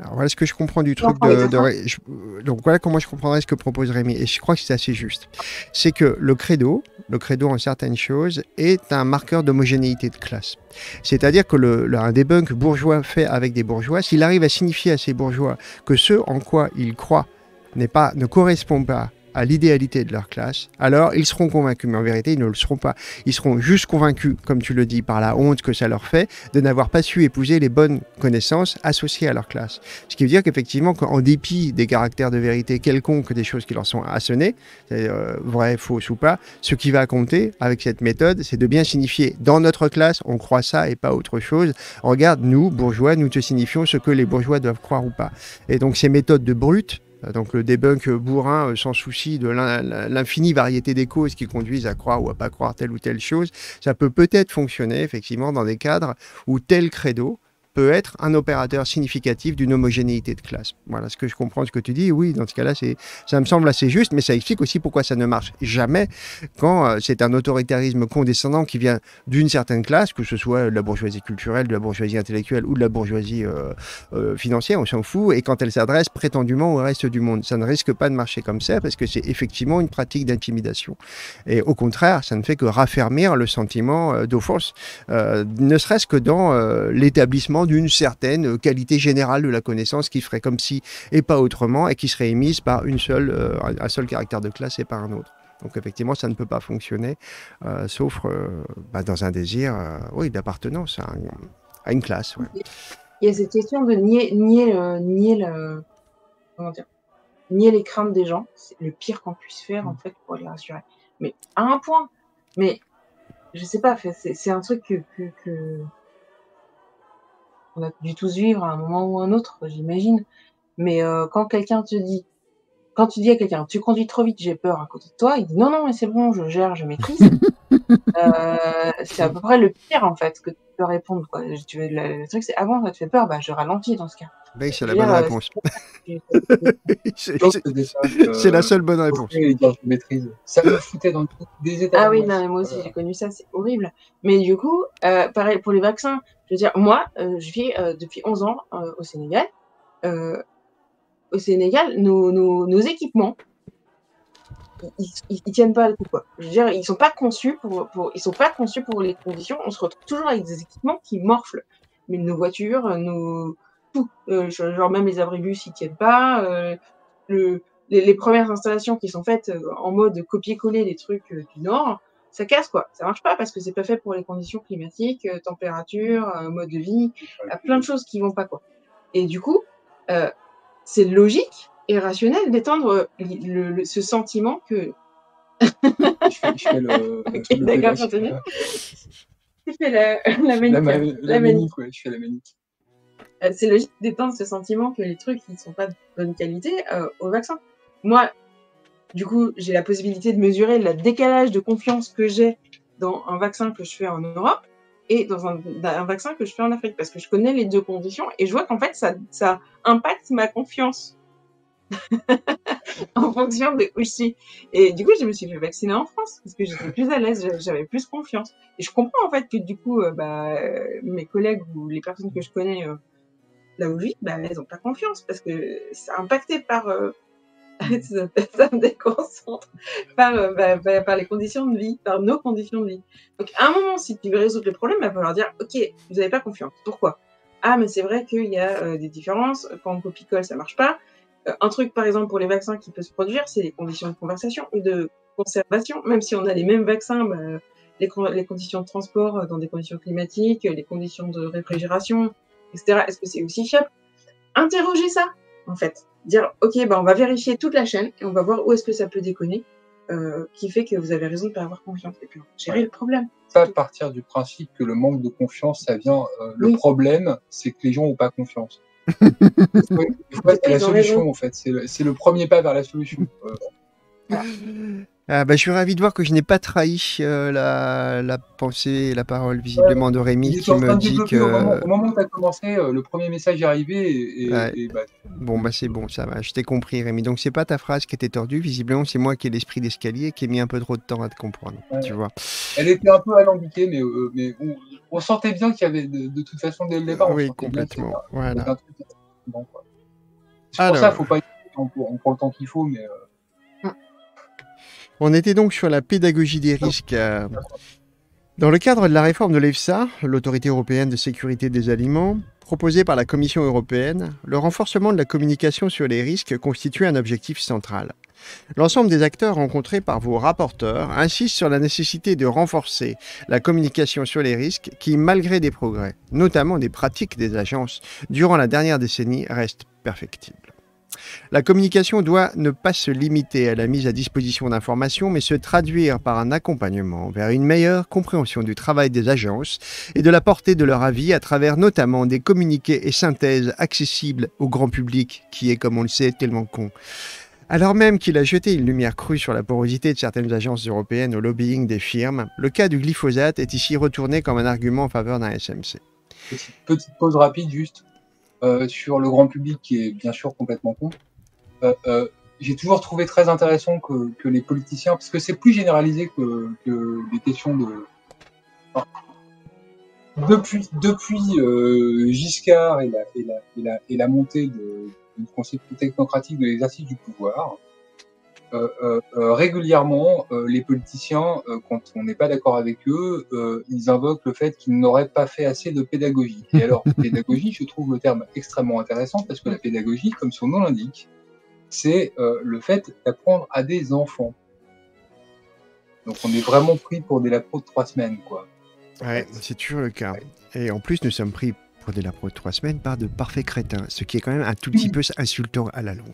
Speaker 1: Alors voilà ce que je comprends du truc de, donc voilà comment je comprendrais ce que propose Rémi et je crois que c'est assez juste. C'est que le credo, le credo en certaines choses est un marqueur d'homogénéité de classe. C'est-à-dire que le, un debunk bourgeois fait avec des bourgeois, s'il arrive à signifier à ces bourgeois que ce en quoi ils croient n'est pas, ne correspond pas à l'idéalité de leur classe, alors ils seront convaincus. Mais en vérité, ils ne le seront pas. Ils seront juste convaincus, comme tu le dis, par la honte que ça leur fait de n'avoir pas su épouser les bonnes connaissances associées à leur classe. Ce qui veut dire qu'effectivement, en dépit des caractères de vérité quelconques, des choses qui leur sont assonnées, euh, vraies, fausses ou pas, ce qui va compter avec cette méthode, c'est de bien signifier dans notre classe, on croit ça et pas autre chose. Regarde, nous, bourgeois, nous te signifions ce que les bourgeois doivent croire ou pas. Et donc ces méthodes de brut, euh, donc le debunk bourrin euh, sans souci de l'infinie variété des causes qui conduisent à croire ou à pas croire telle ou telle chose, ça peut peut-être fonctionner effectivement dans des cadres où tel credo peut être un opérateur significatif d'une homogénéité de classe. Voilà ce que je comprends ce que tu dis. Oui, dans ce cas-là, ça me semble assez juste, mais ça explique aussi pourquoi ça ne marche jamais quand euh, c'est un autoritarisme condescendant qui vient d'une certaine classe, que ce soit de la bourgeoisie culturelle, de la bourgeoisie intellectuelle ou de la bourgeoisie euh, euh, financière, on s'en fout, et quand elle s'adresse prétendument au reste du monde. Ça ne risque pas de marcher comme ça parce que c'est effectivement une pratique d'intimidation. Et au contraire, ça ne fait que raffermir le sentiment d'offense, ne serait-ce que dans l'établissement d'une certaine qualité générale de la connaissance qui ferait comme si et pas autrement et qui serait émise par une seule, euh, un seul caractère de classe et par un autre. Donc effectivement, ça ne peut pas fonctionner, euh, sauf euh, bah, dans un désir oui, d'appartenance à, une classe.
Speaker 3: il y a cette question de nier, nier, nier le, comment dire, nier les craintes des gens. C'est le pire qu'on puisse faire en fait pour les rassurer. Mais à un point. Mais je sais pas, c'est un truc que, que, que on a dû tous vivre à un moment ou un autre, j'imagine. Mais euh, quand quelqu'un te dit, quand tu dis à quelqu'un, tu conduis trop vite, j'ai peur à côté de toi, il dit non, non, mais c'est bon, je gère, je maîtrise. euh, c'est à peu près le pire en fait que tu peux répondre. Quoi. Tu, le, le truc, c'est avant, ça te fait peur, bah, je ralentis dans ce cas.
Speaker 1: Oui, c'est la bonne euh, réponse. c'est la seule bonne réponse.
Speaker 2: Ça me foutait dans des états.
Speaker 3: Ah oui, non, mais moi aussi, j'ai connu ça, c'est horrible. Mais du coup, euh, pareil pour les vaccins. Je veux dire, moi, euh, je vis euh, depuis 11 ans euh, au Sénégal. Euh, au Sénégal, nos, nos, nos équipements, ils, ils, tiennent pas le coup quoi. Je veux dire, ils sont pas conçus pour, pour, ils sont pas conçus pour les conditions. On se retrouve toujours avec des équipements qui morflent. Mais nos voitures, nos tout, euh, genre même les abribus ils tiennent pas. Euh, le, les, les, premières installations qui sont faites en mode copier-coller des trucs du Nord, ça casse quoi. Ça marche pas parce que c'est pas fait pour les conditions climatiques, euh, température, euh, mode de vie, il y a plein de choses qui vont pas quoi. Et du coup, euh, c'est logique et rationnel d'étendre le, le, ce sentiment que.
Speaker 2: je, fais, je fais le.
Speaker 3: ok, d'accord, continue. Tu fais la, la manique.
Speaker 2: La, ma, la, la manique, ouais, je fais la manique.
Speaker 3: Euh, c'est logique d'étendre ce sentiment que les trucs qui ne sont pas de bonne qualité euh, au vaccin. Moi, du coup, j'ai la possibilité de mesurer le décalage de confiance que j'ai dans un vaccin que je fais en Europe et dans un, un, vaccin que je fais en Afrique parce que je connais les deux conditions et je vois qu'en fait ça, ça impacte ma confiance en fonction de où je suis. Et du coup, je me suis fait vacciner en France parce que j'étais plus à l'aise, j'avais plus confiance. Et je comprends en fait que du coup, euh, bah, mes collègues ou les personnes que je connais euh, là où je vis, bah, elles n'ont pas confiance parce que c'est impacté par euh, ça, me déconcentre par, euh, bah, bah, par les conditions de vie, par nos conditions de vie. Donc, à un moment, si tu veux résoudre le problème, il va falloir dire, OK, vous n'avez pas confiance. Pourquoi? Ah, mais c'est vrai qu'il y a euh, des différences. Quand on copie-colle, ça marche pas. Euh, un truc, par exemple, pour les vaccins qui peut se produire, c'est les conditions de conversation ou de conservation. Même si on a les mêmes vaccins, bah, les, les, conditions de transport dans des conditions climatiques, les conditions de réfrigération, etc. Est-ce que c'est aussi fiable? Interrogez ça, en fait dire ok bah on va vérifier toute la chaîne et on va voir où est-ce que ça peut déconner euh, qui fait que vous avez raison de pas avoir confiance et puis gérer ouais. le problème
Speaker 2: pas partir du principe que le manque de confiance ça vient euh, le oui. problème c'est que les gens ont pas confiance c'est la solution en fait c'est le, le, premier pas vers la solution
Speaker 1: ah bah, je suis ravi de voir que je n'ai pas trahi euh, la, la, pensée et la parole visiblement de Rémi qui me dit que...
Speaker 2: Au moment, au moment où tu as commencé, euh, le premier message est arrivé et...
Speaker 1: ouais. et bah... Bon bah c'est bon, ça va, je t'ai compris Rémi. Donc c'est pas ta phrase qui était tordue, visiblement c'est moi qui ai l'esprit d'escalier qui ai mis un peu trop de temps à te comprendre, ouais. tu vois.
Speaker 2: Elle était un peu alambiquée mais, euh, mais on, on, sentait bien qu'il y avait de, de, toute façon dès le départ...
Speaker 1: Oui, complètement, voilà.
Speaker 2: Bon, c'est pour ça, faut pas... On, on prend le temps qu'il faut, mais...
Speaker 1: On était donc sur la pédagogie des risques. Euh, dans le cadre de la réforme de l'EFSA, l'autorité européenne de sécurité des aliments, proposée par la Commission européenne, le renforcement de la communication sur les risques constitue un objectif central. L'ensemble des acteurs rencontrés par vos rapporteurs insistent sur la nécessité de renforcer la communication sur les risques qui, malgré des progrès, notamment des pratiques des agences durant la dernière décennie, restent perfectibles. La communication doit ne pas se limiter à la mise à disposition d'informations, mais se traduire par un accompagnement vers une meilleure compréhension du travail des agences et de la portée de leur avis à travers notamment des communiqués et synthèses accessibles au grand public, qui est, comme on le sait, tellement con. Alors même qu'il a jeté une lumière crue sur la porosité de certaines agences européennes au lobbying des firmes, le cas du glyphosate est ici retourné comme un argument en faveur d'un SMC.
Speaker 2: Petite, pause rapide juste. Euh, sur le grand public qui est bien sûr complètement con. Euh, euh, j'ai toujours trouvé très intéressant que, les politiciens, parce que c'est plus généralisé que, les questions de. Depuis depuis Giscard et la montée de, d'une conception technocratique de l'exercice du pouvoir, euh, euh, euh, régulièrement, les politiciens, quand on n'est pas d'accord avec eux, ils invoquent le fait qu'ils n'auraient pas fait assez de pédagogie. Et alors, pédagogie, je trouve le terme extrêmement intéressant parce que la pédagogie, comme son nom l'indique, c'est le fait d'apprendre à des enfants. Donc on est vraiment pris pour des lapos de trois semaines, quoi.
Speaker 1: Ouais, c'est toujours le cas. Et en plus, nous sommes pris prenez la pro de trois semaines par de parfaits crétins, ce qui est quand même un tout petit peu insultant à la longue.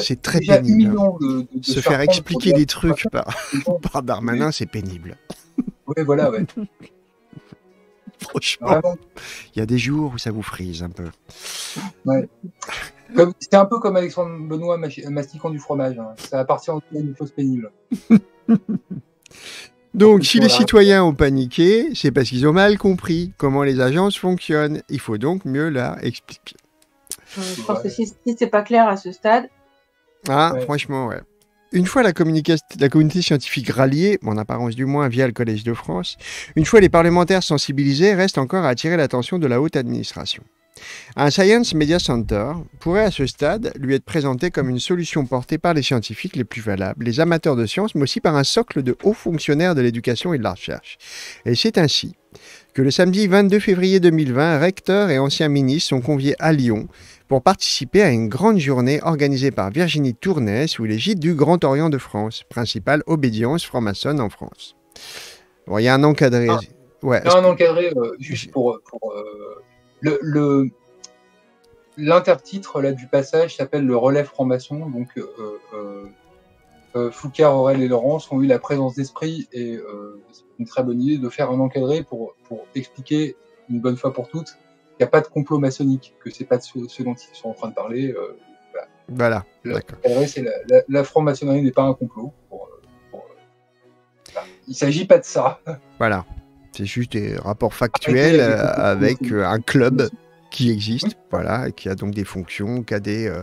Speaker 2: C'est
Speaker 1: très pénible.
Speaker 2: humiliant de, de- de
Speaker 1: Se
Speaker 2: faire
Speaker 1: expliquer des trucs par, par Darmanin, c'est pénible.
Speaker 2: Ouais, voilà, ouais.
Speaker 1: Franchement, il y a des jours où ça vous frise un peu.
Speaker 2: C'est un peu comme Alexandre Benoît mastiquant du fromage. hein. Ça appartient à une chose pénible.
Speaker 1: Donc, si les citoyens ont paniqué, c'est parce qu'ils ont mal compris comment les agences fonctionnent. Il faut donc mieux leur expliquer.
Speaker 3: Je pense que si, si c'est pas clair à ce stade,
Speaker 1: Ah,
Speaker 2: Ouais.
Speaker 1: franchement, ouais. Une fois la communauté scientifique ralliée, en apparence du moins via le Collège de France, une fois les parlementaires sensibilisés, reste encore à attirer l'attention de la haute administration. Un Science Media Center pourrait à ce stade lui être présenté comme une solution portée par les scientifiques les plus valables, les amateurs de sciences, mais aussi par un socle de hauts fonctionnaires de l'éducation et de la recherche. Et c'est ainsi que le samedi 22 février 2020, recteurs et anciens ministres sont conviés à Lyon pour participer à une grande journée organisée par Virginie Tournay sous l'égide du Grand Orient de France, principale obédience franc-maçonne en France. Bon, il y a un encadré.
Speaker 2: Ah.
Speaker 1: Ouais,
Speaker 2: Non, un encadré, euh, juste pour. pour euh, le, L'intertitre là, du passage s'appelle Le relais franc-maçon. Donc, euh, euh, euh, Foucard, Aurel et Laurence ont eu la présence d'esprit et euh, c'est une très bonne idée de faire un encadré pour, pour expliquer une bonne fois pour toutes qu'il n'y a pas de complot maçonnique, que c'est pas de ce, ce dont ils sont en train de parler. euh,
Speaker 1: voilà,
Speaker 2: c'est la, la, la franc-maçonnerie n'est pas un complot. Pour, euh, pour, euh. Il s'agit pas de ça.
Speaker 1: Voilà. C'est juste des rapports factuels
Speaker 2: Arrêtez avec
Speaker 1: euh, avec euh, un club qui existe,
Speaker 2: Oui.
Speaker 1: voilà, qui a donc des fonctions, qui, a des, euh,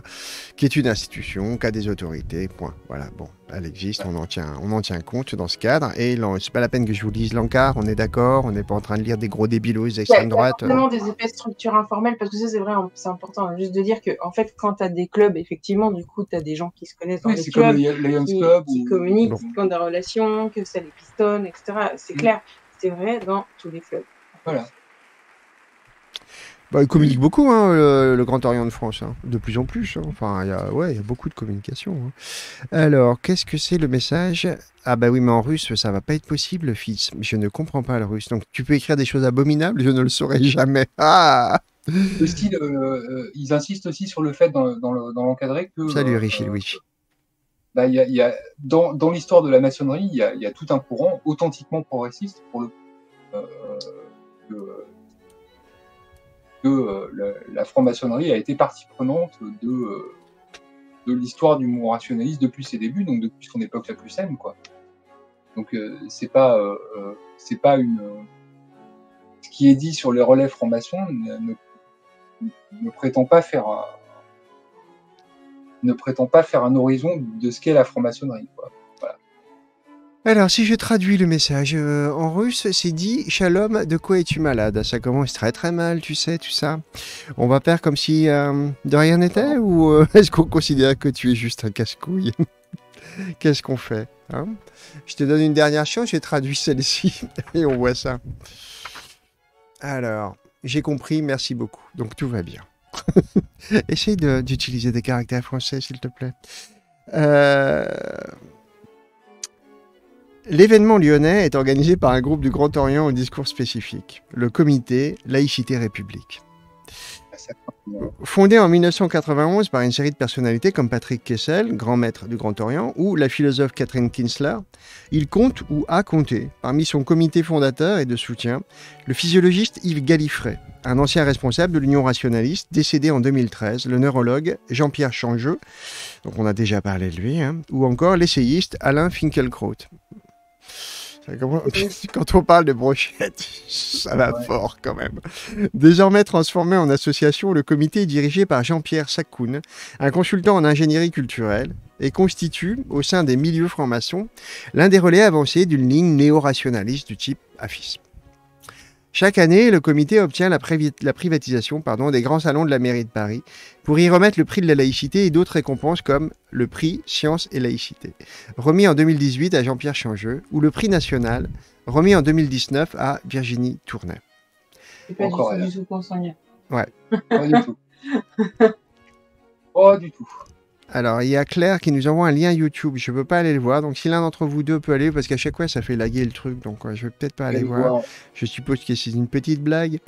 Speaker 1: qui est une institution, qui a des autorités, point. Voilà, bon, elle existe, on en tient, on en tient compte dans ce cadre, et c'est pas la peine que je vous lise l'encart, on est d'accord, on n'est pas en train de lire des gros débilos
Speaker 3: il y a
Speaker 1: d'extrême droite. euh.
Speaker 3: forcément des effets de structure informelle, parce que ça, c'est vrai, c'est important, hein, juste de dire que, en fait, quand tu as des clubs, effectivement, du coup, tu as des gens qui se connaissent dans
Speaker 2: Oui,
Speaker 3: les
Speaker 2: c'est comme
Speaker 3: clubs,
Speaker 2: le Lions
Speaker 3: qui,
Speaker 2: Club.
Speaker 3: qui
Speaker 2: ou-
Speaker 3: communiquent,
Speaker 1: Bon.
Speaker 3: qui ont des relations, que ça les pistonne, etc. C'est
Speaker 2: Mm.
Speaker 3: clair, c'est vrai dans tous les clubs.
Speaker 2: Voilà.
Speaker 1: Bah, il communique beaucoup, hein, le, le Grand Orient de France, hein, de plus en plus. hein. Enfin, il y a, ouais, il y a beaucoup de communication. hein. Alors, qu'est-ce que c'est le message? Ah bah oui, mais en russe, ça va pas être possible, fils. Je ne comprends pas le russe. Donc, tu peux écrire des choses abominables, je ne le saurai jamais. Ah
Speaker 2: Le style, euh, ils insistent aussi sur le fait dans, dans le- dans l'encadré que.
Speaker 1: Salut, Richie
Speaker 2: euh,
Speaker 1: Louis.
Speaker 2: Bah, y a, y a- dans dans l'histoire de la maçonnerie, il y y a tout un courant authentiquement progressiste pour le euh, que, que, euh, la, la franc-maçonnerie a été partie prenante de euh, de l'histoire du mouvement rationaliste depuis ses débuts, donc depuis son époque la plus saine, quoi. Donc euh, c'est pas euh, euh, c'est pas une euh, ce qui est dit sur les relais francs-maçons ne, ne, ne prétend pas faire ne prétend pas faire un horizon de ce qu'est la franc-maçonnerie.
Speaker 1: Alors, si je traduis le message euh, en russe, c'est dit Shalom, de quoi es-tu malade? Ça commence très très mal, tu sais, tout ça. On va faire comme si euh, de rien n'était ou euh, est-ce qu'on considère que tu es juste un casse-couille? Qu'est-ce qu'on fait hein? Je te donne une dernière chance, j'ai traduit celle-ci et on voit ça. Alors, j'ai compris, merci beaucoup. Donc tout va bien. Essaye d'utiliser des caractères français, s'il te plaît. Euh, L'événement lyonnais est organisé par un groupe du Grand Orient au discours spécifique, le comité Laïcité République. Fondé en 1991 par une série de personnalités comme Patrick Kessel, grand maître du Grand Orient, ou la philosophe Catherine Kinsler, il compte ou a compté parmi son comité fondateur et de soutien le physiologiste Yves Gallifrey, un ancien responsable de l'Union rationaliste décédé en 2013, le neurologue Jean-Pierre Changeux, donc on a déjà parlé de lui, hein, ou encore l'essayiste Alain Finkielkraut. Quand on parle de brochettes, ça va
Speaker 2: Ouais.
Speaker 1: fort quand même. Désormais transformé en association, le comité est dirigé par Jean-Pierre Sakoun, un consultant en ingénierie culturelle, et constitue, au sein des milieux francs-maçons, l'un des relais avancés d'une ligne néo-rationaliste du type AFIS. Chaque année, le comité obtient la, privatisation pardon, des grands salons de la mairie de Paris pour y remettre le prix de la laïcité et d'autres récompenses comme le prix Sciences et Laïcité, remis en 2018 à Jean-Pierre Changeux, ou le prix national, remis en 2019 à Virginie Tournay.
Speaker 3: C'est pas
Speaker 2: Encore
Speaker 3: du tout
Speaker 2: elle.
Speaker 3: du tout consanguin.
Speaker 2: Pas du tout. Pas du tout.
Speaker 1: Alors, il y a Claire qui nous envoie un lien YouTube. Je ne peux pas aller le voir. Donc, si l'un d'entre vous deux peut aller, parce qu'à chaque fois, ça fait laguer le truc. Donc, ouais, je vais peut-être pas aller voir.
Speaker 2: voir.
Speaker 1: Je suppose que c'est une petite blague.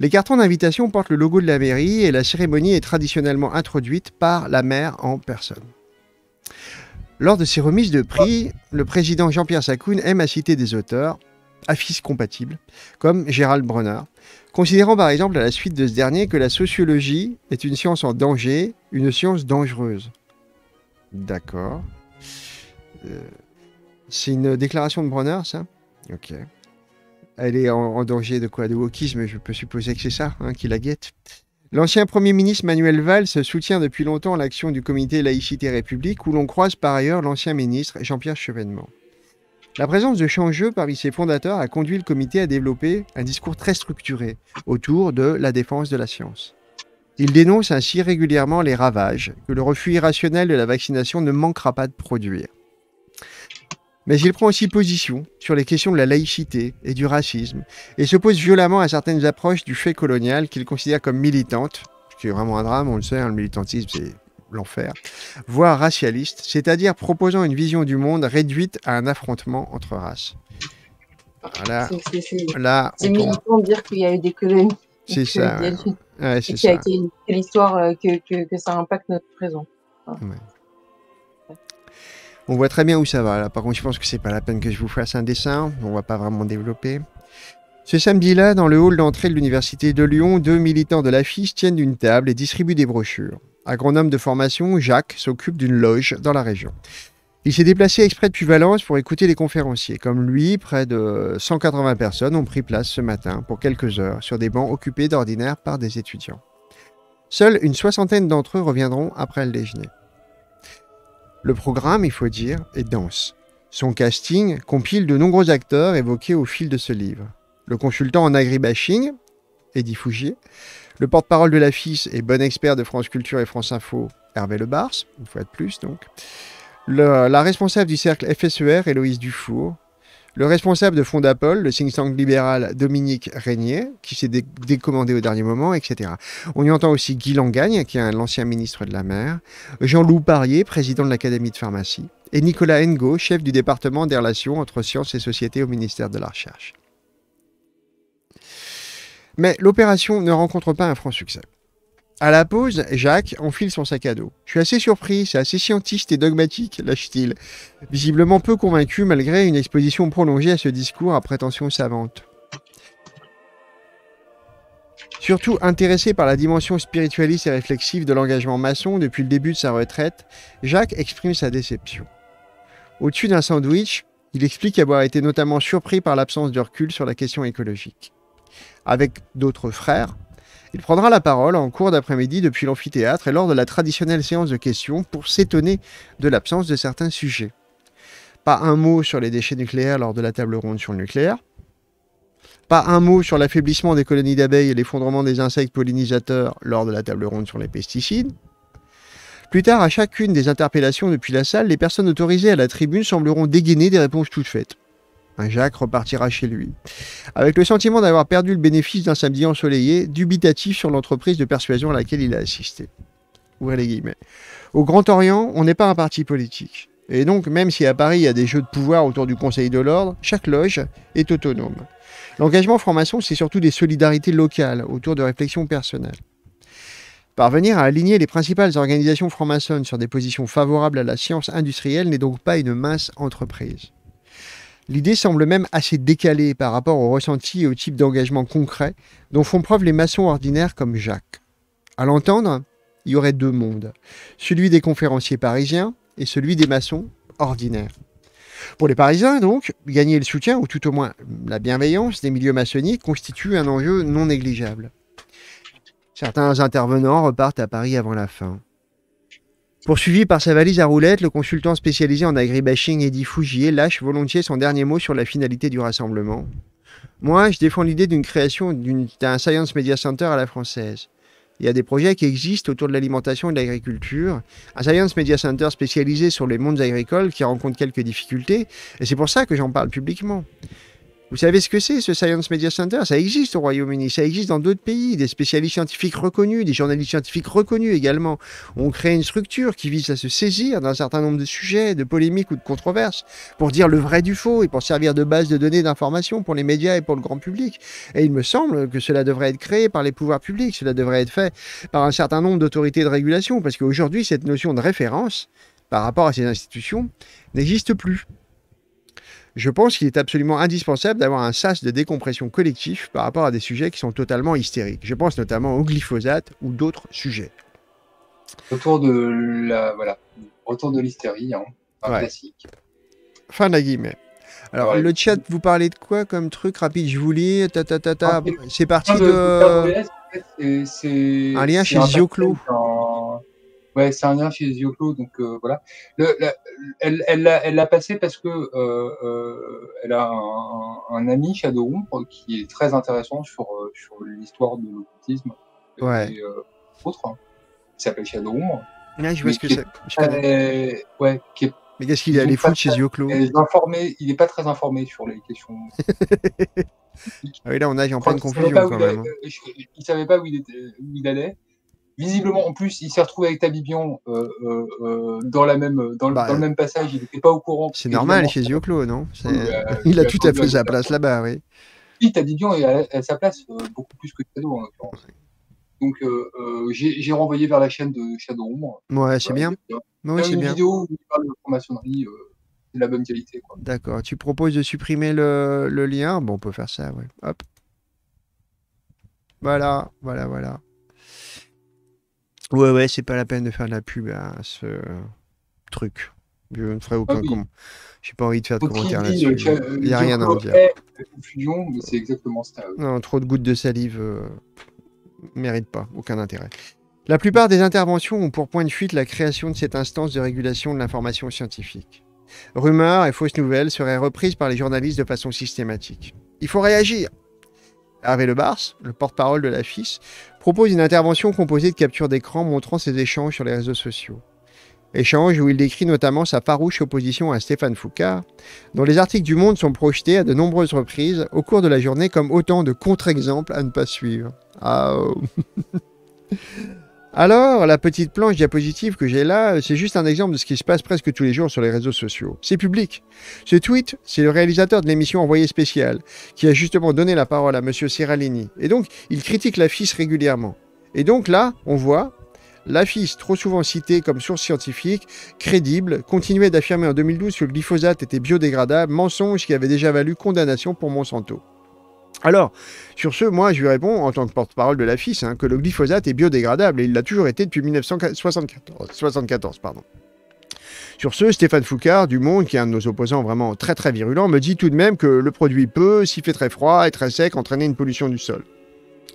Speaker 1: Les cartons d'invitation portent le logo de la mairie et la cérémonie est traditionnellement introduite par la maire en personne. Lors de ces remises de prix, le président Jean-Pierre Sacoun aime à citer des auteurs, affiches compatibles, comme Gérald Brenner, considérant par exemple à la suite de ce dernier que la sociologie est une science en danger, une science dangereuse. D'accord. Euh, c'est une déclaration de Brenner, ça? Ok. Elle est en, danger de quoi? De wokisme, je peux supposer que c'est ça hein, qui la guette. L'ancien Premier ministre Manuel Valls soutient depuis longtemps l'action du comité Laïcité République, où l'on croise par ailleurs l'ancien ministre Jean-Pierre Chevènement. La présence de Changeux parmi ses fondateurs a conduit le comité à développer un discours très structuré autour de la défense de la science. Il dénonce ainsi régulièrement les ravages que le refus irrationnel de la vaccination ne manquera pas de produire. Mais il prend aussi position sur les questions de la laïcité et du racisme et s'oppose violemment à certaines approches du fait colonial qu'il considère comme militantes, ce qui est vraiment un drame, on le sait, hein, le militantisme c'est l'enfer, voire racialiste, c'est-à-dire proposant une vision du monde réduite à un affrontement entre races.
Speaker 3: Voilà. C'est militant de dire qu'il y a eu des colonies.
Speaker 1: C'est ça.
Speaker 3: Ouais. c'est ça. l'histoire euh, que, que, que, ça impacte notre présent.
Speaker 1: On voit très bien où ça va. Là. Par contre, je pense que c'est pas la peine que je vous fasse un dessin. On va pas vraiment développer. Ce samedi-là, dans le hall d'entrée de l'Université de Lyon, deux militants de l'affiche tiennent une table et distribuent des brochures. Agronome de formation, Jacques s'occupe d'une loge dans la région. Il s'est déplacé exprès depuis Valence pour écouter les conférenciers. Comme lui, près de 180 personnes ont pris place ce matin pour quelques heures sur des bancs occupés d'ordinaire par des étudiants. Seule une soixantaine d'entre eux reviendront après le déjeuner. Le programme, il faut dire, est dense. Son casting compile de nombreux acteurs évoqués au fil de ce livre. Le consultant en agribashing, Eddie Fougier, le porte-parole de la FIS et bon expert de France Culture et France Info, Hervé Lebars, une fois de plus donc, la responsable du cercle FSER, Héloïse Dufour, le responsable de Fondapol, le think tank libéral Dominique Régnier, qui s'est décommandé au dernier moment, etc. On y entend aussi Guy Langagne, qui est l'ancien ministre de la mer, Jean-Loup Parier, président de l'Académie de pharmacie, et Nicolas Ngo, chef du département des relations entre sciences et société au ministère de la Recherche. Mais l'opération ne rencontre pas un franc succès. À la pause, Jacques enfile son sac à dos. Je suis assez surpris, c'est assez scientiste et dogmatique, lâche-t-il. Visiblement peu convaincu malgré une exposition prolongée à ce discours à prétention savante. Surtout intéressé par la dimension spiritualiste et réflexive de l'engagement maçon depuis le début de sa retraite, Jacques exprime sa déception. Au-dessus d'un sandwich, il explique avoir été notamment surpris par l'absence de recul sur la question écologique. Avec d'autres frères, il prendra la parole en cours d'après-midi depuis l'amphithéâtre et lors de la traditionnelle séance de questions pour s'étonner de l'absence de certains sujets. Pas un mot sur les déchets nucléaires lors de la table ronde sur le nucléaire. Pas un mot sur l'affaiblissement des colonies d'abeilles et l'effondrement des insectes pollinisateurs lors de la table ronde sur les pesticides. Plus tard, à chacune des interpellations depuis la salle, les personnes autorisées à la tribune sembleront dégainer des réponses toutes faites. Jacques repartira chez lui, avec le sentiment d'avoir perdu le bénéfice d'un samedi ensoleillé, dubitatif sur l'entreprise de persuasion à laquelle il a assisté. Ouvrez les guillemets. Au Grand Orient, on n'est pas un parti politique. Et donc, même si à Paris il y a des jeux de pouvoir autour du Conseil de l'ordre, chaque loge est autonome. L'engagement franc-maçon, c'est surtout des solidarités locales autour de réflexions personnelles. Parvenir à aligner les principales organisations franc-maçonnes sur des positions favorables à la science industrielle n'est donc pas une mince entreprise. L'idée semble même assez décalée par rapport au ressenti et au type d'engagement concret dont font preuve les maçons ordinaires comme Jacques. À l'entendre, il y aurait deux mondes, celui des conférenciers parisiens et celui des maçons ordinaires. Pour les Parisiens, donc, gagner le soutien, ou tout au moins la bienveillance des milieux maçonniques, constitue un enjeu non négligeable. Certains intervenants repartent à Paris avant la fin. Poursuivi par sa valise à roulettes, le consultant spécialisé en agribashing Eddie Fougier lâche volontiers son dernier mot sur la finalité du rassemblement. Moi, je défends l'idée d'une création d'un Science Media Center à la française. Il y a des projets qui existent autour de l'alimentation et de l'agriculture. Un Science Media Center spécialisé sur les mondes agricoles qui rencontre quelques difficultés, et c'est pour ça que j'en parle publiquement. Vous savez ce que c'est, ce Science Media Center? Ça existe au Royaume-Uni, ça existe dans d'autres pays, des spécialistes scientifiques reconnus, des journalistes scientifiques reconnus également. On crée une structure qui vise à se saisir d'un certain nombre de sujets, de polémiques ou de controverses, pour dire le vrai du faux et pour servir de base de données d'information pour les médias et pour le grand public. Et il me semble que cela devrait être créé par les pouvoirs publics, cela devrait être fait par un certain nombre d'autorités de régulation, parce qu'aujourd'hui, cette notion de référence par rapport à ces institutions n'existe plus. Je pense qu'il est absolument indispensable d'avoir un sas de décompression collectif par rapport à des sujets qui sont totalement hystériques. Je pense notamment au glyphosate ou d'autres sujets.
Speaker 2: Autour de la voilà, autour de l'hystérie, hein, un
Speaker 1: Ouais.
Speaker 2: classique.
Speaker 1: Fin de la guillemets. Alors,
Speaker 2: Ouais.
Speaker 1: le chat, vous parlez de quoi comme truc rapide? Je vous lis. Ta, ta, ta, ta.
Speaker 2: Ah, c'est-
Speaker 1: parti de. Un lien chez Zioclo.
Speaker 2: Ouais, c'est un lien chez Zioclo, donc euh, voilà. Le- la- elle elle l'a elle l'a passé parce que euh, euh, elle a un, un ami Shadowroom qui est très intéressant sur euh, sur l'histoire de l'occultisme
Speaker 1: Ouais.
Speaker 2: et euh, autres. hein, qui s'appelle Shadowroom.
Speaker 1: Ouais, je vois ce que c'est.
Speaker 2: Ouais, qui est
Speaker 1: Mais qu'est-ce qu'il est allé foutre chez Zioclo
Speaker 2: informé. Il est pas très informé sur les questions.
Speaker 1: Ah oui, là, on nage en pleine confusion quand même. hein.
Speaker 2: il savait pas où il, était, où il allait. Visiblement, en plus, il s'est retrouvé avec Tabibian euh, euh, euh, dans, la même, dans, le-
Speaker 1: Bah,
Speaker 2: dans le même passage. Il n'était pas au courant.
Speaker 1: C'est normal chez Zioclo, non? C'est-
Speaker 2: Oui, euh,
Speaker 1: Il a tout à fait sa place là-bas, oui.
Speaker 2: Oui, Tabibian est à, à sa place beaucoup plus que Shadow, en l'occurrence. Donc, j'ai renvoyé vers la chaîne de Shadowroom.
Speaker 1: Ouais, c'est bien. c'est
Speaker 2: une
Speaker 1: bien.
Speaker 2: vidéo où il parle de franc-maçonnerie, de la bonne qualité.
Speaker 1: D'accord. Tu proposes de supprimer le, le lien? Bon, on peut faire ça, ouais. Hop. Voilà, voilà, voilà. Ouais, ouais, c'est pas la peine de faire de la pub à ce truc. Je ne ferai aucun
Speaker 2: Ah oui.
Speaker 1: comment. J'ai pas envie de faire de commentaires
Speaker 2: il dit,
Speaker 1: là-dessus. Il n'y a rien à en dire.
Speaker 2: est la confusion, mais c'est exactement ça.
Speaker 1: Non, trop de gouttes de salive euh, mérite pas, aucun intérêt. La plupart des interventions ont pour point de fuite la création de cette instance de régulation de l'information scientifique. Rumeurs et fausses nouvelles seraient reprises par les journalistes de façon systématique. Il faut réagir. Hervé Lebars, le porte-parole de la FIS, propose une intervention composée de captures d'écran montrant ses échanges sur les réseaux sociaux. Échange où il décrit notamment sa farouche opposition à Stéphane Foucard, dont les articles du Monde sont projetés à de nombreuses reprises au cours de la journée comme autant de contre-exemples à ne pas suivre. Ah, oh. Alors, la petite planche diapositive que j'ai là, c'est juste un exemple de ce qui se passe presque tous les jours sur les réseaux sociaux. C'est public. Ce tweet, c'est le réalisateur de l'émission Envoyé spécial, qui a justement donné la parole à Monsieur Serralini. Et donc, il critique la FIS régulièrement. Et donc là, on voit la FIS, trop souvent citée comme source scientifique, crédible, continuait d'affirmer en 2012 que le glyphosate était biodégradable, mensonge qui avait déjà valu condamnation pour Monsanto. Alors, sur ce, moi, je lui réponds, en tant que porte-parole de la FIS, hein, que le glyphosate est biodégradable, et il l'a toujours été depuis 1974. 74, pardon. Sur ce, Stéphane Foucard, du Monde, qui est un de nos opposants vraiment très très virulent, me dit tout de même que le produit peut, s'il fait très froid et très sec, entraîner une pollution du sol.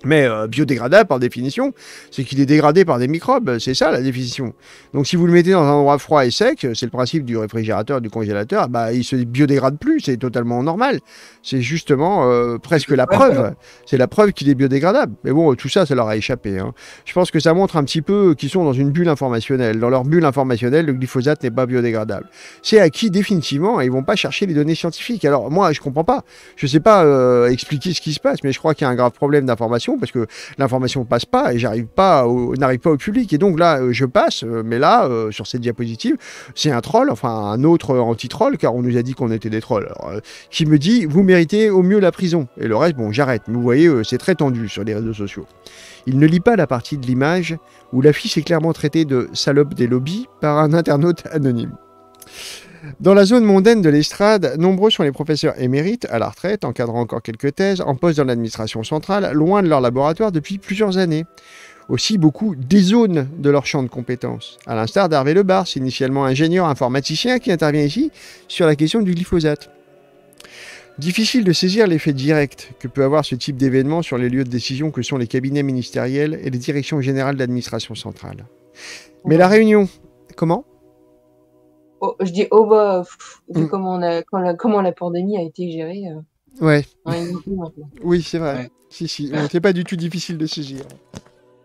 Speaker 1: Mais euh, biodégradable par définition, c'est qu'il est dégradé par des microbes, c'est ça la définition. Donc si vous le mettez dans un endroit froid et sec, c'est le principe du réfrigérateur, du congélateur, bah il se biodégrade plus, c'est totalement normal. C'est justement euh, presque la preuve, c'est la preuve qu'il est biodégradable. Mais bon, tout ça, ça leur a échappé. hein. Je pense que ça montre un petit peu qu'ils sont dans une bulle informationnelle. Dans leur bulle informationnelle, le glyphosate n'est pas biodégradable. C'est acquis définitivement et ils vont pas chercher les données scientifiques. Alors moi, je comprends pas. Je sais pas euh, expliquer ce qui se passe, mais je crois qu'il y a un grave problème d'information parce que l'information passe pas et j'arrive pas, n'arrive pas au public. Et donc là, euh, je passe, euh, mais là, euh, sur cette diapositive, c'est un troll, enfin un autre anti-troll, car on nous a dit qu'on était des trolls, qui me dit vous méritez au mieux la prison. Et le reste, bon, j'arrête. Vous voyez, c'est très tendu sur les réseaux sociaux. Il ne lit pas la partie de l'image où la fille est clairement traitée de salope des lobbies par un internaute anonyme. Dans la zone mondaine de l'estrade, nombreux sont les professeurs émérites, à la retraite, encadrant encore quelques thèses, en poste dans l'administration centrale, loin de leur laboratoire depuis plusieurs années. Aussi, beaucoup dézonent de leur champ de compétences, à l'instar d'Hervé Lebars, initialement ingénieur informaticien qui intervient ici sur la question du glyphosate. Difficile de saisir l'effet direct que peut avoir ce type d'événement sur les lieux de décision que sont les cabinets ministériels et les directions générales d'administration centrale. Mais la réunion... Comment?
Speaker 3: Oh, je dis, oh bah, pff, vu
Speaker 1: Mm.
Speaker 3: comment, on a, quand la, comment la pandémie a été gérée, euh,
Speaker 1: Ouais. Oui, c'est vrai.
Speaker 2: Ouais.
Speaker 1: Si, si, bon, c'est pas du tout difficile de saisir.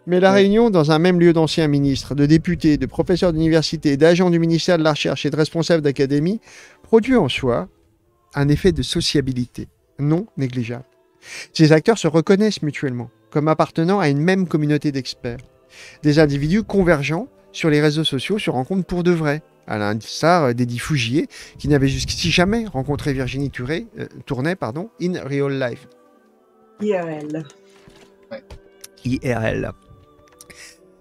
Speaker 1: Mais la réunion dans un même lieu d'anciens ministres, de députés, de professeurs d'université, d'agents du ministère de la Recherche et de responsables d'académie produit en soi un effet de sociabilité. non négligeable. Ces acteurs se reconnaissent mutuellement, comme appartenant à une même communauté d'experts. Des individus convergents sur les réseaux sociaux se rencontrent pour de vrai, à l'instar d'Eddie Fougier, qui n'avait jusqu'ici jamais rencontré Virginie Touré, euh, Tournay pardon, in real life.
Speaker 3: IRL.
Speaker 1: IRL.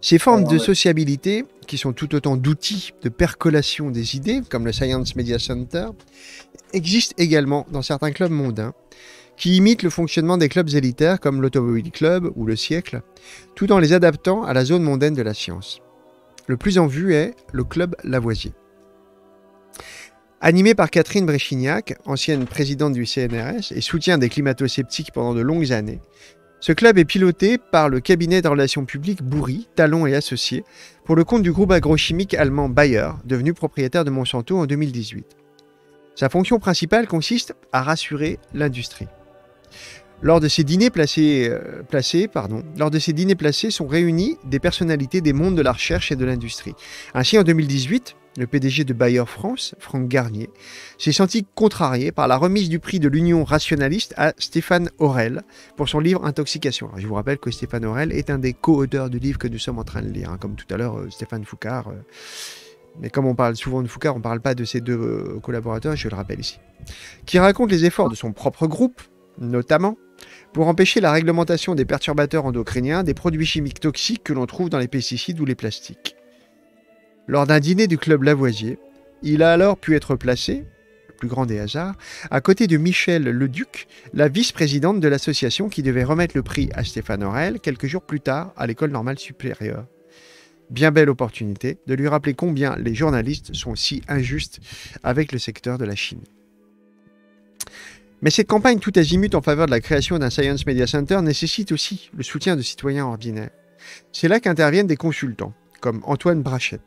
Speaker 1: Ces formes
Speaker 2: Alors,
Speaker 1: de sociabilité, qui sont tout autant d'outils de percolation des idées, comme le Science Media Center, existent également dans certains clubs mondains, qui imitent le fonctionnement des clubs élitaires comme l'Automobile Club ou le Siècle, tout en les adaptant à la zone mondaine de la science. Le plus en vue est le Club Lavoisier. Animé par Catherine Bréchignac, ancienne présidente du CNRS et soutien des climato-sceptiques pendant de longues années, ce club est piloté par le cabinet de relations publiques Bourri, Talon et Associés, pour le compte du groupe agrochimique allemand Bayer, devenu propriétaire de Monsanto en 2018. Sa fonction principale consiste à rassurer l'industrie. Lors de ces dîners placés, euh, lors de ces dîners placés sont réunis des personnalités des mondes de la recherche et de l'industrie. Ainsi, en 2018, le PDG de Bayer France, Franck Garnier, s'est senti contrarié par la remise du prix de l'Union rationaliste à Stéphane Aurel pour son livre Intoxication. Je vous rappelle que Stéphane Aurel est un des co-auteurs du livre que nous sommes en train de lire, hein, comme tout à l'heure euh, Stéphane Foucard. euh, mais comme on parle souvent de Foucard, on ne parle pas de ses deux collaborateurs, je le rappelle ici. Qui raconte les efforts de son propre groupe, notamment, pour empêcher la réglementation des perturbateurs endocriniens, des produits chimiques toxiques que l'on trouve dans les pesticides ou les plastiques. Lors d'un dîner du club Lavoisier, il a alors pu être placé, le plus grand des hasards, à côté de Michel Leduc, la vice-présidente de l'association qui devait remettre le prix à Stéphane Aurel quelques jours plus tard à l'école normale supérieure. Bien belle opportunité de lui rappeler combien les journalistes sont si injustes avec le secteur de la chimie. Mais cette campagne tout azimut en faveur de la création d'un Science Media Center nécessite aussi le soutien de citoyens ordinaires. C'est là qu'interviennent des consultants, comme Antoine Brachet,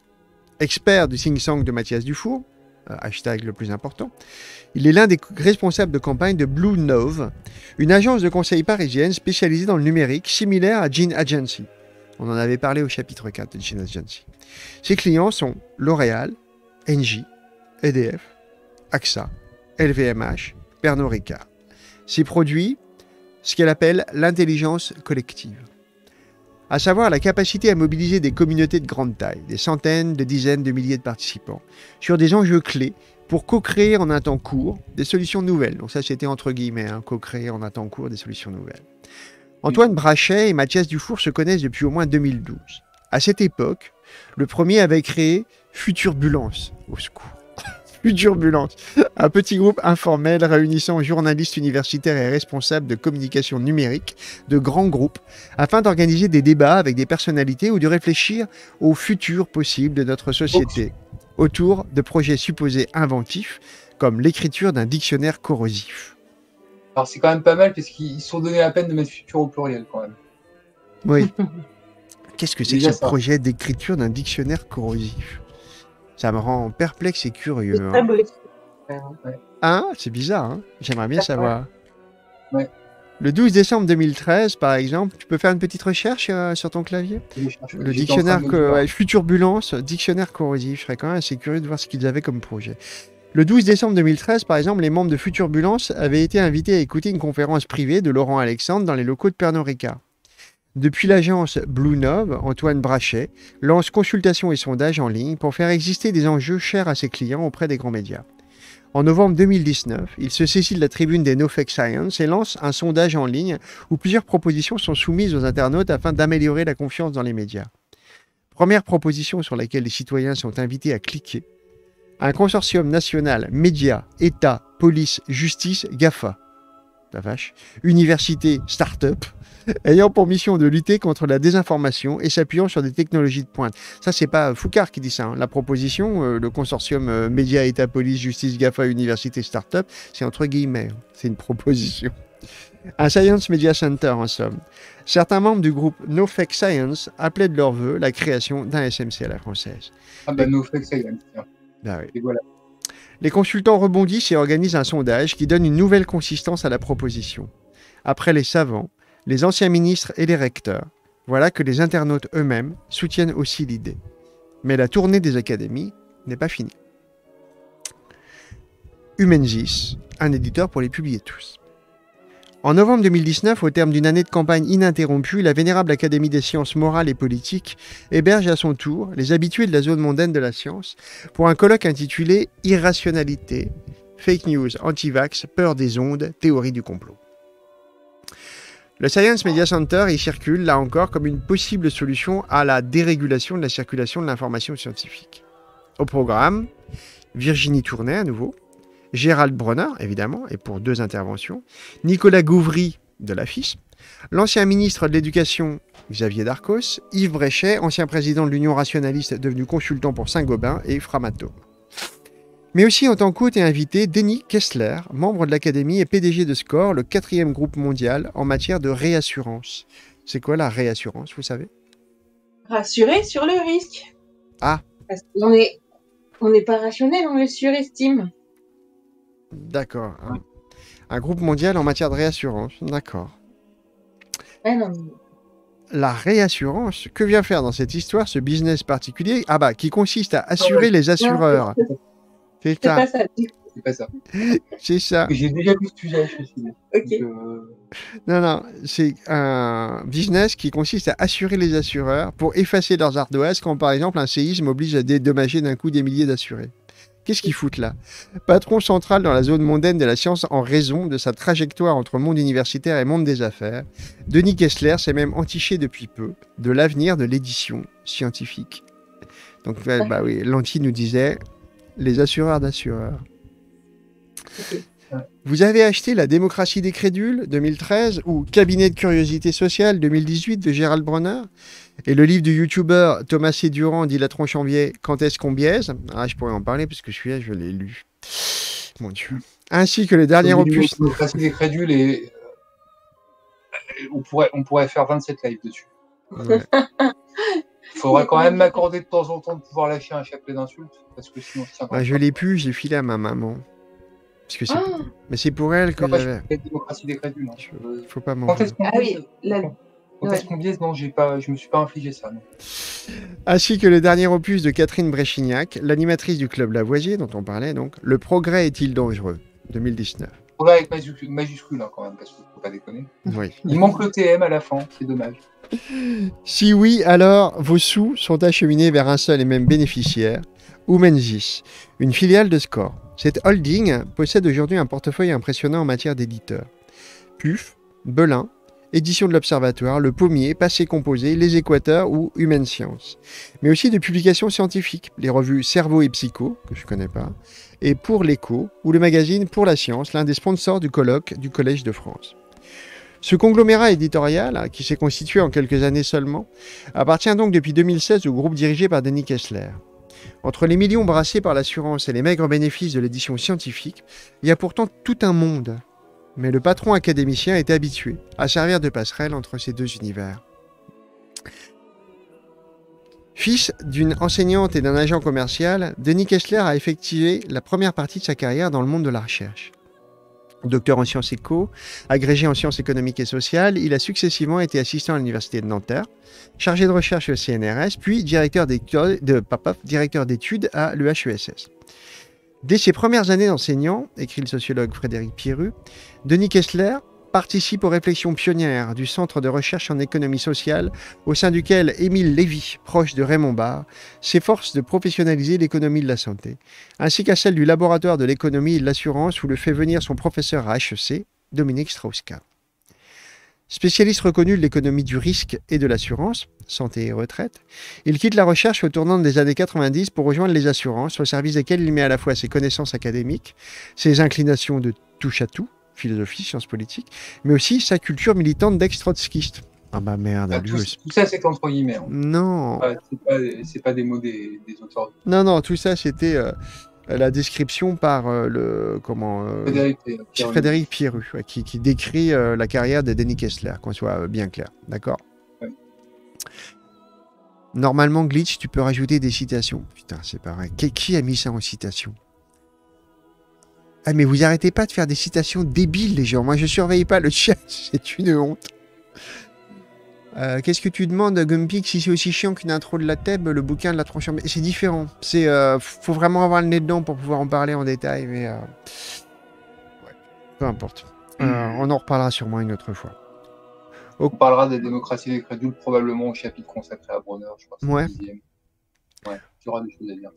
Speaker 1: expert du think tank de Mathias Dufour, euh, hashtag le plus important. Il est l'un des responsables de campagne de Blue Nove, une agence de conseil parisienne spécialisée dans le numérique, similaire à Gene Agency. On en avait parlé au chapitre 4 de Gene Agency. Ses clients sont L'Oréal, Engie, EDF, AXA, LVMH, Pernod Ricard. Ses produits, ce qu'elle appelle l'intelligence collective à savoir la capacité à mobiliser des communautés de grande taille, des centaines, de dizaines de milliers de participants, sur des enjeux clés pour co-créer en un temps court des solutions nouvelles. Donc ça, c'était entre guillemets, hein, co-créer en un temps court des solutions nouvelles. Antoine Brachet et Mathias Dufour se connaissent depuis au moins 2012. À cette époque, le premier avait créé Futurbulence, au secours. Futurbulence, un petit groupe informel réunissant journalistes universitaires et responsables de communication numérique de grands groupes afin d'organiser des débats avec des personnalités ou de réfléchir au futur possible de notre société autour de projets supposés inventifs comme l'écriture d'un dictionnaire corrosif.
Speaker 2: Alors c'est quand même pas mal parce qu'ils se sont donné la peine de mettre futur au pluriel quand même.
Speaker 1: Oui. Qu'est-ce que c'est que ce
Speaker 2: ça.
Speaker 1: projet d'écriture d'un dictionnaire corrosif? Ça me rend perplexe et curieux. Hein. Hein? C'est bizarre, hein? J'aimerais bien savoir.
Speaker 2: Ouais.
Speaker 1: Le 12 décembre 2013, par exemple, tu peux faire une petite recherche euh, sur ton clavier? Le dictionnaire ouais, Futurbulence, dictionnaire corrosif. Je serais quand même assez curieux de voir ce qu'ils avaient comme projet. Le 12 décembre 2013, par exemple, les membres de Futurbulence avaient été invités à écouter une conférence privée de Laurent Alexandre dans les locaux de Pernod Ricard. Depuis l'agence Blue Nove, Antoine Brachet lance consultations et sondages en ligne pour faire exister des enjeux chers à ses clients auprès des grands médias. En novembre 2019, il se saisit de la tribune des No Fake Science et lance un sondage en ligne où plusieurs propositions sont soumises aux internautes afin d'améliorer la confiance dans les médias. Première proposition sur laquelle les citoyens sont invités à cliquer. Un consortium national médias, État, police, justice, GAFA. La vache. Université, start-up, ayant pour mission de lutter contre la désinformation et s'appuyant sur des technologies de pointe. Ça, c'est pas Foucard qui dit ça. hein. La proposition, euh, le consortium euh, médias, État, police, justice, GAFA, université, start-up, c'est entre guillemets. hein. C'est une proposition. Un Science Media Center, en somme. Certains membres du groupe No Fake Science appelaient de leur vœu la création d'un SMC à la française.
Speaker 2: Ah bah no fake science, tiens.
Speaker 1: Bah oui.
Speaker 2: Et voilà.
Speaker 1: Les consultants rebondissent et organisent un sondage qui donne une nouvelle consistance à la proposition. Après les savants, les anciens ministres et les recteurs, voilà que les internautes eux-mêmes soutiennent aussi l'idée. Mais la tournée des académies n'est pas finie. Humensis, un éditeur pour les publier tous. En novembre 2019, au terme d'une année de campagne ininterrompue, la Vénérable Académie des sciences morales et politiques héberge à son tour les habitués de la zone mondaine de la science pour un colloque intitulé Irrationalité, fake news, anti-vax, peur des ondes, théorie du complot. Le Science Media Center y circule, là encore, comme une possible solution à la dérégulation de la circulation de l'information scientifique. Au programme, Virginie Tournet à nouveau, Gérald Bronner, évidemment, et pour deux interventions, Nicolas Gouvry de l'AFIS, l'ancien ministre de l'Éducation Xavier Darcos, Yves Bréchet, ancien président de l'Union rationaliste devenu consultant pour Saint-Gobain et Framatome. Mais aussi en tant qu'hôte et invité, Denis Kessler, membre de l'Académie et PDG de SCORE, le quatrième groupe mondial en matière de réassurance. C'est quoi la réassurance, vous savez?
Speaker 3: Rassurer sur le risque.
Speaker 1: Ah.
Speaker 3: Parce qu'on est, on n'est pas rationnel, on le surestime.
Speaker 1: D'accord. Un, un groupe mondial en matière de réassurance. D'accord.
Speaker 3: Ouais, non,
Speaker 1: La réassurance, que vient faire dans cette histoire ce business particulier? Ah bah, qui consiste à assurer les assureurs. C'est
Speaker 3: pas
Speaker 1: ça.
Speaker 2: C'est pas ça.
Speaker 1: c'est ça.
Speaker 2: J'ai déjà vu ce sujet.
Speaker 3: Ok.
Speaker 2: Euh,
Speaker 1: Non, non, c'est un business qui consiste à assurer les assureurs pour effacer leurs ardoises quand, par exemple, un séisme oblige à dédommager d'un coup des milliers d'assurés. Qu'est-ce qu'ils foutent là? Patron central dans la zone mondaine de la science en raison de sa trajectoire entre monde universitaire et monde des affaires, Denis Kessler s'est même entiché depuis peu de l'avenir de l'édition scientifique. Donc, bah oui, Lanty nous disait les assureurs d'assureurs. Vous avez acheté La démocratie des crédules 2013 ou Cabinet de curiosité sociale 2018 de Gérald Bronner et le livre du youtubeur Thomas C. Durand dit la tronche en biais Quand est-ce qu'on biaise? Ah, je pourrais en parler parce que celui-là, je l'ai lu. Mon Dieu. Ainsi que le dernier opus.
Speaker 2: démocratie des crédules et euh, on pourrait, on pourrait faire 27 lives dessus.
Speaker 1: Ouais.
Speaker 2: Il faudra quand même m'accorder de temps en temps de pouvoir lâcher un chapelet d'insultes parce que sinon je
Speaker 1: Bah, je l'ai pu, j'ai filé à ma maman. Parce que c'est...
Speaker 3: Ah,
Speaker 1: Mais c'est pour elle que j'avais.
Speaker 2: la démocratie des crédules. hein. Euh,
Speaker 1: Faut pas m'en
Speaker 3: Ah oui, la-
Speaker 2: Qu'on biaise Non, j'ai pas, je me suis pas infligé ça. non.
Speaker 1: Ainsi que le dernier opus de Catherine Bréchignac, l'animatrice du club Lavoisier dont on parlait donc. Le progrès est-il dangereux 2019.
Speaker 2: Faudra avec majuscule, majuscule hein, quand même parce qu'il faut pas déconner.
Speaker 1: Oui.
Speaker 2: Il manque le TM à la fin, c'est dommage.
Speaker 1: Si oui, alors vos sous sont acheminés vers un seul et même bénéficiaire, Oumenzis, une filiale de Score. Cette holding possède aujourd'hui un portefeuille impressionnant en matière d'éditeurs. PUF, Belin, Édition de l'Observatoire, Le Pommier, Passé Composé, Les Équateurs ou Humaine Science. Mais aussi de publications scientifiques, les revues Cerveau et Psycho, que je ne connais pas, et Pour l'écho, ou le magazine Pour la Science, l'un des sponsors du colloque du Collège de France. Ce conglomérat éditorial, hein, qui s'est constitué en quelques années seulement, appartient donc depuis 2016 au groupe dirigé par Denis Kessler. Entre les millions brassés par l'assurance et les maigres bénéfices de l'édition scientifique, il y a pourtant tout un monde. Mais le patron académicien est habitué à servir de passerelle entre ces deux univers. Fils d'une enseignante et d'un agent commercial, Denis Kessler a effectué la première partie de sa carrière dans le monde de la recherche. Docteur en sciences éco, agrégé en sciences économiques et sociales, il a successivement été assistant à l'université de Nanterre, chargé de recherche au CNRS, puis directeur d'études à l'EHESS. Dès ses premières années d'enseignant, écrit le sociologue Frédéric Pierru, Denis Kessler participe aux réflexions pionnières du Centre de recherche en économie sociale, au sein duquel Émile Lévy, proche de Raymond Barre, s'efforce de professionnaliser l'économie de la santé, ainsi qu'à celle du laboratoire de l'économie et de l'assurance où le fait venir son professeur à HEC, Dominique Strauss-Kahn. Spécialiste reconnu de l'économie du risque et de l'assurance, santé et retraite, il quitte la recherche au tournant des années 90 pour rejoindre les assurances, au service desquelles il met à la fois ses connaissances académiques, ses inclinations de touche à tout, philosophie, sciences politiques, mais aussi sa culture militante d'ex-trotskiste. Ah bah merde,
Speaker 2: Ah,
Speaker 1: lui
Speaker 2: tout,
Speaker 1: aussi.
Speaker 2: tout ça, c'est entre guillemets. hein.
Speaker 1: Non,
Speaker 2: Ouais, c'est pas, des mots des, des auteurs.
Speaker 1: non, non, tout ça c'était euh, la description par euh, le comment euh,
Speaker 2: Frédéric, euh,
Speaker 1: Pierru, ouais, qui, qui décrit euh, la carrière de Denis Kessler, qu'on soit euh, bien clair, d'accord
Speaker 2: Ouais.
Speaker 1: Normalement, Glitch, tu peux rajouter des citations. Putain, c'est. Qui, qui a mis ça en citation? Ah, mais vous arrêtez pas de faire des citations débiles, les gens. Moi, je surveille pas le chat, c'est une honte. Euh, Qu'est-ce que tu demandes, Gumpik, si c'est aussi chiant qu'une intro de la Thèbes, le bouquin de la biais C'est différent. C'est, euh, faut vraiment avoir le nez dedans pour pouvoir en parler en détail, mais euh, ouais, peu importe. Euh, on en reparlera sûrement une autre fois.
Speaker 2: On parlera des démocraties des crédules probablement au chapitre consacré à Bronner, je crois.
Speaker 1: Ouais.
Speaker 2: Ouais, il y aura des choses à dire.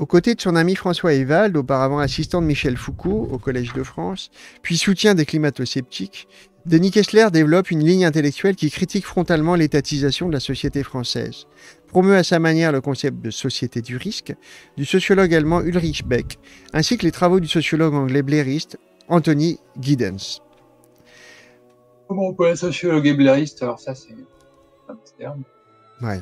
Speaker 1: Aux côtés de son ami François Evald, auparavant assistant de Michel Foucault au Collège de France, puis soutien des climato-sceptiques, Denis Kessler développe une ligne intellectuelle qui critique frontalement l'étatisation de la société française, promeut à sa manière le concept de société du risque du sociologue allemand Ulrich Beck, ainsi que les travaux du sociologue anglais blairiste Anthony Giddens.
Speaker 2: Comment on peut être sociologue et blairiste? Alors ça, c'est un.
Speaker 1: Ouais.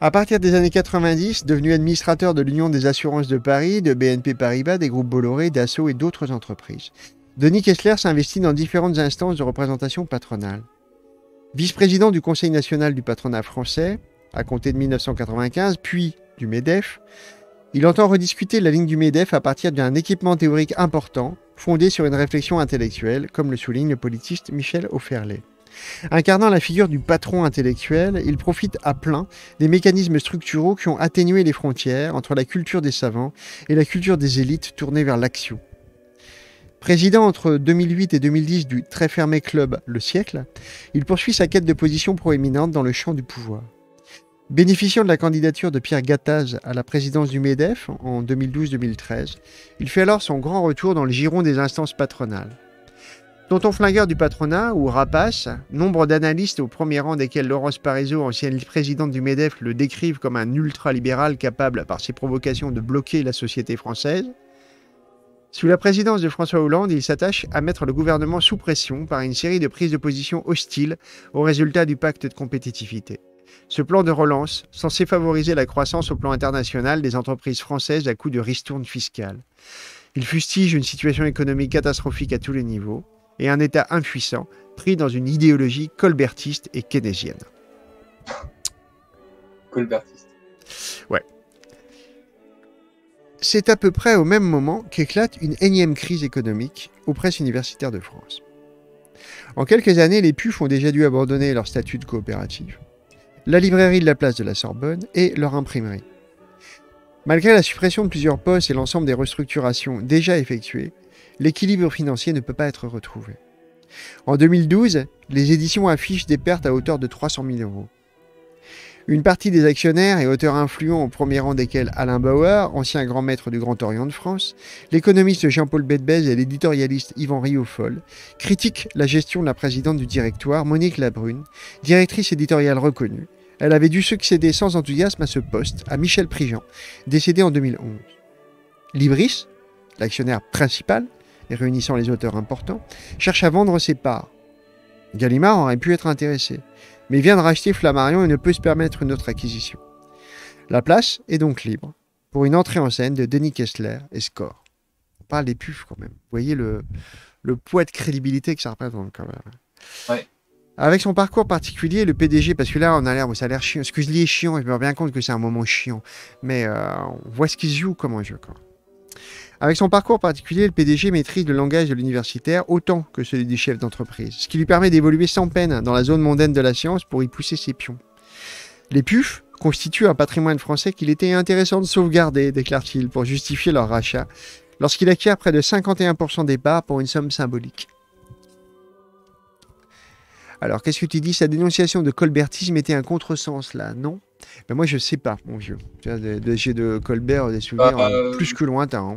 Speaker 1: À partir des années 90, devenu administrateur de l'Union des assurances de Paris, de BNP Paribas, des groupes Bolloré, Dassault et d'autres entreprises, Denis Kessler s'investit dans différentes instances de représentation patronale. Vice-président du Conseil national du patronat français, à compter de 1995, puis du MEDEF, il entend rediscuter la ligne du MEDEF à partir d'un équipement théorique important, fondé sur une réflexion intellectuelle, comme le souligne le politiste Michel Offerlé. Incarnant la figure du patron intellectuel, il profite à plein des mécanismes structuraux qui ont atténué les frontières entre la culture des savants et la culture des élites tournée vers l'action. Président entre 2008 et 2010 du très fermé club Le Siècle, il poursuit sa quête de position proéminente dans le champ du pouvoir. Bénéficiant de la candidature de Pierre Gattaz à la présidence du MEDEF en 2012-2013, il fait alors son grand retour dans le giron des instances patronales. Tonton flingueur du patronat, ou rapace, nombre d'analystes au premier rang desquels Laurence Parisot, ancienne présidente du MEDEF, le décrivent comme un ultra-libéral capable, par ses provocations, de bloquer la société française. Sous la présidence de François Hollande, il s'attache à mettre le gouvernement sous pression par une série de prises de position hostiles aux résultats du pacte de compétitivité. Ce plan de relance, censé favoriser la croissance au plan international des entreprises françaises à coup de ristourne fiscale. Il fustige une situation économique catastrophique à tous les niveaux et un État impuissant, pris dans une idéologie colbertiste et keynésienne.
Speaker 2: Colbertiste.
Speaker 1: Ouais. C'est à peu près au même moment qu'éclate une énième crise économique aux presses universitaires de France. En quelques années, les PUF ont déjà dû abandonner leur statut de coopérative, la librairie de la place de la Sorbonne et leur imprimerie. Malgré la suppression de plusieurs postes et l'ensemble des restructurations déjà effectuées, l'équilibre financier ne peut pas être retrouvé. En 2012, les éditions affichent des pertes à hauteur de 300 000 euros. Une partie des actionnaires et auteurs influents, au premier rang desquels Alain Bauer, ancien grand maître du Grand Orient de France, l'économiste Jean-Paul Bedbez et l'éditorialiste Yvan Riofol, critiquent la gestion de la présidente du directoire, Monique Labrune, directrice éditoriale reconnue. Elle avait dû succéder sans enthousiasme à ce poste à Michel Prigent, décédé en 2011. Libris, l'actionnaire principal, et réunissant les auteurs importants, cherche à vendre ses parts. Gallimard aurait pu être intéressé, mais vient de racheter Flammarion et ne peut se permettre une autre acquisition. La place est donc libre pour une entrée en scène de Denis Kessler et Score. On parle des pufs quand même. Vous voyez le, le poids de crédibilité que ça représente quand même.
Speaker 2: Ouais.
Speaker 1: Avec son parcours particulier, le PDG, parce que là, on a l'air, ça a l'air chiant. Ce que je dis est chiant, je me rends bien compte que c'est un moment chiant. Mais euh, on voit ce qui se joue comme un jeu. Quoi. Avec son parcours particulier, le PDG maîtrise le langage de l'universitaire autant que celui du chef d'entreprise, ce qui lui permet d'évoluer sans peine dans la zone mondaine de la science pour y pousser ses pions. Les PUF constituent un patrimoine français qu'il était intéressant de sauvegarder, déclare-t-il, pour justifier leur rachat, lorsqu'il acquiert près de 51% des parts pour une somme symbolique. Alors, qu'est-ce que tu dis? Sa dénonciation de colbertisme était un contresens, là, non? Ben Moi, je sais pas, mon vieux. J'ai de, de, Colbert des souvenirs euh... plus que lointains. Hein.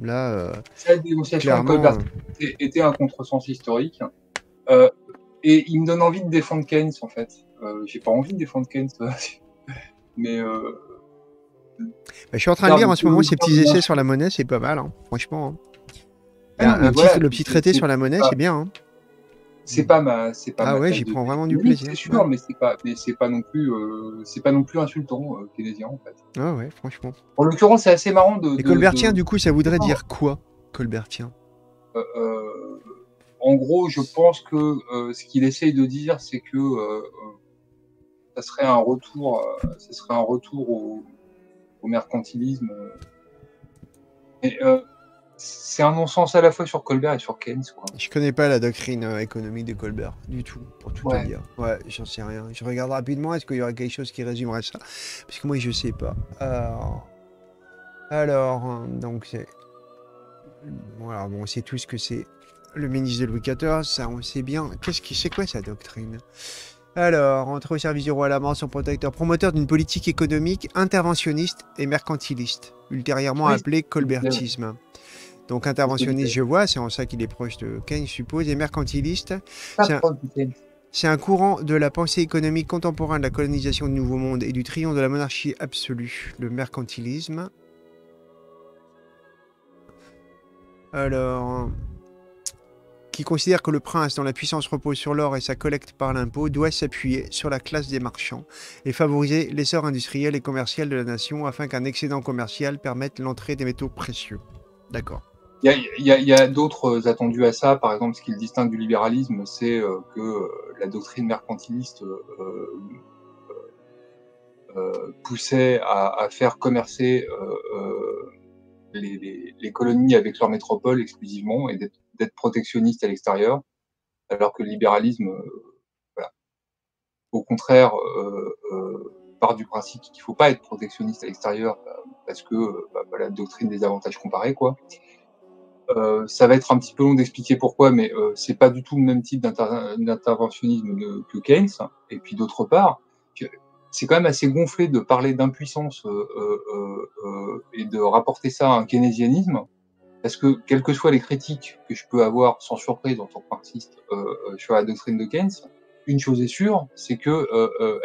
Speaker 1: Là, euh,
Speaker 2: Cette euh... était un contresens historique. Euh, et il me donne envie de défendre Keynes, en fait. Euh, J'ai pas envie de défendre Keynes, mais... Euh,
Speaker 1: ben, je suis en train de lire en ce moment ces petits essais sur la monnaie, c'est pas mal, hein, franchement. Hein.
Speaker 2: Ah non,
Speaker 1: un
Speaker 2: voilà,
Speaker 1: petit, le petit traité sur la monnaie, c'est bien. Hein.
Speaker 2: C'est pas ma, c'est pas.
Speaker 1: Ah
Speaker 2: ma
Speaker 1: ouais, j'y
Speaker 2: de-
Speaker 1: prends vraiment du
Speaker 2: Oui,
Speaker 1: plaisir.
Speaker 2: C'est sûr, mais c'est pas, mais c'est pas non plus, euh, c'est pas non plus insultant euh, keynésien en fait.
Speaker 1: Ah ouais, franchement.
Speaker 2: En l'occurrence, c'est assez marrant de.
Speaker 1: Et
Speaker 2: de-
Speaker 1: Colbertien,
Speaker 2: de-
Speaker 1: du coup, ça voudrait dire quoi, Colbertien?
Speaker 2: Euh, euh, en gros, je pense que ce qu'il essaye de dire, c'est que ça serait un retour, ça serait un retour au, au mercantilisme. Et, c'est un non-sens à la fois sur Colbert et sur Keynes, quoi.
Speaker 1: Je connais pas la doctrine euh, économique de Colbert, du tout, pour tout
Speaker 2: Ouais.
Speaker 1: te dire. Ouais, j'en sais rien. Je regarde rapidement, est-ce qu'il y aurait quelque chose qui résumerait ça? Parce que moi, je sais pas. Alors, alors hein, donc c'est bon, alors, bon, on sait tous que c'est le ministre de Louis XIV, ça on sait bien. Qu'est-ce qui, c'est quoi sa doctrine? Alors, entre au service du roi à la mort, son protecteur, promoteur d'une politique économique interventionniste et mercantiliste, ultérieurement
Speaker 2: Oui,
Speaker 1: appelée colbertisme. Donc interventionniste, je vois, c'est en ça qu'il est proche de Keynes, je suppose, et mercantiliste, c'est un- un courant de la pensée économique contemporaine de la colonisation du Nouveau Monde et du triomphe de la monarchie absolue, le mercantilisme. Alors, qui considère que le prince, dont la puissance repose sur l'or et sa collecte par l'impôt, doit s'appuyer sur la classe des marchands et favoriser l'essor industriel et commercial de la nation afin qu'un excédent commercial permette l'entrée des métaux précieux. D'accord.
Speaker 2: Il y a, a- a d'autres attendus à ça. Par exemple, ce qui le distingue du libéralisme, c'est euh, que euh, la doctrine mercantiliste euh, poussait à, à faire commercer les, les- les colonies avec leur métropole exclusivement et d'être protectionniste à l'extérieur, alors que le libéralisme, voilà, au contraire, part du principe qu'il faut pas être protectionniste à l'extérieur bah, parce que euh, bah, voilà, doctrine des avantages comparés, quoi. Euh, ça va être un petit peu long d'expliquer pourquoi, mais euh, c'est pas du tout le même type d'inter- d'interventionnisme que Keynes. Et puis d'autre part, c'est quand même assez gonflé de parler d'impuissance euh, euh, et de rapporter ça à un keynésianisme, parce que quelles que soient les critiques que je peux avoir, sans surprise en tant que marxiste, sur la doctrine de Keynes, une chose est sûre, c'est que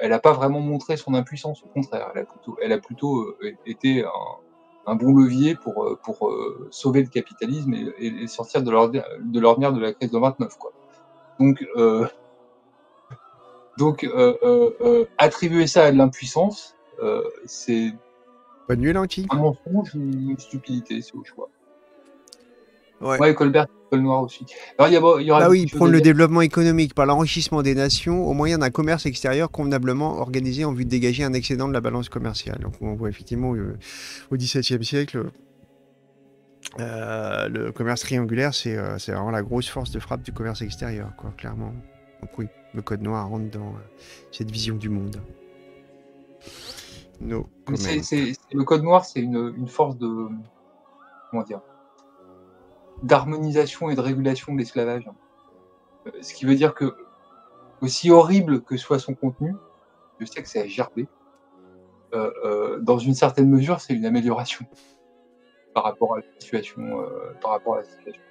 Speaker 2: elle n'a pas vraiment montré son impuissance. Au contraire, elle a plutôt, elle a plutôt été un, un bon levier pour, euh, pour euh, sauver le capitalisme et, sortir de l'ordi- de l'ornière de la crise de 29. Quoi. Donc, euh, donc euh, euh, euh, attribuer ça à de l'impuissance, euh, c'est
Speaker 1: Bonne nuit, Lanky.
Speaker 2: un mensonge ou une stupidité, c'est au choix.
Speaker 1: Ouais.
Speaker 2: Ouais, Colbert, Col Noir aussi. Alors, il y, aura
Speaker 1: Bah oui, prône le développement économique par l'enrichissement des nations au moyen d'un commerce extérieur convenablement organisé en vue de dégager un excédent de la balance commerciale. Donc on voit effectivement euh, au XVIIe siècle, euh, le commerce triangulaire, c'est euh, c'est vraiment la grosse force de frappe du commerce extérieur, quoi, clairement. Donc oui, le code noir rentre dans cette vision du monde. No
Speaker 2: c'est- c'est- le code noir, c'est une, une force de comment dire d'harmonisation et de régulation de l'esclavage. Euh, Ce qui veut dire que aussi horrible que soit son contenu, je sais que c'est à gerber. euh, euh, dans une certaine mesure, c'est une amélioration par rapport à la situation, euh, par rapport à la situation.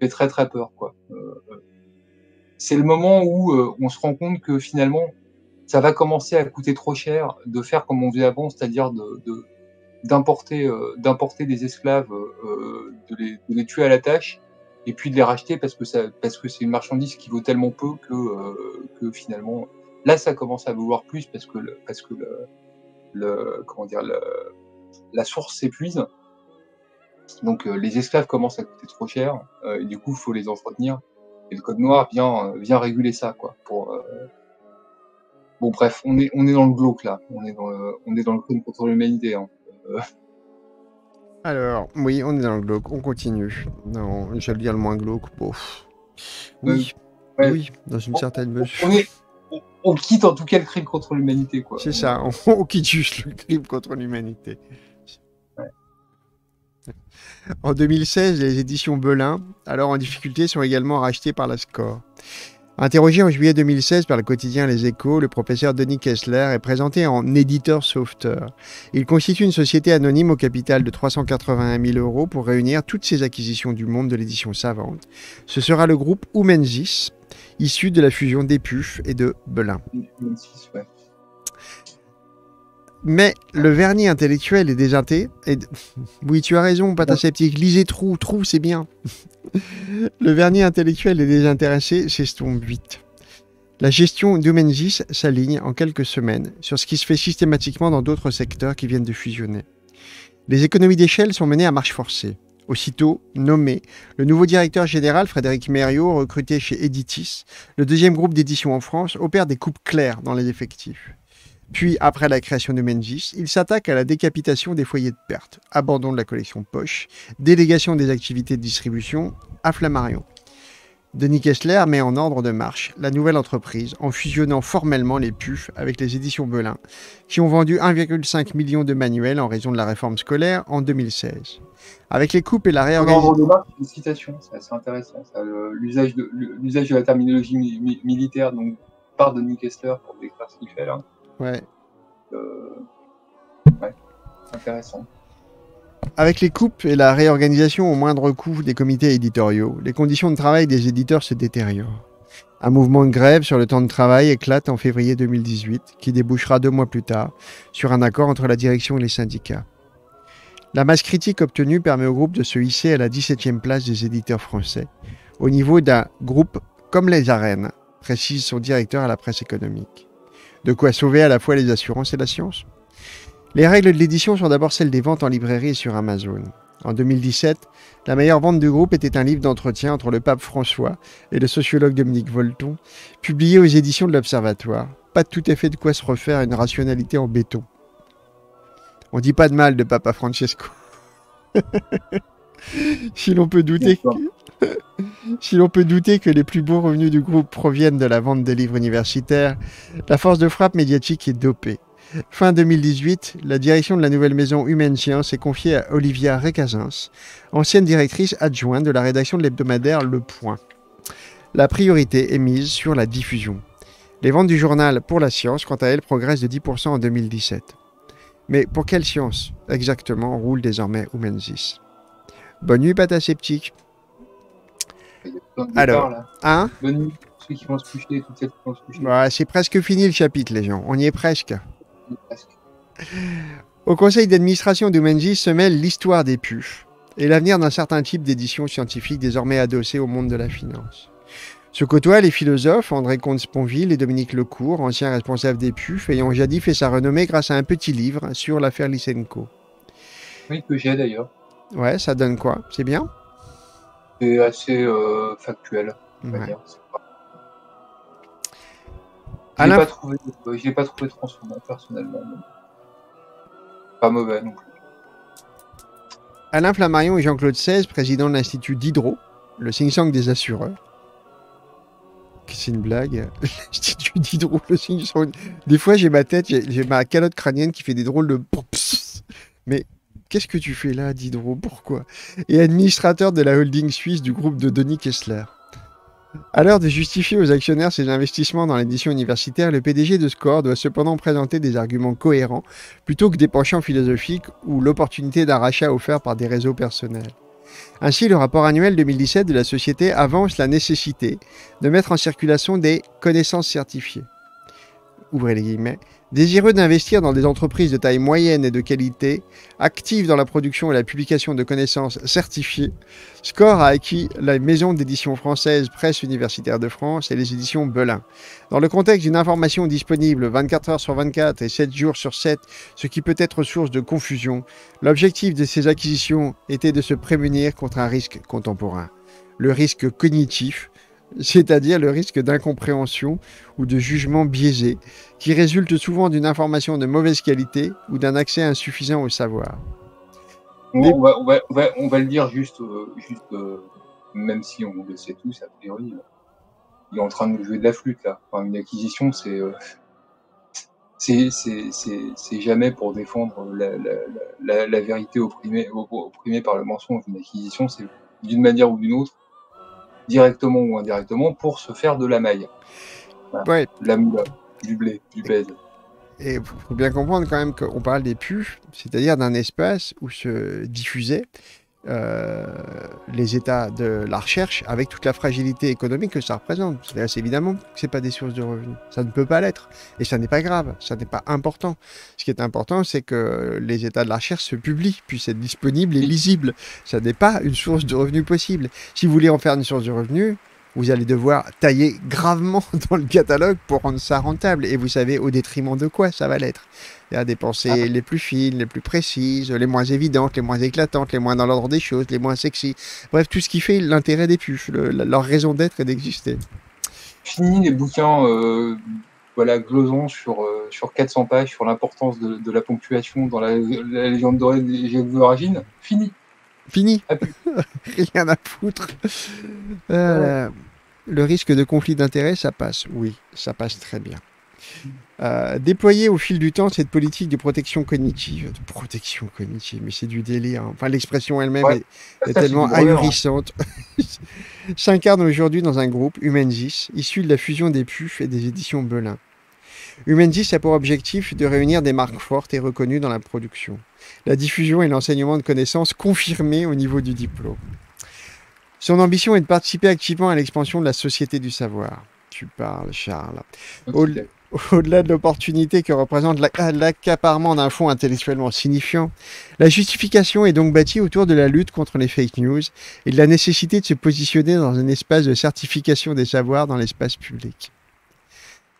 Speaker 2: Fait très très peur, quoi. Euh, euh, c'est le moment où on se rend compte que finalement, ça va commencer à coûter trop cher de faire comme on faisait avant, c'est-à-dire de, de- d'importer euh, d'importer des esclaves, euh, de, les, de les tuer à la tâche et puis de les racheter parce que ça parce que c'est une marchandise qui vaut tellement peu que euh, que finalement là ça commence à vouloir plus parce que le, parce que le, le comment dire le, la source s'épuise. Donc euh, les esclaves commencent à coûter trop cher euh, et du coup il faut les entretenir. Et le code noir vient euh, vient réguler ça quoi pour bon bref on est on est dans le glauque là. On est dans le, on est dans le crime contre l'humanité hein. Euh,
Speaker 1: Alors, oui, on est dans le glauque, on continue. Non, j'allais dire le moins glauque. Oui,
Speaker 2: Ouais.
Speaker 1: oui, dans une
Speaker 2: On-
Speaker 1: certaine mesure.
Speaker 2: on est on, on quitte en tout cas le crime contre l'humanité quoi
Speaker 1: C'est ça, on, on quitte juste le crime contre l'humanité. En 2016, les éditions Belin, alors en difficulté, sont également rachetées par la SCORE. Interrogé en juillet 2016 par le quotidien Les Échos, le professeur Denis Kessler est présenté en éditeur sauveteur. Il constitue une société anonyme au capital de 381 000 euros pour réunir toutes ses acquisitions du monde de l'édition savante. Ce sera le groupe Oumensis, issu de la fusion d'Epuf et de Belin.
Speaker 2: 26, ouais.
Speaker 1: Mais le vernis intellectuel est désinté. Et... Oui, tu as raison, pata sceptique. Lisez Trou, Trou, c'est bien. le vernis intellectuel est désintéressé s'estompe vite. La gestion d'Humensis s'aligne en quelques semaines sur ce qui se fait systématiquement dans d'autres secteurs qui viennent de fusionner. Les économies d'échelle sont menées à marche forcée. Aussitôt nommé, le nouveau directeur général, Frédéric Mériot, recruté chez Editis, le deuxième groupe d'édition en France, opère des coupes claires dans les effectifs. Puis, après la création de Mengis, il s'attaque à la décapitation des foyers de perte, abandon de la collection Poche, délégation des activités de distribution à Flammarion. Denis Kessler met en ordre de marche la nouvelle entreprise en fusionnant formellement les PUF avec les éditions Belin, qui ont vendu 1,5 million de manuels en raison de la réforme scolaire en 2016. Avec les coupes et la réorganisation.
Speaker 2: une citation, c'est assez intéressant. L'usage de, la terminologie mi- mi- militaire donc, par Denis Kessler pour décrire ce qu'il fait là.
Speaker 1: Ouais.
Speaker 2: Euh, ouais, intéressant.
Speaker 1: Avec les coupes et la réorganisation au moindre coût des comités éditoriaux, les conditions de travail des éditeurs se détériorent. Un mouvement de grève sur le temps de travail éclate en février 2018, qui débouchera deux mois plus tard sur un accord entre la direction et les syndicats. La masse critique obtenue permet au groupe de se hisser à la 17e place des éditeurs français, au niveau d'un groupe comme les arènes, précise son directeur à la presse économique. De quoi sauver à la fois les assurances et la science les règles de l'édition sont d'abord celles des ventes en librairie et sur Amazon. En 2017, la meilleure vente du groupe était un livre d'entretien entre le pape François et le sociologue Dominique Volton, publié aux éditions de l'Observatoire. Pas tout à fait de quoi se refaire à une rationalité en béton. On dit pas de mal de Papa Francesco. si l'on peut douter. Si l'on peut douter que les plus beaux revenus du groupe proviennent de la vente des livres universitaires, la force de frappe médiatique est dopée. Fin 2018, la direction de la nouvelle maison Humaine Science est confiée à Olivia Recasens, ancienne directrice adjointe de la rédaction de l'hebdomadaire Le Point. La priorité est mise sur la diffusion. Les ventes du journal pour la science, quant à elles, progressent de 10% en 2017. Mais pour quelle science exactement roule désormais Humensis Bonne nuit, pâte. Alors. Hein
Speaker 2: Bonne nuit, ceux qui vont se coucher, toutes celles qui vont se coucher.
Speaker 1: Voilà, C'est presque fini le chapitre, les gens. On y est presque.
Speaker 2: Presque.
Speaker 1: Au conseil d'administration d'Humensis se mêle l'histoire des PUF et l'avenir d'un certain type d'édition scientifique désormais adossé au monde de la finance. Se côtoient les philosophes André Comte-Sponville et Dominique Lecourt, anciens responsables des PUF, ayant jadis fait sa renommée grâce à un petit livre sur l'affaire Lysenko.
Speaker 2: Oui, que j'ai d'ailleurs.
Speaker 1: Ouais, ça donne quoi? C'est bien?
Speaker 2: C'est assez euh, factuel, on va
Speaker 1: Ouais.
Speaker 2: dire. Je l'ai pas trouvé, euh, je l'ai pas trouvé transformant personnellement. mais Pas mauvais non plus.
Speaker 1: Alain Flammarion et Jean-Claude Seize, président de l'Institut d'Hydro, le think tank des assureurs. C'est une blague. L'Institut d'Hydro, le think tank. Des fois, j'ai ma tête, j'ai ma calotte crânienne qui fait des drôles de. Mais qu'est-ce que tu fais là, Diderot? Pourquoi? Et administrateur de la holding suisse du groupe de Denis Kessler. À l'heure de justifier aux actionnaires ses investissements dans l'édition universitaire, le PDG de Score doit cependant présenter des arguments cohérents plutôt que des penchants philosophiques ou l'opportunité d'un rachat offert par des réseaux personnels. Ainsi, le rapport annuel 2017 de la société avance la nécessité de mettre en circulation des connaissances certifiées. Désireux d'investir dans des entreprises de taille moyenne et de qualité, actives dans la production et la publication de connaissances certifiées, Score a acquis la maison d'édition française Presse universitaire de France et les éditions Belin. Dans le contexte d'une information disponible 24 heures sur 24 et 7 jours sur 7, ce qui peut être source de confusion, l'objectif de ces acquisitions était de se prémunir contre un risque contemporain. Le risque cognitif, c'est-à-dire le risque d'incompréhension ou de jugement biaisé, qui résulte souvent d'une information de mauvaise qualité ou d'un accès insuffisant au savoir.
Speaker 2: On,
Speaker 1: Les-
Speaker 2: on va, on, va, on, va, on va le dire juste, euh, juste euh, même si on le sait tous, a priori, euh, il est en train de nous jouer de la flûte là. Enfin, une acquisition, c'est euh, c'est jamais pour défendre la, la, la, la vérité opprimée, opprimée par le mensonge. Une acquisition, c'est d'une manière ou d'une autre, directement ou indirectement, pour se faire de la maille.
Speaker 1: Ouais,
Speaker 2: la moula, du blé, du baise.
Speaker 1: Et il faut bien comprendre quand même qu'on parle des PUF, c'est-à-dire d'un espace où se diffusaient euh, les états de la recherche avec toute la fragilité économique que ça représente. C'est évidemment que ce pas des sources de revenus. Ça ne peut pas l'être. Et ça n'est pas grave, ça n'est pas important. Ce qui est important, c'est que les états de la recherche se publient, puissent être disponibles et lisibles. Ça n'est pas une source de revenus possible. Si vous voulez en faire une source de revenus, vous allez devoir tailler gravement dans le catalogue pour rendre ça rentable. Et vous savez au détriment de quoi ça va l'être? C'est-à-dire des pensées les plus fines, les plus précises, les moins évidentes, les moins éclatantes, les moins dans l'ordre des choses, les moins sexy. Bref, tout ce qui fait l'intérêt des puces, le- leur raison d'être et d'exister.
Speaker 2: Fini les bouquins euh, voilà, glosons sur, euh, sur 400 pages sur l'importance de, de la ponctuation dans la, la légende dorée des géographies. Fini.
Speaker 1: Fini,
Speaker 2: Ah,
Speaker 1: rien à foutre. Voilà. le risque de conflit d'intérêts, ça passe. Oui, ça passe très bien. Euh, déployer au fil du temps cette politique de protection cognitive. De protection cognitive, mais c'est du délire. hein. Enfin, l'expression elle-même
Speaker 2: Ouais.
Speaker 1: est, tellement ahurissante. S'incarne aujourd'hui dans un groupe, Humenzis, issu de la fusion des PUF et des éditions Belin. Humenzis a pour objectif de réunir des marques fortes et reconnues dans la production. La diffusion et l'enseignement de connaissances confirmés au niveau du diplôme. Son ambition est de participer activement à l'expansion de la société du savoir. Tu parles, Charles. Au-. Au-delà de l'opportunité que représente l'ac- l'accaparement d'un fonds intellectuellement signifiant, la justification est donc bâtie autour de la lutte contre les fake news et de la nécessité de se positionner dans un espace de certification des savoirs dans l'espace public.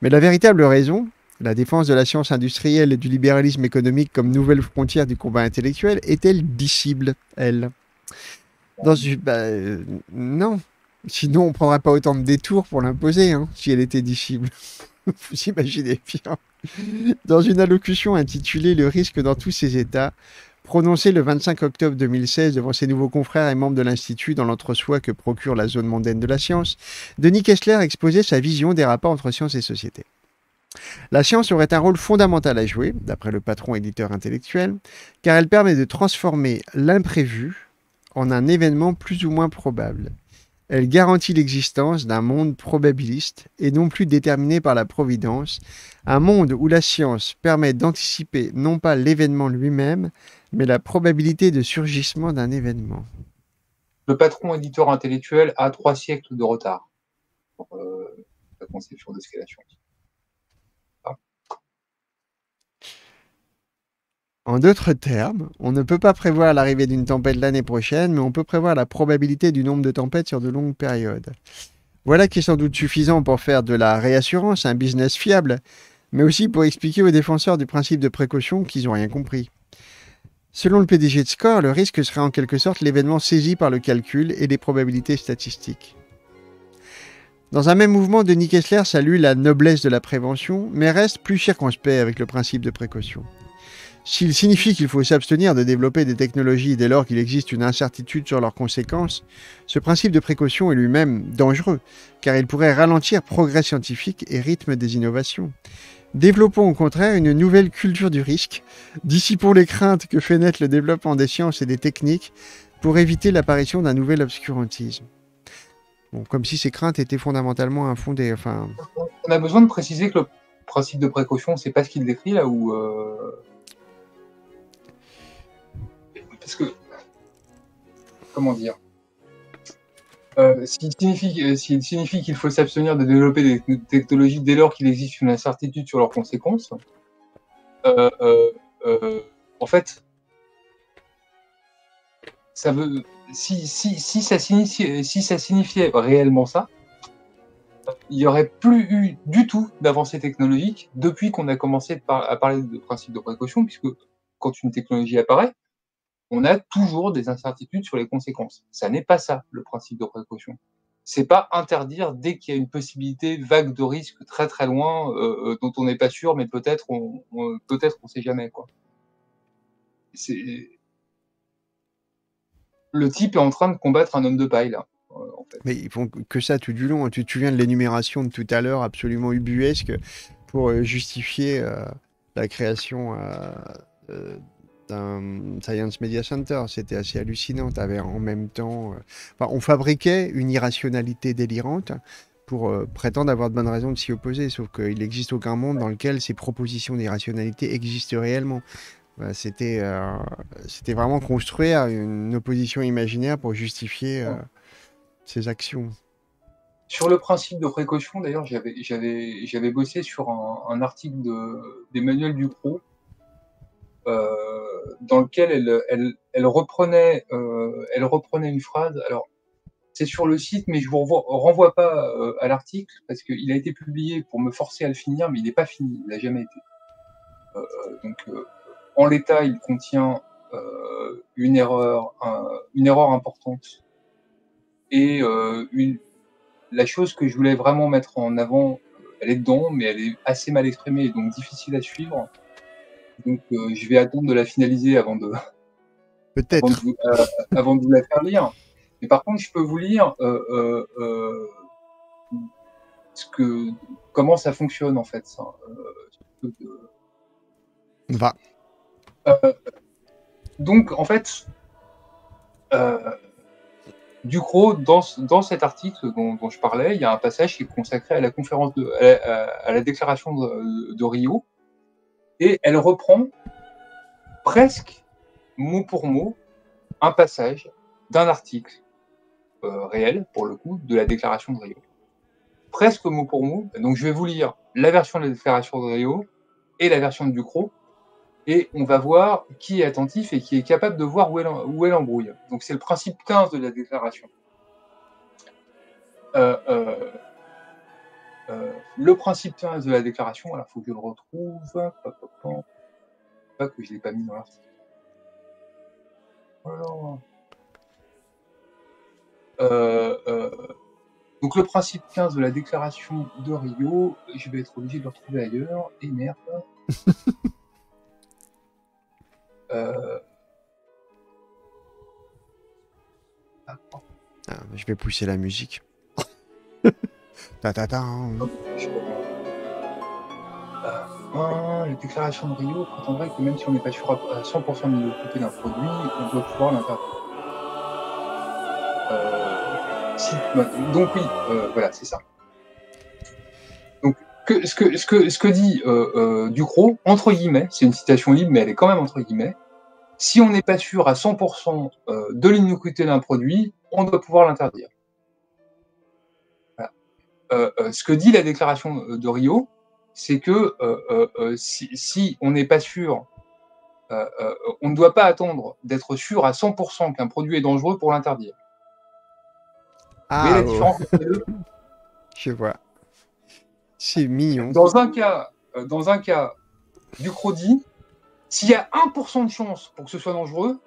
Speaker 1: Mais la véritable raison, la défense de la science industrielle et du libéralisme économique comme nouvelle frontière du combat intellectuel, est-elle dissible, elle? Dans une... bah, euh, non. Sinon, on ne prendrait pas autant de détours pour l'imposer, hein, si elle était dissible. Vous imaginez bien. Dans une allocution intitulée Le risque dans tous ces états, prononcée le 25 octobre 2016 devant ses nouveaux confrères et membres de l'Institut dans l'entre-soi que procure la zone mondaine de la science, Denis Kessler exposait sa vision des rapports entre science et société. La science aurait un rôle fondamental à jouer, d'après le patron éditeur intellectuel, car elle permet de transformer l'imprévu en un événement plus ou moins probable. Elle garantit l'existence d'un monde probabiliste et non plus déterminé par la providence, un monde où la science permet d'anticiper non pas l'événement lui-même, mais la probabilité de surgissement d'un événement.
Speaker 2: Le patron éditeur intellectuel a trois siècles de retard pour euh, la conception de ce qu'est la science.
Speaker 1: En d'autres termes, on ne peut pas prévoir l'arrivée d'une tempête l'année prochaine, mais on peut prévoir la probabilité du nombre de tempêtes sur de longues périodes. Voilà qui est sans doute suffisant pour faire de la réassurance un business fiable, mais aussi pour expliquer aux défenseurs du principe de précaution qu'ils n'ont rien compris. Selon le PDG de Score, le risque serait en quelque sorte l'événement saisi par le calcul et les probabilités statistiques. Dans un même mouvement, Denis Kessler salue la noblesse de la prévention, mais reste plus circonspect avec le principe de précaution. S'il signifie qu'il faut s'abstenir de développer des technologies dès lors qu'il existe une incertitude sur leurs conséquences, ce principe de précaution est lui-même dangereux, car il pourrait ralentir progrès scientifique et rythme des innovations. Développons au contraire une nouvelle culture du risque, dissipons les craintes que fait naître le développement des sciences et des techniques pour éviter l'apparition d'un nouvel obscurantisme. Comme si ces craintes étaient fondamentalement infondées.
Speaker 2: On a besoin de préciser que le principe de précaution, c'est pas ce qu'il décrit là où. Comment dire euh, S'il signifie, euh, signifie qu'il faut s'abstenir de développer des technologies dès lors qu'il existe une incertitude sur leurs conséquences, euh, en fait, ça veut. Si, ça signifiait réellement ça, il n'y aurait plus eu du tout d'avancée technologique depuis qu'on a commencé à parler de principe de précaution, puisque quand une technologie apparaît, on a toujours des incertitudes sur les conséquences. Ça n'est pas ça, le principe de précaution. C'est pas interdire dès qu'il y a une possibilité vague de risque très très loin, euh, euh, dont on n'est pas sûr, mais peut-être on, peut-être on sait jamais quoi. Le type est en train de combattre un homme de paille là. euh.
Speaker 1: Mais ils font que ça tout du long. Tu te souviens de l'énumération de tout à l'heure, absolument ubuesque, pour justifier la création d'un Science Media Center. C'était assez hallucinant. T'avais en même temps. euh, enfin, on fabriquait une irrationalité délirante pour euh, prétendre avoir de bonnes raisons de s'y opposer. Sauf qu'il n'existe aucun monde dans lequel ces propositions d'irrationalité existent réellement. Voilà, C'était euh, c'était vraiment construire une opposition imaginaire pour justifier euh, ses actions.
Speaker 2: Sur le principe de précaution, d'ailleurs, j'avais, j'avais, j'avais bossé sur un, un article de, d'Emmanuel Ducrot, dans lequel euh, elle reprenait une phrase. Alors, c'est sur le site, mais je vous renvoie, pas euh, à l'article, parce qu'il a été publié pour me forcer à le finir, mais il n'est pas fini, il n'a jamais été. Euh, donc, euh, en l'état, il contient euh, une erreur, importante et euh, la chose que je voulais vraiment mettre en avant, euh, elle est dedans, mais elle est assez mal exprimée et donc difficile à suivre. Donc euh, je vais attendre de la finaliser avant de,
Speaker 1: Peut-être.
Speaker 2: vous, euh, avant de vous la faire lire. Mais par contre, je peux vous lire euh, euh, ce que, comment ça fonctionne en fait. Ça,
Speaker 1: Va.
Speaker 2: donc en fait, Ducrot, dans, dans cet article dont, dont je parlais, il y a un passage qui est consacré à la conférence de, à, la- à la déclaration de, de Rio, et elle reprend presque mot pour mot un passage d'un article euh, réel, pour le coup, de la déclaration de Rio. Presque mot pour mot. Donc je vais vous lire la version de la déclaration de Rio et la version de Ducrot, et on va voir qui est attentif et qui est capable de voir où est l'embrouille. Donc c'est le principe 15 de la déclaration. Euh, euh, euh, le principe 15 de la déclaration, alors il faut que je le retrouve. Pas que je ne l'ai pas mis dans l'article. Alors. Euh, euh, donc le principe 15 de la déclaration de Rio, je vais être obligé de le retrouver ailleurs, et merde. Ah,
Speaker 1: je vais pousser la musique.
Speaker 2: Un, la déclaration de Rio prétendrait que même si on n'est pas sûr à à 100% de l'utilité d'un produit, on doit pouvoir l'interdire. Euh, si- donc oui, euh, voilà, c'est ça. Donc ce que dit euh, euh, Ducrot, entre guillemets, c'est une citation libre, mais elle est quand même entre guillemets, si on n'est pas sûr à 100% euh, de l'innocuité d'un produit, on doit pouvoir l'interdire. Euh, euh, ce que dit la déclaration de Rio, c'est que euh, euh, euh, si, si on n'est pas sûr, euh, euh, on ne doit pas attendre d'être sûr à 100% qu'un produit est dangereux pour l'interdire.
Speaker 1: Ah,
Speaker 2: la
Speaker 1: oh,
Speaker 2: différence entre les deux?
Speaker 1: Je vois. C'est mignon.
Speaker 2: Dans un cas, euh, dans un cas, Ducrot dit, s'il y a 1% de chance pour que ce soit dangereux,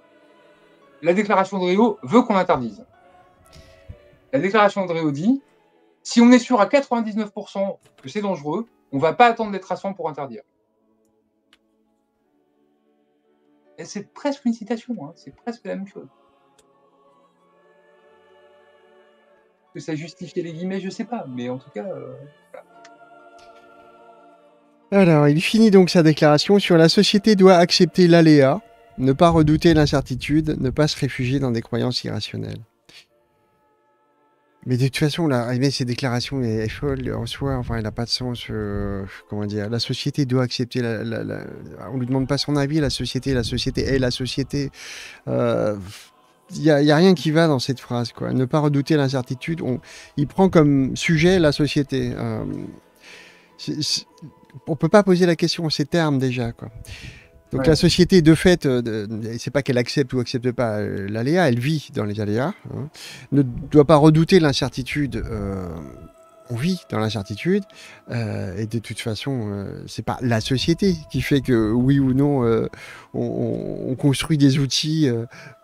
Speaker 2: la déclaration de Rio veut qu'on l'interdise. La déclaration de Rio dit, si on est sûr à 99% que c'est dangereux, on va pas attendre d'être à 100 pour interdire. Et c'est presque une citation, hein, c'est presque la même chose. Que ça justifiait les guillemets, je sais pas, mais en tout cas, euh,
Speaker 1: Alors, il finit donc sa déclaration sur la société doit accepter l'aléa, ne pas redouter l'incertitude, ne pas se réfugier dans des croyances irrationnelles. Mais de toute façon, là, mais ces déclarations est, folle en soi, enfin, elle n'a pas de sens. euh, comment dire La société doit accepter. On lui demande pas son avis, la société, la société est la société. Euh, Il n'y a, rien qui va dans cette phrase. Ne pas redouter l'incertitude. Il prend comme sujet la société. Euh, on peut pas poser la question en ces termes déjà. Donc
Speaker 2: Ouais.
Speaker 1: la société, de fait, euh, c'est pas qu'elle accepte ou accepte pas euh, l'aléa, elle vit dans les aléas. hein. Ne doit pas redouter l'incertitude. euh, on vit dans l'incertitude euh, et de toute façon, c'est pas la société qui fait que oui ou non, on, on- on construit des outils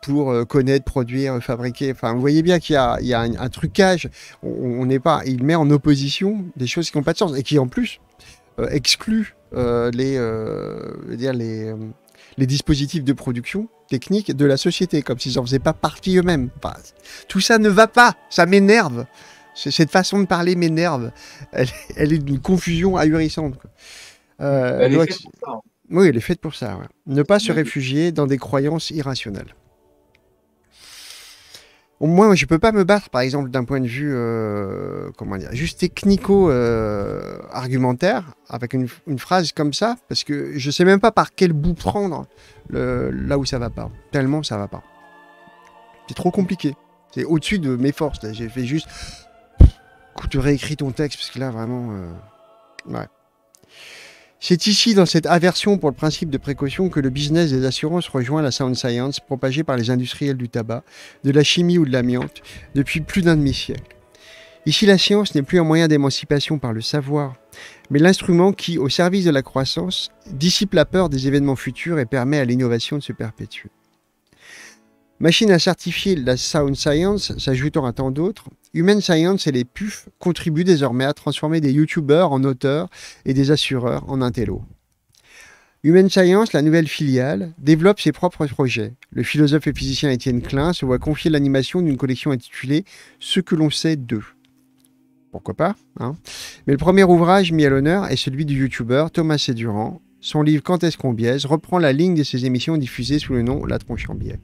Speaker 1: pour connaître, produire, fabriquer. Enfin, vous voyez bien qu'il y a, il y a un, un trucage. On n'est pas, il met en opposition des choses qui n'ont pas de sens et qui en plus excluent les, euh, dire les, euh, les dispositifs de production technique de la société, comme s'ils n'en faisaient pas partie eux-mêmes. Enfin, tout ça ne va pas, ça m'énerve. Cette façon de parler m'énerve. Elle, elle est d'une confusion ahurissante. quoi. Euh,
Speaker 2: elle est faite pour ça, hein.
Speaker 1: oui, elle est faite pour ça. ouais. Ne pas se réfugier dans des croyances irrationnelles. Moins, je peux pas me battre, par exemple, d'un point de vue, euh, comment dire, juste technico-argumentaire, avec une, phrase comme ça, parce que je sais même pas par quel bout prendre là où ça va pas. Tellement ça va pas. C'est trop compliqué. C'est au-dessus de mes forces. J'ai fait juste, écoute, réécris ton texte, parce que là, vraiment, euh, ouais. C'est ici, dans cette aversion pour le principe de précaution, que le business des assurances rejoint la sound science propagée par les industriels du tabac, de la chimie ou de l'amiante depuis plus d'un demi-siècle. Ici, la science n'est plus un moyen d'émancipation par le savoir, mais l'instrument qui, au service de la croissance, dissipe la peur des événements futurs et permet à l'innovation de se perpétuer. Machine à certifier la sound science, s'ajoutant à tant d'autres, Human Science et les PUF contribuent désormais à transformer des youtubeurs en auteurs et des assureurs en intello. Human Science, la nouvelle filiale, développe ses propres projets. Le philosophe et physicien Étienne Klein se voit confier l'animation d'une collection intitulée Ce que l'on sait d'eux. pourquoi pas. Hein? Mais le premier ouvrage mis à l'honneur est celui du youtubeur Thomas Sédurant. Son livre Quand est-ce qu'on biaise reprend la ligne de ses émissions diffusées sous le nom La tronche en biais.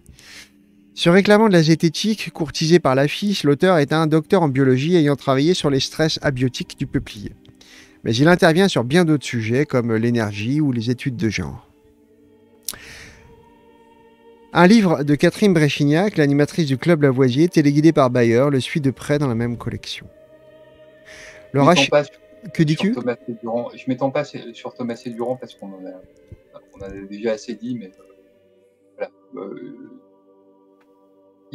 Speaker 1: Se réclamant de la zététique, courtisé par l'affiche, l'auteur est un docteur en biologie ayant travaillé sur les stress abiotiques du peuplier. Mais il intervient sur bien d'autres sujets comme l'énergie ou les études de genre. Un livre de Catherine Bréchignac, l'animatrice du Club Lavoisier, téléguidé par Bayer, le suit de près dans la même collection.
Speaker 2: Le rach...
Speaker 1: Que dis-tu?
Speaker 2: Je m'étends pas sur Thomas Durand parce qu'on en, a, déjà assez dit, mais euh, voilà. Euh,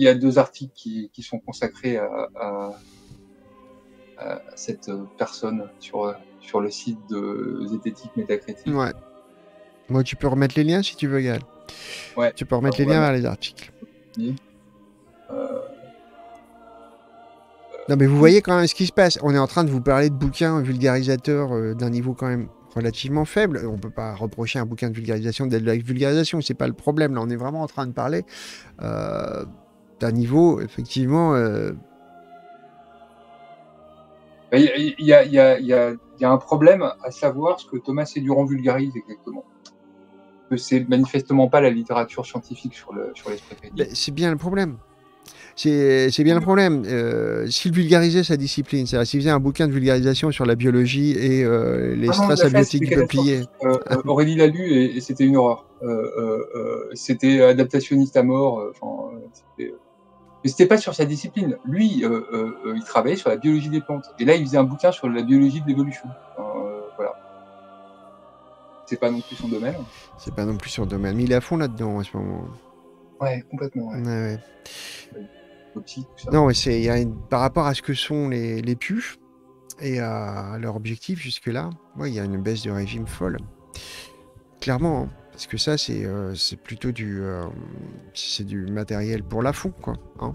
Speaker 2: il y a deux articles qui, sont consacrés à, cette personne sur, sur le site de Zététique Métacritique.
Speaker 1: Ouais. Moi, tu peux remettre les liens si tu veux, Gal.
Speaker 2: Ouais.
Speaker 1: Tu peux remettre les liens vers les articles.
Speaker 2: Euh,
Speaker 1: non, mais vous voyez quand même ce qui se passe. On est en train de vous parler de bouquins vulgarisateurs euh, d'un niveau quand même relativement faible. On ne peut pas reprocher un bouquin de vulgarisation d'être de la vulgarisation, c'est pas le problème. Là, on est vraiment en train de parler euh, d'un niveau, effectivement.
Speaker 2: Il y, a, un problème à savoir ce que Thomas Sédurant vulgarise exactement. C'est manifestement pas la littérature scientifique sur l'esprit sur
Speaker 1: ben, C'est bien le problème. C'est bien le problème. Euh, s'il vulgarisait sa discipline, c'est-à-dire s'il faisait un bouquin de vulgarisation sur la biologie et euh, les ah stress abiotiques du peuplier.
Speaker 2: Euh, Aurélie l'a lu et, c'était une horreur. c'était adaptationniste à mort. Mais c'était pas sur sa discipline. Lui, il travaillait sur la biologie des plantes. Et là, il faisait un bouquin sur la biologie de l'évolution. voilà. C'est pas non plus son domaine.
Speaker 1: C'est pas non plus son domaine. Mais il est à fond là-dedans en ce moment.
Speaker 2: Ouais, complètement. Ouais.
Speaker 1: Ouais, non, c'est par rapport à ce que sont les, les puces et à leur objectif jusque-là, il y a une baisse de régime folle. Clairement, hein, parce que ça, c'est euh, plutôt du, euh, du matériel pour la fou, quoi. Hein.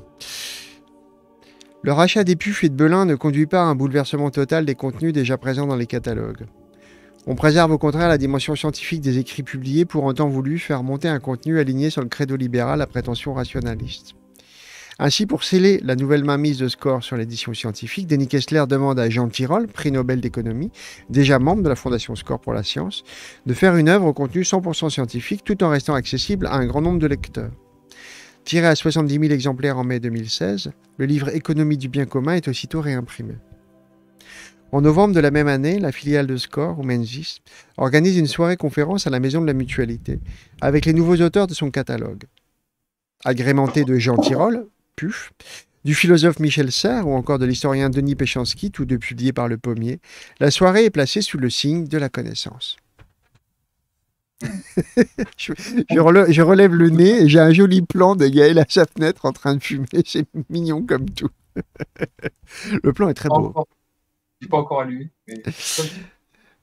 Speaker 1: Le rachat des puffs et de Belin ne conduit pas à un bouleversement total des contenus déjà présents dans les catalogues. On préserve au contraire la dimension scientifique des écrits publiés pour un temps voulu faire monter un contenu aligné sur le credo libéral à prétention rationaliste. Ainsi, pour sceller la nouvelle mainmise de score sur l'édition scientifique, Denis Kessler demande à Jean Tirole, prix Nobel d'économie, déjà membre de la Fondation Score pour la science, de faire une œuvre au contenu 100% scientifique tout en restant accessible à un grand nombre de lecteurs. Tiré à 70 000 exemplaires en mai 2016, le livre Économie du bien commun est aussitôt réimprimé. En novembre de la même année, la filiale de Score, ou Menzies, organise une soirée conférence à la Maison de la Mutualité, avec les nouveaux auteurs de son catalogue. Agrémenté de Jean Tirole, du philosophe Michel Serres ou encore de l'historien Denis Péchanski, tous deux publiés par Le Pommier, la soirée est placée sous le signe de la connaissance. je, relève, le nez et j'ai un joli plan de Gaël à sa fenêtre en train de fumer. C'est mignon comme tout. le plan est très beau.
Speaker 2: Je pas encore allumé.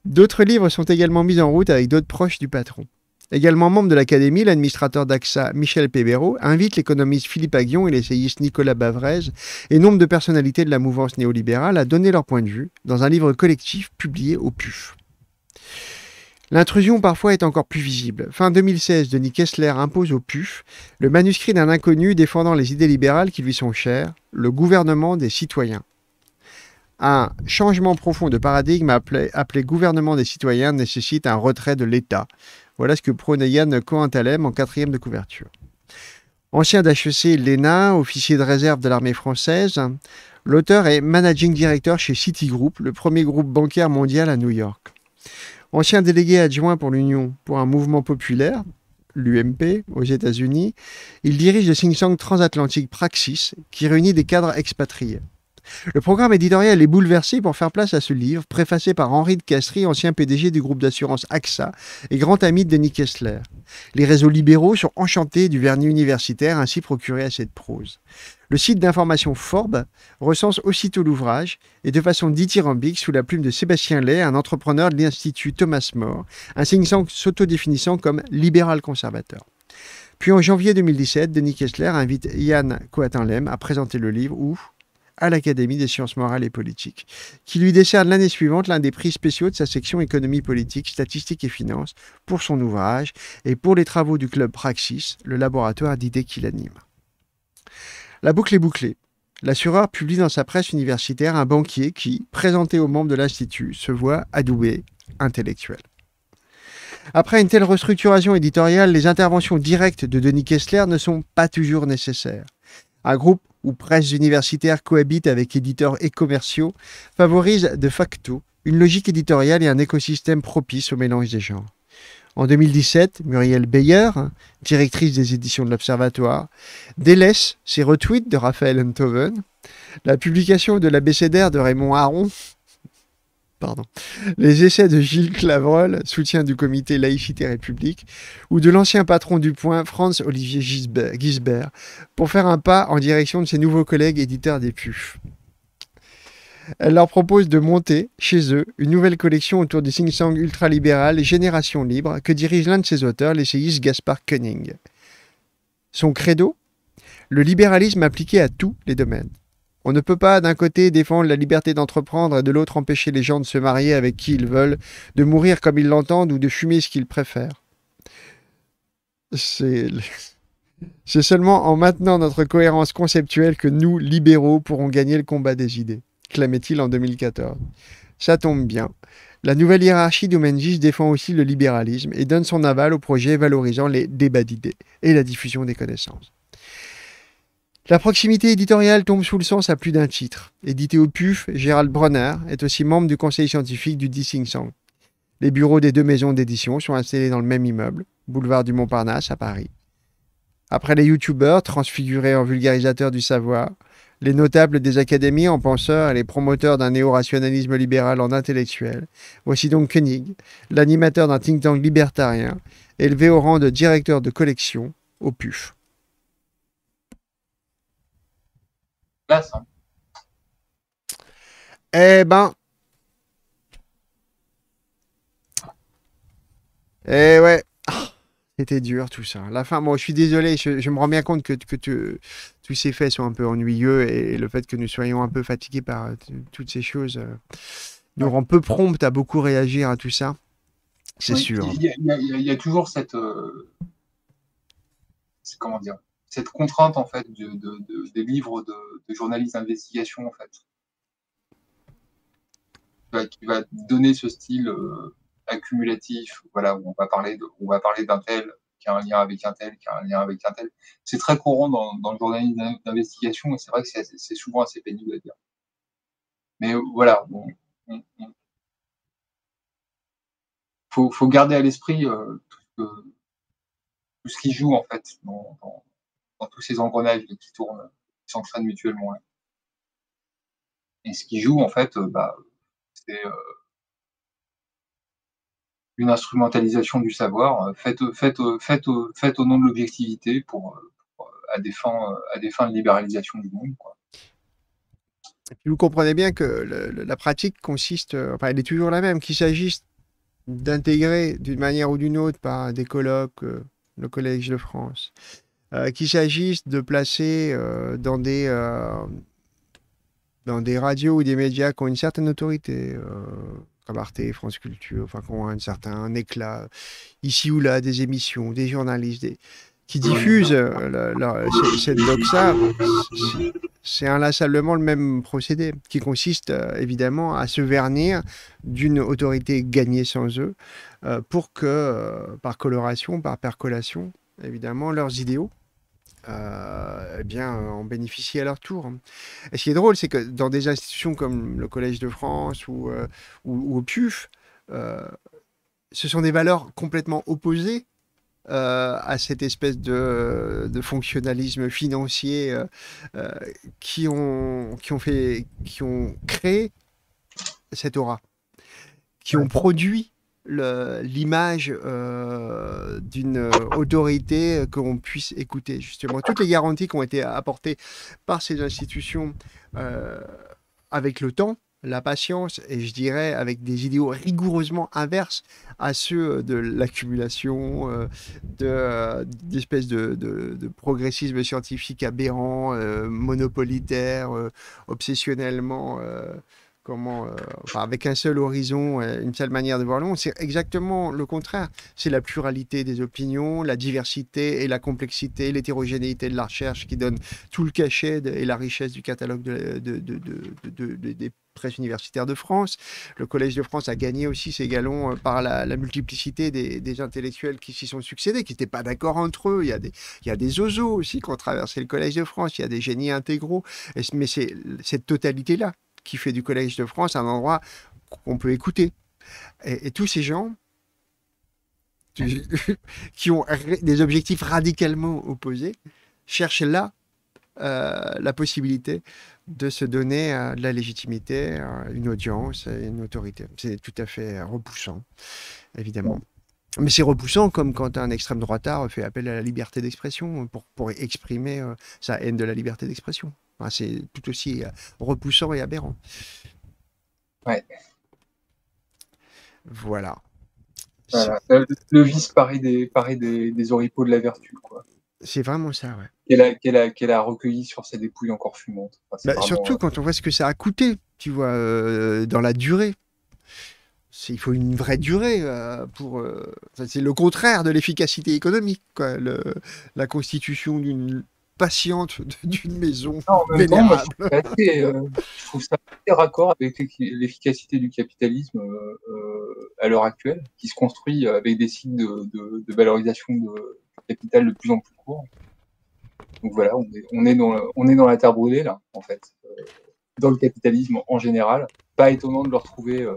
Speaker 1: D'autres livres sont également mis en route avec d'autres proches du patron. Également membre de l'Académie, l'administrateur d'AXA Michel Pébéraud invite l'économiste Philippe Aguillon et l'essayiste Nicolas Bavrez et nombre de personnalités de la mouvance néolibérale à donner leur point de vue dans un livre collectif publié au PUF. L'intrusion parfois est encore plus visible. Fin 2016, Denis Kessler impose au PUF le manuscrit d'un inconnu défendant les idées libérales qui lui sont chères, le gouvernement des citoyens. Un changement profond de paradigme appelé, appelé gouvernement des citoyens nécessite un retrait de l'État, voilà ce que prônait Yann Cohen-Talem en quatrième de couverture. Ancien d'HEC l'ENA, officier de réserve de l'armée française, l'auteur est managing director chez Citigroup, le premier groupe bancaire mondial à New York. Ancien délégué adjoint pour l'Union pour un mouvement populaire, l'UMP, aux États-Unis, il dirige le think tank transatlantique Praxis, qui réunit des cadres expatriés. Le programme éditorial est bouleversé pour faire place à ce livre, préfacé par Henri de Castries, ancien PDG du groupe d'assurance AXA et grand ami de Denis Kessler. Les réseaux libéraux sont enchantés du vernis universitaire ainsi procuré à cette prose. Le site d'information Forbes recense aussitôt l'ouvrage et de façon dithyrambique sous la plume de Sébastien Lay, un entrepreneur de l'Institut Thomas More, un s'autodéfinissant comme libéral conservateur. Puis en janvier 2017, Denis Kessler invite Yann Coatinlem à présenter le livre où, à l'Académie des sciences morales et politiques, qui lui décerne l'année suivante l'un des prix spéciaux de sa section économie politique, statistique et finances pour son ouvrage et pour les travaux du club Praxis, le laboratoire d'idées qui l'anime. La boucle est bouclée. l'assureur publie dans sa presse universitaire un banquier qui, présenté aux membres de l'Institut, se voit adoubé intellectuel. Après une telle restructuration éditoriale, les interventions directes de Denis Kessler ne sont pas toujours nécessaires. Un groupe où presse universitaire cohabitent avec éditeurs et commerciaux favorise de facto une logique éditoriale et un écosystème propice au mélange des genres. En 2017, Muriel Beyer, directrice des éditions de l'Observatoire, délaisse ses retweets de Raphaël Enthoven, la publication de l'abécédaire de Raymond Aron, les essais de Gilles Clavreul, soutien du comité Laïcité République, ou de l'ancien patron du Point, Franz-Olivier Gisbert, pour faire un pas en direction de ses nouveaux collègues éditeurs des PUF. Elle leur propose de monter, chez eux, une nouvelle collection autour du sing-song ultralibéral Génération Libre que dirige l'un de ses auteurs, l'essayiste Gaspard Koenig. Son credo? Le libéralisme appliqué à tous les domaines. On ne peut pas d'un côté défendre la liberté d'entreprendre et de l'autre empêcher les gens de se marier avec qui ils veulent, de mourir comme ils l'entendent ou de fumer ce qu'ils préfèrent. C'est... Seulement en maintenant notre cohérence conceptuelle que nous, libéraux, pourrons gagner le combat des idées clamait-il en 2014. Ça tombe bien. La nouvelle hiérarchie d'Oumengis défend aussi le libéralisme et donne son aval au projet valorisant les débats d'idées et la diffusion des connaissances. La proximité éditoriale tombe sous le sens à plus d'un titre. Édité au PUF, Gérald Bronner est aussi membre du conseil scientifique du Dissing Song. Les bureaux des deux maisons d'édition sont installés dans le même immeuble, boulevard du Montparnasse à Paris. Après les youtubeurs transfigurés en vulgarisateurs du savoir, les notables des académies en penseurs et les promoteurs d'un néo-rationalisme libéral en intellectuel. Voici donc Koenig, l'animateur d'un think tank libertarien, élevé au rang de directeur de collection au PUF.
Speaker 2: Hein.
Speaker 1: Eh ben. Eh ouais. C'était dur tout ça. La fin, moi je suis désolé, je, me rends bien compte que, que tous ces faits sont un peu ennuyeux et, le fait que nous soyons un peu fatigués par euh, toutes ces choses euh, nous rend peu prompt à beaucoup réagir à tout ça. C'est sûr.
Speaker 2: Il y, a toujours cette. Euh, comment dire Cette contrainte en fait de, des livres de, journalistes d'investigation en fait. Qui va donner ce style accumulatif, voilà, où on va parler on va parler d'un tel qui a un lien avec un tel, qui a un lien avec un tel. C'est très courant dans, le journalisme d'investigation et c'est vrai que c'est souvent assez pénible à dire. Mais voilà, il faut, faut, garder à l'esprit euh, tout, ce qui joue en fait dans, tous ces engrenages qui tournent, qui s'entraînent mutuellement. Et ce qui joue en fait, euh, bah, c'est euh, une instrumentalisation du savoir euh, faite, au nom de l'objectivité pour, à, des fins, à de libéralisation du monde.
Speaker 1: Et puis vous comprenez bien que la pratique consiste, enfin elle est toujours la même, qu'il s'agisse d'intégrer d'une manière ou d'une autre par des colloques, le Collège de France, qu'il s'agisse de placer dans des dans des radios ou des médias qui ont une certaine autorité, comme Arte, France Culture, enfin, qui ont un certain éclat, ici ou là, des émissions, des journalistes, qui diffusent euh, cette doxa, c'est inlassablement le même procédé, qui consiste euh, évidemment à se vernir d'une autorité gagnée sans eux, euh, pour que, par coloration, par percolation, évidemment, leurs idéaux euh, eh bien, euh, en bénéficient à leur tour. Et ce qui est drôle, c'est que dans des institutions comme le Collège de France ou, euh, ou, au PUF, ce sont des valeurs complètement opposées à cette espèce de, de fonctionnalisme financier qui, ont, qui, ont fait, qui ont créé cette aura, qui ont produit l'image euh, d'une autorité qu'on puisse écouter, justement. Toutes les garanties qui ont été apportées par ces institutions euh, avec le temps, la patience, et je dirais avec des idéaux rigoureusement inverses à ceux de l'accumulation, euh, d'espèces de, de, de, progressisme scientifique aberrant, monopolitaire, obsessionnellement comment, euh, avec un seul horizon, une seule manière de voir le monde. C'est exactement le contraire. C'est la pluralité des opinions, la diversité et la complexité, l'hétérogénéité de la recherche qui donne tout le cachet et la richesse du catalogue de- de- de- de- de- de- des presses universitaires de France. Le Collège de France a gagné aussi ses galons euh, par la, multiplicité des, intellectuels qui s'y sont succédés, qui n'étaient pas d'accord entre eux. Il y a des, il y a des ozos aussi qui ont traversé le Collège de France, il y a des génies intégraux. Mais c'est cette totalité-là qui fait du Collège de France un endroit qu'on peut écouter. Et, tous ces gens qui ont des objectifs radicalement opposés cherchent là euh, la possibilité de se donner euh, de la légitimité, euh, une audience, une autorité. C'est tout à fait repoussant, évidemment. Mais c'est repoussant comme quand un extrême droitard fait appel à la liberté d'expression pour, exprimer sa haine de la liberté d'expression. Enfin, c'est tout aussi euh, repoussant et aberrant.
Speaker 2: Ouais.
Speaker 1: Voilà.
Speaker 2: Voilà. Le, le vice paraît des, paraît des, des oripeaux de la vertu, quoi.
Speaker 1: C'est vraiment ça, ouais.
Speaker 2: Qu'elle a, recueilli sur ses dépouilles encore fumantes. Enfin,
Speaker 1: Bah,
Speaker 2: vraiment,
Speaker 1: surtout
Speaker 2: euh,
Speaker 1: quand on voit ce que ça a coûté, tu vois, euh, dans la durée. Il faut une vraie durée euh, pour. euh, enfin, c'est le contraire de l'efficacité économique, quoi. Le- la constitution d'une patiente d'une maison
Speaker 2: Non, en même temps, moi,
Speaker 1: vénérable.
Speaker 2: je, trouve ça assez, euh, je trouve ça assez raccord avec l'effi- l'efficacité du capitalisme euh, euh, à l'heure actuelle, qui se construit avec des cycles de, de, de valorisation de, capital de plus en plus courts. Donc voilà, on est, on est, dans, le- on est dans la terre brûlée, là, en fait, euh, dans le capitalisme en général. Pas étonnant de le retrouver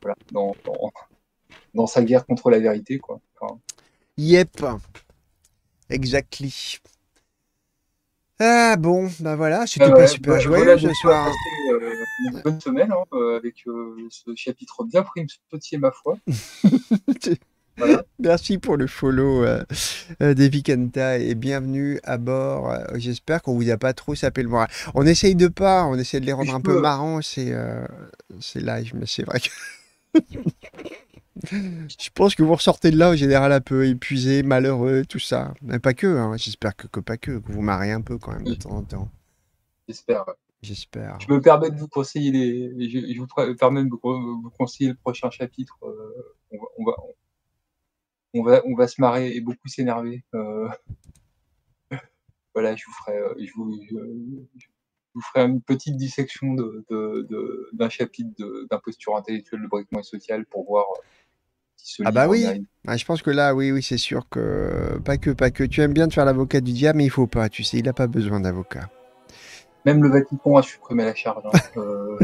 Speaker 2: voilà, dans, dans, dans sa guerre contre la vérité, quoi. Enfin,
Speaker 1: Yep. Exactly. Ah bon, bah voilà, c'était
Speaker 2: Ah
Speaker 1: pas super
Speaker 2: bah,
Speaker 1: joyeux
Speaker 2: voilà,
Speaker 1: ce soir.
Speaker 2: euh, une bonne semaine hein, euh, avec euh, ce chapitre bien pris petit ma foi. Voilà.
Speaker 1: Merci pour le follow euh, euh, d'Evi Kenta et bienvenue à bord. J'espère qu'on vous a pas trop sapé le moral. On essaye de pas, on essaie de les rendre
Speaker 2: je
Speaker 1: un peu marrants, c'est c'est live, mais c'est vrai que. Je pense que vous ressortez de là en général un peu épuisé, malheureux, tout ça. Mais pas que, hein. j'espère que, que pas que, que vous marrez un peu quand même de temps en temps.
Speaker 2: J'espère.
Speaker 1: J'espère.
Speaker 2: Je me permets de vous conseiller les. Je, je vous permets de vous con- vous conseiller le prochain chapitre. euh, on, va, on, va, on, va, on va se marrer et beaucoup s'énerver. euh. voilà, je vous ferai, euh, je vous, je, vous ferai une petite dissection de, de, de- d'un chapitre de- d'imposture intellectuelle, de briquement et social pour voir
Speaker 1: Ah bah oui. Ah, je pense que là, oui, oui, c'est sûr que pas que, pas que. Tu aimes bien te faire l'avocat du diable, mais il faut pas, tu sais, il n'a pas besoin d'avocat.
Speaker 2: Même le Vatican a supprimé la charge. hein. Euh,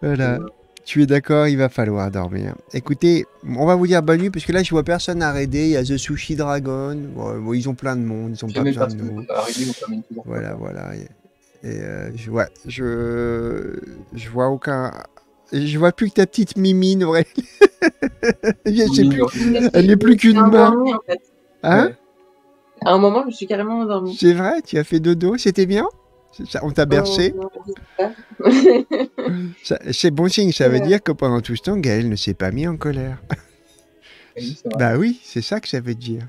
Speaker 1: Voilà.
Speaker 2: euh,
Speaker 1: Tu es d'accord, il va falloir dormir. Écoutez, on va vous dire bonne nuit, parce que là, je vois personne à raider. Il y a The Sushi Dragon. Bon, bon, ils ont plein de monde, ils ont pas besoin de nous. Voilà, voilà. Et, et, euh, je, ouais, je, je vois aucun. Je vois plus que ta petite mimine, plus. Elle n'est plus qu'une main.
Speaker 3: en fait.
Speaker 1: Hein
Speaker 2: Ouais.
Speaker 3: À un moment, je me suis carrément endormie.
Speaker 1: C'est vrai, tu as fait dodo, c'était bien? On t'a bercé?
Speaker 3: Oh,
Speaker 1: C'est bon signe, ça veut
Speaker 3: Ouais.
Speaker 1: dire que pendant tout ce temps, Gaël ne s'est pas mis en colère.
Speaker 2: Oui.
Speaker 1: Bah oui, c'est ça que ça veut dire.